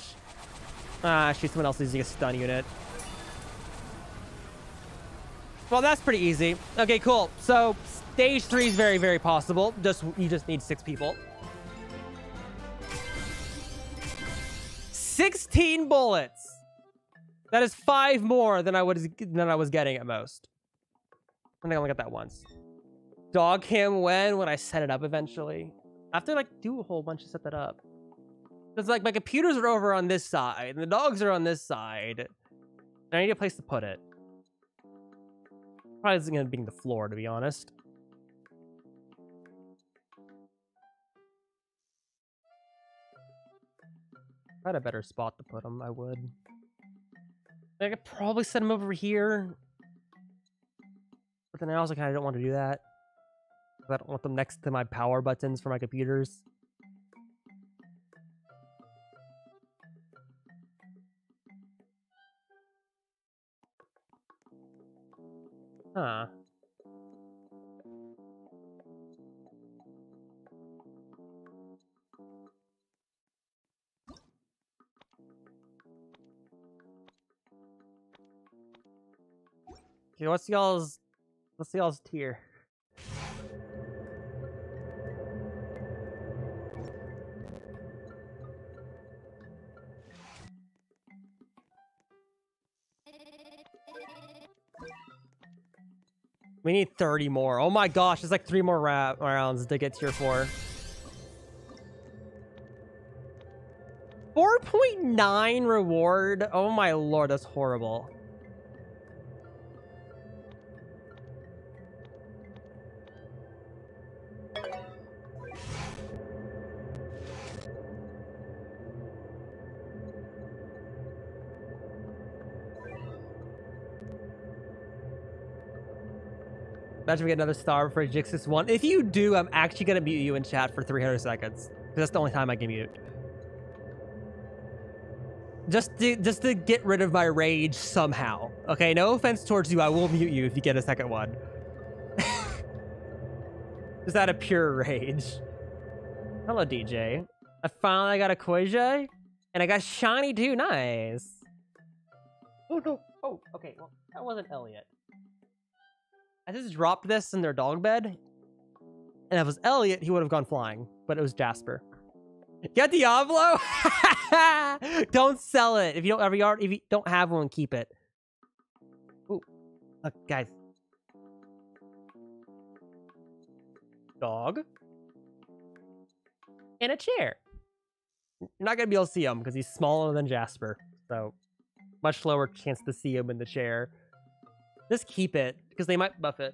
Ah, she's someone else using a stun unit. Well, that's pretty easy. Okay, cool. So stage three is very, very possible. Just you just need six people. 16 bullets. That is five more than I was than I was getting at most. I think I only got that once. Dog cam when? When I set it up eventually. I have to like do a whole bunch to set that up. It's like my computers are over on this side and the dogs are on this side. And I need a place to put it. Probably isn't gonna be the floor to be honest. If I had a better spot to put them, I would. I could probably set them over here. But then I also kind of don't want to do that. I don't want them next to my power buttons for my computers. Huh. Okay, what's y'all's what's y'all's tier? We need 30 more. Oh my gosh, it's like three more rounds to get tier 4. 4.9 reward? Oh my lord, that's horrible. Imagine we get another star for Jixis 1. If you do, I'm actually to mute you in chat for 300 seconds. Because that's the only time I can mute. Just to, just to get rid of my rage somehow. Okay, no offense towards you. I will mute you if you get a second one. just out of pure rage. Hello, DJ. I finally got a Quasia. And I got shiny too. Nice. Oh, no. Oh, okay. Well, that wasn't Elliot. I just dropped this in their dog bed. And if it was Elliot, he would have gone flying. But it was Jasper. Get Diavolo? [LAUGHS] don't sell it. If you don't ever yard, if you don't have one, keep it. Ooh. Look, guys. Dog. And a chair. You're not gonna be able to see him because he's smaller than Jasper. So much lower chance to see him in the chair. Just keep it because they might buff it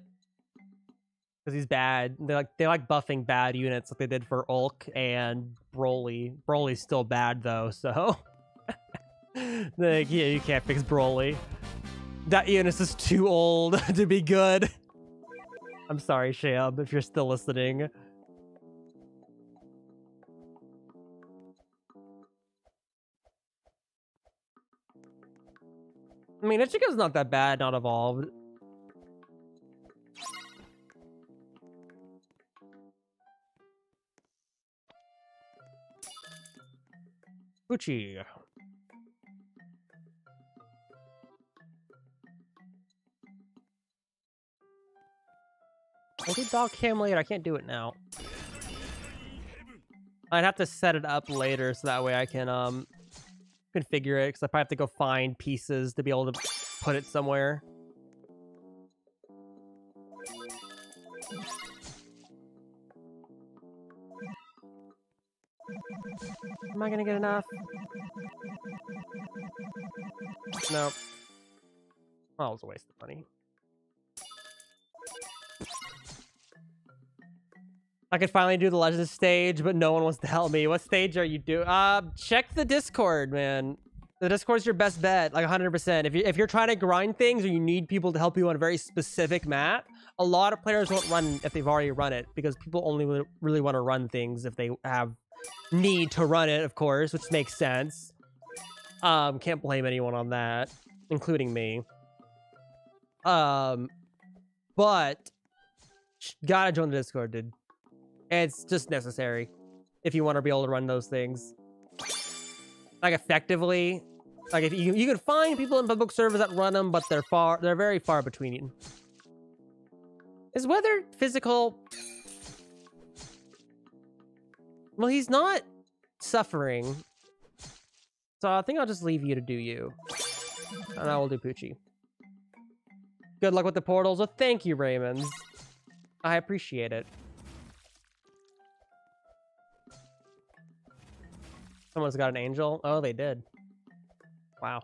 because he's bad. They like they like buffing bad units like they did for Ulk and Broly. Broly's still bad though, so [LAUGHS] like yeah, you can't fix Broly. That unit is too old [LAUGHS] to be good. I'm sorry, Shab, if you're still listening. I mean, Ichigo's not that bad, not evolved. Pucci. I did dog cam later. I can't do it now. I'd have to set it up later so that way I can um configure it because I probably have to go find pieces to be able to put it somewhere. Am I gonna get enough? No. Oh, it was a waste of money. I could finally do the Legends stage, but no one wants to help me. What stage are you doing? Uh, check the Discord, man. The Discord's your best bet, like 100%. If, you, if you're trying to grind things or you need people to help you on a very specific map, a lot of players won't run if they've already run it because people only really want to run things if they have need to run it, of course, which makes sense. Um, can't blame anyone on that, including me. Um, but gotta join the Discord, dude. It's just necessary if you want to be able to run those things. Like effectively, like if you you can find people in public servers that run them, but they're far they're very far between. Is weather physical? Well, he's not suffering. So I think I'll just leave you to do you. And I will do Pucci. Good luck with the portals. Well, thank you, Raymond. I appreciate it. Someone's got an angel? Oh, they did. Wow.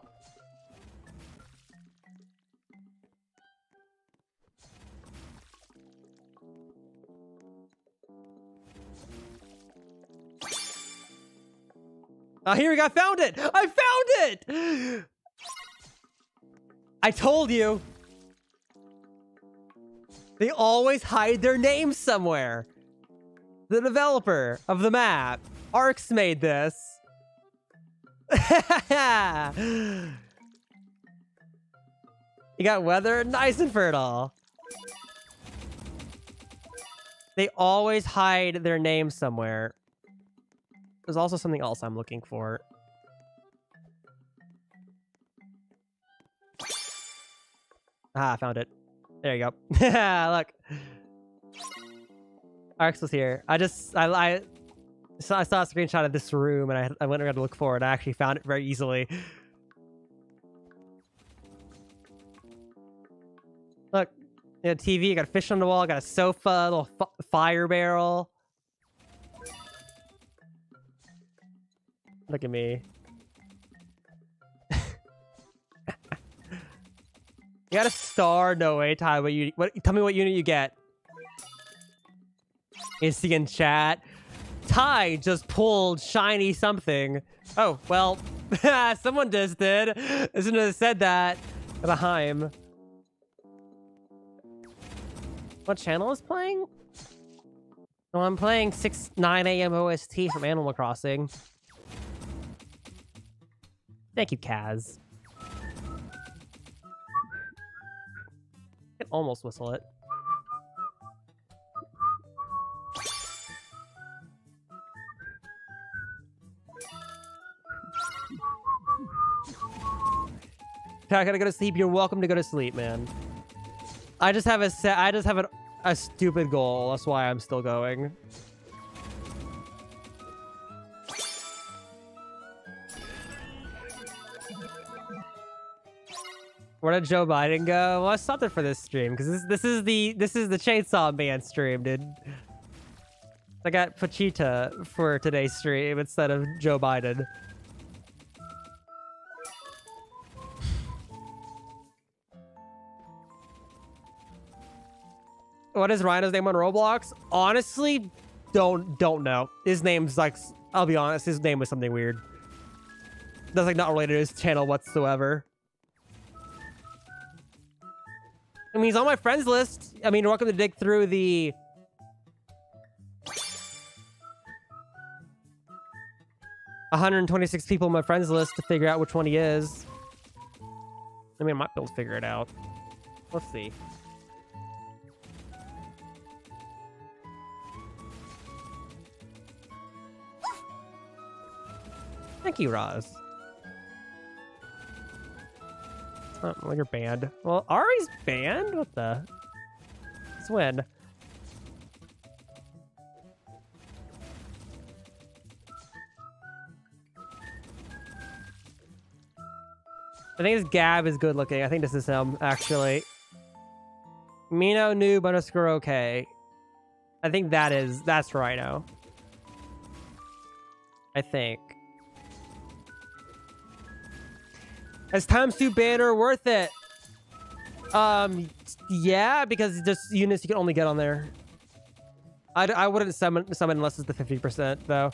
Oh, here we go. I found it. I found it. I told you. They always hide their names somewhere. The developer of the map, Arcs, made this. [LAUGHS] you got weather? Nice and fertile. They always hide their names somewhere. There's also something else I'm looking for. Ah, I found it. There you go. [LAUGHS] Look. Arx was here. I just, I, I, saw, I saw a screenshot of this room and I, I went around to look for it. I actually found it very easily. Look, you got a TV, you got a fish on the wall, I got a sofa, a little fire barrel. Look at me. you got a star? No way, Ty. What you? What? Tell me what unit you get. Is he in chat? Ty just pulled shiny something. Oh well, [LAUGHS] someone just did. Isn't it said that? The Heim. What channel is playing? Oh, I'm playing 6 9 a.m. OST from Animal Crossing. Thank you, Kaz. I can almost whistle it. I gotta go to sleep. You're welcome to go to sleep, man. I just have a set. I just have a, a stupid goal. That's why I'm still going. Where did Joe Biden go? Well, I something for this stream because this this is the this is the Chainsaw Man stream, dude. I got Pochita for today's stream instead of Joe Biden. What is Rhino's name on Roblox? Honestly, don't don't know. His name's like I'll be honest, his name was something weird. That's like not related to his channel whatsoever. I mean, he's on my friends list. I mean, you're welcome to dig through the... hundred and twenty-six people on my friends list to figure out which one he is. I mean, I might be able to figure it out. Let's see. Thank you, Roz. Oh, well, you're banned. Well, Ari's banned? What the? Let's win. I think this Gab is good looking. I think this is him, actually. Mino noob underscore okay. I think that is, that's Rhino. I think. Is times two banner worth it? Um, yeah, because just units you can only get on there. I, I wouldn't summon, summon unless it's the 50% though.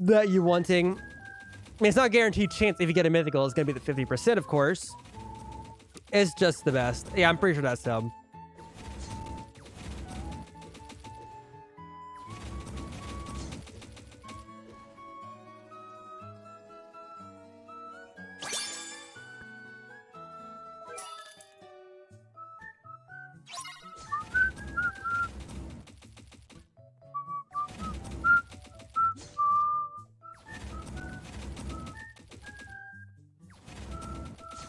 That you wanting. I mean, it's not guaranteed chance if you get a mythical, it's going to be the 50%, of course. It's just the best. Yeah, I'm pretty sure that's him.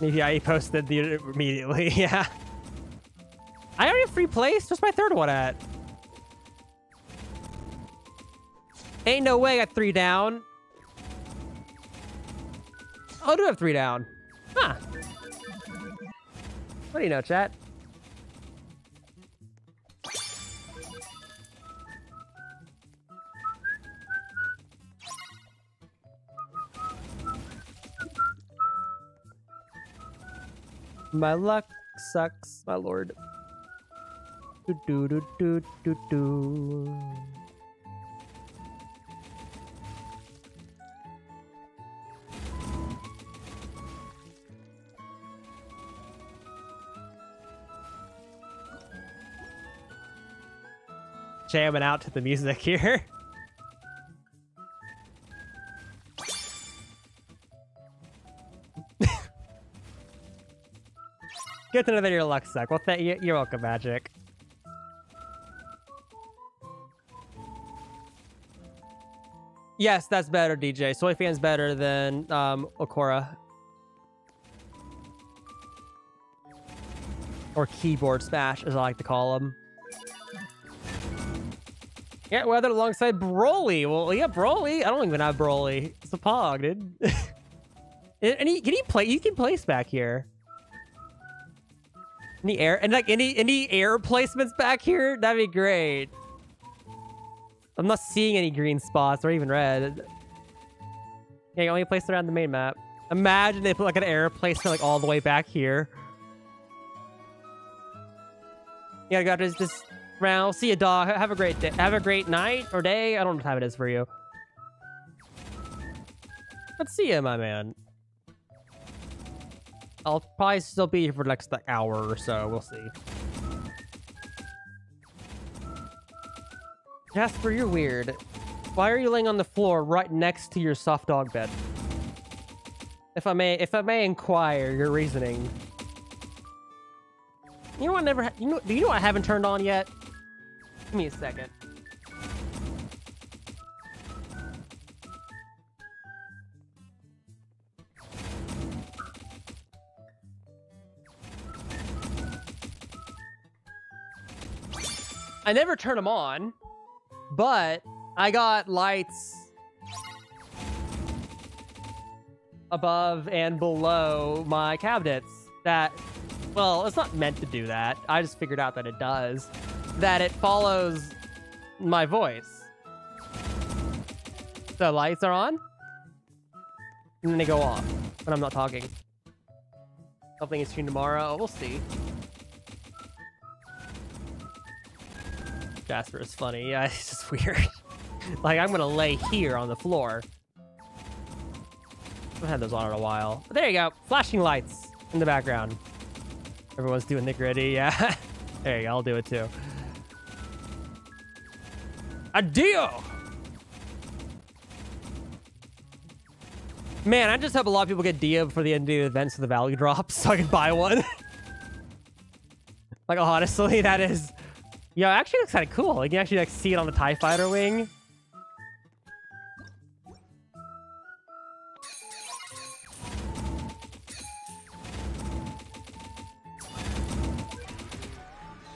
Yeah, he posted the immediately. [LAUGHS] Yeah. I already have free place. What's my third one at? Ain't no way I got three down. Oh, I do have three down. Huh. What do you know, chat? My luck sucks, my lord. Do do do do do do. Jamming out to the music here. [LAUGHS] Get to know that your luck suck. Well, th you're welcome, Magic. Yes, that's better, DJ. Soi Fon's better than um, Okora. Or keyboard smash, as I like to call them. Yeah, weathered alongside Broly. Well, yeah, Broly. I don't even have Broly. It's a pog, dude. [LAUGHS] and he, can he play? You can place back here. Any air and like any any air placements back here? That'd be great. I'm not seeing any green spots or even red. Yeah, only place around the main map. Imagine they put like an air placement like all the way back here. Yeah, got this this round. See you, dog. Have a great day. Have a great night or day. I don't know what time it is for you. Let's see you, my man. I'll probably still be here for the next like, hour or so. We'll see. Jasper, you're weird. Why are you laying on the floor right next to your soft dog bed? If I may, if I may inquire your reasoning. You know what? I never. you know? Do you know I haven't turned on yet? Give me a second. I never turn them on, but I got lights above and below my cabinets that, well, it's not meant to do that. I just figured out that it does. That it follows my voice. The lights are on, and then they go off when I'm not talking. Hoping it's streamed tomorrow. We'll see. Jasper is funny. Yeah, [LAUGHS] it's just weird. like, I'm gonna lay here on the floor. I haven't had those on in a while. But there you go. Flashing lights in the background. Everyone's doing the gritty. [LAUGHS] Yeah. there you go. I'll do it too. Adio! Man, I just hope a lot of people get Dio before the end of the events so the value [LAUGHS] drops so I can buy one. like, honestly, that is Yo, actually looks kind of cool. Like, you actually like see it on the TIE fighter wing.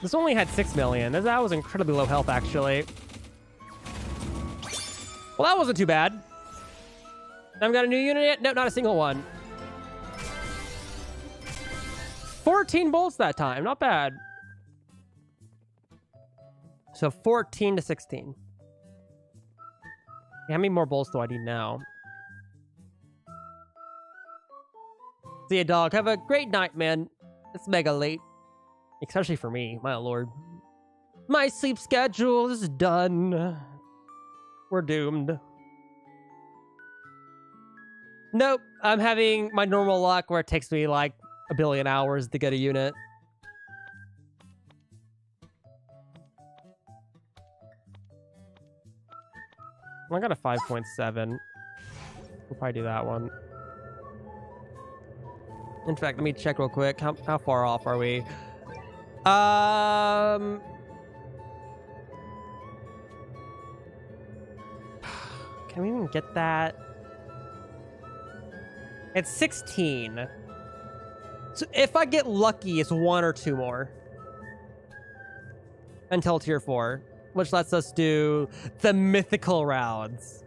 This only had 6 million. That was incredibly low health, actually. Well, that wasn't too bad. I've got a new unit yet? No, not a single one. 14 bolts that time. Not bad. So 14 to 16. How many more bolts do I need now? See ya, dog. Have a great night, man. It's mega late. Especially for me, my lord. My sleep schedule is done. We're doomed. Nope, I'm having my normal luck where it takes me like a billion hours to get a unit. I got a 5.7. We'll probably do that one. In fact, let me check real quick. How, how far off are we? Um... [SIGHS] Can we even get that? It's 16. So if I get lucky, it's one or two more. Until tier 4. Which lets us do the mythical rounds.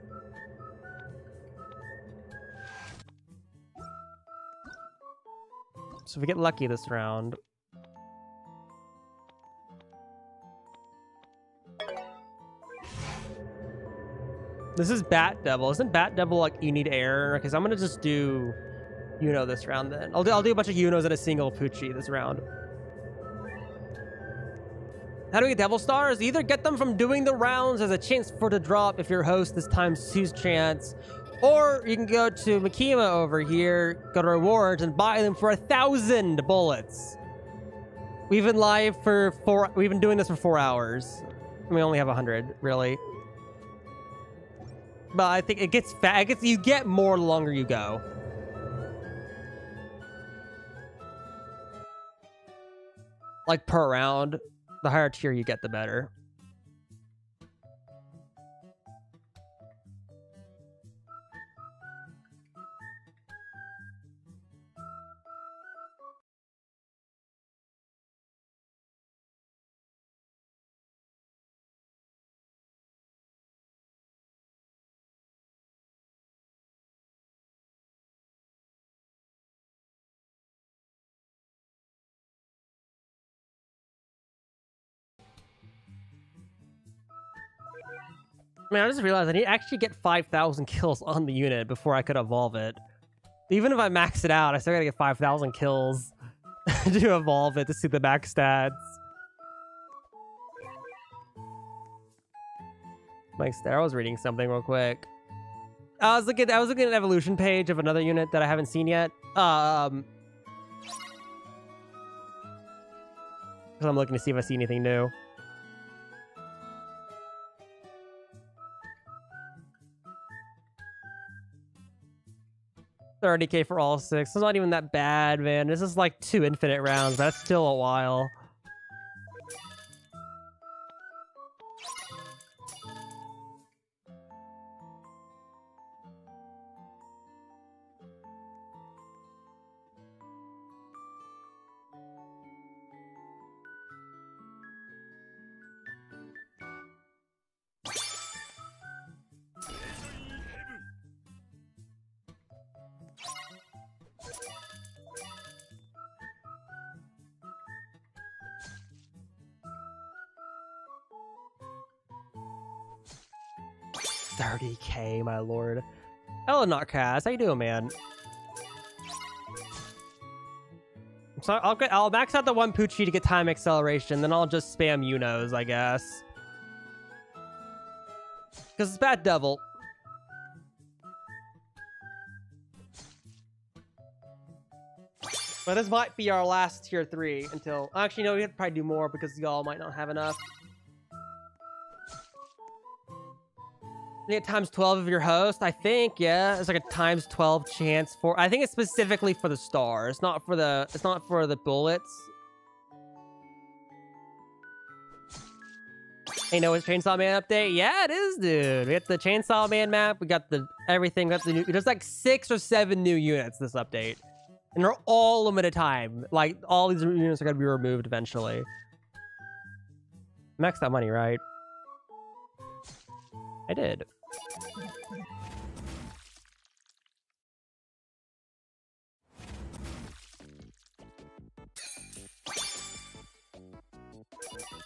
So if we get lucky this round. This is Bat Devil. Isn't Bat Devil like you need air? Because I'm gonna just do know this round then. I'll do I'll do a bunch of Unos and a single Pucci this round. How do we get Devil Stars? Either get them from doing the rounds as a chance for the drop if your host this time's two's chance, or you can go to Makima over here, go to rewards, and buy them for a thousand bullets. We've been live for four. We've been doing this for four hours. We only have a hundred, really. But I think it gets fat. It gets you get more the longer you go. Like per round, the higher tier you get, the better. I just realized I need to actually get 5,000 kills on the unit before I could evolve it. Even if I max it out, I still gotta get 5,000 kills [LAUGHS] to evolve it to see the max stats. There. I was reading something real quick. I was looking I was looking at an evolution page of another unit that I haven't seen yet. Um because I'm looking to see if I see anything new. 30k for all six. It's not even that bad, man. This is like two infinite rounds. That's still a while. Hello, Notcast. How you doing, man? So I'll get I'll max out the one Pucci to get time acceleration, then I'll just spam Unos, I guess. Because it's Bat Devil. But this might be our last tier three until actually no, we have to probably do more because y'all might not have enough. Get times 12 of your host, I think, yeah. It's like a times 12 chance for I think it's specifically for the star. It's not for the it's not for the bullets. Hey, no, it's Chainsaw Man update? Yeah, it is, dude. We got the Chainsaw Man map. We got the everything. We got the new. There's like six or seven new units this update, and they're all limited time. Like all these units are gonna be removed eventually. Max that money, right? I did.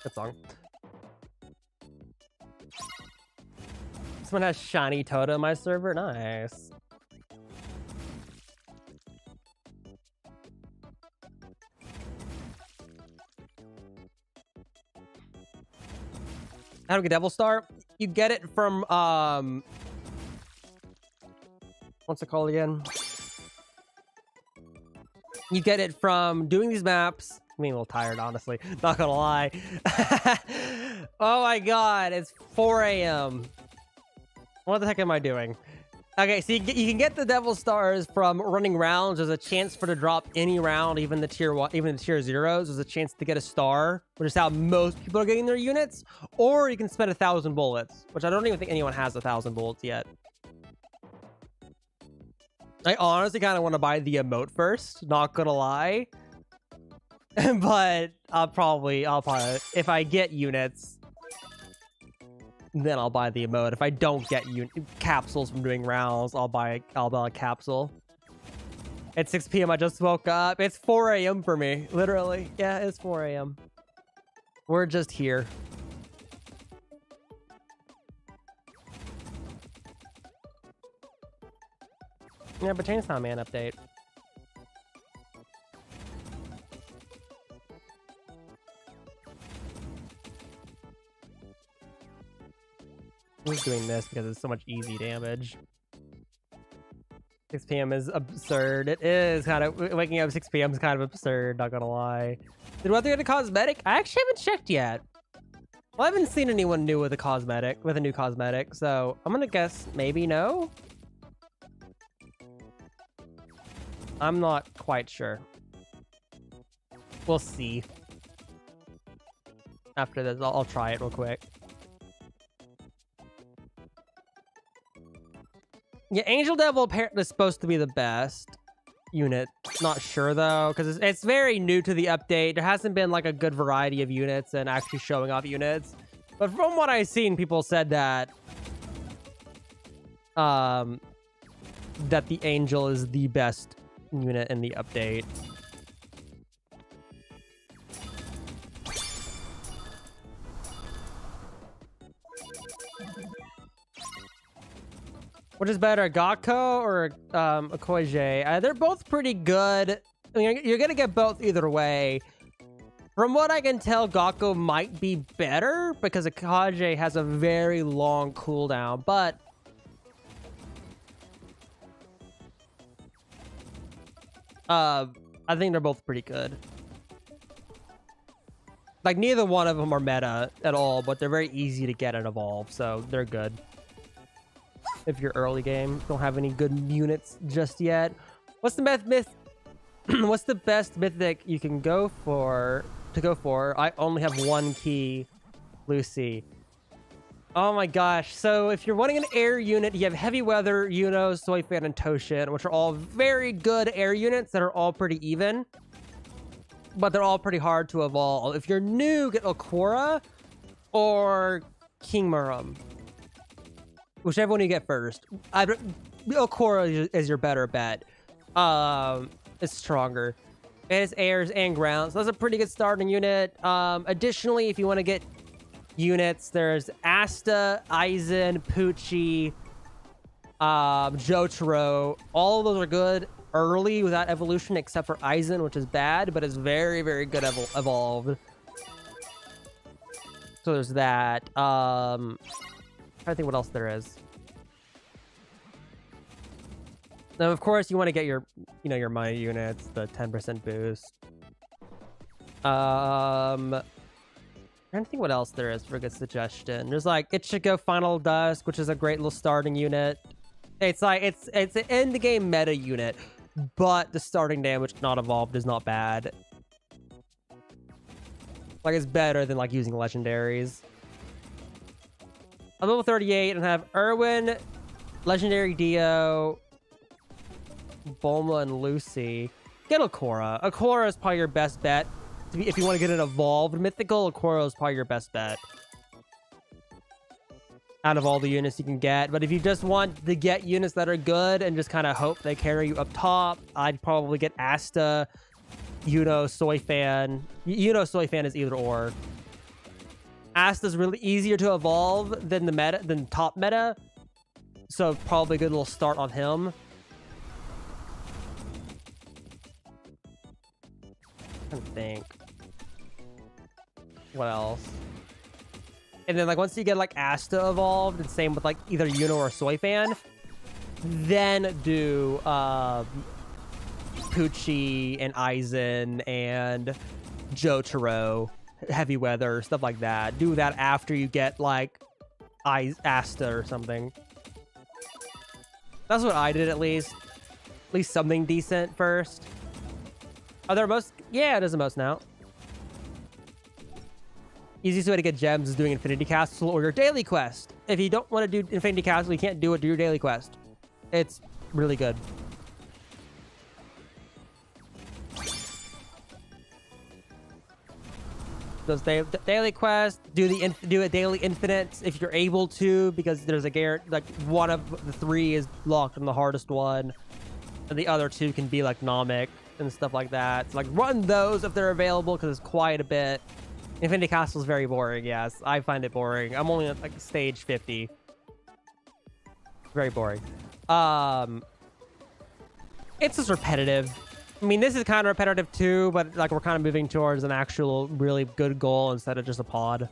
Good song. Someone has shiny Toto in my server. Nice. How do we get Devil Star? You get it from um what's it called again? You get it from doing these maps. I'm a little tired, honestly. Not gonna lie. [LAUGHS] oh my god, it's 4 a.m. What the heck am I doing? Okay, so you, you can get the Devil Stars from running rounds. There's a chance for to drop any round, even the tier one, even the tier zeros. There's a chance to get a star, which is how most people are getting their units. Or you can spend a thousand bullets, which I don't even think anyone has a thousand bullets yet. I honestly kind of want to buy the emote first. Not gonna lie, [LAUGHS] but I'll probably, I'll probably, if I get units, then I'll buy the emote. If I don't get un capsules from doing rounds, I'll buy I'll buy a capsule. It's 6 p.m. I just woke up. It's 4 a.m. for me, literally. Yeah, it's 4 a.m. We're just here. Yeah, but Chainsaw Man update. Who's doing this because it's so much easy damage? 6 p.m. is absurd. It is kind of waking up 6 p.m. is kind of absurd. Not gonna lie. Did Weather get a cosmetic? I actually haven't checked yet. Well, I haven't seen anyone new with a cosmetic, with a new cosmetic, so I'm gonna guess maybe no. I'm not quite sure. We'll see. After this, I'll, I'll try it real quick. Yeah, Angel Devil apparently is supposed to be the best unit. Not sure though, because it's, it's, very new to the update. There hasn't been like a good variety of units and actually showing off units. But from what I've seen, people said that um that the Angel is the best unit in the update. Which is better, Gakko or um, Okoye? Uh, they're both pretty good. I mean, you're gonna get both either way. From what I can tell, Gakko might be better because Okoye has a very long cooldown, but uh, I think they're both pretty good. Like, neither one of them are meta at all, but they're very easy to get and evolve, so they're good if you're early game. Don't have any good units just yet. What's the best myth? [CLEARS THROAT] What's the best mythic you can go for to go for? I only have one key, Lucy. Oh my gosh. So if you're wanting an air unit, you have Heavy Weather, Yuno, Soifan, and Toshin, which are all very good air units that are all pretty even. But they're all pretty hard to evolve. If you're new, get Okora or King Muram. Whichever one you get first. I Okora is your better bet. Um, it's stronger. It has airs and grounds. So that's a pretty good starting unit. Um, additionally, if you want to get units, there's Asta, Aizen, Pucci, um, Jotaro. All of those are good early without evolution, except for Aizen, which is bad, but is very, very good evol evolved. So there's that. Um, trying to think what else there is. Now, of course, you want to get your, you know, your money units, the 10% boost. Um, I'm trying to think what else there is for a good suggestion. There's like it should go Final Dusk, which is a great little starting unit. It's like it's it's an end game meta unit, but the starting damage not evolved is not bad. Like it's better than like using legendaries. I'm level 38 and have Erwin, Legendary Dio, Bulma, and Lucy. Get Okora. Okora is probably your best bet. if you want to get an evolved mythical, Okoro is probably your best bet. Out of all the units you can get. But if you just want to get units that are good and just kind of hope they carry you up top, I'd probably get Asta, Yuno, Soi Fon. Yuno, Soi Fon is either or. Asta's really easier to evolve than the meta than top meta. So probably a good little start on him. I think. What else? And then like once you get like Asta evolved, and same with like either Yuno or Soi Fon, then do um Pucci and Aizen and Jotaro, Heavy Weather, stuff like that. Do that after you get like I Asta or something. That's what I did at least. At least something decent first. Are there most? Yeah, it is a most now. Easiest way to get gems is doing Infinity Castle or your daily quest. If you don't want to do Infinity Castle, you can't do it. Do your daily quest. It's really good. Those da daily quests, do the do a daily infinite if you're able to, because there's a guarantee like one of the three is locked on the hardest one, and the other two can be like Namek and stuff like that. So like run those if they're available because it's quite a bit. Infinity Castle is very boring. Yes, I find it boring. I'm only at like stage 50. Very boring. Um, it's just repetitive. I mean, this is kind of repetitive too, but like we're kind of moving towards an actual really good goal instead of just a pod.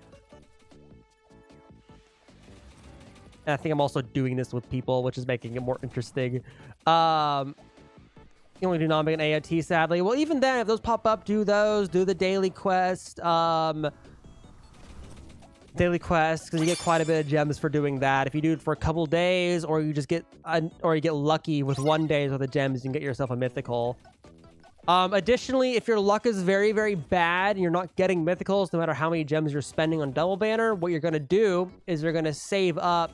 And I think I'm also doing this with people, which is making it more interesting. Um, you only do Namek and AOT, sadly. Well, even then, if those pop up, do those. Do the daily quest. Um, daily quest, because you get quite a bit of gems for doing that. If you do it for a couple days, or you just get, or you get lucky with one day with the gems, you can get yourself a mythical. Um, additionally, if your luck is very, very bad and you're not getting mythicals, no matter how many gems you're spending on double banner, what you're going to do is you're going to save up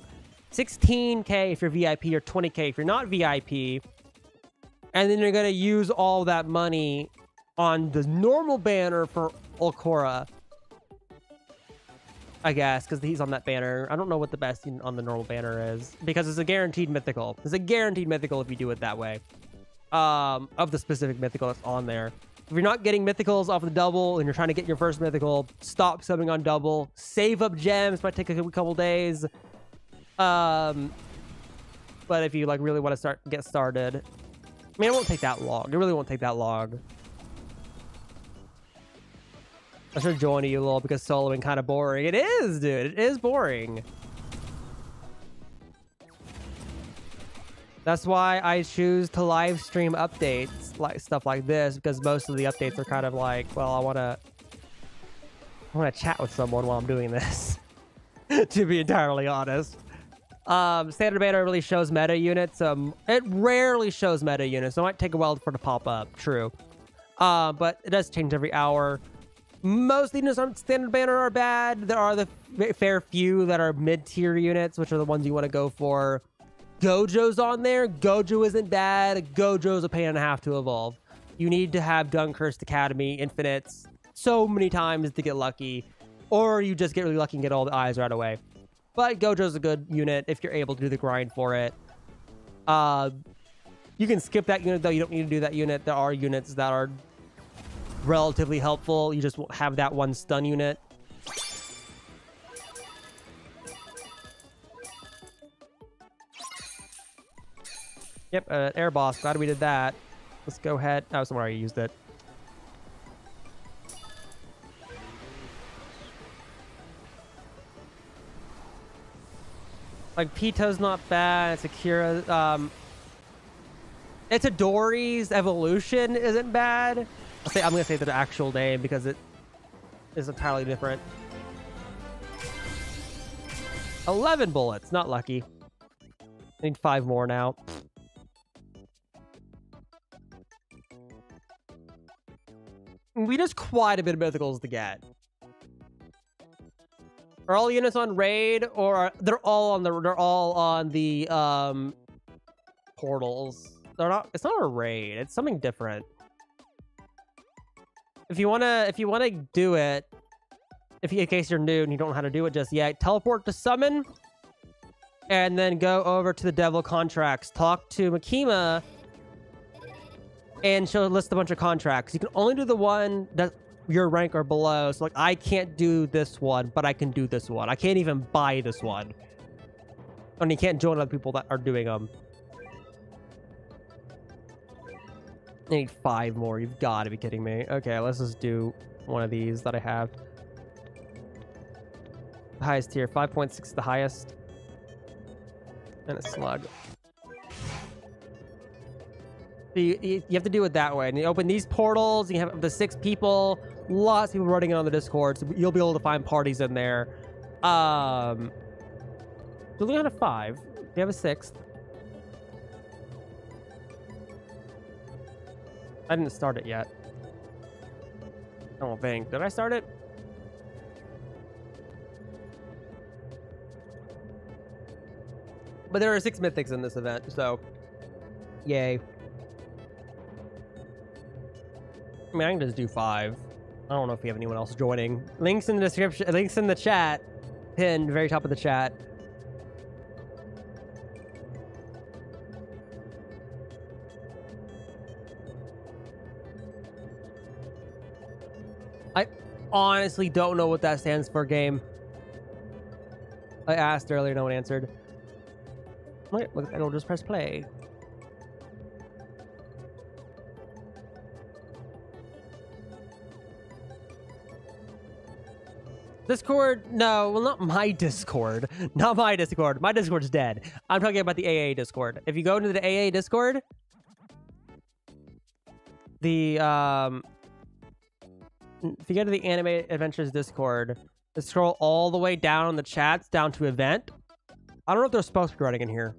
16k if you're VIP or 20k if you're not VIP and then you're gonna use all that money on the normal banner for Okora. I guess, because he's on that banner. I don't know what the best on the normal banner is, because it's a guaranteed mythical. It's a guaranteed mythical if you do it that way. Um, of the specific mythical that's on there. If you're not getting mythicals off the double and you're trying to get your first mythical, stop subbing on double. Save up gems, might take a couple days. Um, but if you like really want to start get started, I mean, it won't take that long. It really won't take that long. I should join you a little because soloing kind of boring. It is, dude. It is boring. That's why I choose to live stream updates, like stuff like this, because most of the updates are kind of like, well, I want to, I want to chat with someone while I'm doing this. [LAUGHS] to be entirely honest. Um, standard banner really shows meta units. Um, it rarely shows meta units. So it might take a while for it to pop up. True. Uh, but it does change every hour. Most units on standard banner are bad. There are the fair few that are mid-tier units, which are the ones you want to go for. Gojo's on there. Gojo isn't bad. Gojo's a pain and a half to evolve. You need to have Duncursed Academy infinites so many times to get lucky. Or you just get really lucky and get all the eyes right away. But Gojo's a good unit if you're able to do the grind for it. Uh, you can skip that unit, though. You don't need to do that unit. There are units that are relatively helpful. You just have that one stun unit. Yep, uh, air boss. Glad we did that. Let's go ahead. Oh, somewhere I used it. Like Pito's not bad. It's Akira. Um, it's a Dory's evolution isn't bad. I'll say I'm gonna say the actual name because it is entirely different. Eleven bullets, not lucky. I need five more now. We just quite a bit of mythicals to get. Are all units on raid or are, they're all on the they're all on the um portals. They're not it's not a raid, it's something different. if you wanna if you wanna do it, if you, in case you're new and you don't know how to do it just yet, teleport to summon, and then go over to the devil contracts. Talk to Makima, and she'll list a bunch of contracts. You can only do the one that your rank or below. So like I can't do this one, but I can do this one. I can't even buy this one. And you can't join other people that are doing them. I need five more. You've got to be kidding me. Okay, let's just do one of these that I have. The highest tier, 5.6 the highest. And a slug. You, you, have to do it that way. And you open these portals, you have the six people, lots of people running on the Discord, so you'll be able to find parties in there. Um, so we only have five. We have a sixth. I didn't start it yet. I don't think. Did I start it? But there are six mythics in this event, so yay. I mean, I can just do five. I don't know if we have anyone else joining. Links in the description. Links in the chat. Pinned very top of the chat. I honestly don't know what that stands for. Game. I asked earlier, no one answered. Look, look, I'll just press play. Discord? No, well, not my Discord. [LAUGHS] Not my Discord. My Discord's dead. I'm talking about the AA Discord. If you go into the AA Discord, the um, if you go to the Anime Adventures Discord, scroll all the way down in the chats down to event. I don't know if they're supposed to be running in here,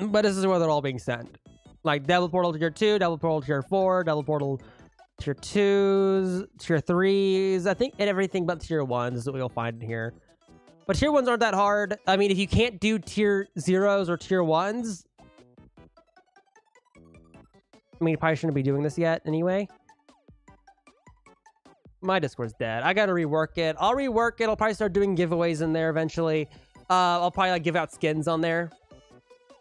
but this is where they're all being sent. Like Devil Portal Tier 2, Devil Portal Tier 4, Devil Portal tier twos, tier threes, I think, and everything but tier ones what you'll find in here. But tier ones aren't that hard. I mean, if you can't do tier zeros or tier ones, I mean, you probably shouldn't be doing this yet anyway. My Discord's dead. I gotta rework it. I'll rework it. I'll probably start doing giveaways in there eventually. Uh, I'll probably like give out skins on there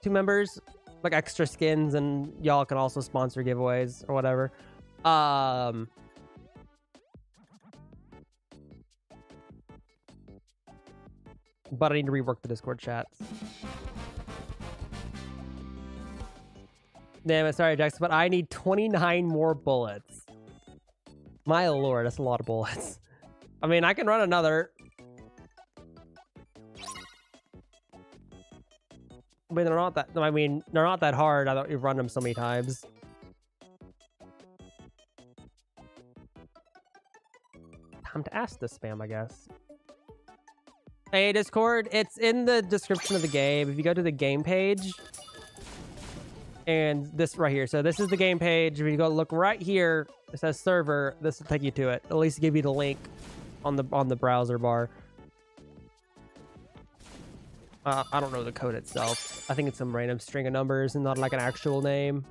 to members, like extra skins, and y'all can also sponsor giveaways or whatever. Um, but I need to rework the Discord chats. Damn it, sorry, Jackson, but I need 29 more bullets. My lord, that's a lot of bullets. [LAUGHS] I mean, I can run another. I mean, they're not that. I mean, they're not that hard. I thought you've run them so many times. To ask the spam, I guess. Hey, Discord, it's in the description of the game. If you go to the game page, and this right here. So this is the game page. If you go look right here, it says server. This will take you to it. At least give you the link on the on the browser bar. Uh, I don't know the code itself. I think it's some random string of numbers and not like an actual name.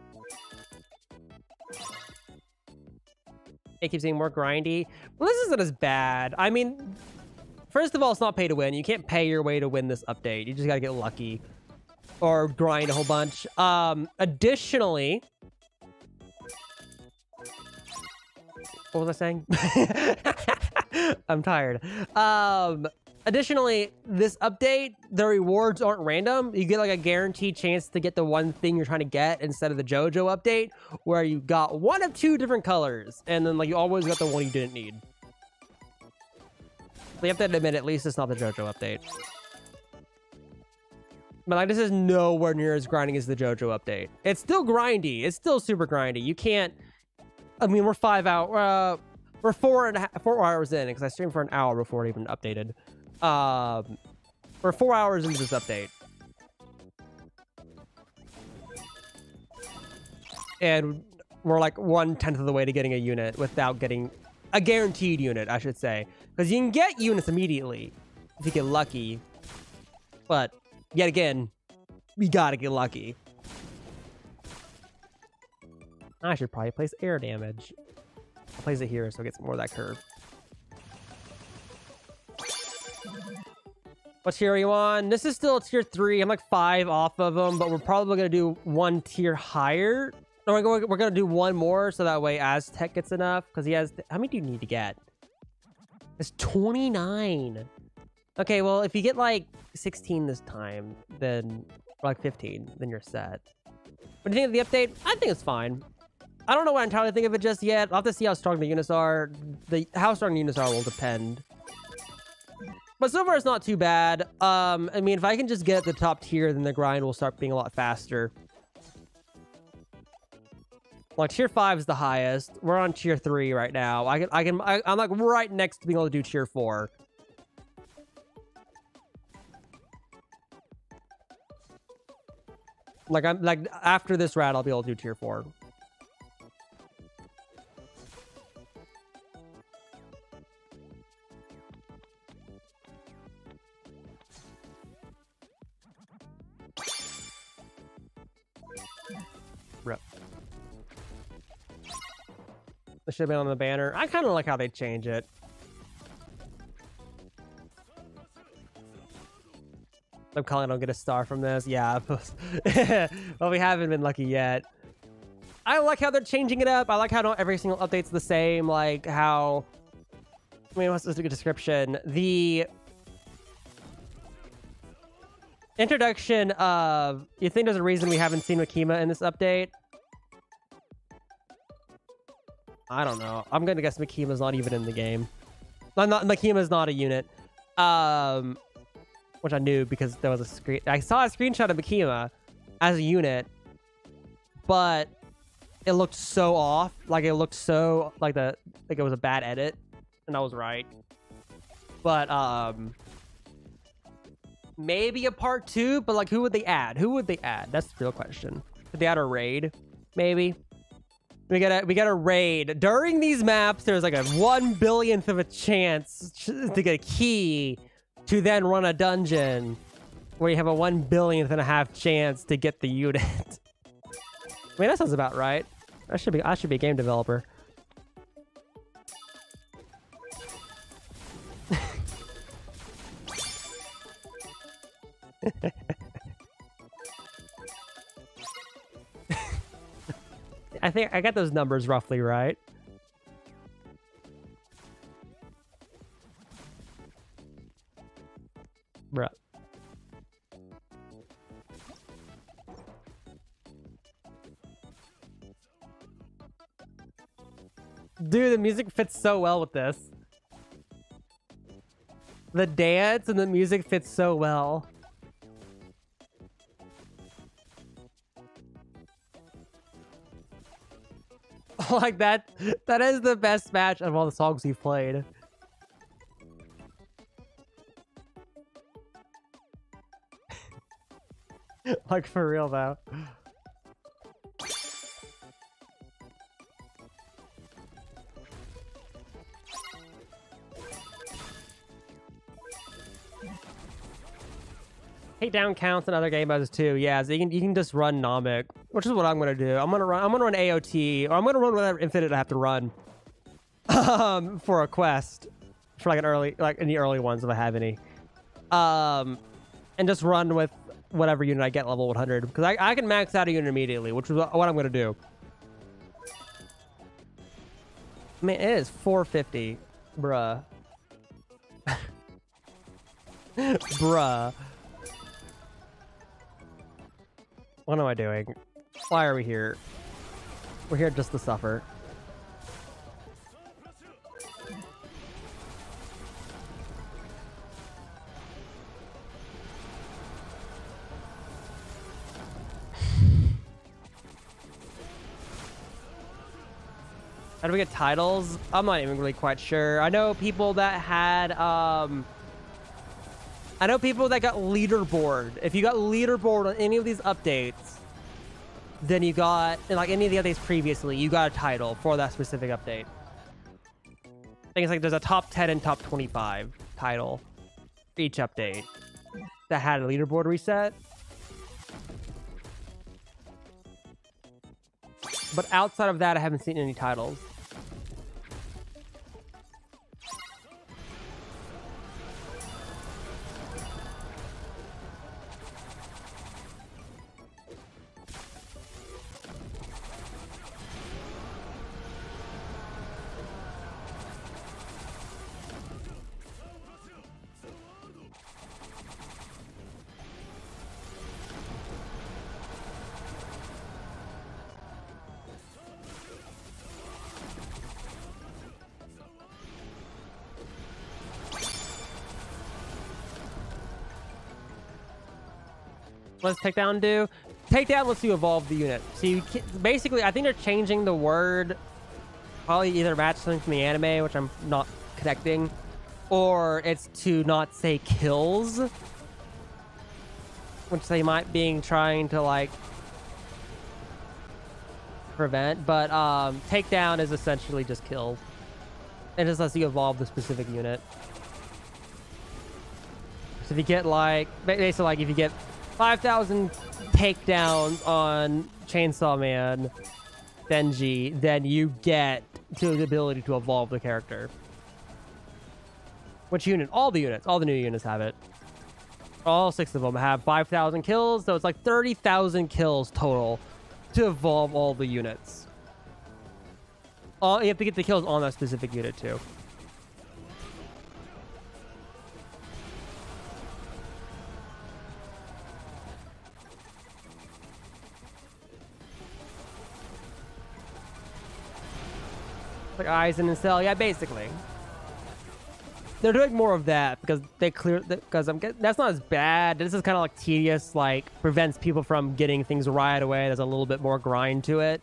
It keeps getting more grindy. Well, this isn't as bad. I mean, first of all, it's not pay to win. You can't pay your way to win this update. You just gotta get lucky or grind a whole bunch. Um, additionally, what was I saying? [LAUGHS] I'm tired. Um, additionally, this update, the rewards aren't random. You get like a guaranteed chance to get the one thing you're trying to get instead of the JoJo update, where you got one of two different colors, and then like you always got the one you didn't need. You have to admit, at least it's not the JoJo update. But like this is nowhere near as grinding as the JoJo update. It's still grindy. It's still super grindy. You can't. I mean, we're five out. Uh, we're four and a half, four hours in because I streamed for an hour before it even updated. Um, we're four hours into this update, and we're like one tenth of the way to getting a unit without getting a guaranteed unit, I should say, because you can get units immediately if you get lucky, but yet again, we gotta get lucky. I should probably place air damage. I'll place it here so it gets more of that curve. What tier you on? This is still tier three. I'm like five off of them, but we're probably gonna do one tier higher. No, we're going, we're gonna do one more so that way Aztec gets enough because he has. How many do you need to get? It's 29. Okay, well if you get like 16 this time, then or like 15, then you're set. What do you think of the update? I think it's fine. I don't know what I entirely think of it just yet. I'll have to see how strong the units are. The how strong the units are will depend. But so far, it's not too bad. Um, I mean, if I can just get the top tier, then the grind will start being a lot faster. Like tier five is the highest. We're on tier three right now. I can, I can, I, I'm like right next to being able to do tier four. Like I'm like after this round, I'll be able to do tier four. It should have been on the banner. I kind of like how they change it. I'm calling I'll get a star from this. Yeah. [LAUGHS] well, we haven't been lucky yet. I like how they're changing it up. I like how not every single update's the same. Like how... I mean, what's this good description? The introduction of... You think there's a reason we haven't seen Makima in this update? I don't know. I'm to guess Makima's not even in the game. Not, not Makima's not a unit. Um, which I knew because there was a screen. I saw a screenshot of Makima as a unit, but it looked so off. Like it looked so like the like it was a bad edit, and I was right. But um, maybe a part two. But like, who would they add? Who would they add? That's the real question. Could they add a raid? Maybe. We got a we got a raid during these maps. There's like a one billionth of a chance to get a key to then run a dungeon where you have a one billionth and a half chance to get the unit. [LAUGHS] I mean, that sounds about right. I should be I should be a game developer. [LAUGHS] I think I got those numbers roughly right. Bruh. Dude, the music fits so well with this. The dance and the music fits so well. [LAUGHS] like that, that is the best match of all the songs you've played. [LAUGHS] like for real though. Hate down counts in other game modes too. Yeah, so you can you can just run Namek, which is what I'm gonna do. I'm gonna run I'm gonna run AOT, or I'm gonna run whatever infinite I have to run [LAUGHS] um, for a quest for like an early like any early ones if I have any. Um, and just run with whatever unit I get level 100 because I I can max out a unit immediately, which is what I'm gonna do. Man, it is 450, bruh. [LAUGHS] bruh. What am I doing? Why are we here? We're here just to suffer. How do we get titles? I'm not even really quite sure. I know people that had, um... I know people that got leaderboard. If you got leaderboard on any of these updates, then you got, like any of the updates previously, you got a title for that specific update. I think it's like there's a top 10 and top 25 title for each update that had a leaderboard reset. But outside of that, I haven't seen any titles. What does takedown do? Take Takedown lets you evolve the unit. So you ca- basically, I think they're changing the word, probably either match something from the anime, which I'm not connecting, or it's to not say kills, which they might being trying to like prevent. But um, takedown is essentially just kills. It just lets you evolve the specific unit. So if you get like, ba- basically like if you get 5,000 takedowns on Chainsaw Man, Denji, then you get to the ability to evolve the character. Which unit? All the units. All the new units have it. All six of them have 5,000 kills, so it's like 30,000 kills total to evolve all the units. All, you have to get the kills on that specific unit too. Like Aizen and Cell, oh, yeah, basically. They're doing more of that because they clear because I'm that's not as bad. This is kind of like tedious, like prevents people from getting things right away. There's a little bit more grind to it.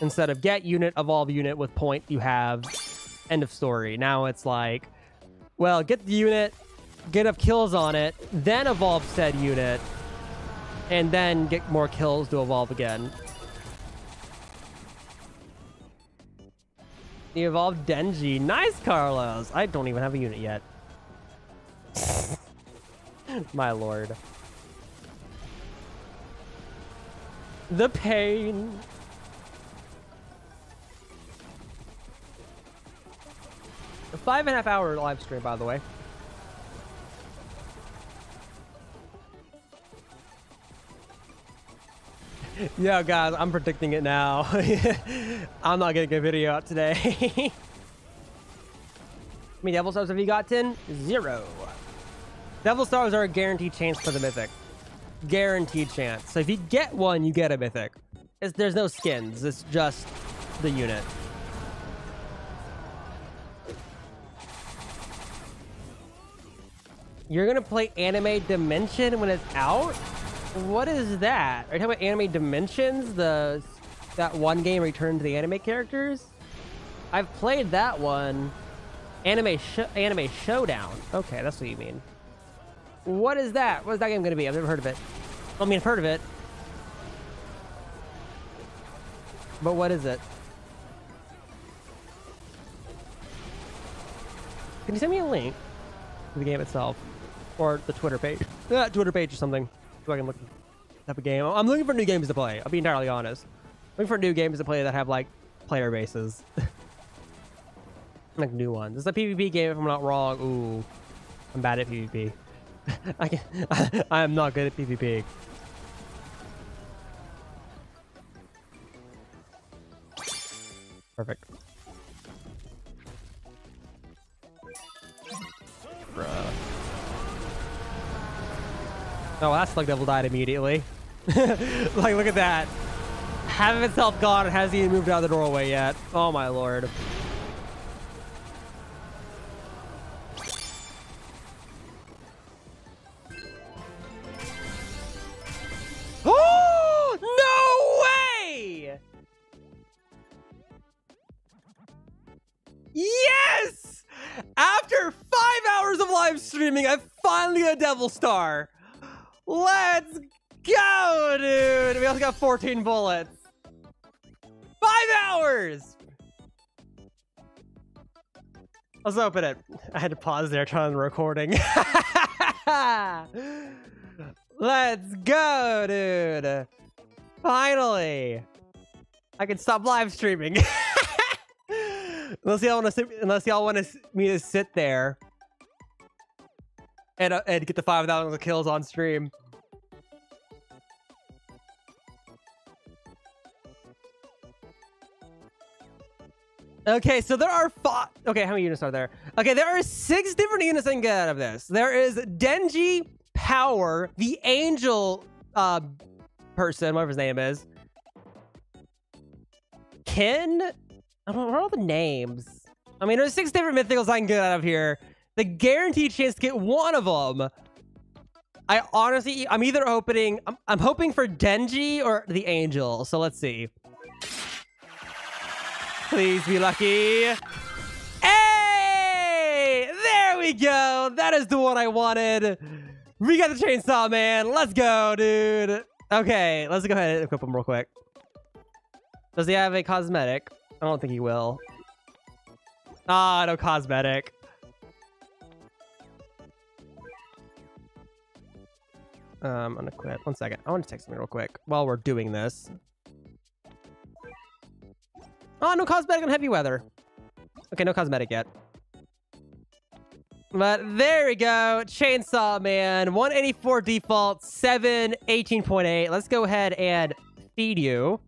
Instead of get unit, evolve unit with point you have, end of story. Now it's like, well, get the unit, get up kills on it, then evolve said unit, and then get more kills to evolve again. You evolved Denji. Nice, Carlos. I don't even have a unit yet. [LAUGHS] My lord. The pain. A five and a half hour live stream, by the way. Yeah, guys, I'm predicting it now. [LAUGHS] I'm not getting a video out today. [LAUGHS] How many Devil Stars have you gotten? Zero. Devil Stars are a guaranteed chance for the Mythic. Guaranteed chance. So if you get one, you get a Mythic. It's, there's no skins. It's just the unit. You're gonna play Anime Dimension when it's out? What is that? Are you talking about Anime Dimensions? The that one game Return to the Anime characters? I've played that one. Anime sh Anime Showdown. Okay, that's what you mean. What is that? What is that game gonna be? I've never heard of it. I mean, I've heard of it. But what is it? Can you send me a link to the game itself? Or the Twitter page? Uh, Twitter page or something. So I can look up a game. I'm looking for new games to play. I'll be entirely honest. Looking for new games to play that have like player bases. [LAUGHS] like new ones. It's a PvP game if I'm not wrong. Ooh. I'm bad at PvP. [LAUGHS] I, can, I, [LAUGHS] I am not good at PvP. Perfect. Bruh. Oh, that slug devil died immediately. [LAUGHS] like, look at that. Of itself gone and hasn't even moved out of the doorway yet. Oh my lord. Oh, [GASPS] no way! Yes! After five hours of live streaming, I finally got a Devil Star. Let's go, dude! We also got 14 bullets. Five hours! Let's open it. I had to pause there trying the recording. [LAUGHS] Let's go, dude. Finally. I can stop live streaming. [LAUGHS] unless y'all want to unless y'all want me to sit there and, uh, and get the 5,000 kills on stream. Okay, so there are five. Okay, how many units are there? Okay, there are six different units I can get out of this. There is Denji Power, the angel uh, person, whatever his name is. Ken? I don't know what are all the names. I mean, there's six different mythicals I can get out of here. The guaranteed chance to get one of them I honestly, I'm either opening, I'm, I'm hoping for Denji or the Angel. So let's see. Please be lucky. Hey! There we go. That is the one I wanted. We got the chainsaw, man. Let's go, dude. Okay, let's go ahead and equip him real quick. Does he have a cosmetic? I don't think he will. Ah, no cosmetic. Um, I'm gonna quit. One second. I want to text something real quick while we're doing this. Oh, no cosmetic on heavy weather. Okay, no cosmetic yet. But there we go. Chainsaw Man. 184 default, 7, 18.8. Let's go ahead and feed you.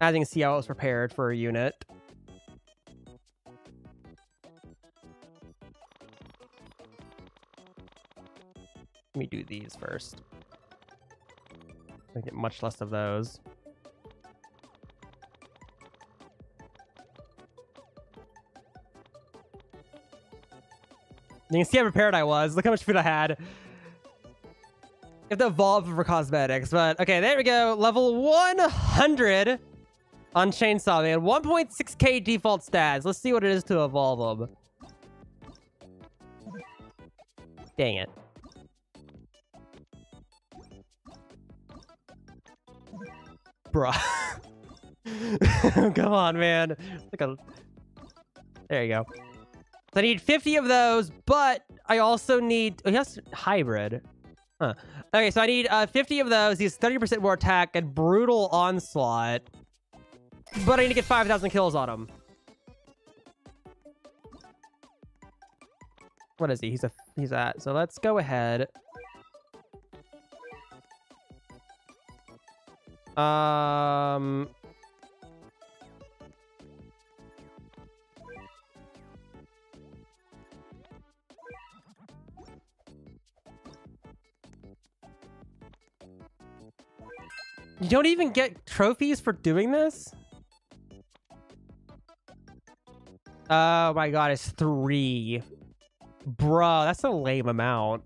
As you can see, I was prepared for a unit. Let me do these first. I get much less of those. You can see how prepared I was. Look how much food I had. You have to evolve for cosmetics, but okay, there we go. Level 100 on Chainsaw Man. 1.6k default stats. Let's see what it is to evolve them. Dang it. Bruh. [LAUGHS] Come on, man. Like a... There you go. So I need 50 of those, but I also need... Oh, yes, hybrid. Huh. Okay, so I need uh, 50 of those. He's 30% more attack and brutal onslaught. But I need to get 5,000 kills on him. What is he? He's a he's at. So let's go ahead. Um You don't even get trophies for doing this? Oh my god, it's three. Bruh, that's a lame amount.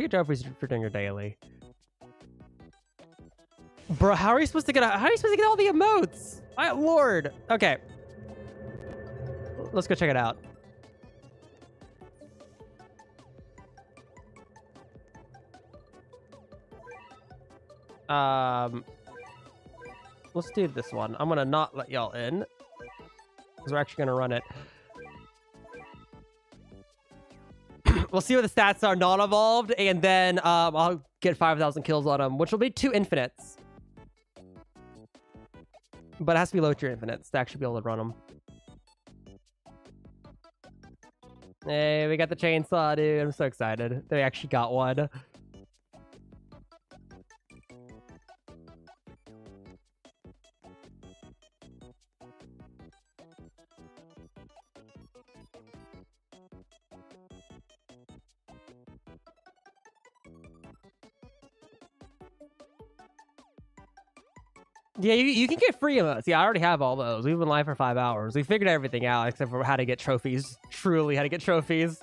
You get trophies for doing your daily. Bro, how are you supposed to get? Out how are you supposed to get all the emotes? My lord. Okay. Let's go check it out. Um, let's do this one. I'm gonna not let y'all in because we're actually gonna run it. We'll see what the stats are non-evolved, and then um, I'll get 5,000 kills on them, which will be two infinites. But it has to be low tier infinites to actually be able to run them. Hey, we got the chainsaw, dude. I'm so excited. They actually got one. Yeah, you, you can get free emotes. Yeah, I already have all those. We've been live for five hours. We figured everything out except for how to get trophies. [LAUGHS] Truly, how to get trophies.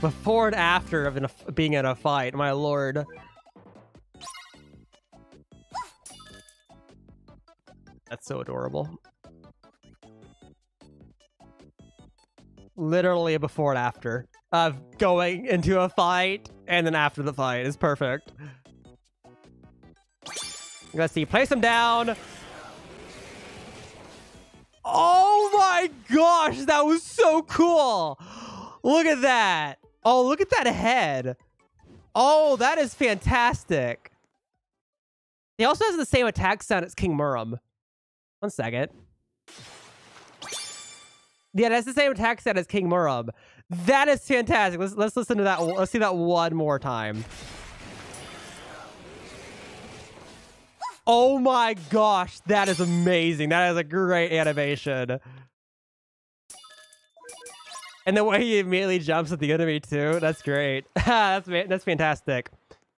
Before and after of a, being in a fight, my lord. That's so adorable. Literally a before and after of going into a fight and then after the fight is perfect. Let's see, place him down. Oh my gosh, that was so cool. Look at that. Oh, look at that head. Oh, that is fantastic. He also has the same attack sound as King Muram. One second. Yeah, that's the same attack set as King Muram. That is fantastic. Let's let's listen to that. Let's see that one more time. Oh my gosh, that is amazing. That is a great animation. And the way he immediately jumps at the enemy too. That's great. [LAUGHS] that's that's fantastic.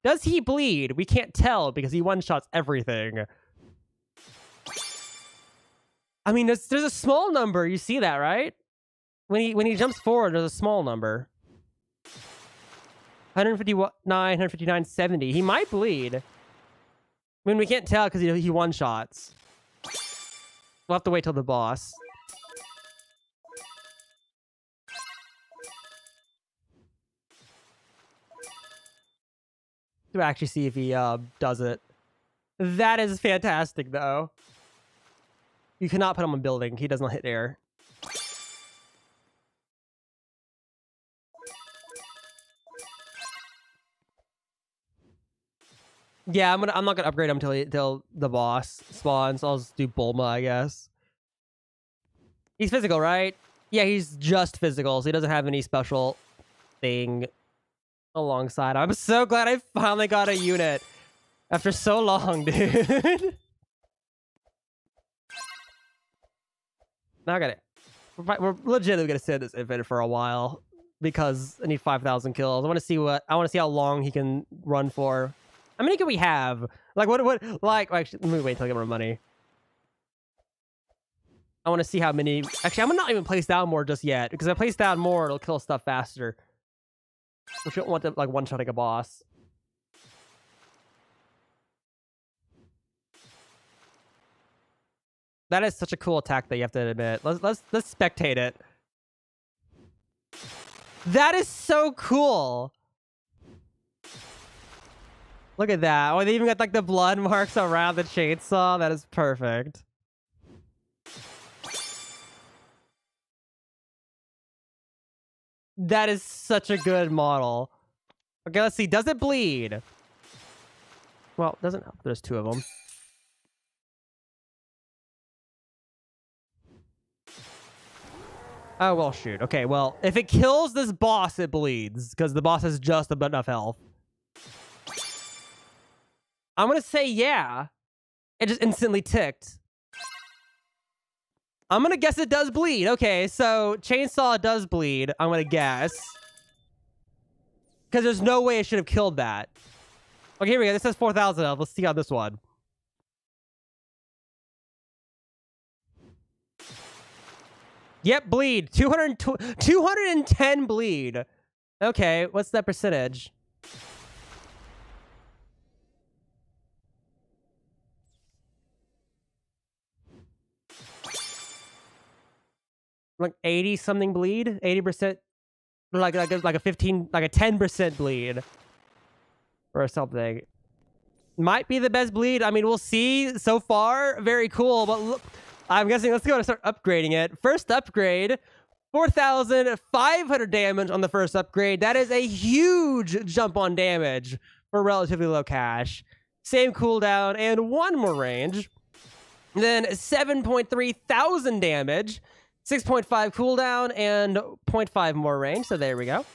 Does he bleed? We can't tell because he one-shots everything. I mean, there's, there's a small number. You see that, right? When he when he jumps forward, there's a small number. 159, 159, 70. He might bleed. I mean, we can't tell because he, he one-shots. We'll have to wait till the boss. To actually see if he uh, does it. That is fantastic, though. You cannot put him on building. He does not hit air. Yeah, I'm gonna. I'm not gonna upgrade him until he, until the boss spawns. I'll just do Bulma, I guess. He's physical, right? Yeah, he's just physical, so he doesn't have any special thing alongside. I'm so glad I finally got a unit after so long, [LAUGHS] dude. I got it. We're, we're legitimately gonna sit this infant for a while because I need 5,000 kills. I want to see what I want to see how long he can run for. How many can we have? Like, what, what, like, actually, let me wait until I get more money. I want to see how many, actually, I'm not even place down more just yet, because if I place down more, it'll kill stuff faster. Which don't want to, like, one-shotting a boss. That is such a cool attack that you have to admit. Let's, let's, let's spectate it. That is so cool. Look at that. Oh, they even got like the blood [LAUGHS] marks around the chainsaw. That is perfect. That is such a good model. Okay, let's see. Does it bleed? Well, doesn't help. There's two of them. Oh, well, shoot. Okay, well, if it kills this boss, it bleeds. Because the boss has just enough health. I'm gonna say yeah. It just instantly ticked. I'm gonna guess it does bleed. Okay, so chainsaw does bleed. I'm gonna guess. Because there's no way it should have killed that. Okay, here we go. This has 4,000 health. Let's see on this one. Yep, bleed. 200, 210 bleed. Okay, what's that percentage? like 80 something bleed 80 percent like like a, like a 15 like a 10 percent bleed or something might be the best bleed i mean we'll see so far very cool but look i'm guessing let's go to start upgrading it first upgrade 4500 damage on the first upgrade that is a huge jump on damage for relatively low cash same cooldown and one more range then 7.3 thousand damage 6.5 cooldown and 0.5 more range. So there we go.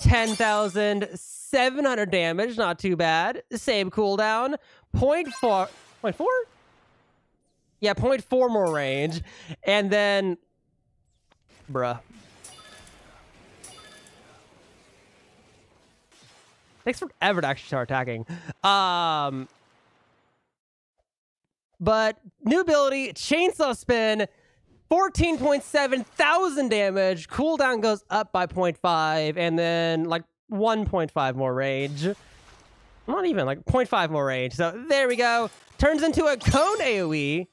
10,700 damage. Not too bad. Same cooldown. 0.4. 0.4? Yeah, 0.4 more range. And then... Bruh. Takes forever to actually start attacking. Um... But new ability, Chainsaw Spin. 14.7 thousand damage. Cooldown goes up by 0.5, and then like 1.5 more range. Not even, like 0.5 more range. So there we go. Turns into a cone AoE,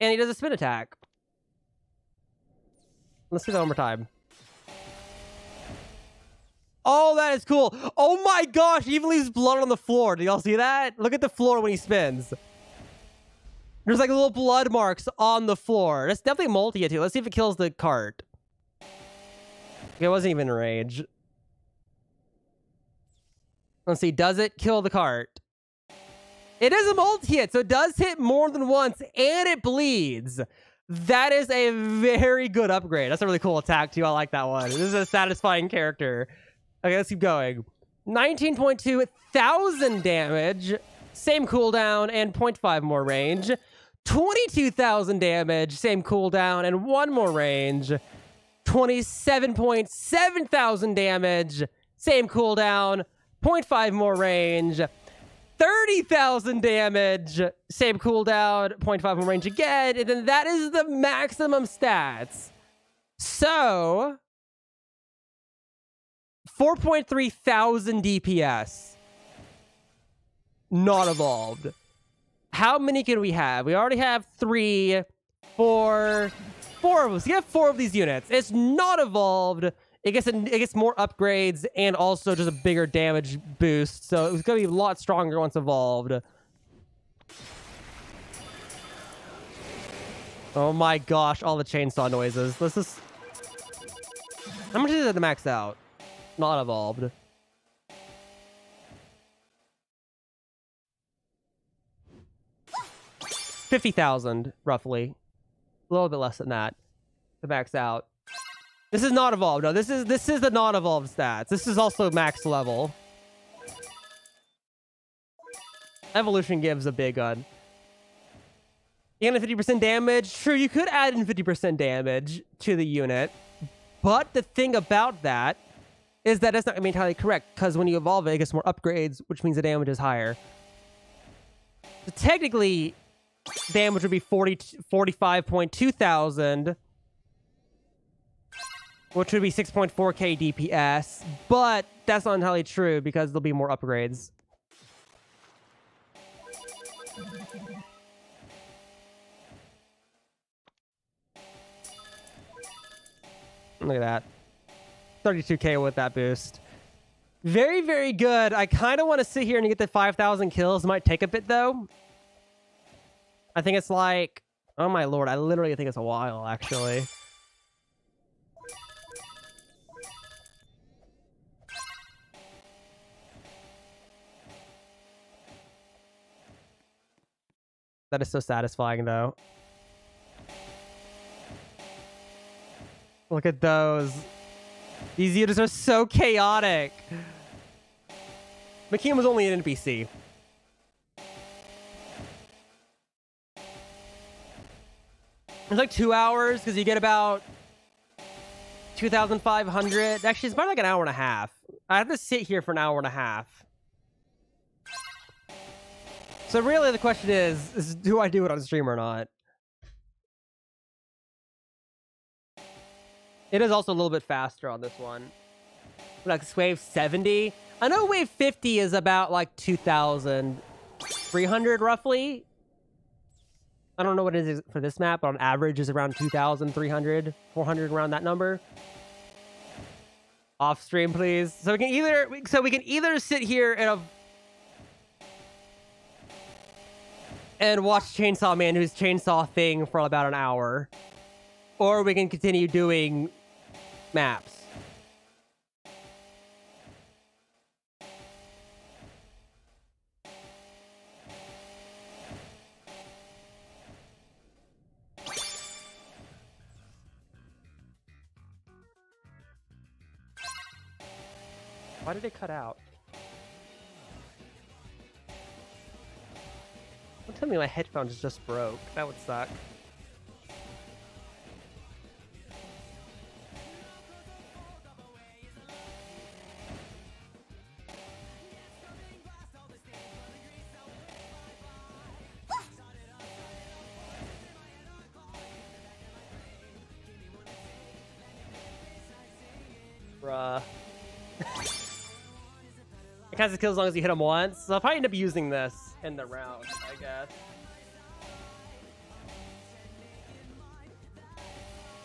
and he does a spin attack. Let's do that one more time. Oh, that is cool. Oh my gosh, he even leaves blood on the floor. Do y'all see that? Look at the floor when he spins. There's like little blood marks on the floor. That's definitely multi too. Let's see if it kills the cart. It wasn't even rage. Let's see. Does it kill the cart? It is a multi-hit, so it does hit more than once, and it bleeds. That is a very good upgrade. That's a really cool attack, too. I like that one. This is a satisfying character. Okay, let's keep going. 19.2 thousand damage. Same cooldown and 0.5 more range. 22,000 damage, same cooldown, and one more range. 27.7 thousand damage, same cooldown, 0.5 more range, 30,000 damage, same cooldown, 0.5 more range again, and then that is the maximum stats. So, 4.3 thousand DPS. Not evolved. How many can we have? We already have three, four, four of us. We have four of these units. It's not evolved. It gets it gets more upgrades and also just a bigger damage boost. So it's gonna be a lot stronger once evolved. Oh my gosh, all the chainsaw noises. This is how much is it to max out? Not evolved. Fifty thousand, roughly. A little bit less than that to max out. This is not evolved. No, this is this is the not evolved stats. This is also max level. Evolution gives a big gun. You get 50% damage. True, you could add in 50% damage to the unit. But the thing about that is that it's not going to be entirely correct because when you evolve it, it gets more upgrades, which means the damage is higher. So technically, damage would be 40, 45.2 thousand, which would be 6.4k DPS, but that's not entirely true because there'll be more upgrades. Look at that. 32k with that boost. Very, very good. I kind of want to sit here and get the 5,000 kills. Might take a bit, though. I think it's like... Oh, my lord. I literally think it's a while, actually. That is so satisfying, though. Look at those. These units are so chaotic. Makima was only an NPC. It's like two hours because you get about 2,500. Actually, it's about like an hour and a half. I have to sit here for an hour and a half. So really the question is, is do I do it on stream or not? It is also a little bit faster on this one. Like wave 70. I know wave 50 is about like 2,300 roughly. I don't know what it is for this map, but on average is around 2,300, 400 around that number. Off stream, please. So we can either so we can either sit here and and watch Chainsaw Man who's chainsaw thing for about an hour. Or we can continue doing maps. Why did it cut out? Don't tell me my headphones just broke. That would suck. Bruh. [LAUGHS] it casts a kill as long as you hit him once. So I'll probably end up using this in the round, I guess.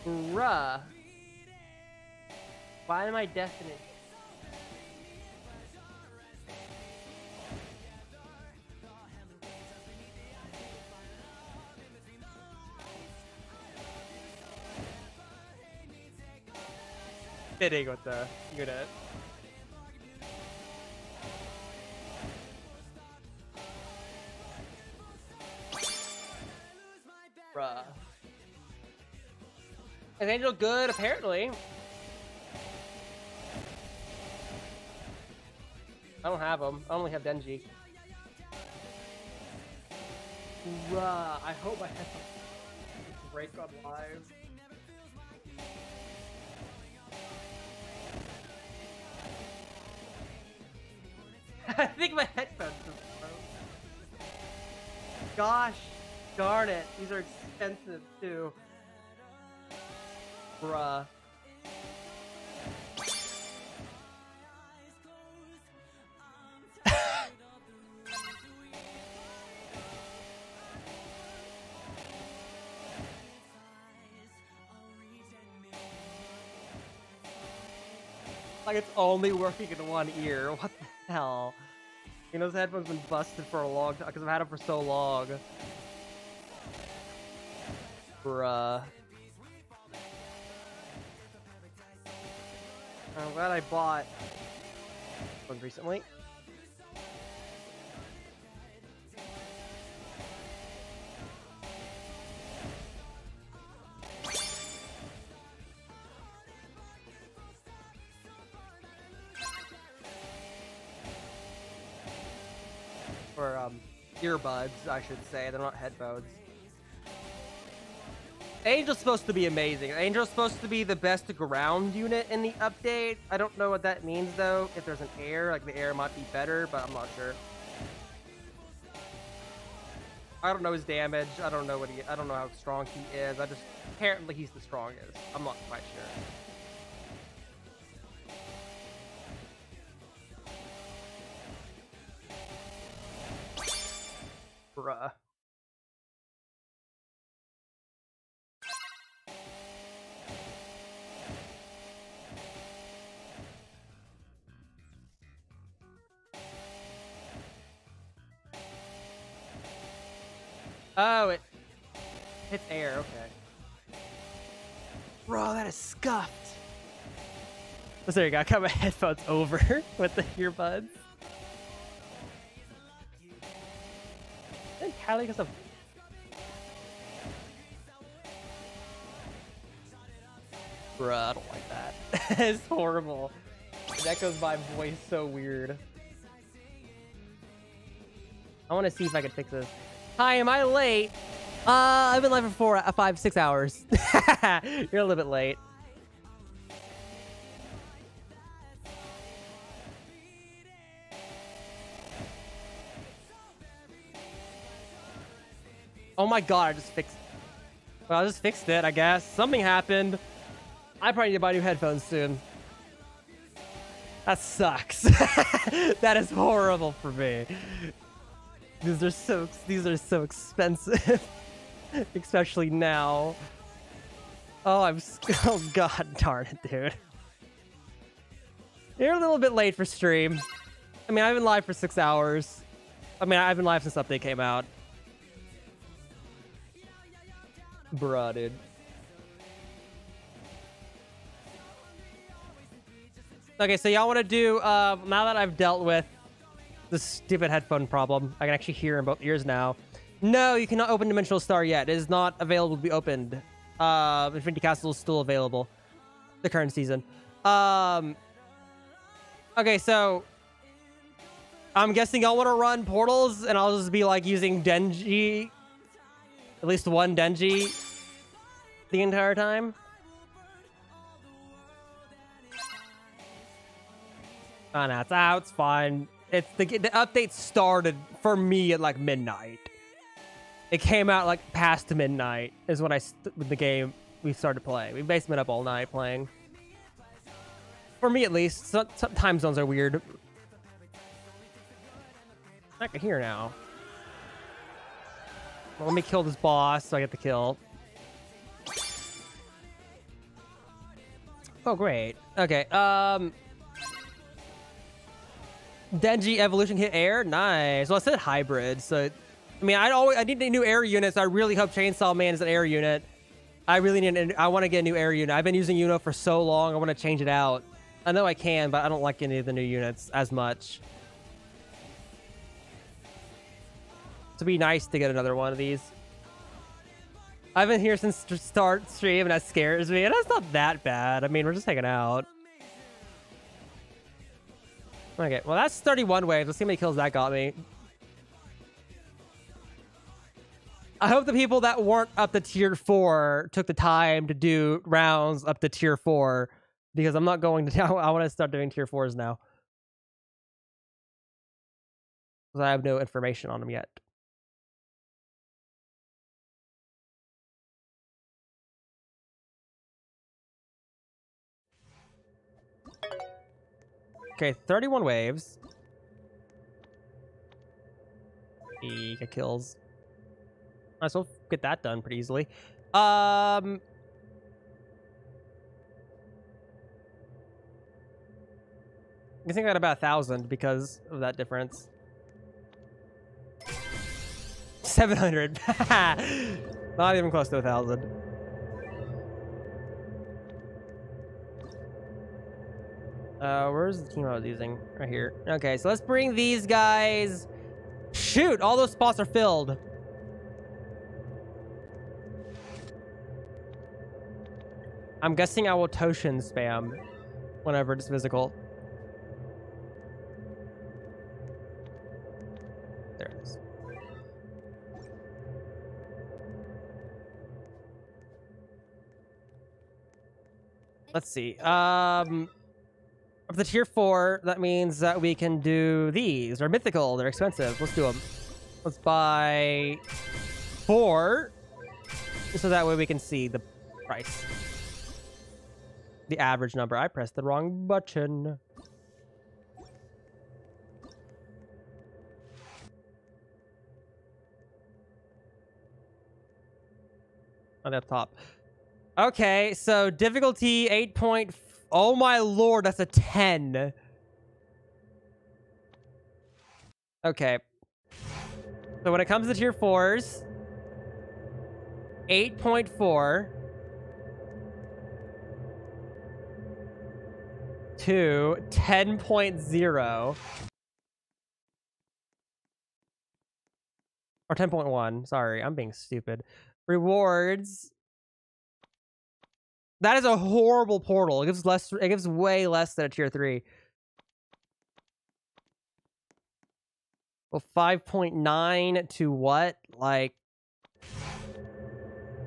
Bruh. Why am I deafening? Fitting with the unit. Bruh. Is Angel good? Apparently. I don't have him. I only have Denji. Bruh, I hope I have break on live. [LAUGHS] I think my headphones just broke. Gosh darn it. These are expensive too. Bruh. [LAUGHS] like it's only working in one ear. [LAUGHS] What the hell? You know, those headphones been busted for a long time because I've had them for so long. Bruh. I'm glad I bought one recently. Or um, earbuds, I should say. They're not headphones. Angel's supposed to be amazing. Angel's supposed to be the best ground unit in the update. I don't know what that means though. If there's an air, like the air might be better, but I'm not sure. I don't know his damage. I don't know what he. I don't know how strong he is. I just apparently he's the strongest. I'm not quite sure. Bruh. Oh, it hits air. Okay. Bro, that is scuffed. So there you go. I got my [LAUGHS] headphones over [LAUGHS] with the earbuds. Entirely because of. Bruh, I don't like that. [LAUGHS] it's horrible. It echoes my voice so weird. I want to see if I can fix this. Hi, am I late? Uh, I've been live for four, uh, five, six hours. [LAUGHS] You're a little bit late. Oh my god, I just fixed Well, I just fixed it, I guess. Something happened. I probably need to buy new headphones soon. That sucks. [LAUGHS] that is horrible for me. These are so these are so expensive, [LAUGHS] especially now. Oh, I'm [LAUGHS] oh god darn it, dude. You're a little bit late for stream. I mean, I've been live for six hours. I mean, I've been live since update came out. Bruh, dude. Okay, so y'all want to do, uh, now that I've dealt with the stupid headphone problem, I can actually hear in both ears now. No, you cannot open Dimensional Star yet. It is not available to be opened. Uh, Infinity Castle is still available. The current season. Um, okay, so I'm guessing y'all want to run portals, and I'll just be like using Denji, at least one Denji, the entire time. Oh, no, it's out. It's fine. It's the the update started for me at like midnight. It came out like past midnight is when I with the game we started playing. We basically been up all night playing. For me at least. Some, some time zones are weird. I can hear now. Well, let me kill this boss so I get the kill. Oh, great. Okay, um... Denji evolution hit air? Nice. Well, I said hybrid, so... I mean, I always I need a new air units. I really hope Chainsaw Man is an air unit. I really need. an, I want to get a new air unit. I've been using Yuno for so long. I want to change it out. I know I can, but I don't like any of the new units as much. To be nice to get another one of these. I've been here since start stream, and that scares me. And that's not that bad. I mean, we're just hanging out. Okay, well, that's 31 waves. Let's see how many kills that got me. I hope the people that weren't up to tier 4 took the time to do rounds up to tier 4 because I'm not going [LAUGHS] to. I want to start doing tier 4s now. Because I have no information on them yet. Okay, 31 waves. He get kills. Might as well get that done pretty easily. Um, I think I got about a thousand because of that difference. 700. [LAUGHS] Not even close to a thousand. Uh, where's the team I was using? Right here. Okay, so let's bring these guys. Shoot, all those spots are filled. I'm guessing I will Toshin spam whenever it's physical. There it is. Let's see. Um, of the tier four, that means that we can do these. They're mythical. They're expensive. Let's do them. Let's buy four, so that way we can see the price. The average number. I pressed the wrong button. On the top. Okay, so difficulty 8 point... Oh my lord, that's a 10. Okay. So when it comes to tier 4s... 8.4... To 10.0... Or 10.1. Sorry, I'm being stupid. Rewards that is a horrible portal. It gives less. It gives way less than a tier three. Well, five point nine to what? Like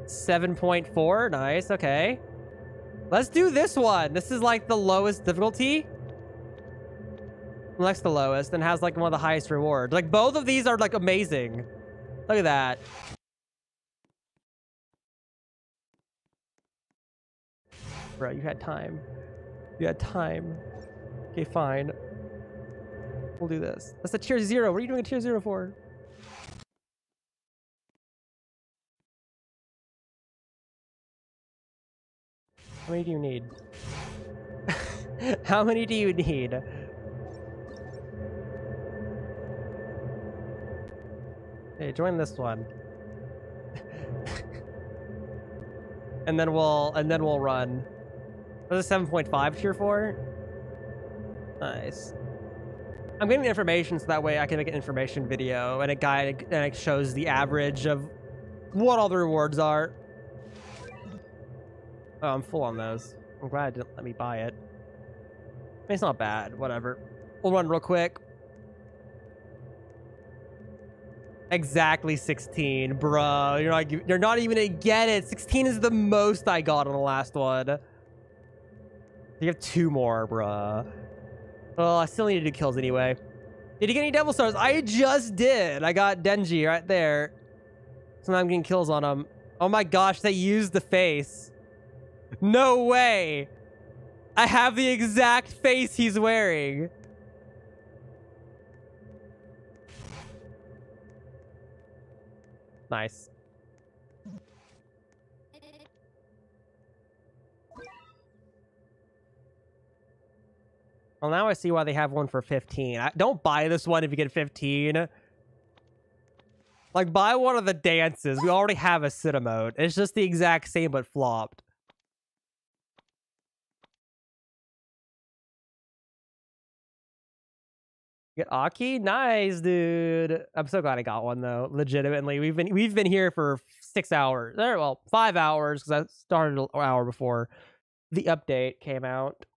seven point four. Nice. Okay. Let's do this one. This is like the lowest difficulty. Next the lowest and has like one of the highest rewards. Like both of these are like amazing. Look at that. Bro, you had time. You had time. Okay, fine. We'll do this. That's a tier zero. What are you doing a tier zero for? How many do you need? [LAUGHS] How many do you need? Hey, join this one. [LAUGHS] and then we'll and then we'll run. Was a 7.5 tier 4? Nice. I'm getting information so that way I can make an information video and a guide and it shows the average of what all the rewards are. Oh, I'm full on those. I'm glad it didn't let me buy it. It's not bad. Whatever. We'll run real quick. Exactly 16, bro. You're not you're not even gonna get it. 16 is the most I got on the last one. You have two more, bruh. Oh, I still need to do kills anyway. Did you get any Devil Stars? I just did. I got Denji right there. So now I'm getting kills on him. Oh my gosh, they used the face. No way. I have the exact face he's wearing. Nice. Well, now I see why they have one for 15. I, don't buy this one if you get 15. Like, buy one of the dances. We already have a Sita mode. It's just the exact same, but flopped. Get Aki? Nice, dude. I'm so glad I got one though. Legitimately. We've been we've been here for six hours. There, well, five hours, because I started an hour before the update came out.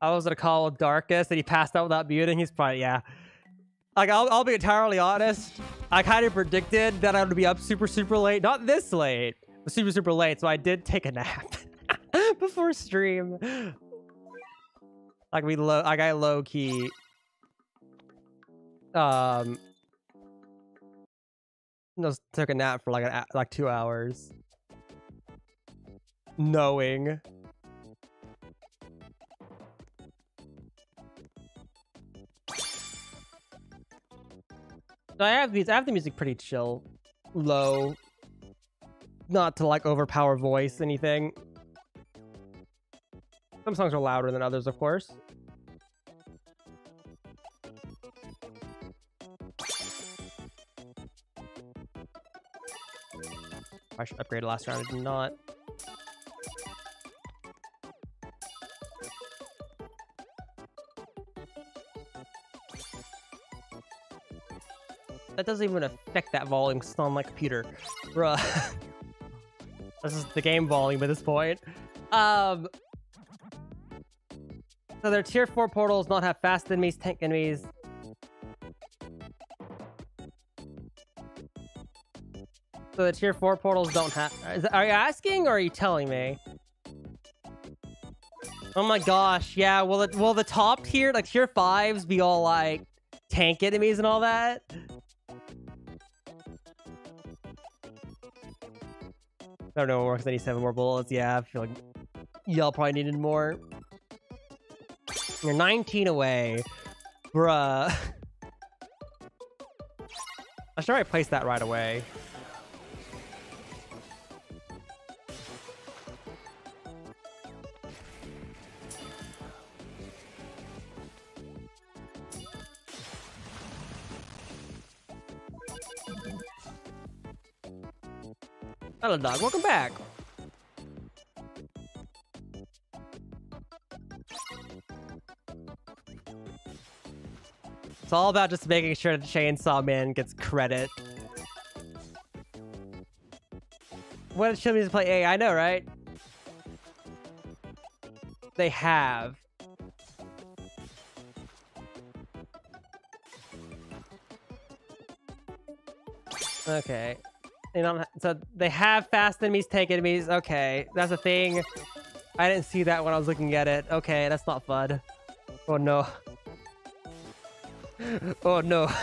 I was gonna call Darkest and he passed out without muting. He's probably yeah. Like I'll I'll be entirely honest. I kind of predicted that I would be up super super late. Not this late, but super super late. So I did take a nap [LAUGHS] before stream. Like we low, like I low key. Um, just took a nap for like an like two hours, knowing. I have these. I have the music pretty chill, low, not to like overpower voice anything. Some songs are louder than others, of course. I should upgrade last round. I did not. That doesn't even affect that volume because it's on my computer. Bruh. [LAUGHS] this is the game volume at this point. Um, so their tier 4 portals not have fast enemies, tank enemies. So the tier 4 portals don't have... Are you asking or are you telling me? Oh my gosh, yeah, will it will the top tier, like tier 5s be all like tank enemies and all that? I don't know works. I need seven more bullets. Yeah, I feel like y'all probably needed more. You're 19 away. Bruh. [LAUGHS] I should probably place that right away. Hello, dog. Welcome back. It's all about just making sure that Chainsaw Man gets credit. What should to play A? I know, right? They have. Okay. They don't. So they have fast enemies, tank enemies. Okay, that's a thing. I didn't see that when I was looking at it. Okay, that's not fun. Oh no. [LAUGHS] oh no. [LAUGHS]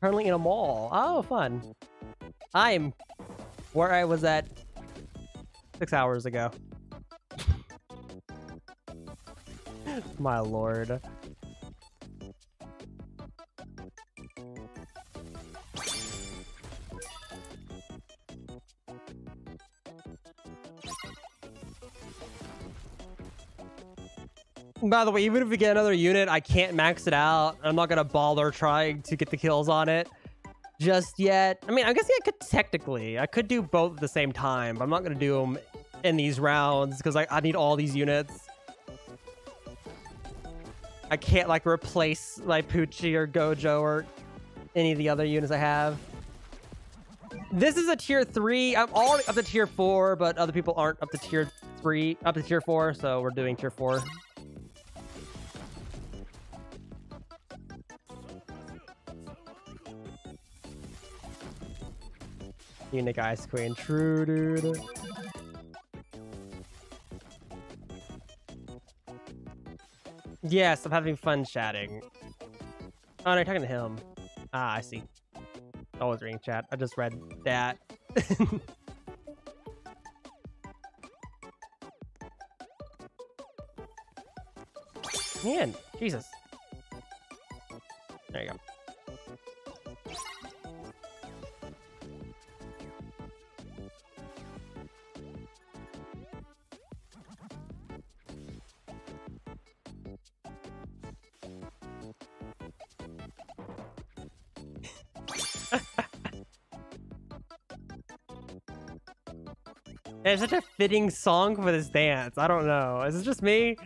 Currently in a mall. Oh, fun. I'm where I was at six hours ago. My lord. By the way, even if we get another unit, I can't max it out. I'm not gonna bother trying to get the kills on it just yet. I mean, I guess I could technically. I could do both at the same time, but I'm not gonna do them in these rounds because I, I need all these units. I can't like replace my Pucci or Gojo or any of the other units I have. This is a tier three. I'm already up to tier four, but other people aren't up to tier three, up to tier four, so we're doing tier four. Unique Ice Queen. True, dude. Yes, I'm having fun chatting. Oh, no, you're talking to him. Ah, I see. Always reading chat. I just read that. [LAUGHS] Man, Jesus. There you go. It's such a fitting song for this dance. I don't know. Is it just me?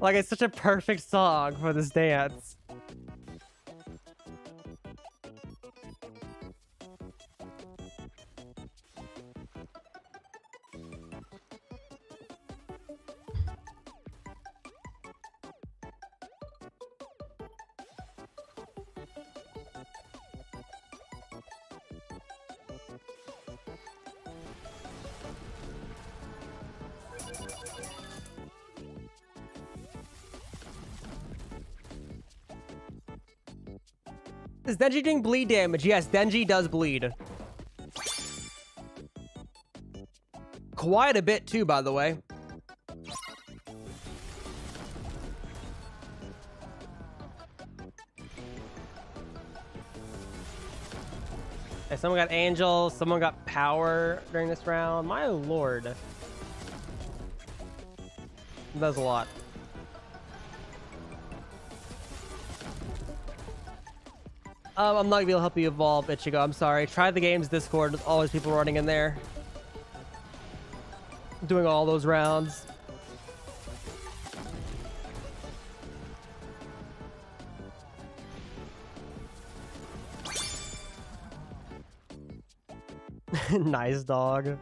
Like, it's such a perfect song for this dance. Denji doing bleed damage? Yes, Denji does bleed. Quite a bit too, by the way. Okay, someone got Angel, someone got Power during this round. My lord. That's a lot. Um, I'm not gonna be able to help you evolve, Ichigo. I'm sorry. Try the game's Discord. There's always people running in there. Doing all those rounds. [LAUGHS] nice dog.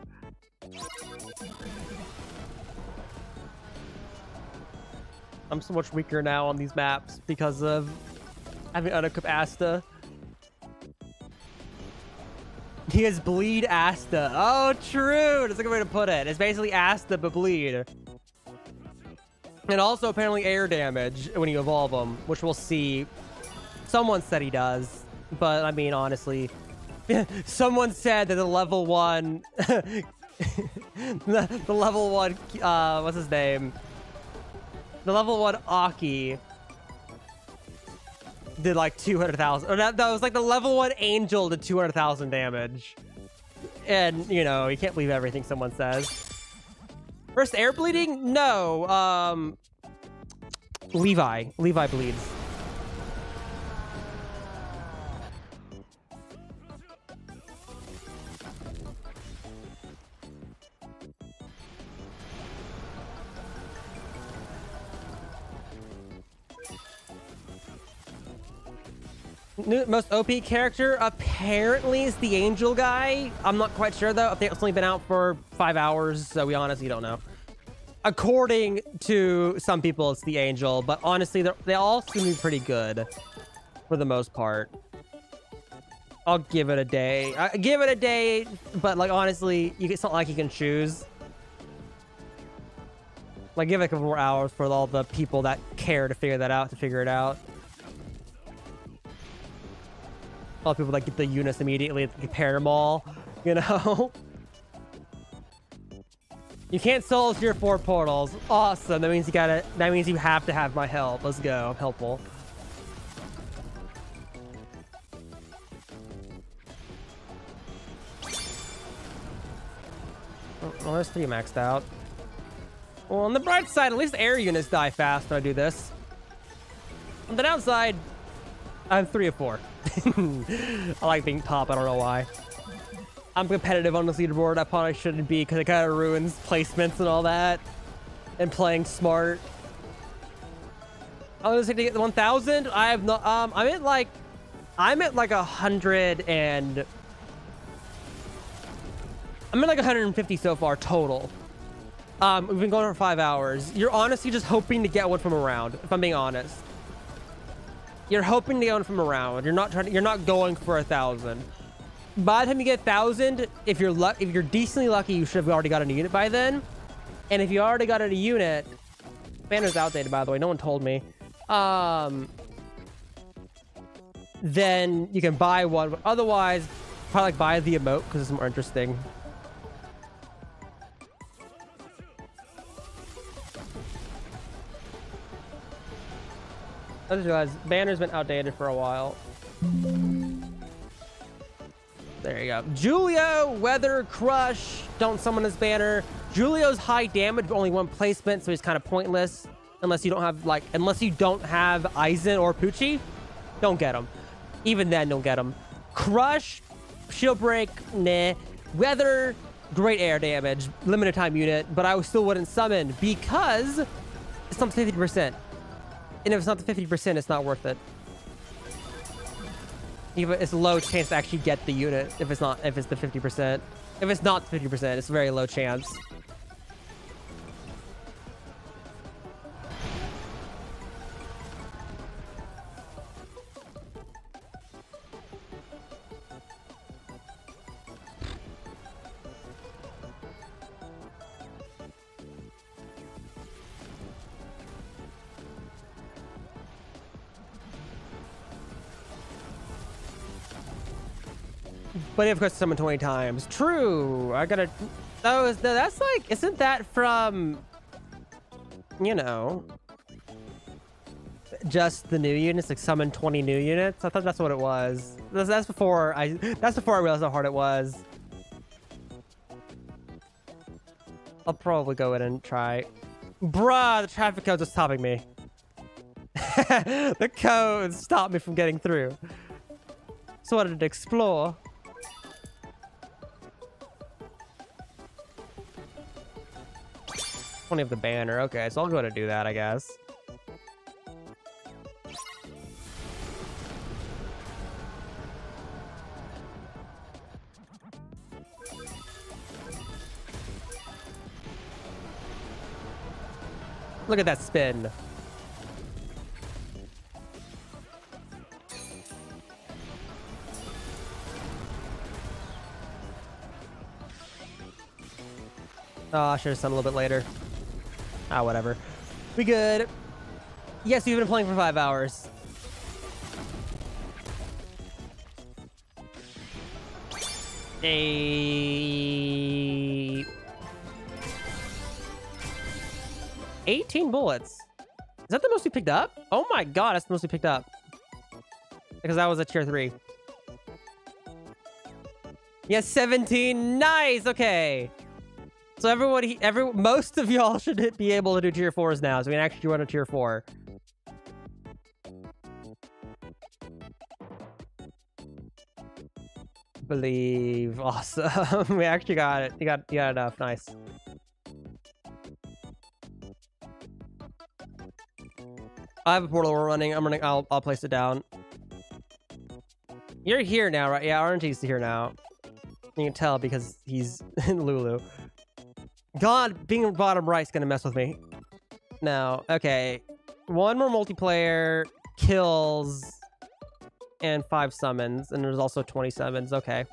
I'm so much weaker now on these maps because of having unequipped Asta. He has bleed Asta. Oh, true. That's a good way to put it. It's basically Asta, but bleed. And also apparently air damage when you evolve him, which we'll see. Someone said he does, but I mean, honestly, [LAUGHS] someone said that the level one, [LAUGHS] the, the level one, uh, what's his name? The level one Aki did like 200,000. Or that, that was like the level one angel did 200,000 damage. And, you know, you can't believe everything someone says. First air bleeding? No. Um, Levi. Levi bleeds. Most OP character apparently is the Angel guy. I'm not quite sure though. I think it's only been out for five hours, so we honestly don't know. According to some people, it's the Angel, but honestly, they all seem to be pretty good for the most part. I'll give it a day. I give it a day, but like honestly, you, it's not like you can choose. Like give it a couple more hours for all the people that care to figure that out to figure it out. All the people that get the units immediately, compare them all, [LAUGHS] you know? you can't solo your four portals. Awesome. That means you gotta, that means you have to have my help. Let's go. I'm helpful. Oh, well, there's three maxed out. Well, on the bright side, at least air units die fast when I do this. On the downside, I'm three of four. [LAUGHS] I like being top. I don't know why. I'm competitive on the leaderboard. I probably shouldn't be because it kind of ruins placements and all that. And playing smart. I was going to get the 1,000. I have no. Um, I'm at like, I'm at like a hundred and. I'm at like 150 so far total. Um, we've been going for five hours. You're honestly just hoping to get one from around, if I'm being honest. You're hoping to get one from around. You're not trying. To, you're not going for a thousand. By the time you get a thousand, if you're luck, if you're decently lucky, you should have already got a unit by then. And if you already got a unit, banner's outdated by the way. No one told me. Um, then you can buy one. Otherwise, probably like buy the emote because it's more interesting. I just realized banner's been outdated for a while. There you go. Julio, Weather, Crush. Don't summon this banner. Julio's high damage, but only one placement, so he's kind of pointless. Unless you don't have, like, unless you don't have Aizen or Pucci, don't get him. Even then, don't get him. Crush, Shield Break, nah. Weather, great air damage, limited time unit, but I still wouldn't summon because it's not 50%. And if it's not the 50%, it's not worth it. Even it's a low chance to actually get the unit if it's not if it's the 50%. If it's not 50%, it's a very low chance. But course, summon 20 times. True. I gotta. That that's like. Isn't that from? You know. Just the new units, like summon 20 new units. I thought that's what it was. That's, that's before I. That's before I realized how hard it was. I'll probably go in and try. Bruh, the traffic code's just stopping me. [LAUGHS] the code stopped me from getting through. So I wanted to explore. Twenty of the banner. Okay, so I'll go to do that, I guess. Look at that spin. Oh, I should have done a little bit later. Ah, whatever. We good. Yes, you've been playing for five hours. A 18 bullets. Is that the most we picked up? Oh my god, that's the most we picked up. Because that was a tier 3. Yes, 17. Nice. Okay. So everybody, every most of y'all [LAUGHS] should be able to do tier fours now. So we can actually run a tier four. Believe. [LAUGHS] Awesome. we actually got it. You got, you got enough. Nice. I have a portal we're running. I'm running. I'll, I'll place it down. You're here now, right? Yeah, RNG's here now. You can tell because he's in [LAUGHS] Lulu. God, being bottom right's gonna mess with me. No, okay. One more multiplayer, kills, and five summons. And there's also 20 summons. Okay.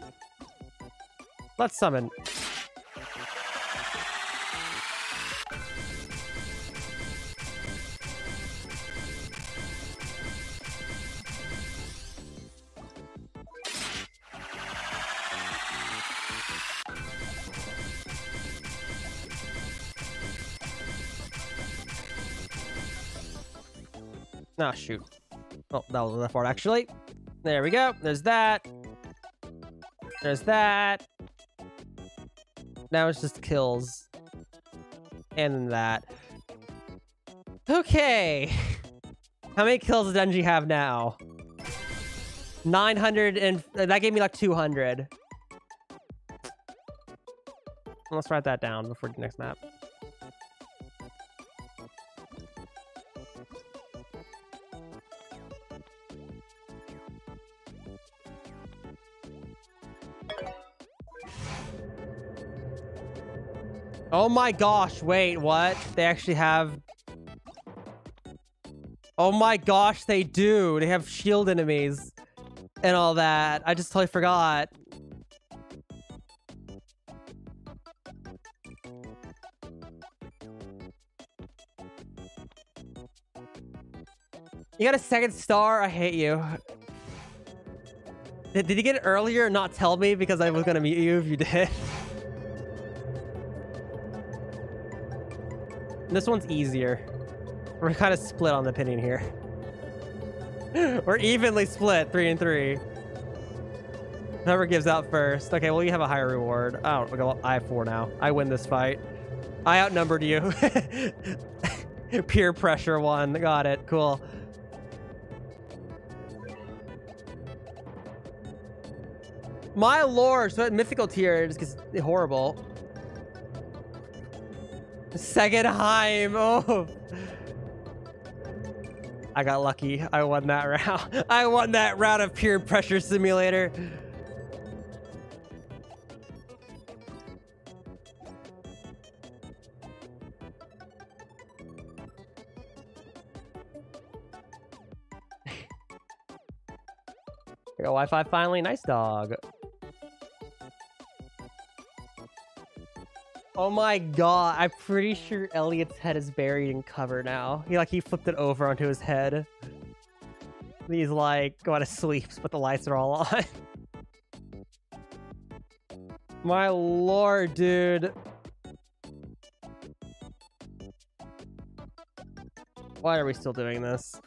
Let's summon. Ah, shoot. Oh, that was for it, actually. There we go. There's that. There's that. Now it's just kills. And that. Okay. [LAUGHS] How many kills does Denji have now? 900 and... That gave me like 200. Let's write that down before the next map. Oh my gosh, wait, what? They actually have... Oh my gosh, they do. They have shield enemies and all that. I just totally forgot. You got a second star? I hate you. Did, did you get it earlier and not tell me because I was going to meet you if you did? [LAUGHS] This one's easier. We're kind of split on the pinning here. [LAUGHS] We're evenly split, three and three. Whoever gives out first. Okay, well, you have a higher reward. Don't. I have four now. I win this fight. I outnumbered you. [LAUGHS] Peer pressure one. Got it. Cool. My lord, so that mythical tier just gets horrible. Second time. Oh. I got lucky. I won that [LAUGHS] round. I won that round of peer pressure simulator. [LAUGHS] Got Wi-Fi finally. Nice dog. Oh my god, I'm pretty sure Elliot's head is buried in cover now. He like he flipped it over onto his head. He's like going to sleep, but the lights are all [LAUGHS] on. My lord, dude. Why are we still doing this?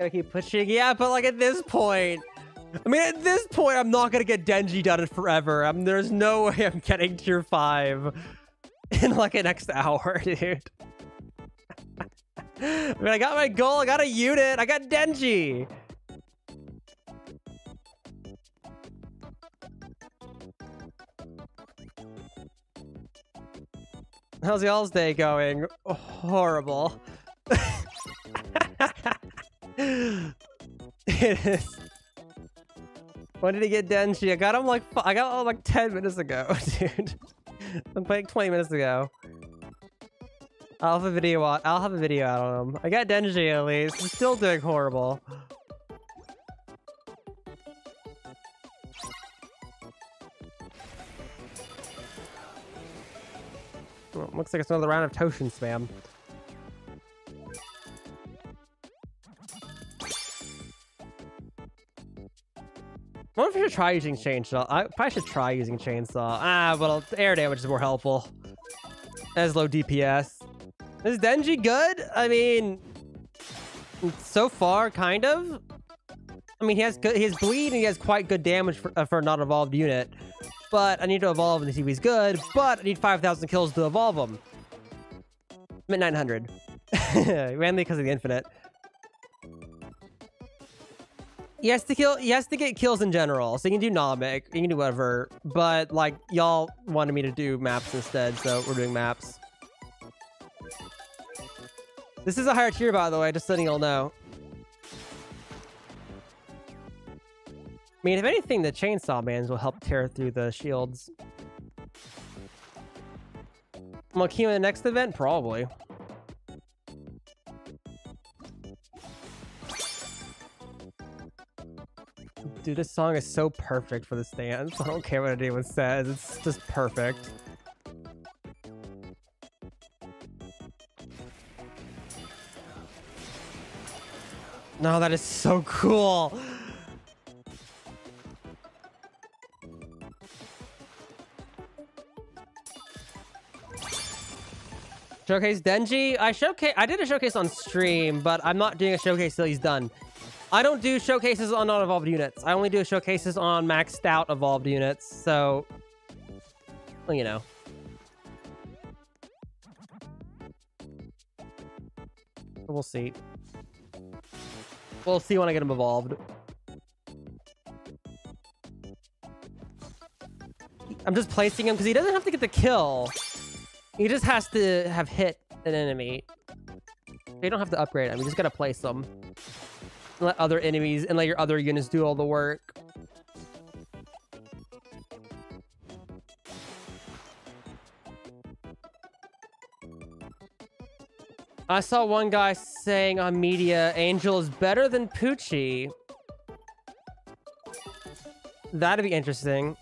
Gotta keep pushing. Yeah, but like at this point, I mean, at this point, I'm not gonna get Denji done it forever. I mean, there's no way I'm getting tier five in like the next hour, [LAUGHS] dude. I mean, I got my goal. I got a unit. I got Denji. How's y'all's day going? horrible. [LAUGHS] it is. [LAUGHS] When did he get Denji? I got him like I got him like 10 minutes ago, [LAUGHS] dude. I'm playing 20 minutes ago. I'll have a video out. I'll have a video out on him. I got Denji at least. Still doing horrible. Looks like it's another round of Toshin spam. Should try using chainsaw. I probably should try using chainsaw. Ah, well, air damage is more helpful. As low DPS. Is Denji good? I mean, so far, kind of. I mean, he has good, he has bleed and he has quite good damage for, uh, for a non-evolved unit. But I need to evolve him to see if he's good. But I need 5,000 kills to evolve him. I'm at 900. [LAUGHS] Mainly because of the infinite. He has to kill. He has to get kills in general. So you can do Namek. You can do whatever. But like y'all wanted me to do maps instead, so we're doing maps. This is a higher tier, by the way, just letting y'all know. I mean, if anything, the chainsaw mans will help tear through the shields. In the next event? Probably. Dude, this song is so perfect for the stance. [LAUGHS] I don't care what anyone says. It's just perfect. No, that is so cool. Showcase Denji. I showcase. I did a showcase on stream, but I'm not doing a showcase till he's done. I don't do showcases on non-evolved units. I only do showcases on maxed out evolved units. So, well, you know. We'll see. We'll see when I get him evolved. I'm just placing him because he doesn't have to get the kill. He just has to have hit an enemy. They don't have to upgrade him. You just gotta place them let other enemies and let your other units do all the work. I saw one guy saying on media, Angel is better than Pucci. That'd be interesting.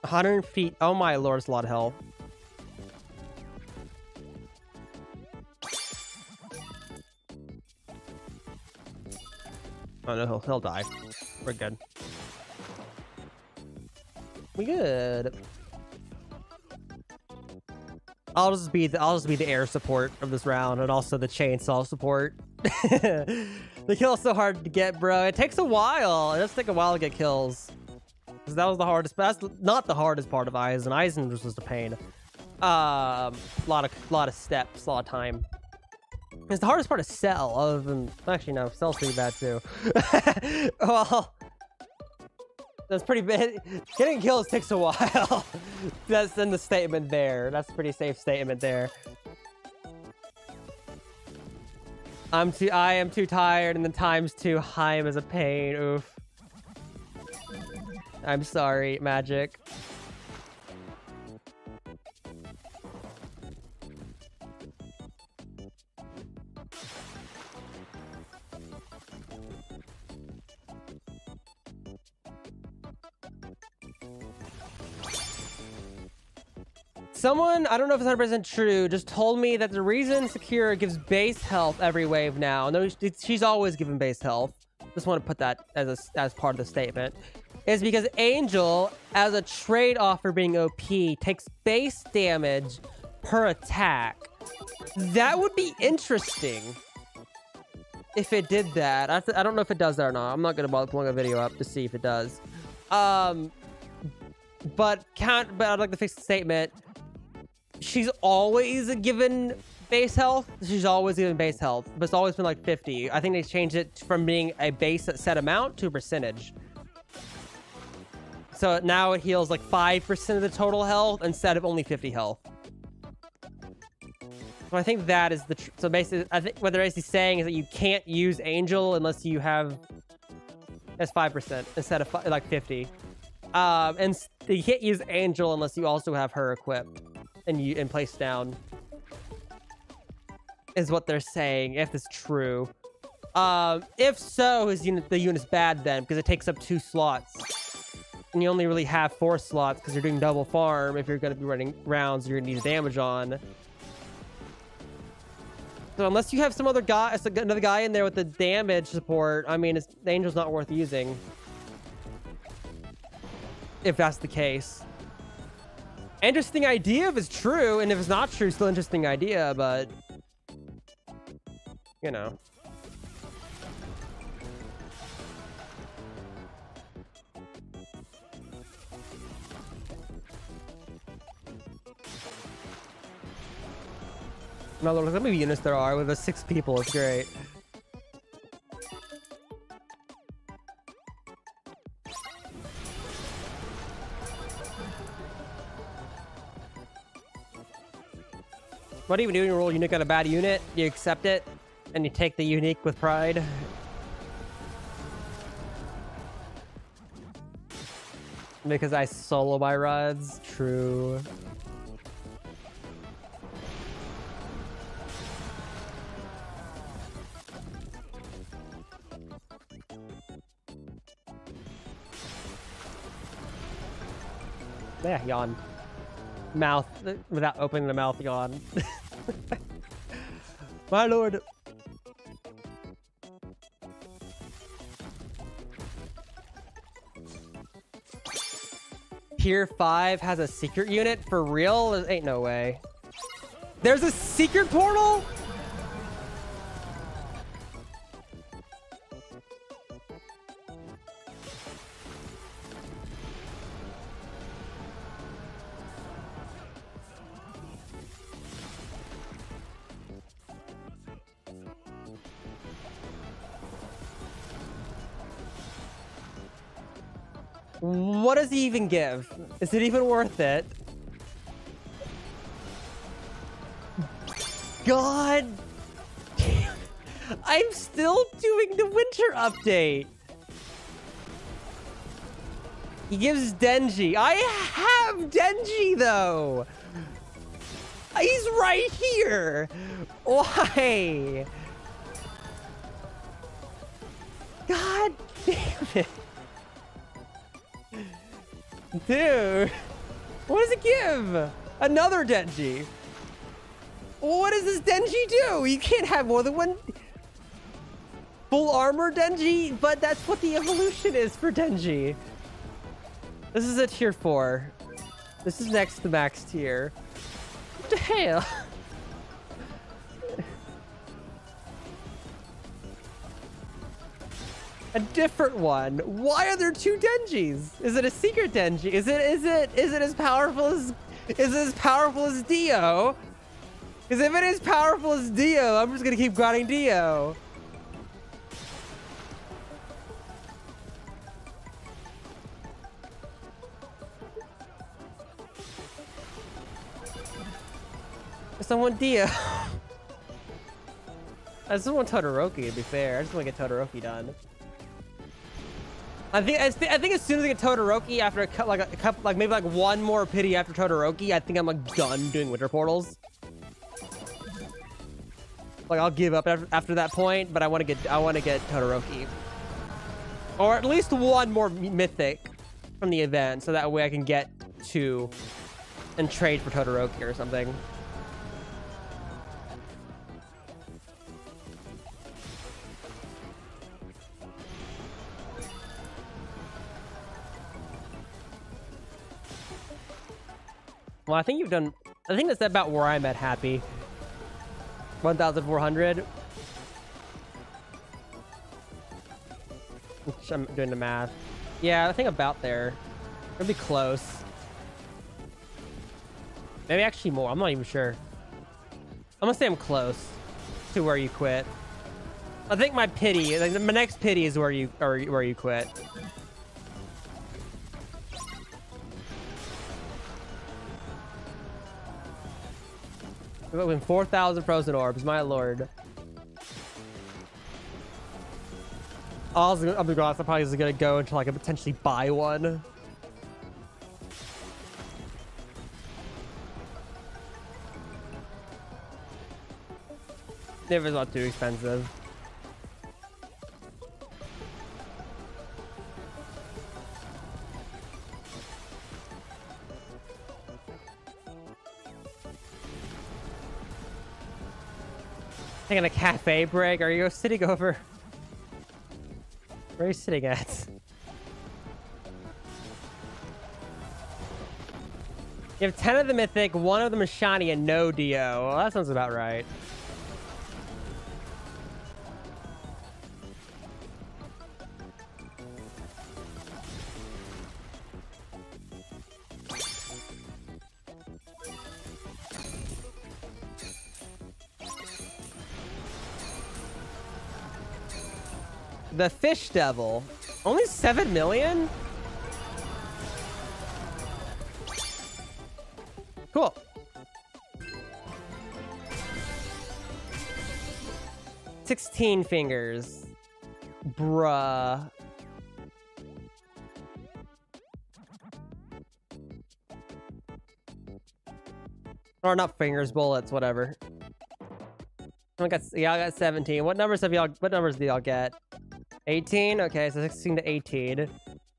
100 feet. Oh my lord, it's a lot of hell. Oh no, he'll, he'll die. We're good. We good. I'll just be the I'll just be the air support of this round and also the chainsaw support. [LAUGHS] the kill's so hard to get, bro. It takes a while. It does take a while to get kills. Because that was the hardest. That's not the hardest part of Aizen. Aizen was just a pain. Um, a lot of lot of steps, a lot of time. It's the hardest part to sell, other than... Actually, no. Sell's pretty bad, too. [LAUGHS] well... That's pretty bad. Getting kills takes a while. [LAUGHS] That's in the statement there. That's a pretty safe statement there. I'm too- I am too tired, and the time's too high as a pain. Oof. I'm sorry, Magic. Someone, I don't know if it's 100% true, just told me that the reason Sakura gives base health every wave now, no, she's always given base health. Just want to put that as a, as part of the statement. Is because Angel, as a trade-off for being OP, takes base damage per attack. That would be interesting if it did that. I, I don't know if it does that or not. I'm not going to pulling a video up to see if it does. Um, but count. But I'd like to fix the statement she's always given base health. She's always given base health, but it's always been like 50. I think they changed it from being a base set amount to a percentage. So now it heals like 5% of the total health instead of only 50 health. So I think that is the... so basically, I think what they're basically saying is that you can't use Angel unless you have... That's 5% instead of like 50. Um, and you can't use Angel unless you also have her equipped and you and place down is what they're saying if it's true. Um if so is unit the unit's bad then because it takes up two slots. And you only really have four slots because you're doing double farm if you're going to be running rounds you're gonna need damage on. So unless you have some other guy another guy in there with the damage support i mean it's the angel's not worth using. If that's the case interesting idea if it's true, and if it's not true, still interesting idea, but you know. No, look how many units there are with the six people. It's great. What do you do when you roll unique on a bad unit? You accept it, and you take the unique with pride. Because I solo my runs? True. Yeah, yawn. Mouth, without opening the mouth, yawn. [LAUGHS] [LAUGHS] My lord. Tier 5 has a secret unit? For real? There ain't no way. There's a secret portal? Does he even give? Is it even worth it? God. I'm still doing the winter update. He gives Denji. I have Denji though. He's right here. Why? Dude, what does it give? Another Denji. What does this Denji do? You can't have more than one full armor Denji, but that's what the evolution is for Denji. This is a tier 4. This is next to max tier. What the hell? [LAUGHS] different one. Why are there two Denjis? Is it a secret Denji? Is it is it is it as powerful as is it as powerful as Dio? Because if it is powerful as Dio, I'm just gonna keep grinding Dio. Someone Dio. [LAUGHS] I just want Todoroki to be fair. I just want to get Todoroki done. I think I, th I think as soon as I get Todoroki after a like a couple like maybe like one more pity after Todoroki, I think I'm like done doing winter portals. Like I'll give up after, after that point, but I want to get I want to get Todoroki, or at least one more mythic from the event, so that way I can get two and trade for Todoroki or something. Well, I think you've done... I think that's about where I'm at happy. 1,400. I'm doing the math. Yeah, I think about there. It'll be close. Maybe actually more. I'm not even sure. I'm gonna say I'm close to where you quit. I think my pity, like my next pity is where you or where you quit. We're 4,000 frozen orbs, my lord. I'll be honest, I'm probably just gonna go until I can potentially buy one. It's not too expensive. Taking a cafe break? Are you sitting over? Where are you sitting at? You have 10 of the Mythic, one of them is Shiny, and no Dio. Well, that sounds about right. The Fish Devil. Only 7 million? Cool. Sixteen fingers. Bruh. Or not fingers, bullets, whatever. I got, yeah, I got 17. What numbers have y'all, what numbers do y'all get? 18? Okay, so 16 to 18.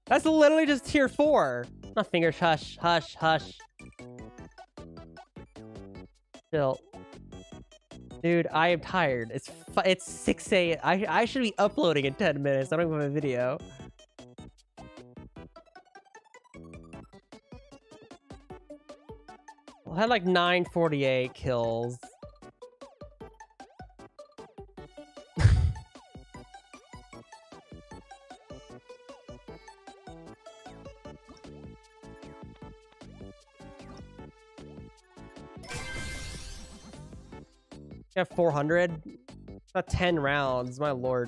That's literally just tier 4. Not fingers, hush, hush, hush. Still. Dude, I am tired. It's it's 6 a.m. I, I should be uploading in 10 minutes. I don't even have a video. I had like 948 kills. Have 400? Not 10 rounds, my lord.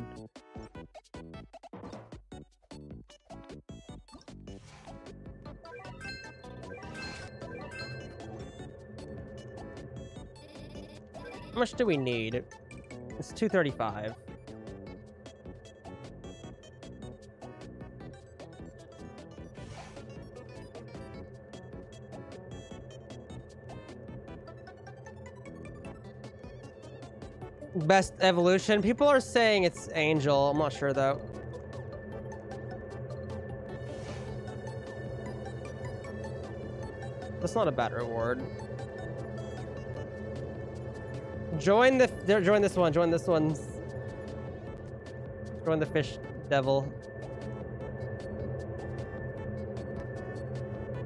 How much do we need? It's 235. Best evolution. People are saying it's Angel. I'm not sure though. That's not a bad reward. Join the join this one. Join this one. Join the fish devil.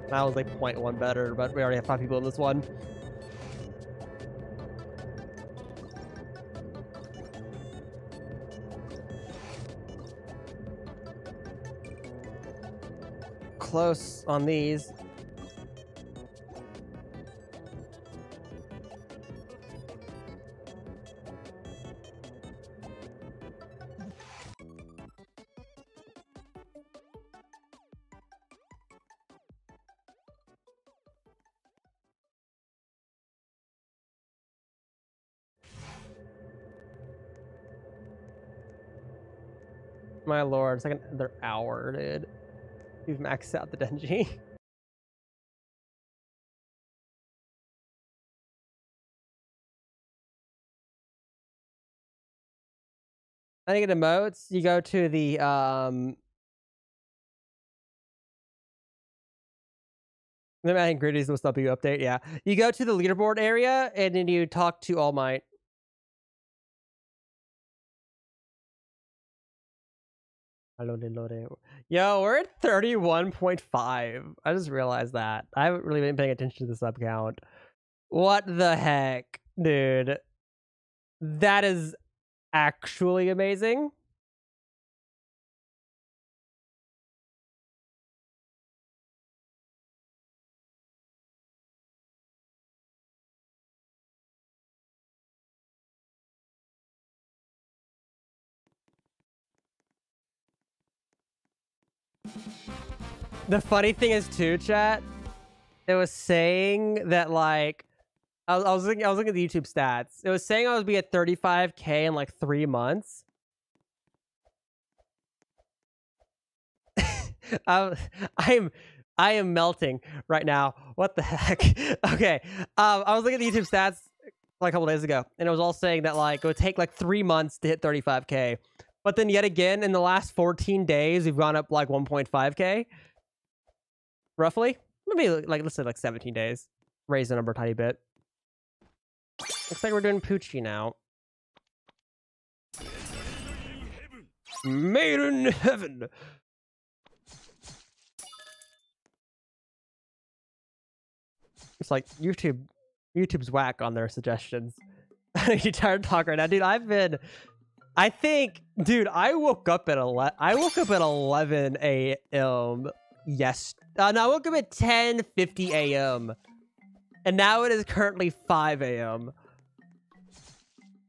That was like 0.1 better, but we already have five people in this one. close on these. My lord, it's like another hour, dude. We've maxed out the Denji. [LAUGHS] I think in emotes, you go to the um The Mad Ingredients will stop you update, yeah. You go to the leaderboard area and then you talk to All Might. Yo, we're at 31.5. I just realized that. I haven't really been paying attention to the sub count. What the heck, dude? That is actually amazing. The funny thing is too, chat. It was saying that like I was, I was looking I was looking at the YouTube stats. It was saying I was be at 35k in like three months. [LAUGHS] I, I'm I am melting right now. What the heck? [LAUGHS] okay. Um, I was looking at the YouTube stats like a couple days ago, and it was all saying that like it would take like three months to hit 35k. But then yet again, in the last 14 days, we've gone up like 1.5k, roughly. Maybe like let's say like 17 days. Raise the number a tiny bit. Looks like we're doing Pucci now. Made in heaven. It's like YouTube. YouTube's whack on their suggestions. [LAUGHS] you tired of talk right now, dude? I've been. I think, dude. I woke up at 11 I woke up at 11 a.m. Yes. Uh, no, I woke up at 10:50 a.m. And now it is currently 5 a.m.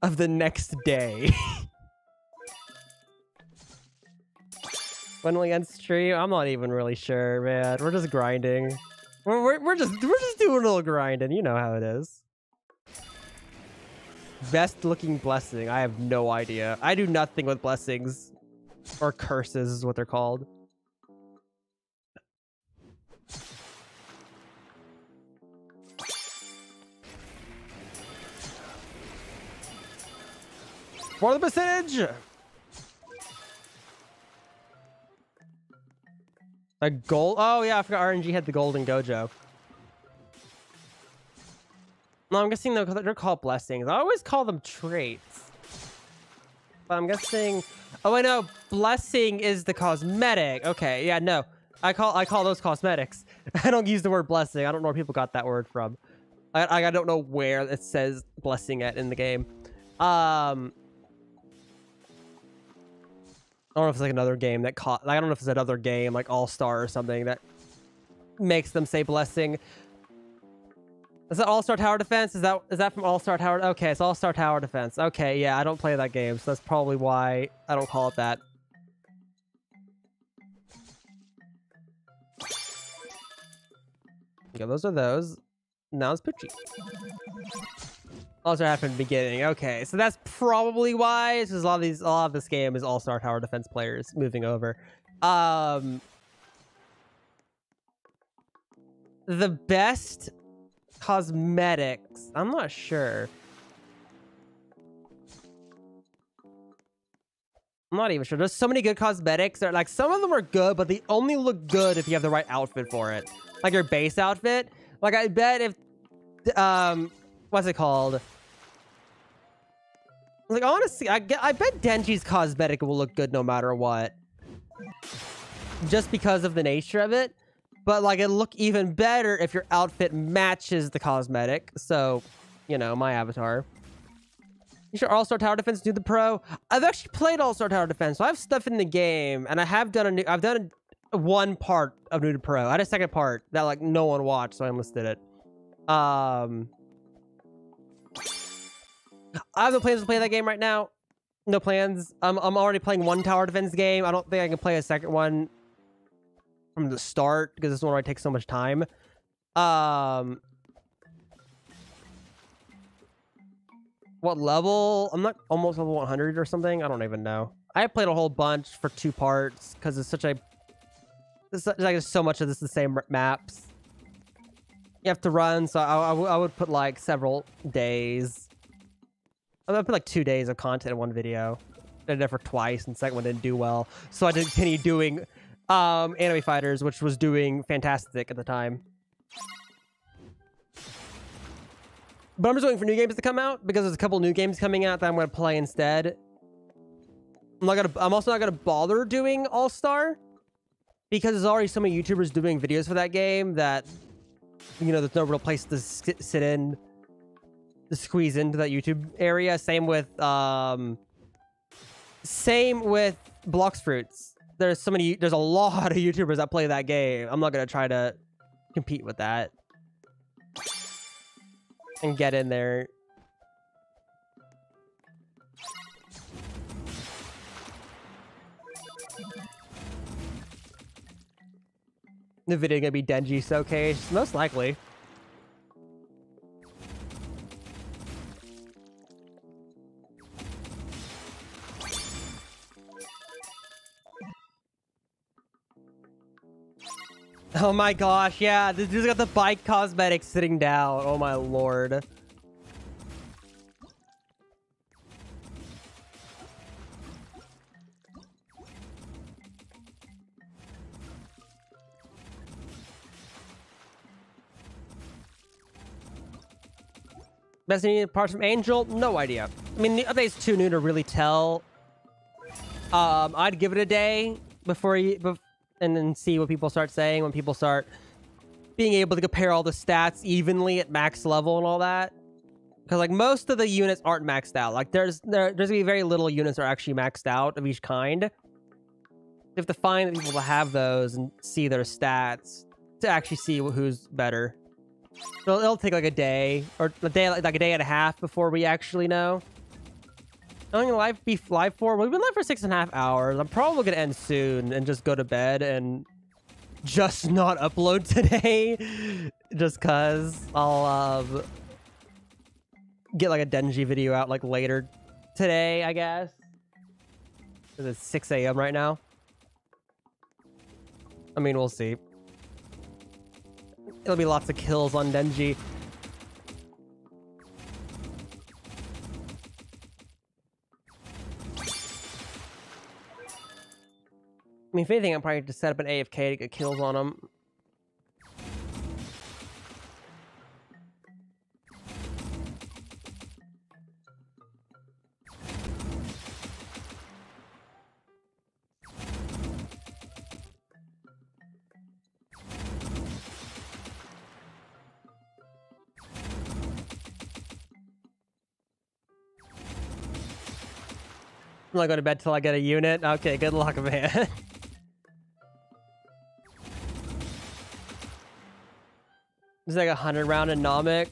of the next day. [LAUGHS] when we end stream, I'm not even really sure, man. We're just grinding. We're, we're, we're just we're just doing a little grinding. You know how it is. Best looking blessing. I have no idea. I do nothing with blessings. Or curses is what they're called. For the percentage! A gold? Oh yeah, I forgot RNG had the golden Gojo. No, I'm guessing they're, they're called blessings. I always call them traits. But I'm guessing... Oh, I know. Blessing is the cosmetic. Okay, yeah, no. I call I call those cosmetics. [LAUGHS] I don't use the word blessing. I don't know where people got that word from. I, I don't know where it says blessing at in the game. Um, I don't know if it's like another game that caught. I don't know if it's another game like All Star or something that makes them say blessing. Is that All Star Tower Defense? Is that is that from All Star Tower? Okay, it's All Star Tower Defense. Okay, yeah, I don't play that game, so that's probably why I don't call it that. Yeah, those are those. Now it's Pucci. Also happened in the beginning. Okay, so that's probably why. Because a lot of these, a lot of this game is all-star tower defense players moving over. Um, the best cosmetics. I'm not sure. I'm not even sure. There's so many good cosmetics. That, like some of them are good, but they only look good if you have the right outfit for it. Like your base outfit. Like I bet if um what's it called? Like honestly, I get I bet Denji's cosmetic will look good no matter what. Just because of the nature of it. But like it'll look even better if your outfit matches the cosmetic. So, you know, my avatar. You should All-Star Tower Defense do the pro. I've actually played All-Star Tower Defense, so I have stuff in the game, and I have done a new I've done a, one part of Noob to Pro. I had a second part that like no one watched, so I enlisted it. Um I have no plans to play that game right now. No plans. I'm I'm already playing one tower defense game. I don't think I can play a second one from the start because this one already takes so much time. Um, what level? I'm not almost level 100 or something. I don't even know. I played a whole bunch for two parts because it's such a there's like so much of this the same maps. You have to run, so I, I would put like several days. I put like two days of content in one video. I did it for twice, and the second one didn't do well, so I did continue doing um, Anime Fighters, which was doing fantastic at the time. But I'm just waiting for new games to come out because there's a couple new games coming out that I'm going to play instead. I'm not gonna. I'm also not gonna bother doing All Star because there's already so many YouTubers doing videos for that game that you know there's no real place to sit in squeeze into that YouTube area. Same with um, same with Blox Fruits. There's so many. There's a lot [LAUGHS] of YouTubers that play that game. I'm not gonna try to compete with that and get in there. The video gonna be Denji Showcase? Most likely. Oh my gosh, yeah, this dude's got the bike cosmetics sitting down. Oh my lord. Best needed parts from Angel? No idea. I mean, the update's too new to really tell. Um, I'd give it a day before you, and then see what people start saying when people start being able to compare all the stats evenly at max level and all that. Because like most of the units aren't maxed out. Like there's there, there's gonna be very little units that are actually maxed out of each kind. You have to find people to have those and see their stats to actually see who's better. So it'll take like a day or a day, like a day and a half before we actually know. How long live be live for? We've been live for six and a half hours. I'm probably gonna end soon and just go to bed and just not upload today, [LAUGHS] just cause I'll um, get like a Denji video out like later today, I guess. It's 6 a.m. right now. I mean, we'll see. It'll be lots of kills on Denji. Mean, if anything, I'm probably just set up an AFK to get kills on him. I'm not going to bed till I get a unit. Okay, good luck, man. [LAUGHS] It's like a hundred round Namek.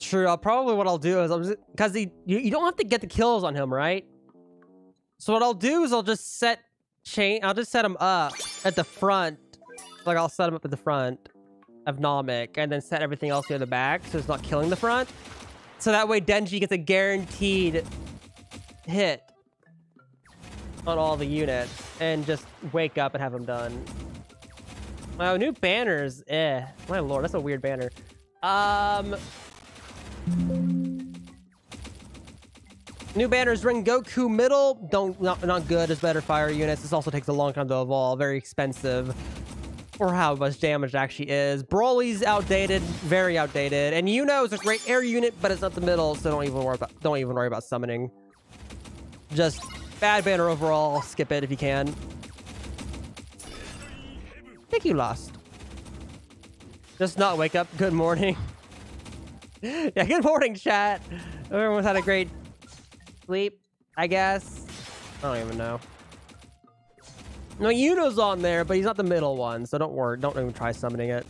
True. I'll probably what I'll do is I'll because you, you don't have to get the kills on him, right? So what I'll do is I'll just set chain. I'll just set him up at the front. Like I'll set him up at the front of Namek and then set everything else near the back so it's not killing the front. So that way Denji gets a guaranteed hit on all the units and just wake up and have them done. Wow, new banners. Eh. My lord, that's a weird banner. Um... New banners, Rengoku middle. Don't, not, not good as better fire units. This also takes a long time to evolve. Very expensive or how much damage it actually is. Broly's outdated, very outdated. And Yuno is a great air unit, but it's not the middle, so don't even worry about don't even worry about summoning. Just bad banner overall. Skip it if you can. Think you lost. Just not wake up. Good morning. [LAUGHS] yeah, good morning, chat. Everyone's had a great sleep, I guess. I don't even know. No, Yuno's on there, but he's not the middle one, so don't worry. Don't even try summoning it.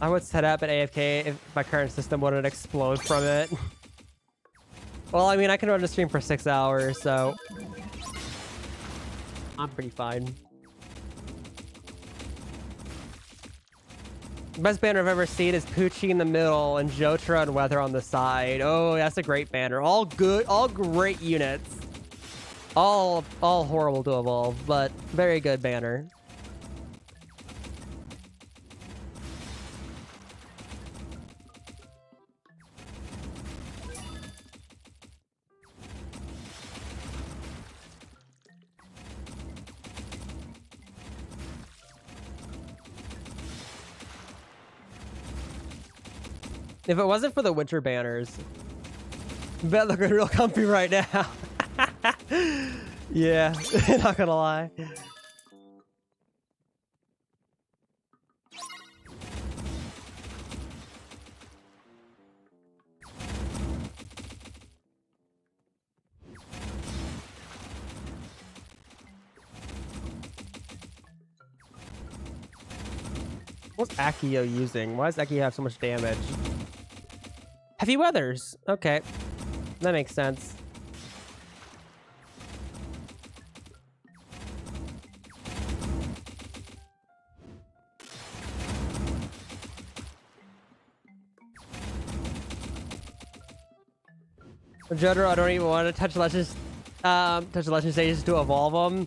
I would set up an AFK if my current system wouldn't explode from it. [LAUGHS] well, I mean, I can run the stream for six hours, so... I'm pretty fine. Best banner I've ever seen is Pucci in the middle and Jotaro and Weather on the side. Oh, that's a great banner. All good, all great units. All, all horrible to evolve, but very good banner. If it wasn't for the winter banners, bet looking [LAUGHS] real comfy right now. [LAUGHS] yeah, [LAUGHS] not gonna lie. What's Accio using? Why does Accio have so much damage? Heavy weathers. Okay. That makes sense. Jotaro, I don't even want to touch Legends, um, touch the Legend stages to evolve them.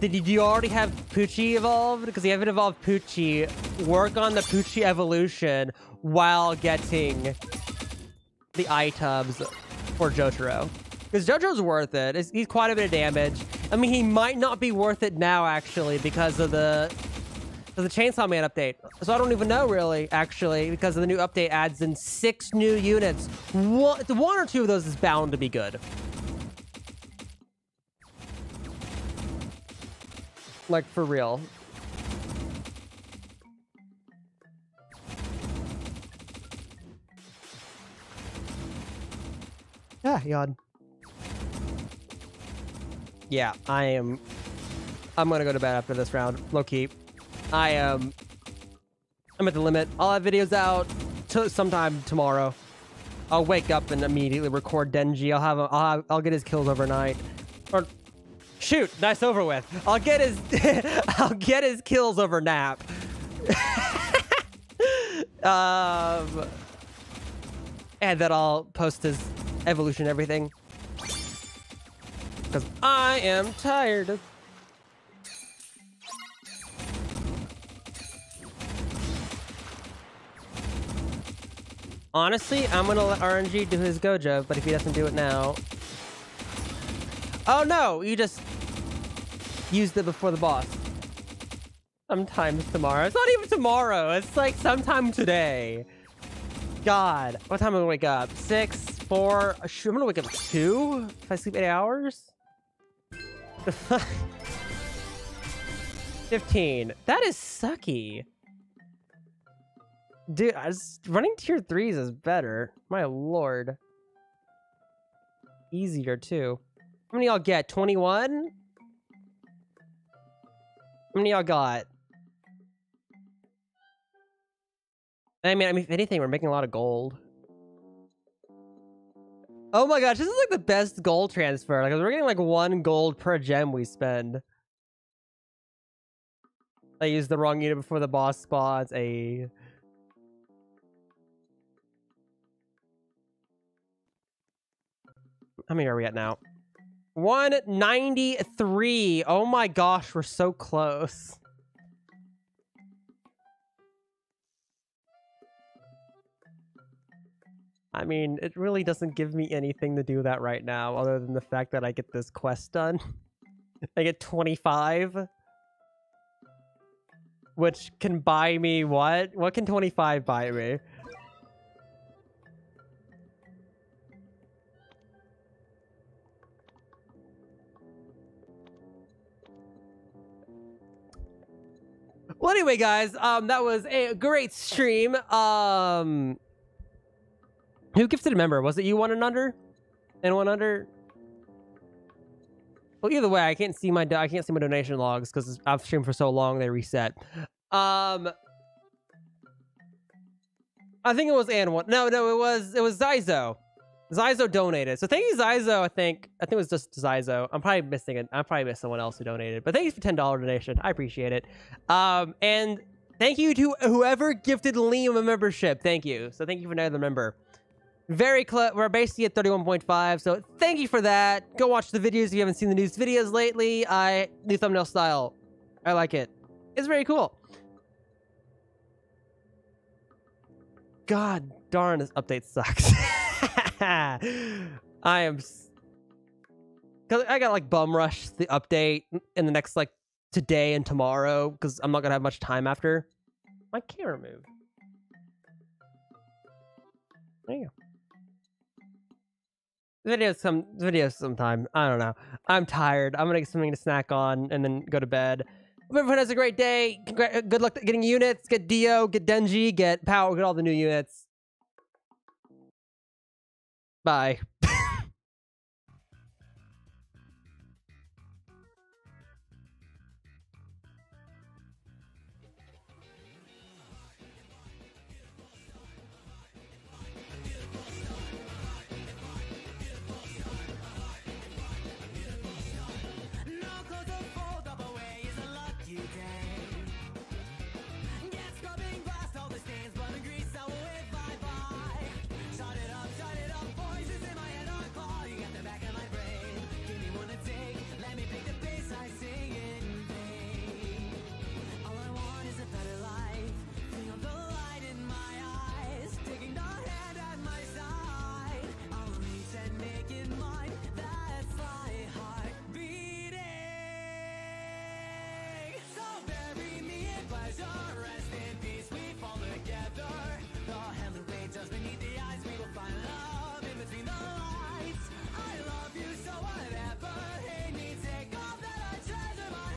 Did you, already have Pucci evolved? Because you haven't evolved Pucci. Work on the Pucci evolution while getting the items for Jotaro. Because Jotaro's worth it. It's, he's quite a bit of damage. I mean, he might not be worth it now, actually, because of the the Chainsaw Man update. So I don't even know, really, actually, because of the new update adds in six new units. One, one or two of those is bound to be good. Like, for real. Ah, yawn. Yeah, I am... I'm gonna go to bed after this round, low-key. I am... I'm at the limit. I'll have videos out sometime tomorrow. I'll wake up and immediately record Denji. I'll have, a, I'll, have, I'll get his kills overnight. Or shoot, nice over with. I'll get his [LAUGHS] I'll get his kills over nap. [LAUGHS] um, and then I'll post his evolution everything. Because I am tired. of Honestly, I'm gonna let RNG do his Gojo, but if he doesn't do it now... Oh no, you just used it before the boss. Sometimes tomorrow. It's not even tomorrow. It's like sometime today. God, what time am I gonna wake up? Six, four, uh, shoot, I'm gonna wake up at two if I sleep eight hours? [LAUGHS] 15. That is sucky. Dude, I was, running tier threes is better. My lord. Easier too. How many y'all get? 21? How many y'all got? I mean, I mean, if anything, we're making a lot of gold. Oh my gosh, this is like the best gold transfer. Like, we're getting like one gold per gem we spend. I used the wrong unit before the boss spawns. A. How many are we at now? 193. Oh my gosh, we're so close. I mean, it really doesn't give me anything to do that right now, other than the fact that I get this quest done. [LAUGHS] I get 25. Which can buy me what? What can 25 buy me? Well, anyway, guys, um, that was a great stream. Um, who gifted a member? Was it you one and under? And one under? Well, either way, I can't see my I can't see my donation logs because I've streamed for so long they reset. Um, I think it was and one. No, no, it was it was Zyzo. Zyzo donated. So thank you, Zyzo. I think I think it was just Zyzo. I'm probably missing it. I'm probably missing someone else who donated. But thank you for ten dollar donation. I appreciate it. Um, and Thank you to whoever gifted Liam a membership. Thank you. So thank you for another member. Very close. We're basically at 31.5. So thank you for that. Go watch the videos if you haven't seen the news videos lately. I new thumbnail style. I like it. It's very cool. God darn, this update sucks. [LAUGHS] [LAUGHS] I am. Cause I got like bum rush the update in the next like today and tomorrow because I'm not gonna have much time after. My camera moved. There you go. Videos some videos sometime. I don't know. I'm tired. I'm gonna get something to snack on and then go to bed. Everyone has a great day. Congra- good luck getting units. Get Dio, get Denji, get Power, get all the new units. Bye. [LAUGHS]